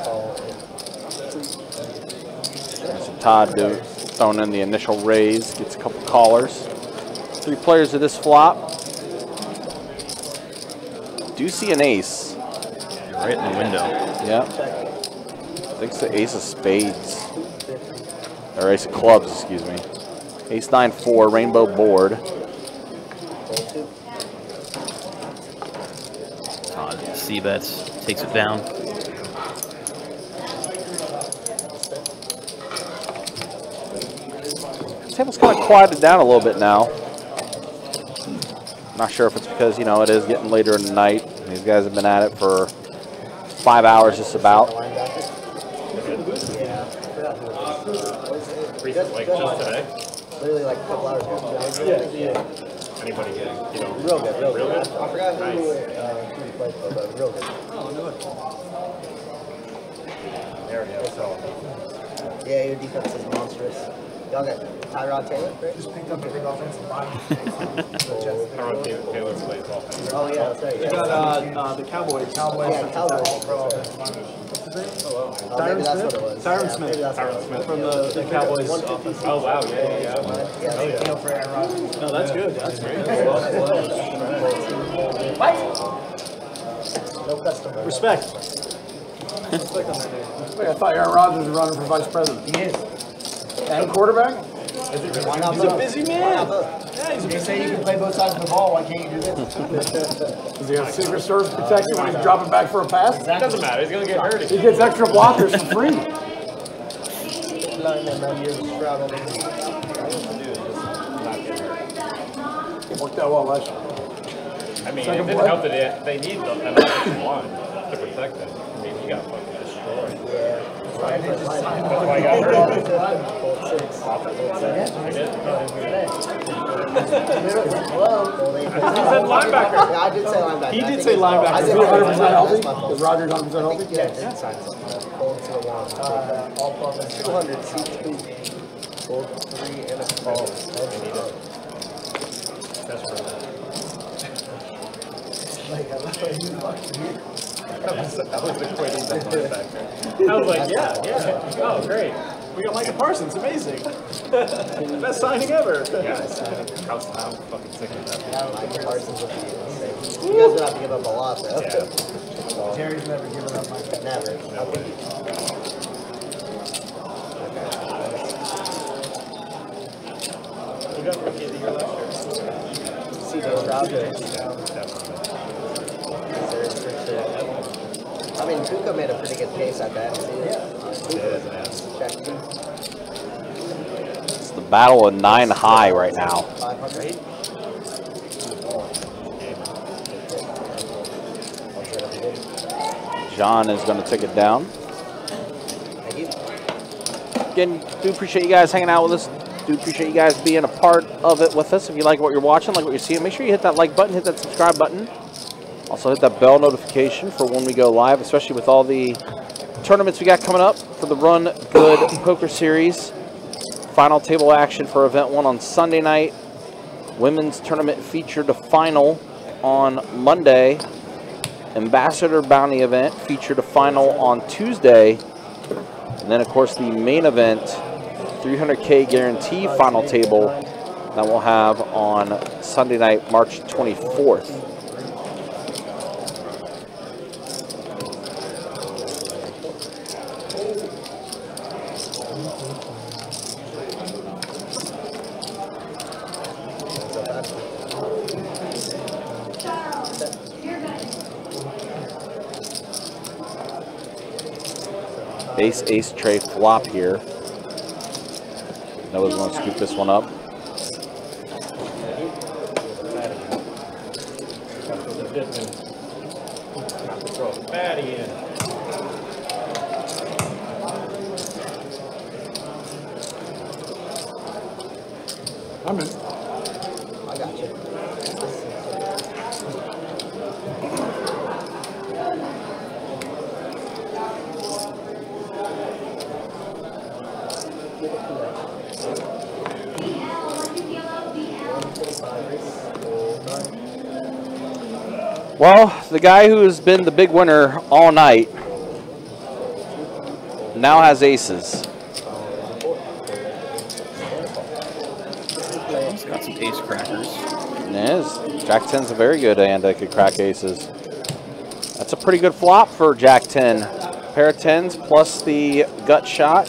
Call. So Todd do, throwing in the initial raise, gets a couple callers. Three players of this flop. Do see an ace. Right in the window. Yeah. I think it's the ace of spades. Or ace of clubs, excuse me. Ace 9 4, rainbow board. Todd C bets, takes it down. Table's kind of quieted down a little bit now. Not sure if it's because, you know, it is getting later in the night. These guys have been at it for five hours just about. Recent, like just today? Literally like a couple hours ago. Yeah, yeah. Anybody getting, you know? Real good, real, Real good. good? I forgot who, Nice. uh, who he played for, but real good. Oh, no. There we go. So, Yeah, your defense is monstrous. Y'all got Tyrod Taylor, right? Just picked up a big offensive line. <laughs> Tyrod Taylor Taylor plays offense. Oh, yeah, that's right. You Yeah. got uh, uh, the Cowboys. Cowboys. Yeah, Cowboys. Pro offensive right. line. What's his name? Oh, wow. Oh, maybe that's what it was. Tyron Yeah, Smith. maybe that's what it Tyron. Smith. From the, the Cowboys. offense. Oh, wow, yeah, yeah, yeah. Yeah, Oh, yeah. For Aaron Rodgers. No, that's good. That's great. What? No customer. Respect. <laughs> Wait, I thought Aaron Rodgers was running for vice president. He is. And quarterback? Why not He's a both? busy Why man. not? Yeah, he's a They busy say you can play both sides of the ball. Why can't you do this? <laughs> Does he have Secret Service protection when he's dropping back for a pass? It Doesn't matter, he's gonna get hurt He gets extra blockers for free. Nine and nine years straddled. All you have to do is just not get hurt. It worked out well last year. I mean, it didn't play? help that they, they need the, an offensive line to protect them. I mean, he got fucking destroyed. And they just signed That's why he got hurt. Fold six. I did. Hello. Said linebacker. Yeah, I did say linebacker. He did say linebacker. I Is did he 100% healthy? Is Rodgers 100% I healthy? think, yeah, did sign to the one. uh, all public. 200 C2. Fold three and a call. That's for Like, I love how you fucking here. That was, that was the quitting the linebacker. I was like, yeah, yeah. Oh, great. We got Micah Parsons. Amazing. <laughs> Best signing ever. Yes. I'm, I'm fucking sick of that. Micah Parsons would be insane. You guys would have to give up a lot, though. Yeah. Jerry's never given up my Never. I think Who got rookie of the year last year? CJ Stroud. I mean, Puka made a pretty good case at that. Yeah. It's the battle of nine high right now. John is going to take it down. Again, do appreciate you guys hanging out with us. Do appreciate you guys being a part of it with us. If you like what you're watching, like what you're seeing, make sure you hit that like button, hit that subscribe button. Also hit that bell notification for when we go live, especially with all the tournaments we got coming up for the Run Good Poker Series. Final table action for event one on Sunday night. Women's tournament featured a final on Monday. Ambassador Bounty event featured a final on Tuesday. And then, of course, the main event, 300K guarantee final table that we'll have on Sunday night, March 24th. Ace, ace, tray, flop here. Noah's to scoop this one up. Pittman. Got to throw the batty in. I'm in. I got you. Well, the guy who has been the big winner all night now has aces. He's got some ace crackers. It is. Jack 10's a very good hand that could crack aces. That's a pretty good flop for Jack 10. Pair of 10s plus the gut shot.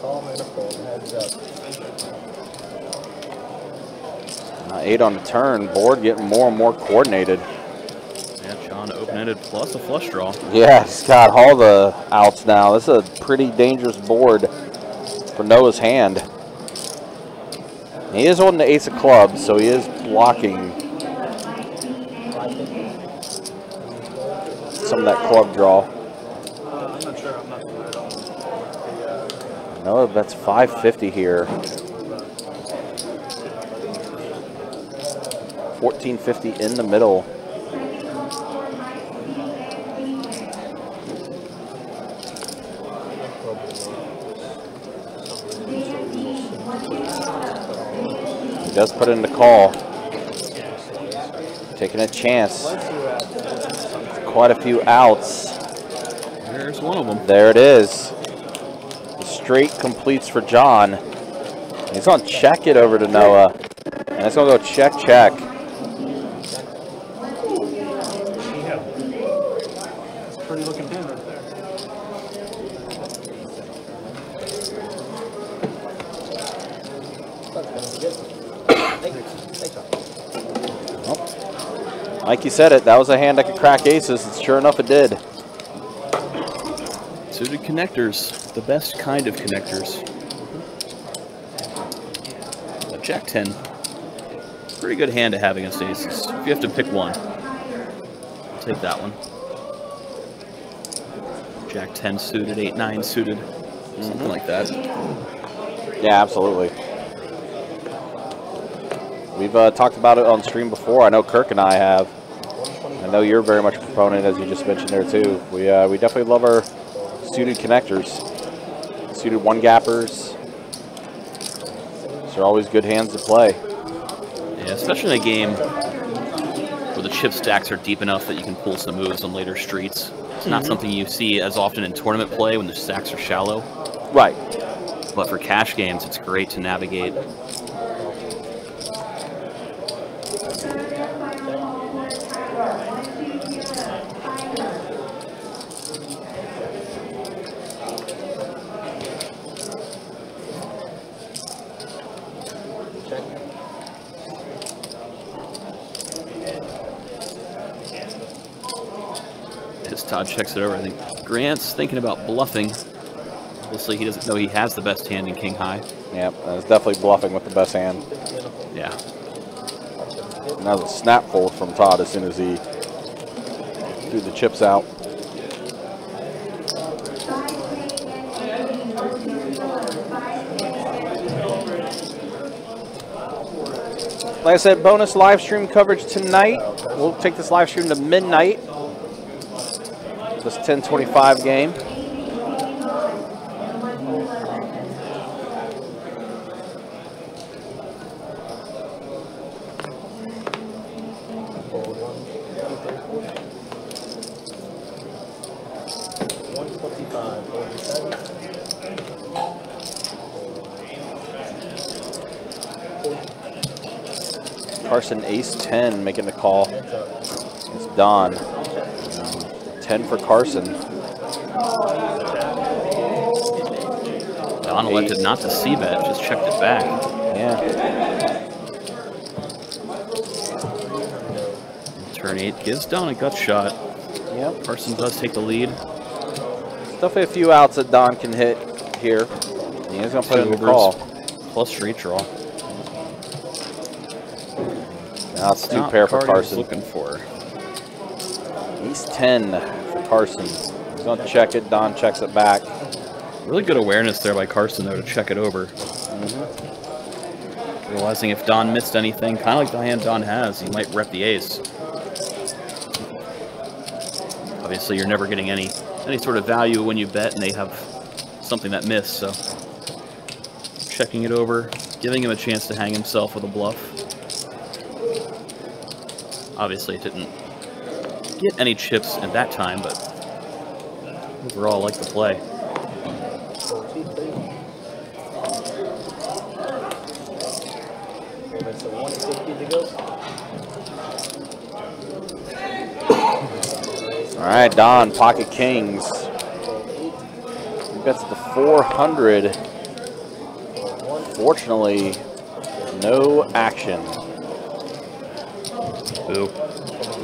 Call and a fold, heads up. Uh, eight on the turn. Board getting more and more coordinated. Yeah, John open-ended plus a flush draw. Yeah, he's got all the outs now. This is a pretty dangerous board for Noah's hand. He is holding the ace of clubs, so he is blocking some of that club draw. Uh, I'm not sure. I'm not sure at all. Uh, Noah bets 550 here. 1450 in the middle. He does put in the call. Taking a chance. Quite a few outs. There's one of them. There it is. The straight completes for John. He's going to check it over to Noah. And it's going to go check, check. It's a pretty looking hand right there. Like you said it, that was a hand that could crack aces, and sure enough it did. Suited connectors, the best kind of connectors. A Jack 10, pretty good hand to have against aces. If you have to pick one, I'll take that one. Jack 10 suited, 8 9 suited, something like that. Yeah, absolutely. We've uh, talked about it on stream before. I know Kirk and I have. I know you're very much a proponent, as you just mentioned there too. We uh, we definitely love our suited connectors, suited one gappers. These are always good hands to play. Yeah, especially in a game where the chip stacks are deep enough that you can pull some moves on later streets. It's not something you see as often in tournament play when the stacks are shallow. Right. But for cash games, it's great to navigate. As Todd checks it over, I think Grant's thinking about bluffing. Obviously, he doesn't know he has the best hand in King High. Yep, that's definitely bluffing with the best hand. Yeah. And that was a snap fold from Todd as soon as he threw the chips out. Like I said, bonus live stream coverage tonight. We'll take this live stream to midnight. This 1025 game. Carson ace 10 making the call. It's Don. 10 for Carson. Don elected not to see that, just checked it back. Yeah. Turn 8 gives Don a gut shot. Yep. Carson does take the lead. Definitely a few outs that Don can hit here. He He's going to put in the call. Plus straight draw. Now it's two pair for card he was Carson. looking for. He's 10 for Carson. He's going to check it. Don checks it back. Really good awareness there by Carson, though, to check it over. Mm-hmm. Realizing if Don missed anything, kind of like the hand Don has, he might rep the ace. Obviously, you're never getting any any sort of value when you bet and they have something that missed, so checking it over, giving him a chance to hang himself with a bluff. Obviously, it didn't get any chips at that time, but overall, I like the play. That's a 150 to go. All right, Don, pocket kings. Bets the 400. Fortunately, no action. Boo.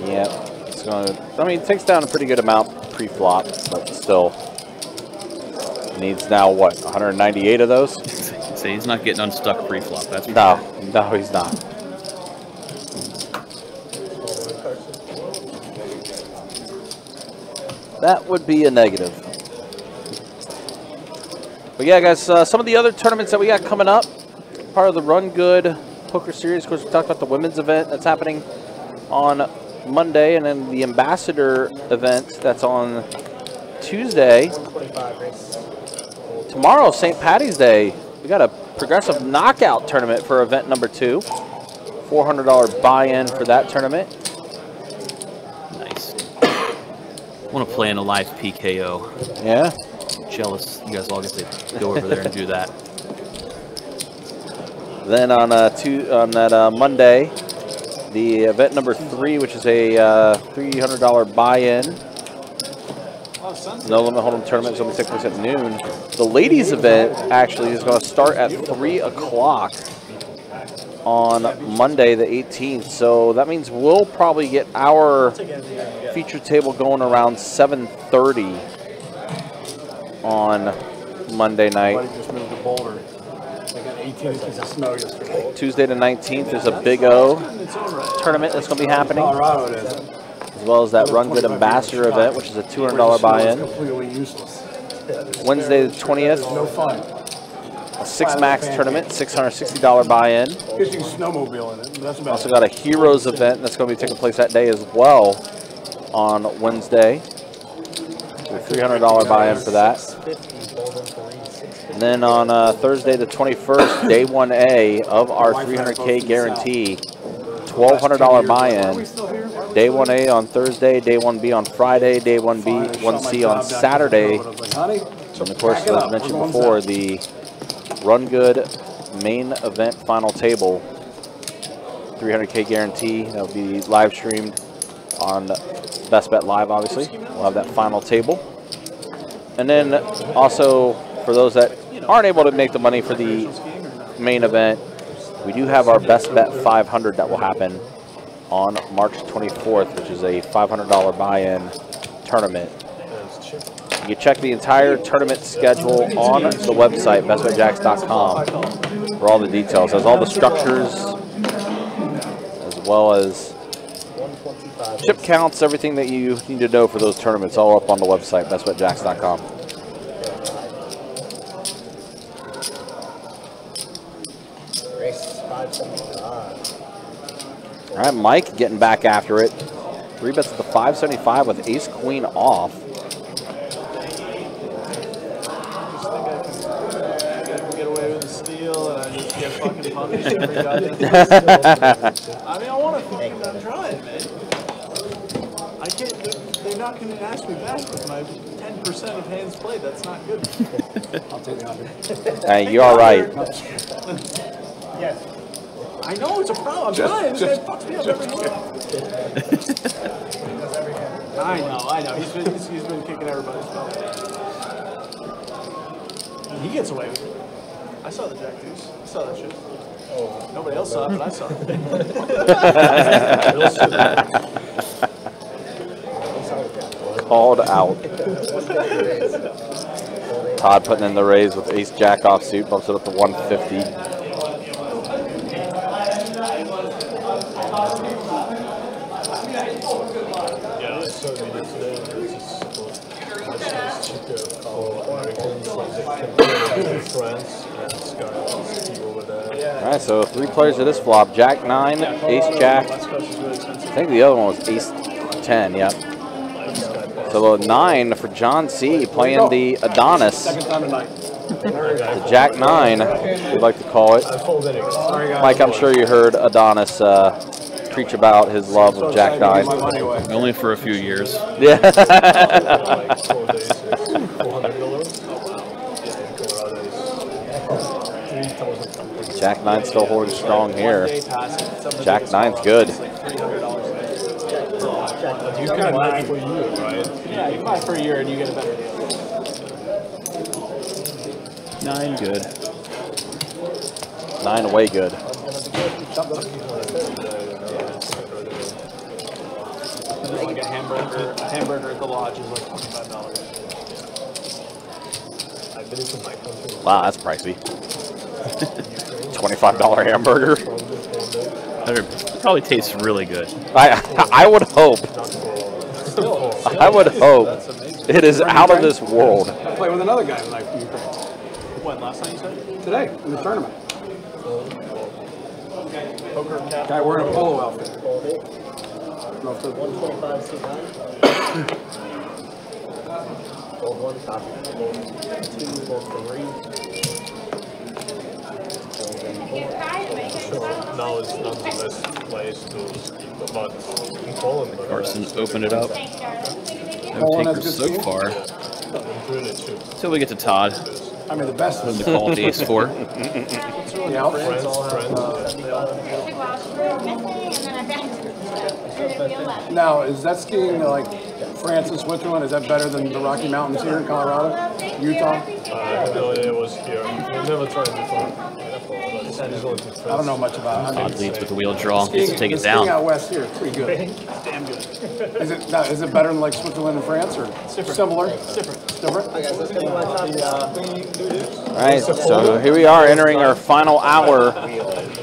Yep. It's gonna. I mean, it takes down a pretty good amount pre-flop, but still needs now what 198 of those. <laughs> So he's not getting unstuck pre-flop. That's No, sure. no, he's not. That would be a negative. But yeah, guys, uh, some of the other tournaments that we got coming up, part of the Run Good Poker Series. Of course, we talked about the women's event that's happening on Monday, and then the Ambassador event that's on Tuesday. 125 race. Tomorrow, St. Patty's Day, we got a progressive knockout tournament for event number two. $400 buy-in for that tournament. Nice. Want to play in a live PKO. Yeah. Jealous. You guys all get to go over there and do that. <laughs> Then on uh, two on that uh, Monday, the event number three, which is a uh, $300 buy-in. No limit hold'em tournament is only to take place at noon. The ladies' event actually is going to start at three o'clock on Monday the 18th. So that means we'll probably get our feature table going around 7:30 on Monday night. Somebody just moved to Boulder. They got 18 inches of snow yesterday. Tuesday the 19th is a Big O tournament that's going to be happening, Colorado it is. as well as that Run Good Ambassador event, which is a $200 buy-in. Wednesday the 20th, No fun. a Six Max tournament, $660 buy-in. Gives you snowmobile in it. That's about Also got a Heroes event that's going to be taking place that day as well on Wednesday. $300 buy-in for that. 50 golden for Reed, 650. And then on uh, Thursday the 21st, day 1A of our 300K guarantee, $1,200 buy-in. Day 1A on Thursday, day 1B on Friday, day 1B, 1C on Saturday. And of course, as mentioned before, the Run Good main event final table, 300K guarantee. That will be live streamed on bestbet Live, obviously. We'll have that final table. And then also, for those that aren't able to make the money for the main event, we do have our bestbet 500 that will happen on March 24th, which is a $500 buy-in tournament. You can check the entire tournament schedule on the website, bestbetjacks.com, for all the details. Has all the structures, as well as chip counts, everything that you need to know for those tournaments, all up on the website, bestbetjacks.com. All right, Mike getting back after it. Three bets at the 575 with ace queen off. get away with the steal and I just get fucking punished every goddamn I mean, I want to fucking, I'm trying, man. I can't, they're- not going to ask me back with my 10% of hands played. That's not good. I'll take the under. Hey, you're all right. <laughs> Yes. I know it's a problem. I'm Just- trying. This just- guy fucks me up every month. <laughs> I know, I know. He's been, he's, he's been kicking everybody's butt. And he gets away with it. I saw the Jack Deuce. I saw that shit. Oh, nobody else saw it, but I saw it. <laughs> Called out. Todd putting in the raise with ace jack offsuit, bumps it up to 150. All right, so three players of this flop: Jack nine, Ace Jack. I think the other one was Ace ten. Yep. So nine for John C. playing the Adonis, the Jack nine, we'd like to call it. Mike, I'm sure you heard Adonis uh, preach about his love of Jack nine. Only for a few years. Yeah. <laughs> Jack nine still holding strong here. Jack nine's good. You can buy for you, right? Yeah, you buy for a year and you get a better deal. Nine good. Nine away good. Like a hamburger, a hamburger at the lodge is like twenty-five dollars. I've been to my country. Wow, that's pricey. Twenty-five dollar hamburger. It probably tastes really good. I <laughs> I would hope. I would hope it is out of this world. I played with another guy tonight from Ukraine. When, last night you said? Today, in the tournament. Poker? Guy wearing a polo outfit. One twenty-five C nine. Gold one, copy. Two, gold three. Now it's not the best place to skip, but in Poland. Carson opened it up. No Poland has takers so teams? far. Until we get to Todd. I mean, the best Put him is to call ace four. <laughs> Yeah, Friends, friends. Now, is that skiing like France and Switzerland? Is that better than the Rocky Mountains here in Colorado, Utah? I had no idea it was here. We've never tried it before. But it's usually to I don't know much about it. I Todd leads with the wheel draw. skiing, to take it down. out west here is pretty good. Damn good. Is it now, is it better than like Switzerland and France or similar? It's different. It's different. All right, so here we are entering our final hour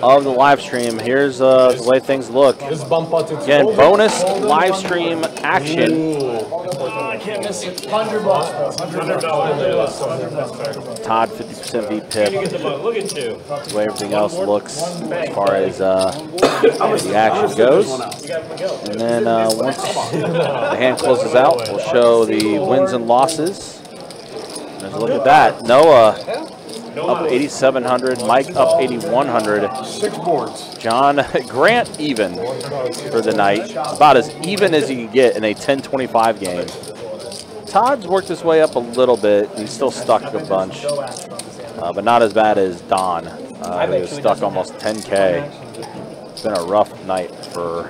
of the live stream. Here's uh, the way things look. This bump out it's Again, bonus live stream action. I can't miss it. Hundred bucks, bro. Hundred bucks. Todd 50% VPIP. Look at you. The way everything else looks as far as uh, the action goes. And then uh, once the hand closes out, we'll show the wins and losses. And look at that. Noah up 8,700, Mike up 8,100. Six boards. John Grant even for the night. About as even as you can get in a 10-25 game. Todd's worked his way up a little bit. He's still stuck a bunch, uh, but not as bad as Don. Uh, he was stuck almost 10K. It's been a rough night for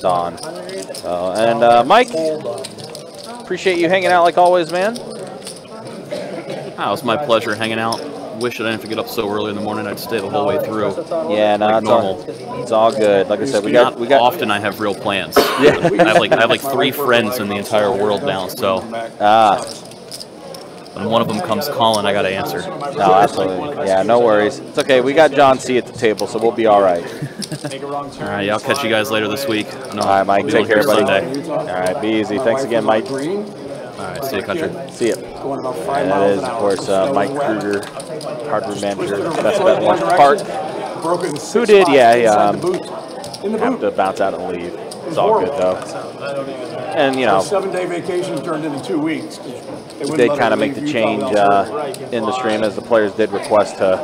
Don. Uh, and uh, Mike, appreciate you hanging out like always, man. Ah, it was my pleasure hanging out. Wish that I didn't have to get up so early in the morning. I'd stay the whole way through. Yeah, no, like it's all, it's all good. Like I said, we got Not we got often I have real plans. <laughs> Yeah. I have like I have like three friends in the entire world now. So ah. when one of them comes calling, I got to answer. No, absolutely. Yeah, no worries. It's okay. We got John C at the table, so we'll be all right. All right, yeah, I'll catch you guys later this week. No, All right, Mike. we'll Take care, here buddy. Sunday. All right, be easy. Thanks again, Mike. All right, see you, country. See ya. Going about five And that is, of course, uh, Mike and wet. Kruger, hardware manager, Best foot one Park. direction, Broke it in Who did? Yeah, inside um, the boot. In the have boot. to bounce out and leave. It's all good though. And you know, Seven-day vacation turned into two weeks. they they kind of make the change uh, in the stream as the players did request to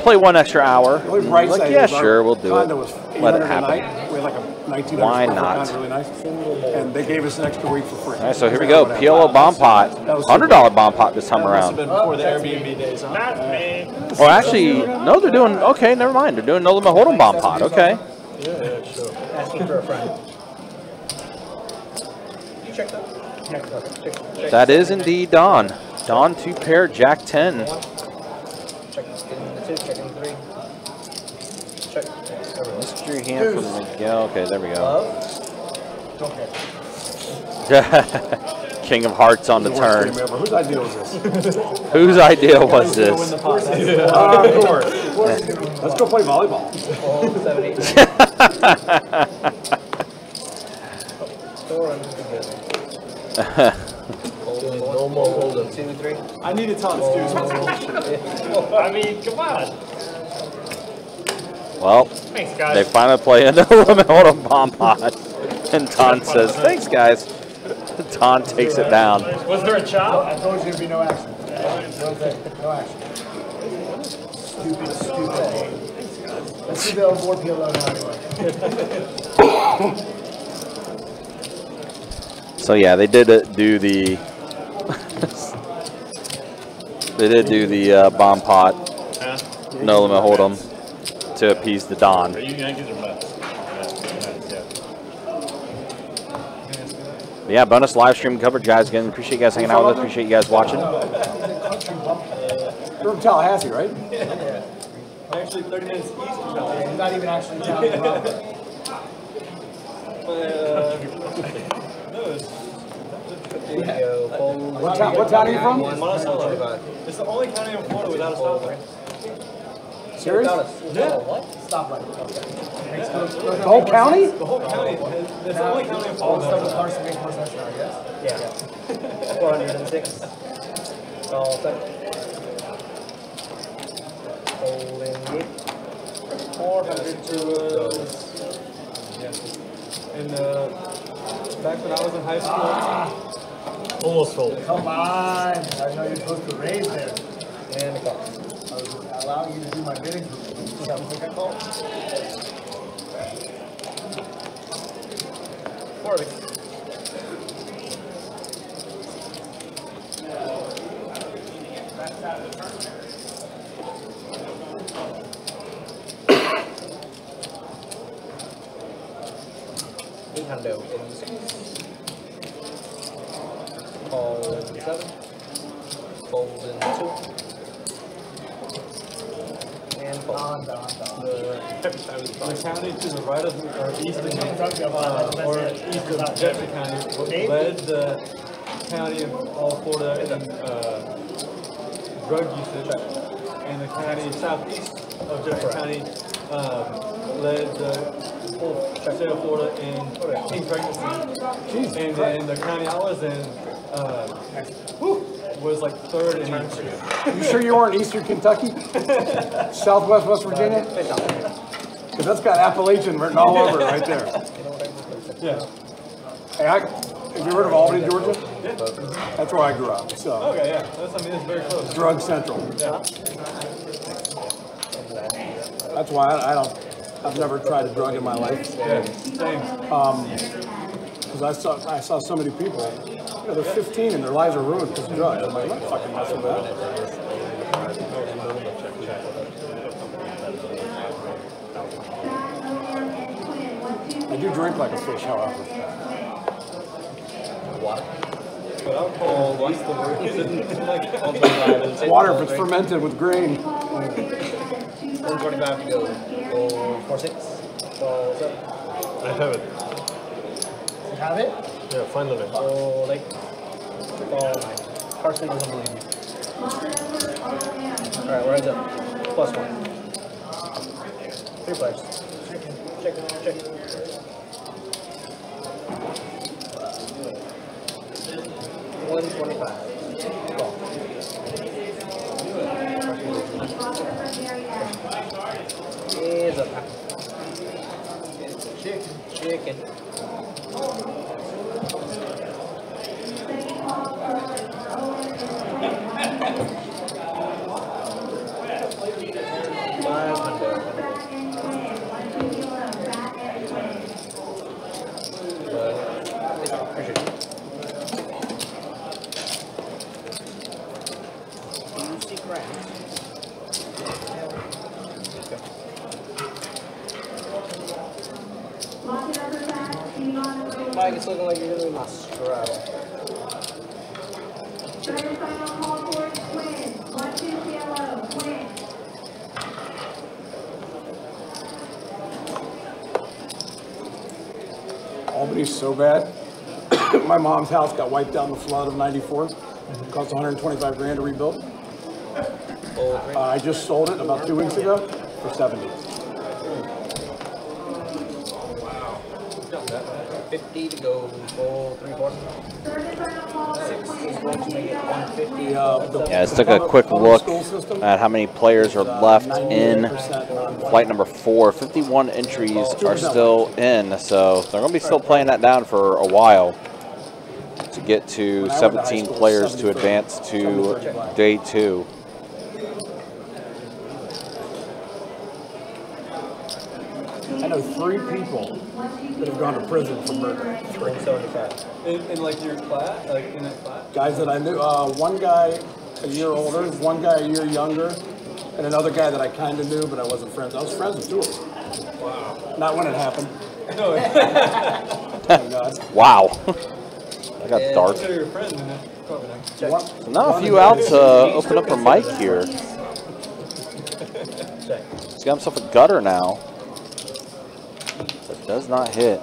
play one extra hour. The like, yeah, sure, we'll do it. Was Let it happen. Night. We had like a 19 Why not? Really nice. And they gave us an extra week for free. All right, so here we go. PLO bomb pot. $100 bomb pot this time around. before the Airbnb days. Well, oh, actually, no, they're doing, okay, never mind. They're doing another Mahodam bomb pot. Okay. Yeah, sure. Asking for a friend. You? That is indeed Don. Don to pair Jack 10. Mystery hand from Miguel. Okay, there we go. Love. <laughs> Don't. King of Hearts on the The turn. game. Whose idea was this? <laughs> Whose idea was this? Uh, <laughs> of course. Let's go play volleyball. No more hold up. Two, three. I need to tell this dude. I mean, come on. Well, Thanks, guys. they finally play into limit hold'em bomb pot. And Don says, thanks guys. Don takes it down. Was there a chop? I told you there'd be no action. No thing, no action. Stupid, stupid. Let's do the old board PLO now anyway. <laughs> So yeah, they did uh, do the <laughs> they did do the uh, bomb pot, Huh? no limit hold'em to appease the Don. Are you Yankees or Mets? Mets, Mets, yeah. But yeah, bonus live stream coverage, guys. Again, appreciate you guys hanging out with us. Appreciate you guys watching. You're from Tallahassee, right? <laughs> Actually, 30 minutes east of He's Tallahassee. not even actually down the road. But, uh, no, it's What town, what town are you from? Monticello. It's the only county in Florida without a stoplight. Serious? Yeah. Stop right. The whole county? The whole county. It's the only county in All the stuff Florida. with Carson makes more sense now, I guess. Yeah. Four hundred and six. All set. Holding it. Four hundred to, uh, and, uh, back when I was in high school, Almost full. Come on, I know you're supposed to raise there. And the call. I was allowing you to do my bidding. Called? Forty. Eight six. Call seven. Fold in two. And fold. Don, Don, Don. The county to the right of, or east of, uh, or east of Jefferson County led the county of all Florida in, uh, drug usage. And the county southeast of Jefferson County, um, led the whole state of Florida in teen pregnancy. And then the county I was in, uh, was like third in each. You sure you weren't Eastern Kentucky? <laughs> Southwest West Virginia? Because that's got Appalachian written all over it right there. Yeah. Hey, I, have you heard of Albany, Georgia? That's where I grew up, so. Okay, yeah, that's, I mean, it's very close. Drug Central. Yeah. That's why I, I don't, I've never tried a drug in my life. Yeah, same. Um, because I saw, I saw so many people, you know, they're 15 and their lives are ruined because of drugs. I'm like, I'm not fucking messing with that. I do drink like a fish, however. But alcohol is the reason, <laughs> Water if it's fermented with grain. One twenty-five to go. Four, four, six. I have it. Have it? Yeah, finally. Oh, like, call nine. Carson doesn't believe me. All right, where's up? Plus one. Three players. Chicken, check, check. One twenty-five. Is. Chicken. Chicken. Five hundred. Appreciate it. Juicy crabs. Mike, it's looking like you're gonna be my straw. Albany's so bad. my mom's house got wiped out in the flood of '94. Mm-hmm. Cost 125 grand to rebuild. Oh. Uh, I just sold it about two weeks ago for 70. Fifty to go, full three quarters. Six uh, is going to make it one fifty. Yeah, let's take a quick look at how many players are uh, left in flight number four. 51 entries are still in, so they're going to be still playing that down for a while to get to 17 players to advance to day two. I know three people that have gone to prison for murder. Three. In, in like your class, like in that class? Guys that I knew, uh, one guy a year older, one guy a year younger, and another guy that I kind of knew, but I wasn't friends. I was friends with two of them. Wow. Not when it happened. No. <laughs> Thank God. Wow. <laughs> I got dark. Consider your friend, and then probably not. Now a few out to open up for Mike here. <laughs> He's got himself a gutter now. But does not hit.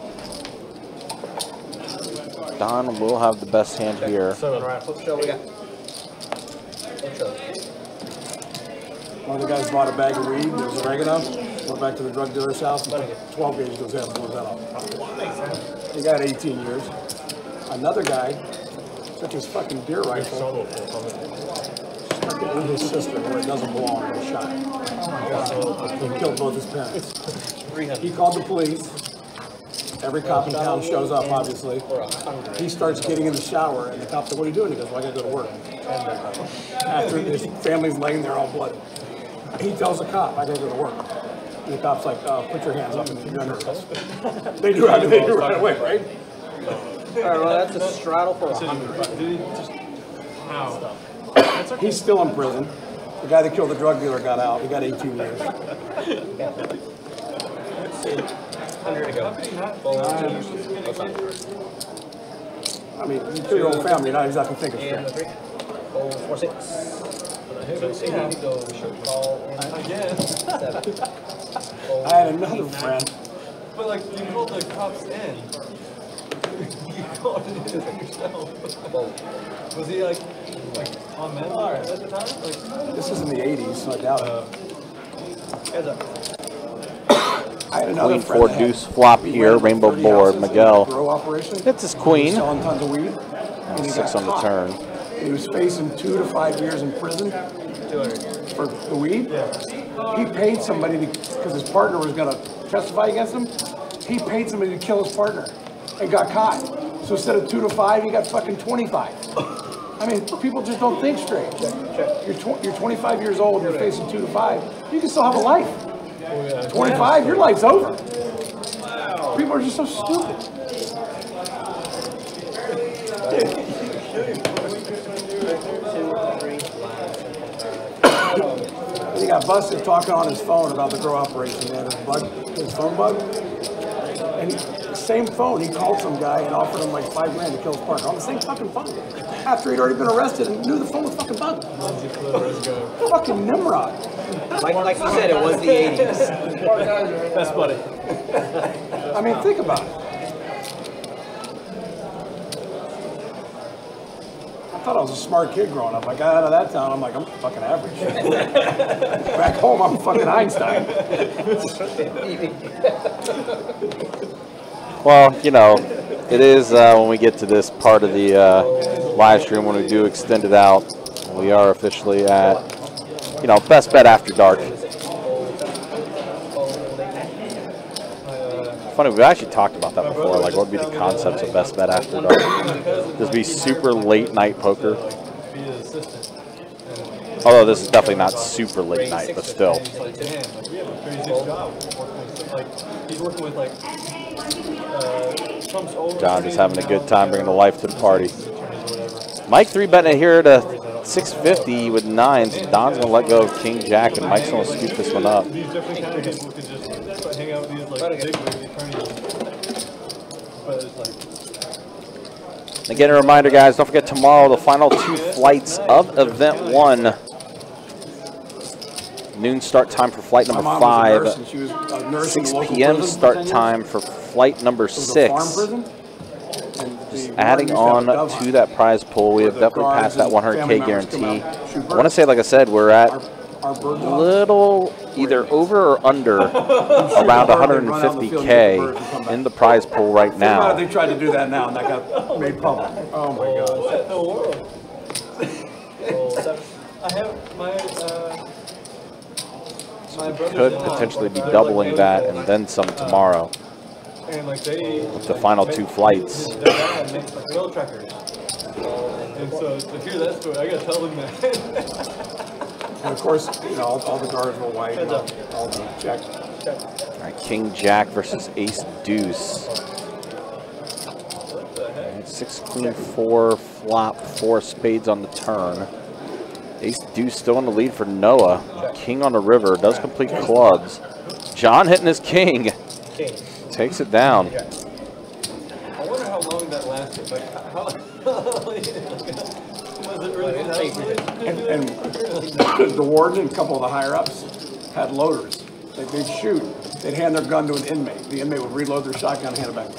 Don will have the best hand here. Seven. All right, flip show we got. Flip show. One of the guys bought a bag of weed, there was oregano, went back to the drug dealer's house, and 12 gauge goes in, blows that off. He got 18 years. Another guy took his fucking deer rifle, stuck it in his sister where it doesn't belong, and was shot. He killed both his parents. He called the police. Every cop in town shows up, obviously. He starts getting in the shower, and the cop said, what are you doing? He goes, well, I gotta go to work. After his family's laying there all bloody. He tells the cop, I gotta go to work. And the cop's like, uh, put your hands up and you're under arrest. They do, I mean, they do right away, right? All right, well, that's a straddle for a hundred. He's still in prison. The guy that killed the drug dealer got out. He got 18 years. Hundred to go. I mean, you kill your own family, you're not exactly thinking And straight. the three. Full four six. Sixty to go. Call in Again. I had another friend. But like, you called the cops in. You called it in yourself. Was he like, like on meth at the time? Like, This is in the 80s, so I doubt uh, it. Heads. <coughs> I had another Queen four that had- deuce flop here, rainbow board, houses in a Miguel. grow operation. Hits his He was queen. selling tons of weed. Oh, and he Six on the turn. He was facing two to five years in prison for the weed. He paid somebody because his partner was going to testify against him. He paid somebody to kill his partner and got caught. So instead of two to five, you got fucking 25. I mean, people just don't think straight. You're, tw- you're 25 years old, you're facing two to five. You can still have a life. 25, your life's over. People are just so stupid. He got busted talking on his phone about the grow operation. Man, his bug, his phone bug. And he, same phone, he called some guy and offered him like five grand to kill his partner on the same fucking phone. After he'd already been arrested and knew the phone was fucking bugged. fucking Nimrod. Like, like you said, it was the eighties. Best buddy. I mean, think about it. I thought I was a smart kid growing up. I got out of that town, I'm like, I'm fucking average. <laughs> Back home, I'm fucking Einstein. <laughs> Well, you know, it is uh, when we get to this part of the uh, live stream when we do extend it out. We are officially at, you know, bestbet after dark. Funny, we've actually talked about that before. Like, what would be the concepts of bestbet after dark? This be super late night poker. Although this is definitely not super late night, but still. Like, he's working with, like, John just having a good time bringing the life to the party. Mike three betting it here to 650 with nines. Don's gonna let go of King Jack, and Mike's gonna scoop this one up. These different kind of people could just uh, hang out with these, like, big wig attorneys. But it's like, Again, a reminder, guys, don't forget tomorrow the final two flights of event one. Noon start time for flight number My was a five. nurse, and she was a nurse 6 p.m. start time for flight number It was a farm six. Just adding used to have on to that prize pool, we have definitely passed that 100k family members come guarantee. I want to say, like I said, we're at a little either over or under <laughs> around 150k in the prize pool right now. They tried to do that now, and that got made public. Oh my God. What in the world? <laughs> I have my, uh, my brother. Could potentially be doubling that and then some tomorrow. And like they. With the final two flights. Their dad makes like wheel trackers. And so to hear that story, I gotta tell them that. <laughs> And of course, you know, all, all the guards were white, all, all the check. All right, King Jack versus Ace Deuce. Six queen four flop four spades on the turn. Ace Deuce still in the lead for Noah. King on the river does complete clubs. John hitting his king. King. Takes it down. I wonder how long that lasted. Like how. was it really that And, and the warden and a couple of the higher ups had loaders. They, they'd shoot, they'd hand their gun to an inmate. The inmate would reload their shotgun and hand it back.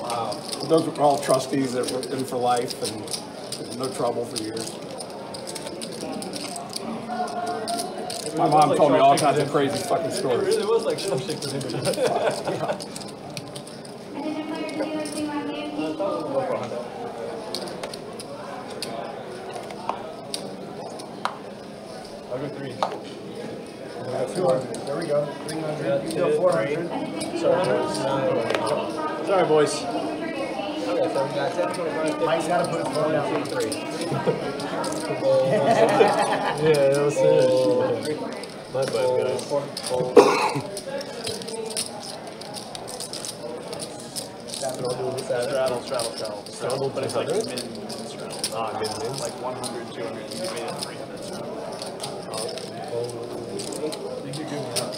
Wow. Those were all trustees that were in for life and no trouble for years. My mom told me all kinds of crazy fucking It stories. really was like Shawshank Redemption. I'll go three. There we go. 300. You 400. Sorry, boys. Mike's got to put down. Yeah, that was it. My bad, guys. Straddle, straddle, straddle. Straddle, but it's like min, min straddle. Ah, min, min. Like 100, 200, you it 300 straddle. Think you're giving me up.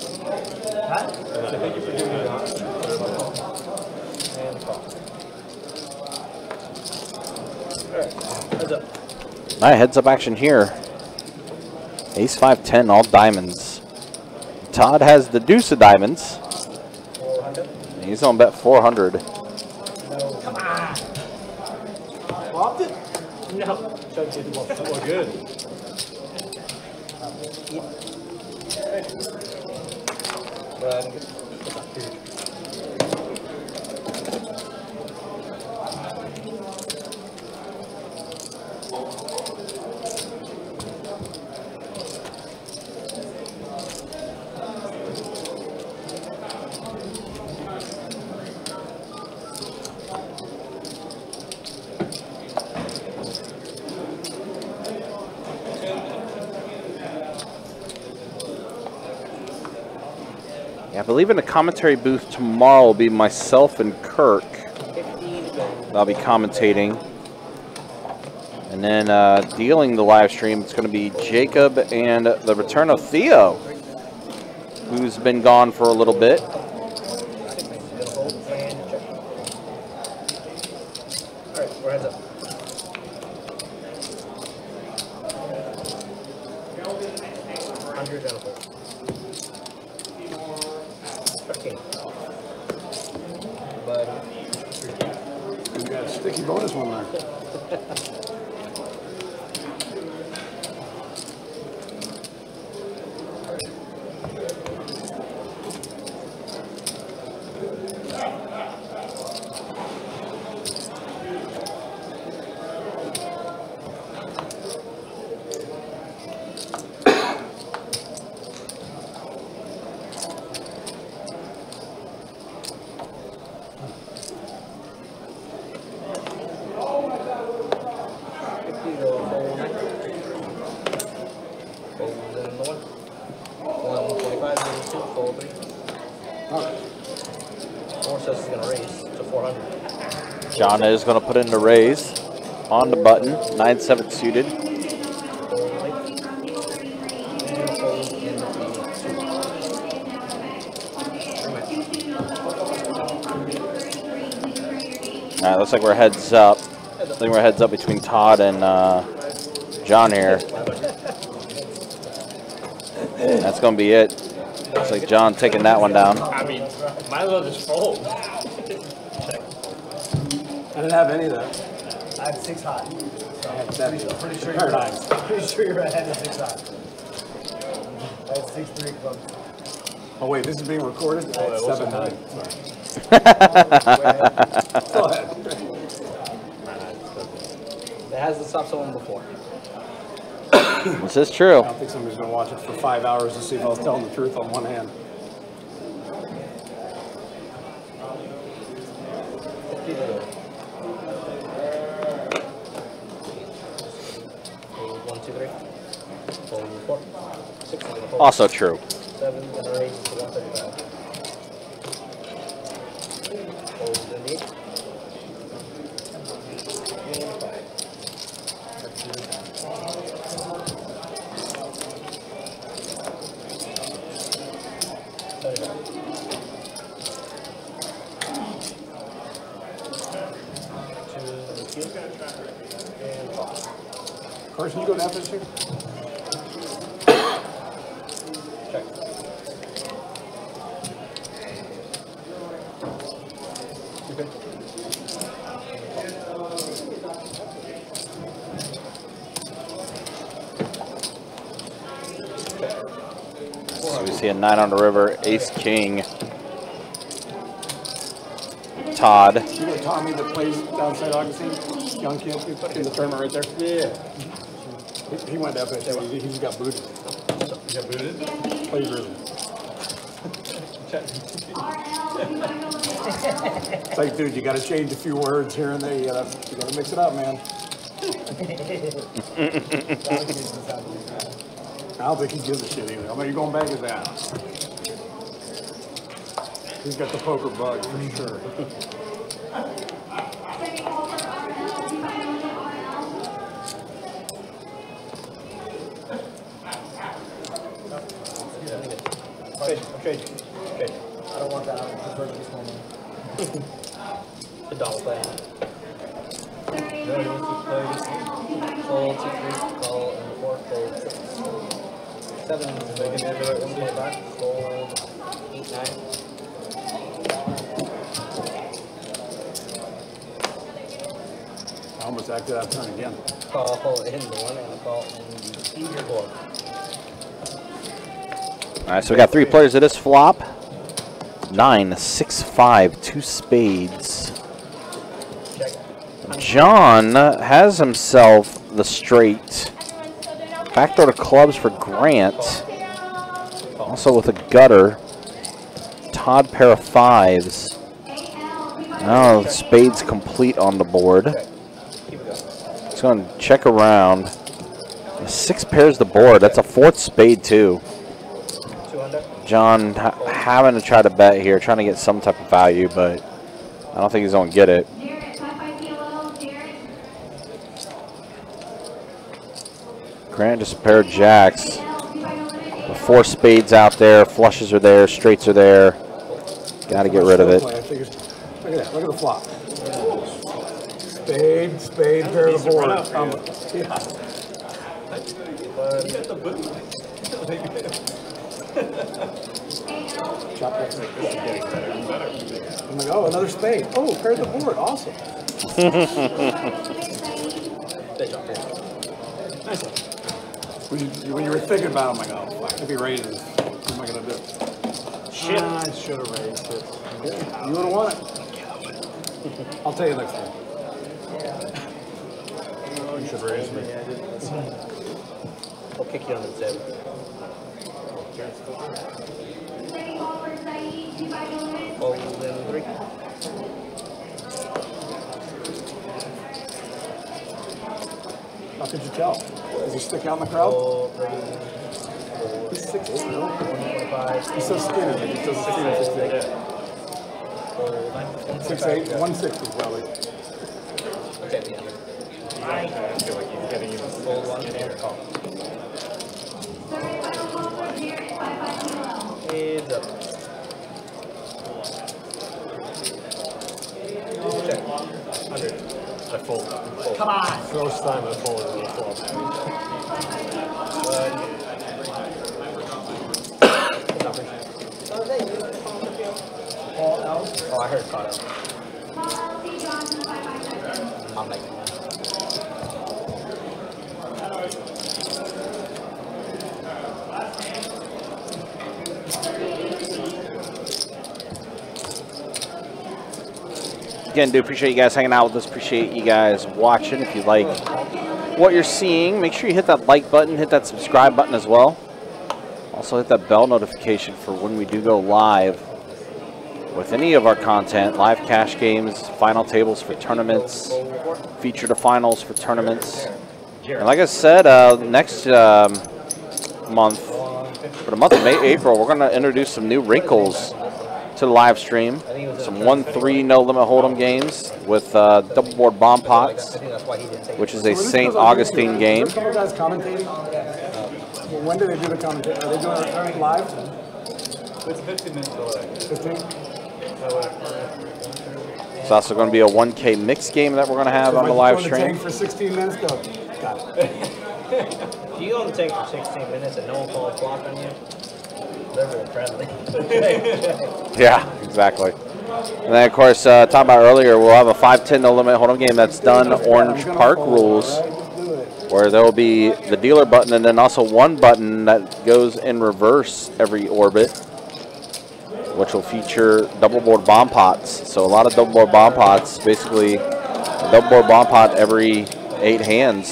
Huh? Thank you for giving me up. And call. Alright, heads up. All right, heads up action here. Ace 510, all diamonds. Todd has the deuce of diamonds. He's on bet 400. Come on. Lobbed it? No. Try to get them off. Oh, good. Yeah, I believe in the commentary booth tomorrow will be myself and Kirk. I'll be commentating. And then uh, dealing the live stream, it's going to be Jacob and the return of Theo, who's been gone for a little bit. Alright, we're heads up. Hundred down four. Okay. But You got a sticky bonus one there. fifty to fold nine. Fold in the one. One twenty-five, minus two, fold three. Four says it's gonna raise to four hundred. John is going to put in the raise on the button, 9-7 suited. All right, looks like we're heads up. I think we're heads up between Todd and uh, John here. That's going to be it. Looks like John taking that one down. I mean, might as well just fold. I didn't have any of that. I had six hot. So I had I'm seven. pretty, pretty sure Paradigms. you're pretty sure you're ahead of six hot. I had six three clubs. Oh wait, this is being recorded? Oh, I had it wasn't seven nine. Go ahead. It hasn't stopped someone before. This is true. I don't think somebody's gonna watch it for five hours to see if I was telling the truth on one hand. Also true. Nine on the river, ace king. Todd. You know Tommy that plays down St. Augustine? Young kid who's in the tournament right there? Yeah. He, he went to FSU. He, he just got booted. You got booted? Plagiarism. <laughs> It's like, dude, you gotta change a few words here and there. You gotta, you gotta mix it up, man. <laughs> I don't think he gives a shit either. I mean, you're going back his ass. He's got the poker bug for sure. <laughs> I almost acted out again. Call in the one and call in the four. All right, so we got three players at this flop. Nine, six, five, two spades. John has himself the straight. Backdoor to clubs for Grant. Also with a gutter. Todd pair of fives. Now spades complete on the board. Going to check around. Six pairs the board. That's a fourth spade too. John ha having to try to bet here, trying to get some type of value, but I don't think he's going to get it. Grant just a pair of jacks. The four spades out there, flushes are there, straights are there. Got to get rid of it. Look at that, look at the flop. Spade, spade, pair of the board. Um, yeah. Chop that. I'm like, oh, another spade. Oh, pair of the board, awesome. When you, when you were thinking about it, I'm like, oh, fuck, if he raises, what am I gonna do? Shit. I should have raised it. Yeah, you would've won it. I'll tell you next time. You should raise me. I'll kick you under the table. Fold in three. How could you tell? Does he stick out in the crowd? He's six eight? He's so skinny, he's so skinny. Six eight. Six eight, one sixty probably. Okay, the under. I feel like he's getting even Fold one call. Heads up. Check. Hundred. I fold. Come on. First time I folded on the flop. Oh, I heard caught out. Make it. Again, do appreciate you guys hanging out with us. Appreciate you guys watching. If you like what you're seeing, make sure you hit that like button, hit that subscribe button as well. Also hit that bell notification for when we do go live with any of our content, live cash games, final tables for tournaments, feature to finals for tournaments. And like I said, uh, next um, month, for the month of May, April, we're going to introduce some new wrinkles to the live stream. Some 1-3 no limit hold'em games with uh, double board bomb pots, which is a St. Augustine game. A couple guys commentating. Well, when do they do the commentating? Are they doing it live? It's 15 minute delay. 15? It's also going to be a 1K mix game that we're going to have So on the live go in stream. tank for 16 minutes. Go. Got it. If you go on the tank for 16 minutes and no one calls block on you, they're really friendly. <laughs> Yeah, exactly. And then, of course, uh, talking about earlier, we'll have a 5-10 no limit hold'em game that's done Orange Park rules, where there will be the dealer button and then also one button that goes in reverse every orbit, which will feature double board bomb pots. So a lot of double board bomb pots, basically a double board bomb pot every eight hands.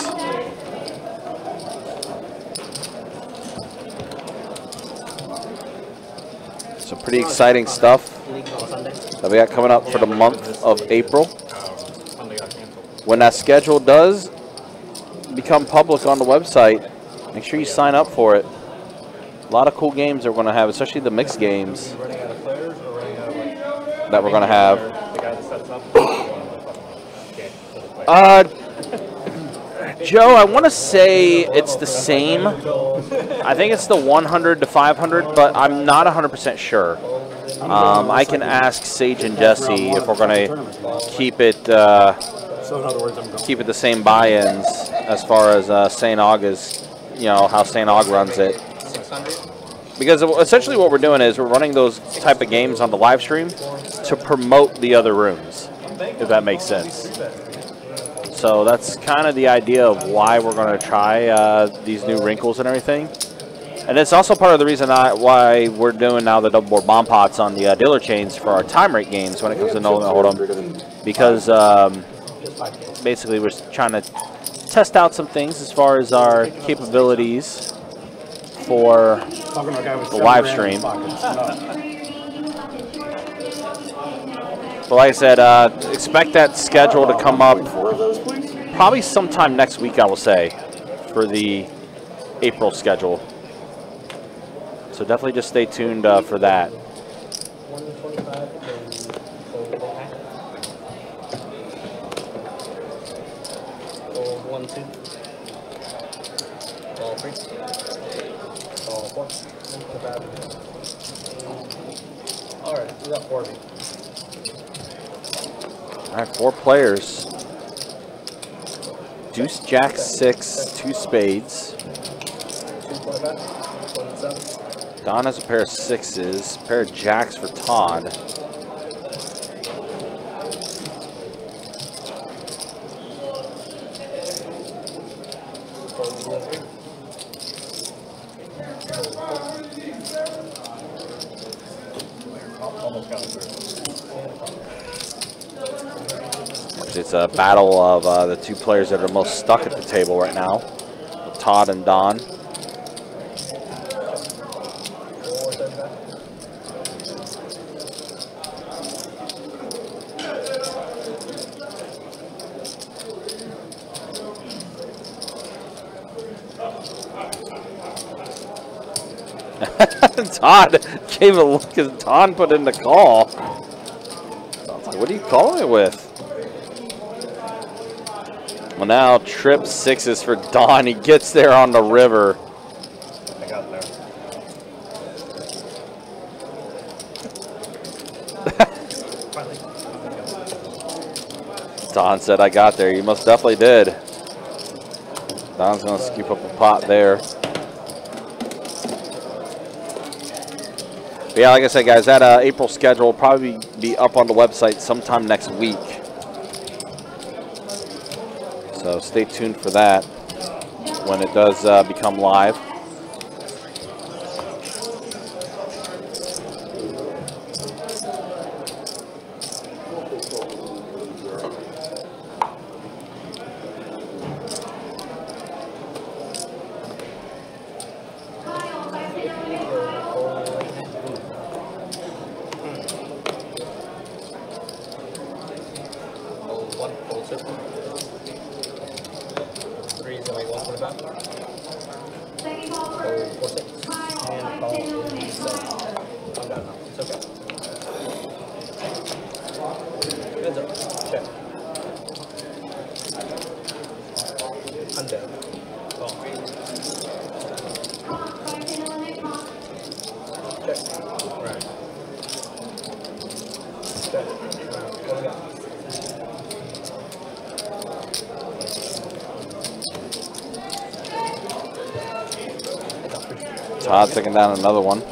So pretty exciting stuff that we got coming up for the month of April. When that schedule does become public on the website, make sure you sign up for it. A lot of cool games we're going to have, especially the mixed games that we're going to have. The guy that sets up. Uh, Joe, I want to say it's the same. I think it's the 100 to 500, but I'm not 100% sure. Um, I can ask Sage and Jesse if we're going to keep it uh, So in other words, I'm going. keep it the same buy-ins as far as uh, St. Aug is, you know, how St. Aug runs it. Because essentially what we're doing is we're running those type of games on the live stream to promote the other rooms, if that makes sense. So that's kind of the idea of why we're going to try uh, these new wrinkles and everything. And it's also part of the reason I, why we're doing now the double board bomb pots on the uh, dealer chains for our time rate games when it comes to no limit hold'em, because um, basically we're trying to test out some things as far as our capabilities for Talking to a guy with the live grand in his stream. But like I said, uh, expect that schedule to come up Four of those, please. probably sometime next week, I will say, for the April schedule. So definitely just stay tuned uh, for that. One, two. Ball three. Ball four. Alright, we got four. All right, four players. Deuce, Jack, six, two spades. Two twenty-five, twenty-seven. Don has a pair of sixes, pair of jacks for Todd. Almost got it through. It's a battle of uh, the two players that are most stuck at the table right now, Todd and Don. <laughs> Todd gave a look as Don put in the call. Like, what are you calling it with? Well, now trip sixes for Don. He gets there on the river. <laughs> I got there. Don said, I got there. You most definitely did. Don's going to scoop up a pot there. But yeah, like I said, guys, that uh, April schedule will probably be up on the website sometime next week. So stay tuned for that when it does uh, become live. Down another one.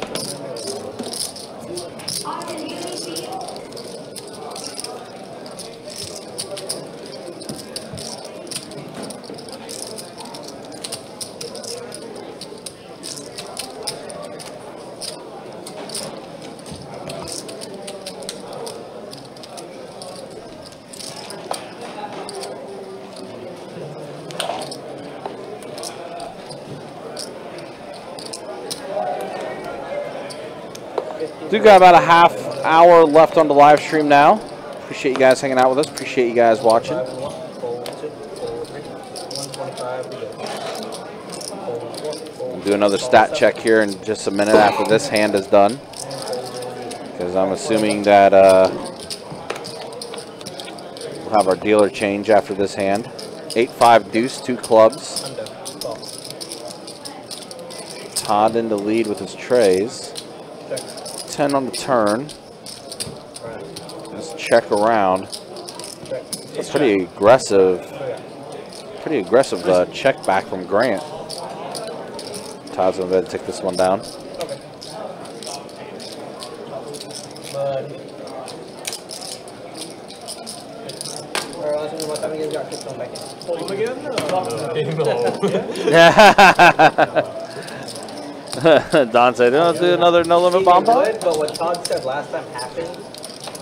Do got about a half hour left on the live stream now. Appreciate you guys hanging out with us. Appreciate you guys watching. We'll do another stat check here in just a minute after this hand is done. Because I'm assuming that uh, we'll have our dealer change after this hand. 8-5 deuce, two clubs. Todd in the lead with his treys. 10 on the turn. Let's check around. That's pretty aggressive. Pretty aggressive uh, check back from Grant. Todd's gonna go ahead and take this one down. But. Or else we want to get got kicked on back in. Hold'em again? <laughs> Don said, "Don't do another no limit bomb He bomb." would, but what Todd said last time happened,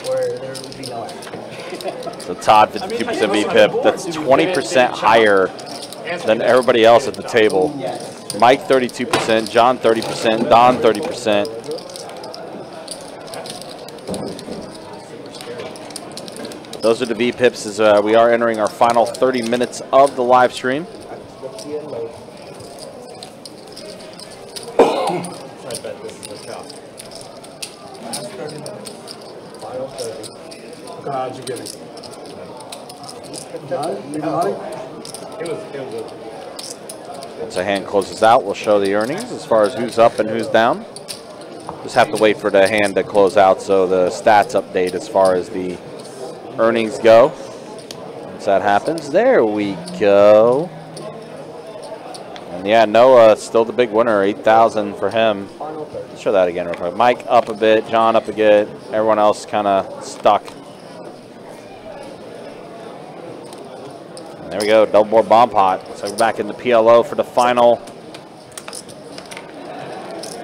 where there would be no action. So Todd, 52% VPIP. That's 20% higher than everybody else at the table. Mike, 32%. John, 30%. Don, 30%. Those are the VPIPs as uh, we are entering our final 30 minutes of the live stream. I bet this is a cup. Final 30. God, you get it. It was, it was a Once the hand closes out, we'll show the earnings as far as who's up and who's down. Just have to wait for the hand to close out so the stats update as far as the earnings go. Once that happens, there we go. And yeah, Noah still the big winner, 8,000 for him. Let's show that again real quick. Mike up a bit, John up a bit, everyone else kind of stuck. And there we go, double board bomb pot. So we're back in the PLO for the final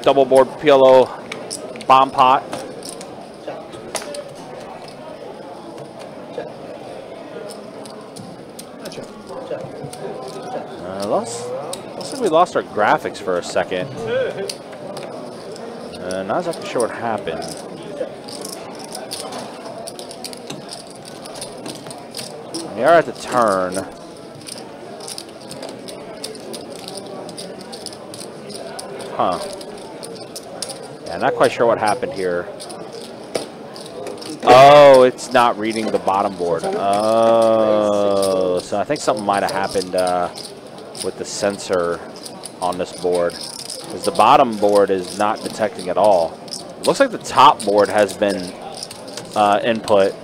double board PLO bomb pot. Uh, lost, looks like we lost our graphics for a second. Uh, not exactly sure what happened. We are at the turn. Huh. Yeah, not quite sure what happened here. Oh, it's not reading the bottom board. Oh, so I think something might have happened uh, with the sensor on this board. Because the bottom board is not detecting at all. It looks like the top board has been uh, input.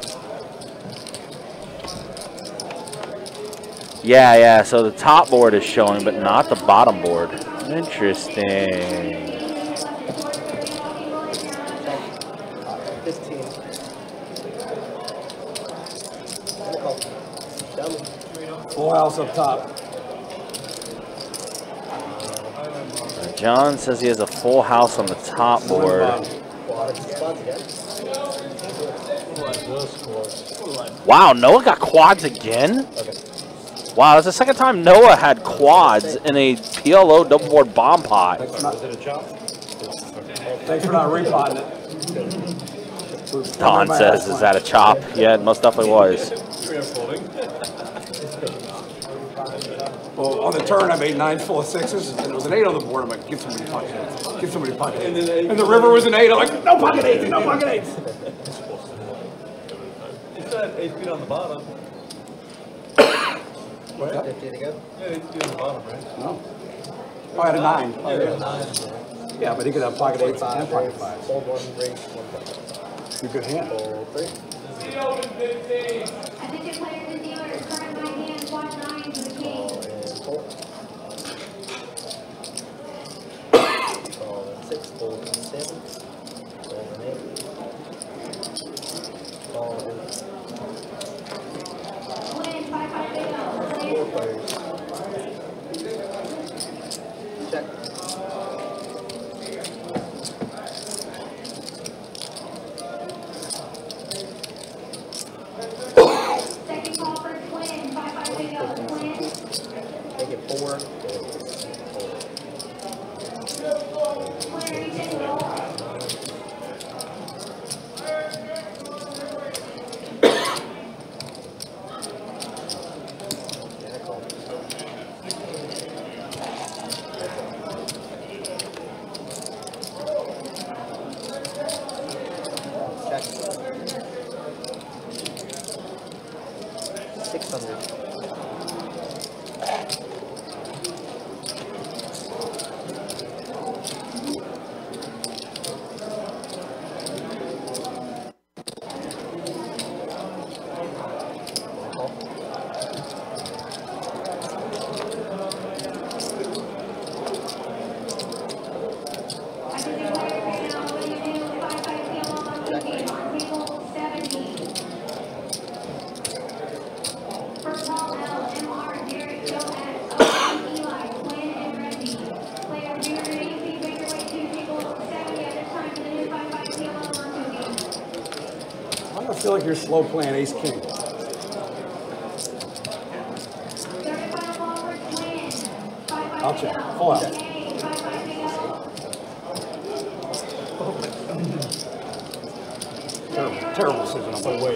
Yeah, yeah, so the top board is showing, but not the bottom board. Interesting. 15. Dummy. Full house up top. John says he has a full house on the top board. Wow, Noah got quads again? Wow, that's the second time Noah had quads in a PLO double board bomb pot. Was it a? Thanks for not repotting it. Don says, is that a chop? Yeah, it most definitely was. Well, on the turn, I made nine full of sixes, and there was an eight on the board. I'm like, give somebody pocket eights. Give somebody pocket eights. And the river was an eight. I'm like, no pocket eights, no pocket eights. It's got eight feet on the bottom. <coughs> <coughs> What? Fifty to go? Yeah, eight feet on the bottom, right? No. Oh, I had a nine. Yeah, yeah. nine. Yeah, but he could have pocket eights and pocket fives. Fold one, raise one. You good hand. Fold three. Attention players and dealers, current by hand, watch nine to the king. Call and four. Call and six, fold and seven. Fold and eight. Call and four players. 600. Slow playing ace king. Third final call for twin, five five I'll check. Full out. five five big up. Terrible, terrible decision on my way.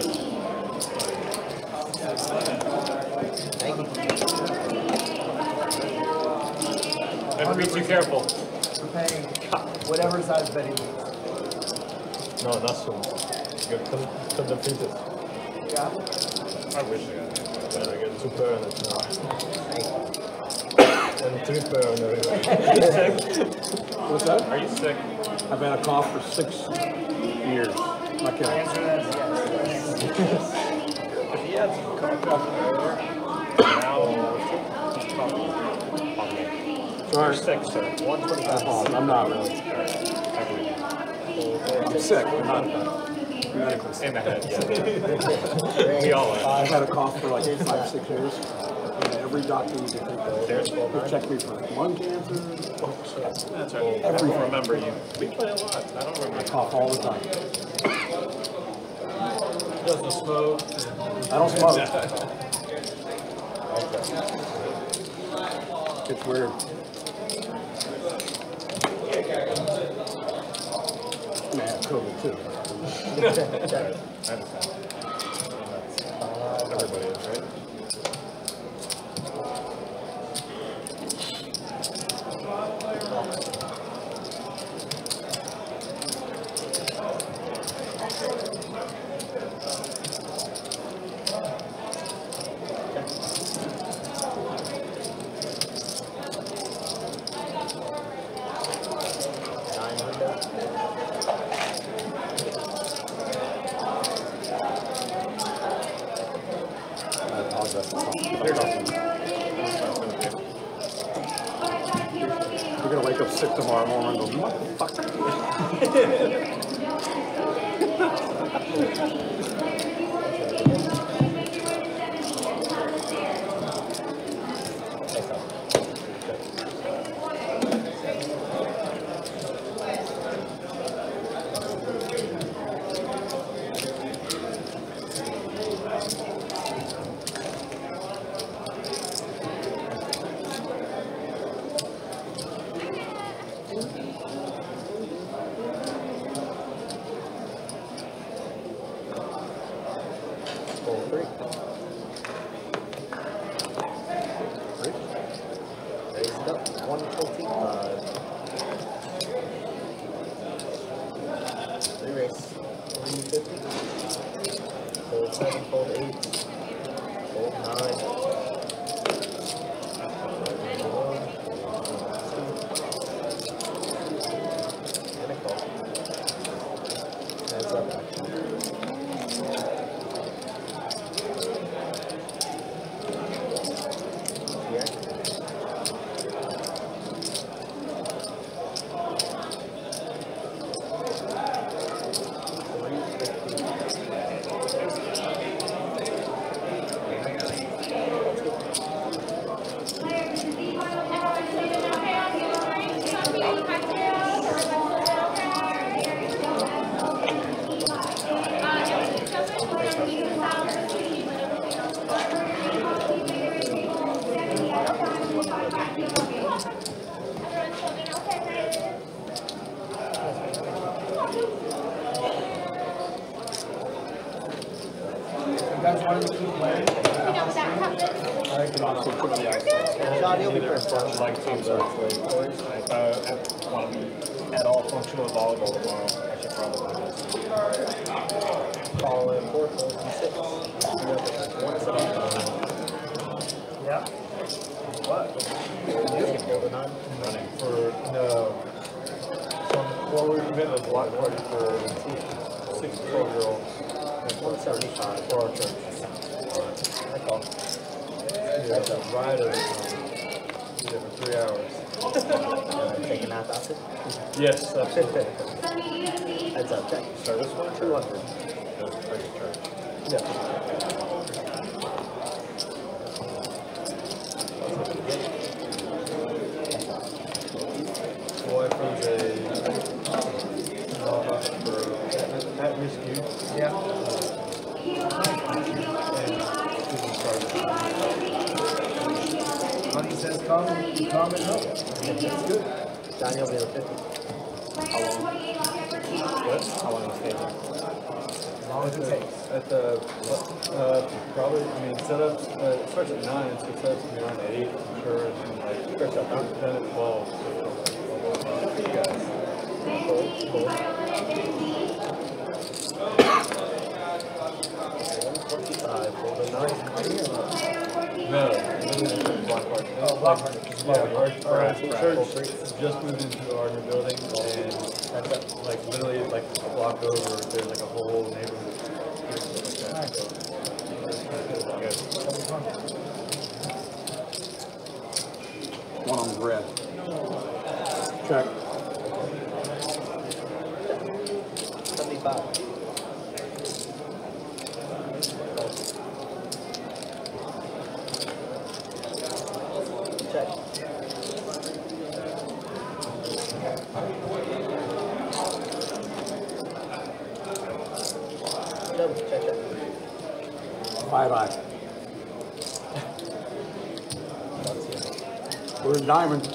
Never be too careful. We're paying whatever size bet he needs. No, not soon. You can, can defeat it. Yeah. I wish I got it. Then I get two pair and it's now. <coughs> And three pair and everything. What's that? Are you sick? I've had a cough for six years. Not kidding. If he had some cough earlier, now he's talking. Sorry. You're sick, sir. One twenty-five. Oh, I'm not really. I'm sick, but not medically. In the head, yeah. we all are. I've had a cough for like five, six years. And every doctor you could think of, There's they nine. checked me for lung cancer. That's right. I Everything. don't remember you. We play a lot. I don't remember. I cough all the time. Doesn't smoke. I don't smoke. <laughs> It's weird. じゃあ。A block party for six to twelve year olds. One seventy-five. For our church. I call. Yeah, it's a ride of um, for three hours. Take a nap after? Yes, absolutely. Heads up. Service one? Two hundred. Yeah. My wife runs a nonprofit for at-risk youth. Yeah. Honey says come, come and help. That's good. Johnny will be on fifty. How long? What? How long is it? As long as it takes. At the, uh, probably, I mean, setups, uh, it starts at nine, so setups can be around eight, I'm sure, and like, starts at ten at twelve. so, uh, You guys. Forty-five, for the nine. No, this is Block Park. Block Park. Yeah, our, our church just moved into our new building, and that's up, like literally like a block over, there's like a whole neighborhood. like that, so, it's kinda good. One on the red. Check. Seventy-five. Check. Double, check, check. Five eye. We're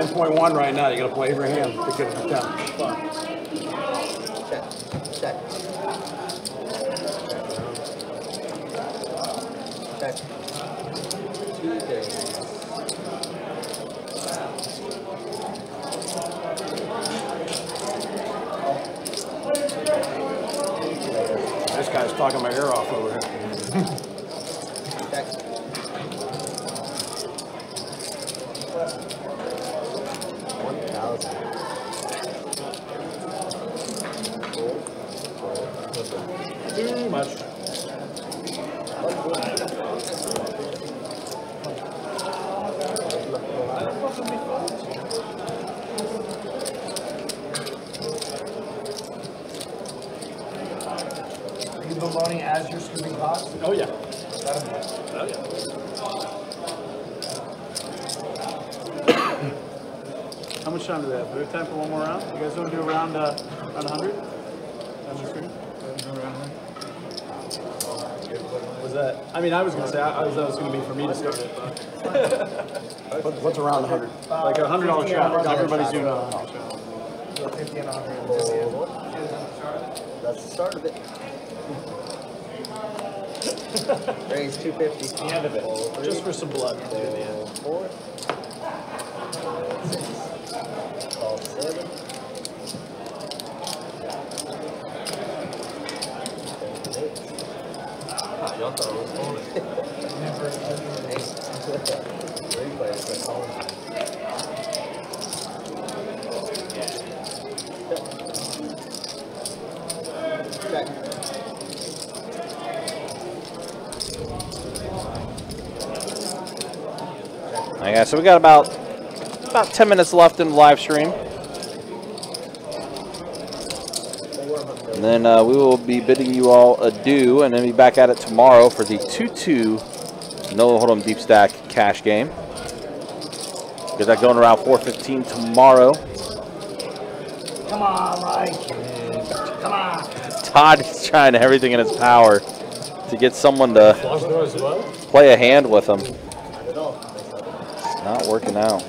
9.1 right now. You got to play every hand to get it to 10. Check. Check. Check. Two days. This guy's talking my ear off over here. As you're scooping pots? Oh, yeah. Oh, How much time do we have? Do we have time for one more round? You guys want to do a round, uh, round 100? Was that? I mean, I was gonna say I, was that was gonna be for me to start it, but What- What's around 100? like a hundred dollar shot. Everybody's doing a $100 shot. That's the start of it. Raise 250. The end of it. Just for some blood. Four. Six. Call seven. Eight. Y'all thought I was calling it. Three players, that's all. Check. All right, guys, so we got about about 10 minutes left in the live stream. And then uh, we will be bidding you all adieu and then be back at it tomorrow for the 2-2 No Hold 'em Deep Stack cash game. Get that going around 4.15 tomorrow. Come on, Mike. Come on. Todd is trying everything in his power to get someone to Flush draw as well? play a hand with him. Not. It's not working out.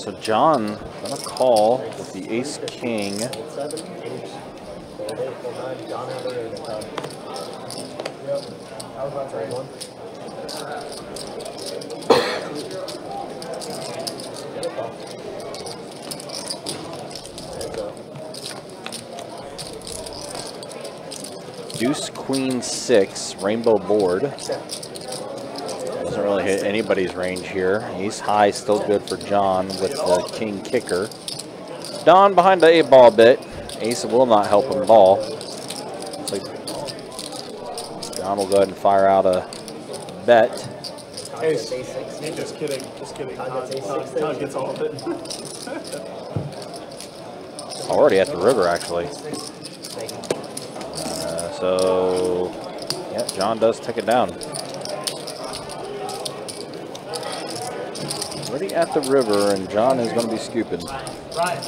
So John gonna call with the ace king. Deuce queen six, rainbow board. Anybody's range here. Ace high still good for John with the king kicker. Don behind the eight ball bit. Ace will not help him at all. John will go ahead and fire out a bet. Ace. Just kidding. Just kidding. Gets all of it. Already at the river, actually. Uh, so, yeah, John does take it down. Already at the river, and John is going to be scooping. Ryan.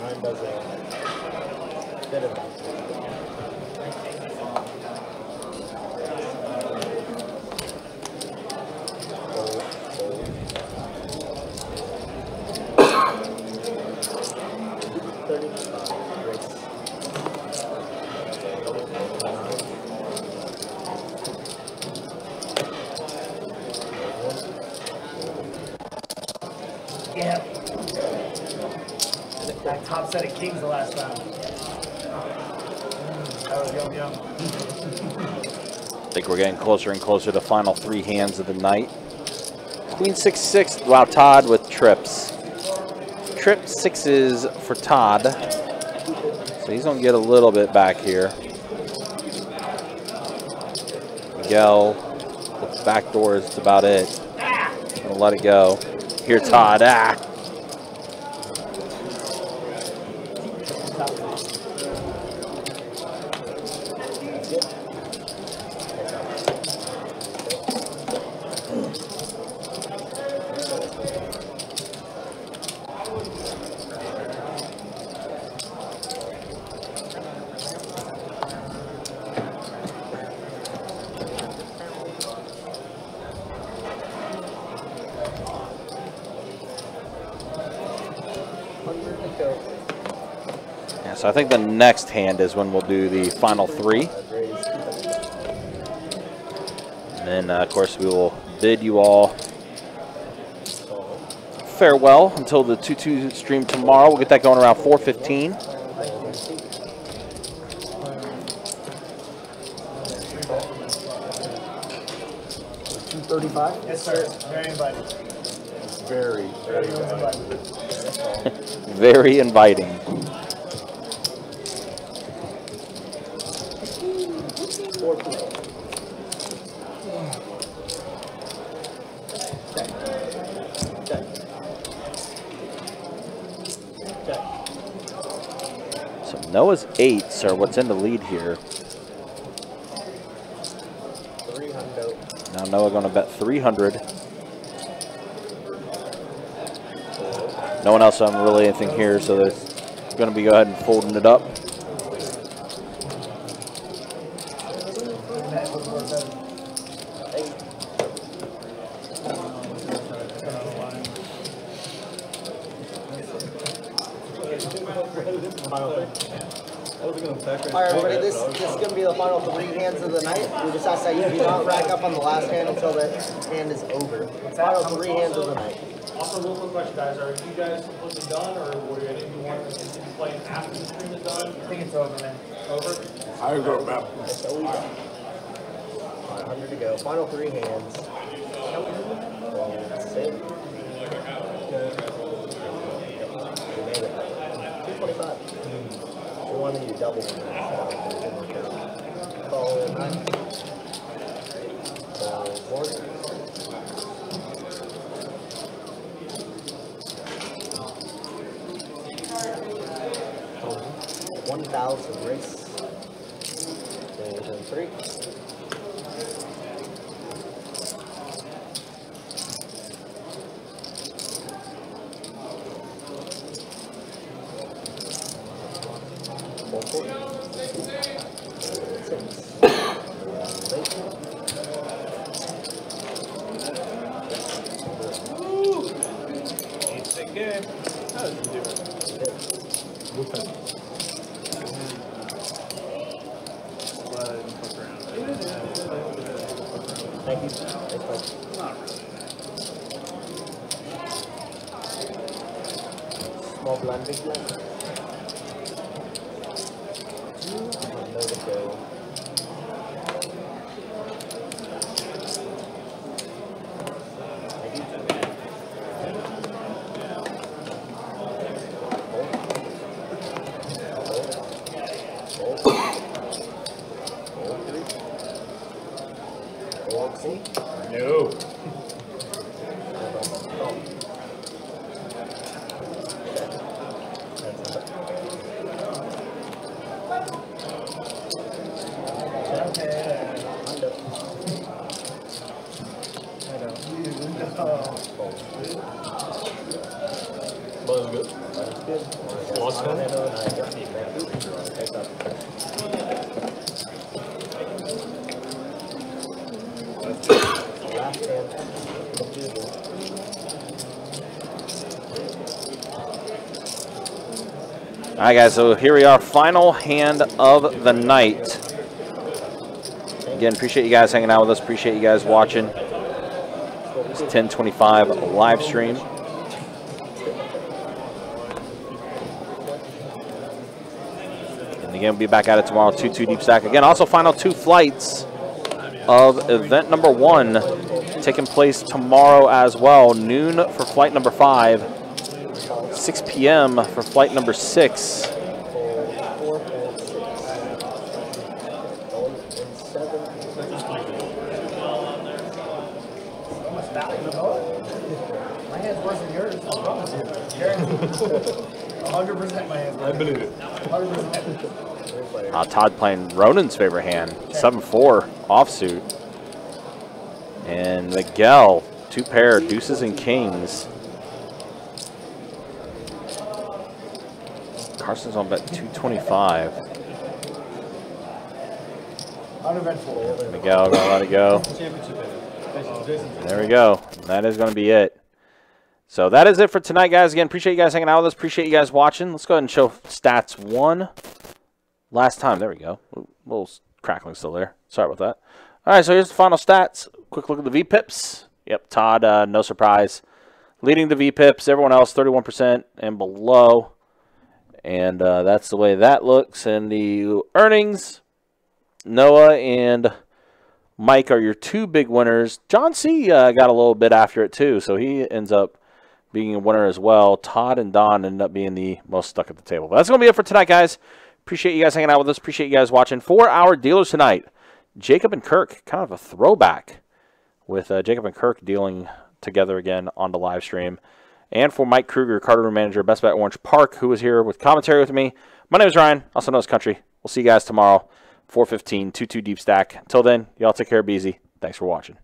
Mine does a bit of Fold, fold. Thirty-five, raise. Yeah. Set of kings the last time. That was yum yum. I think we're getting closer and closer to final three hands of the night. Queen six six. Wow, Todd with trips. Trip sixes for Todd. So he's gonna get a little bit back here. Miguel back door is about it. Gonna let it go. Here, Todd. Ah. Yeah, so I think the next hand is when we'll do the final three. And then, uh, of course, we will bid you all farewell until the 2-2 stream tomorrow. We'll get that going around 4.15. Two thirty-five. Yes, sir. Very inviting. Very, very inviting. <laughs> Very inviting. People. So Noah's eights are what's in the lead here. Now Noah going to bet 300. No one else on really anything here, so they're going to be go ahead and folding it up. All right, everybody, this, this is going to be the final three hands of the night. We just ask that you do not rack up on the last hand until the hand is over. Final three hands of the night. Also, real quick question, guys. Are you guys completely done, or were any of you want to continue playing after the stream is done? I think it's over, I go about. It's 100 to go. Final three hands. Six. We made it. 225. We wanted you to double. Call nine. Call uh, one. One thousand race. Division three. Four four. Six. It's a game. How did you do Thank you. Thanks, Small blend, big blend. There we go. No. But it's good. Lost one? Last hand. All right, guys, so here we are, final hand of the night. Again, appreciate you guys hanging out with us. Appreciate you guys watching. It's 1025 live stream. And again, we'll be back at it tomorrow, 2-2 deep stack. Again, also final two flights of event number one taking place tomorrow as well. Noon for flight number five, 6 p.m. for flight number six. My hand's worse than yours. I promise you. Hundred percent my hand's. I believe it. Hundred percent. Uh, Todd playing Ronan's favorite hand, 7-4 offsuit. And Miguel, two pair, deuces and kings. Carson's on bet 225. Uneventful. Miguel gonna let it go. There we go. That is going to be it. So that is it for tonight, guys. Again, appreciate you guys hanging out with us. Appreciate you guys watching. Let's go ahead and show stats one last time. There we go. A little crackling still there. Sorry about that. All right, so here's the final stats. Quick look at the VPIPs. Yep, Todd, uh, no surprise. Leading the VPIPs. Everyone else, 31% and below. And uh, that's the way that looks. And the earnings, Noah and Mike are your two big winners. John C. Uh, got a little bit after it too, so he ends up being a winner as well. Todd and Don end up being the most stuck at the table. But that's going to be it for tonight, guys. Appreciate you guys hanging out with us. Appreciate you guys watching. For our dealers tonight, Jacob and Kirk, kind of a throwback with uh, Jacob and Kirk dealing together again on the live stream. And for Mike Kruger, Card Room Manager, bestbet Orange Park, who is here with commentary with me. My name is Ryan, also known as Country. We'll see you guys tomorrow, 415, 2-2 deep stack. Until then, y'all take care, be easy. Thanks for watching.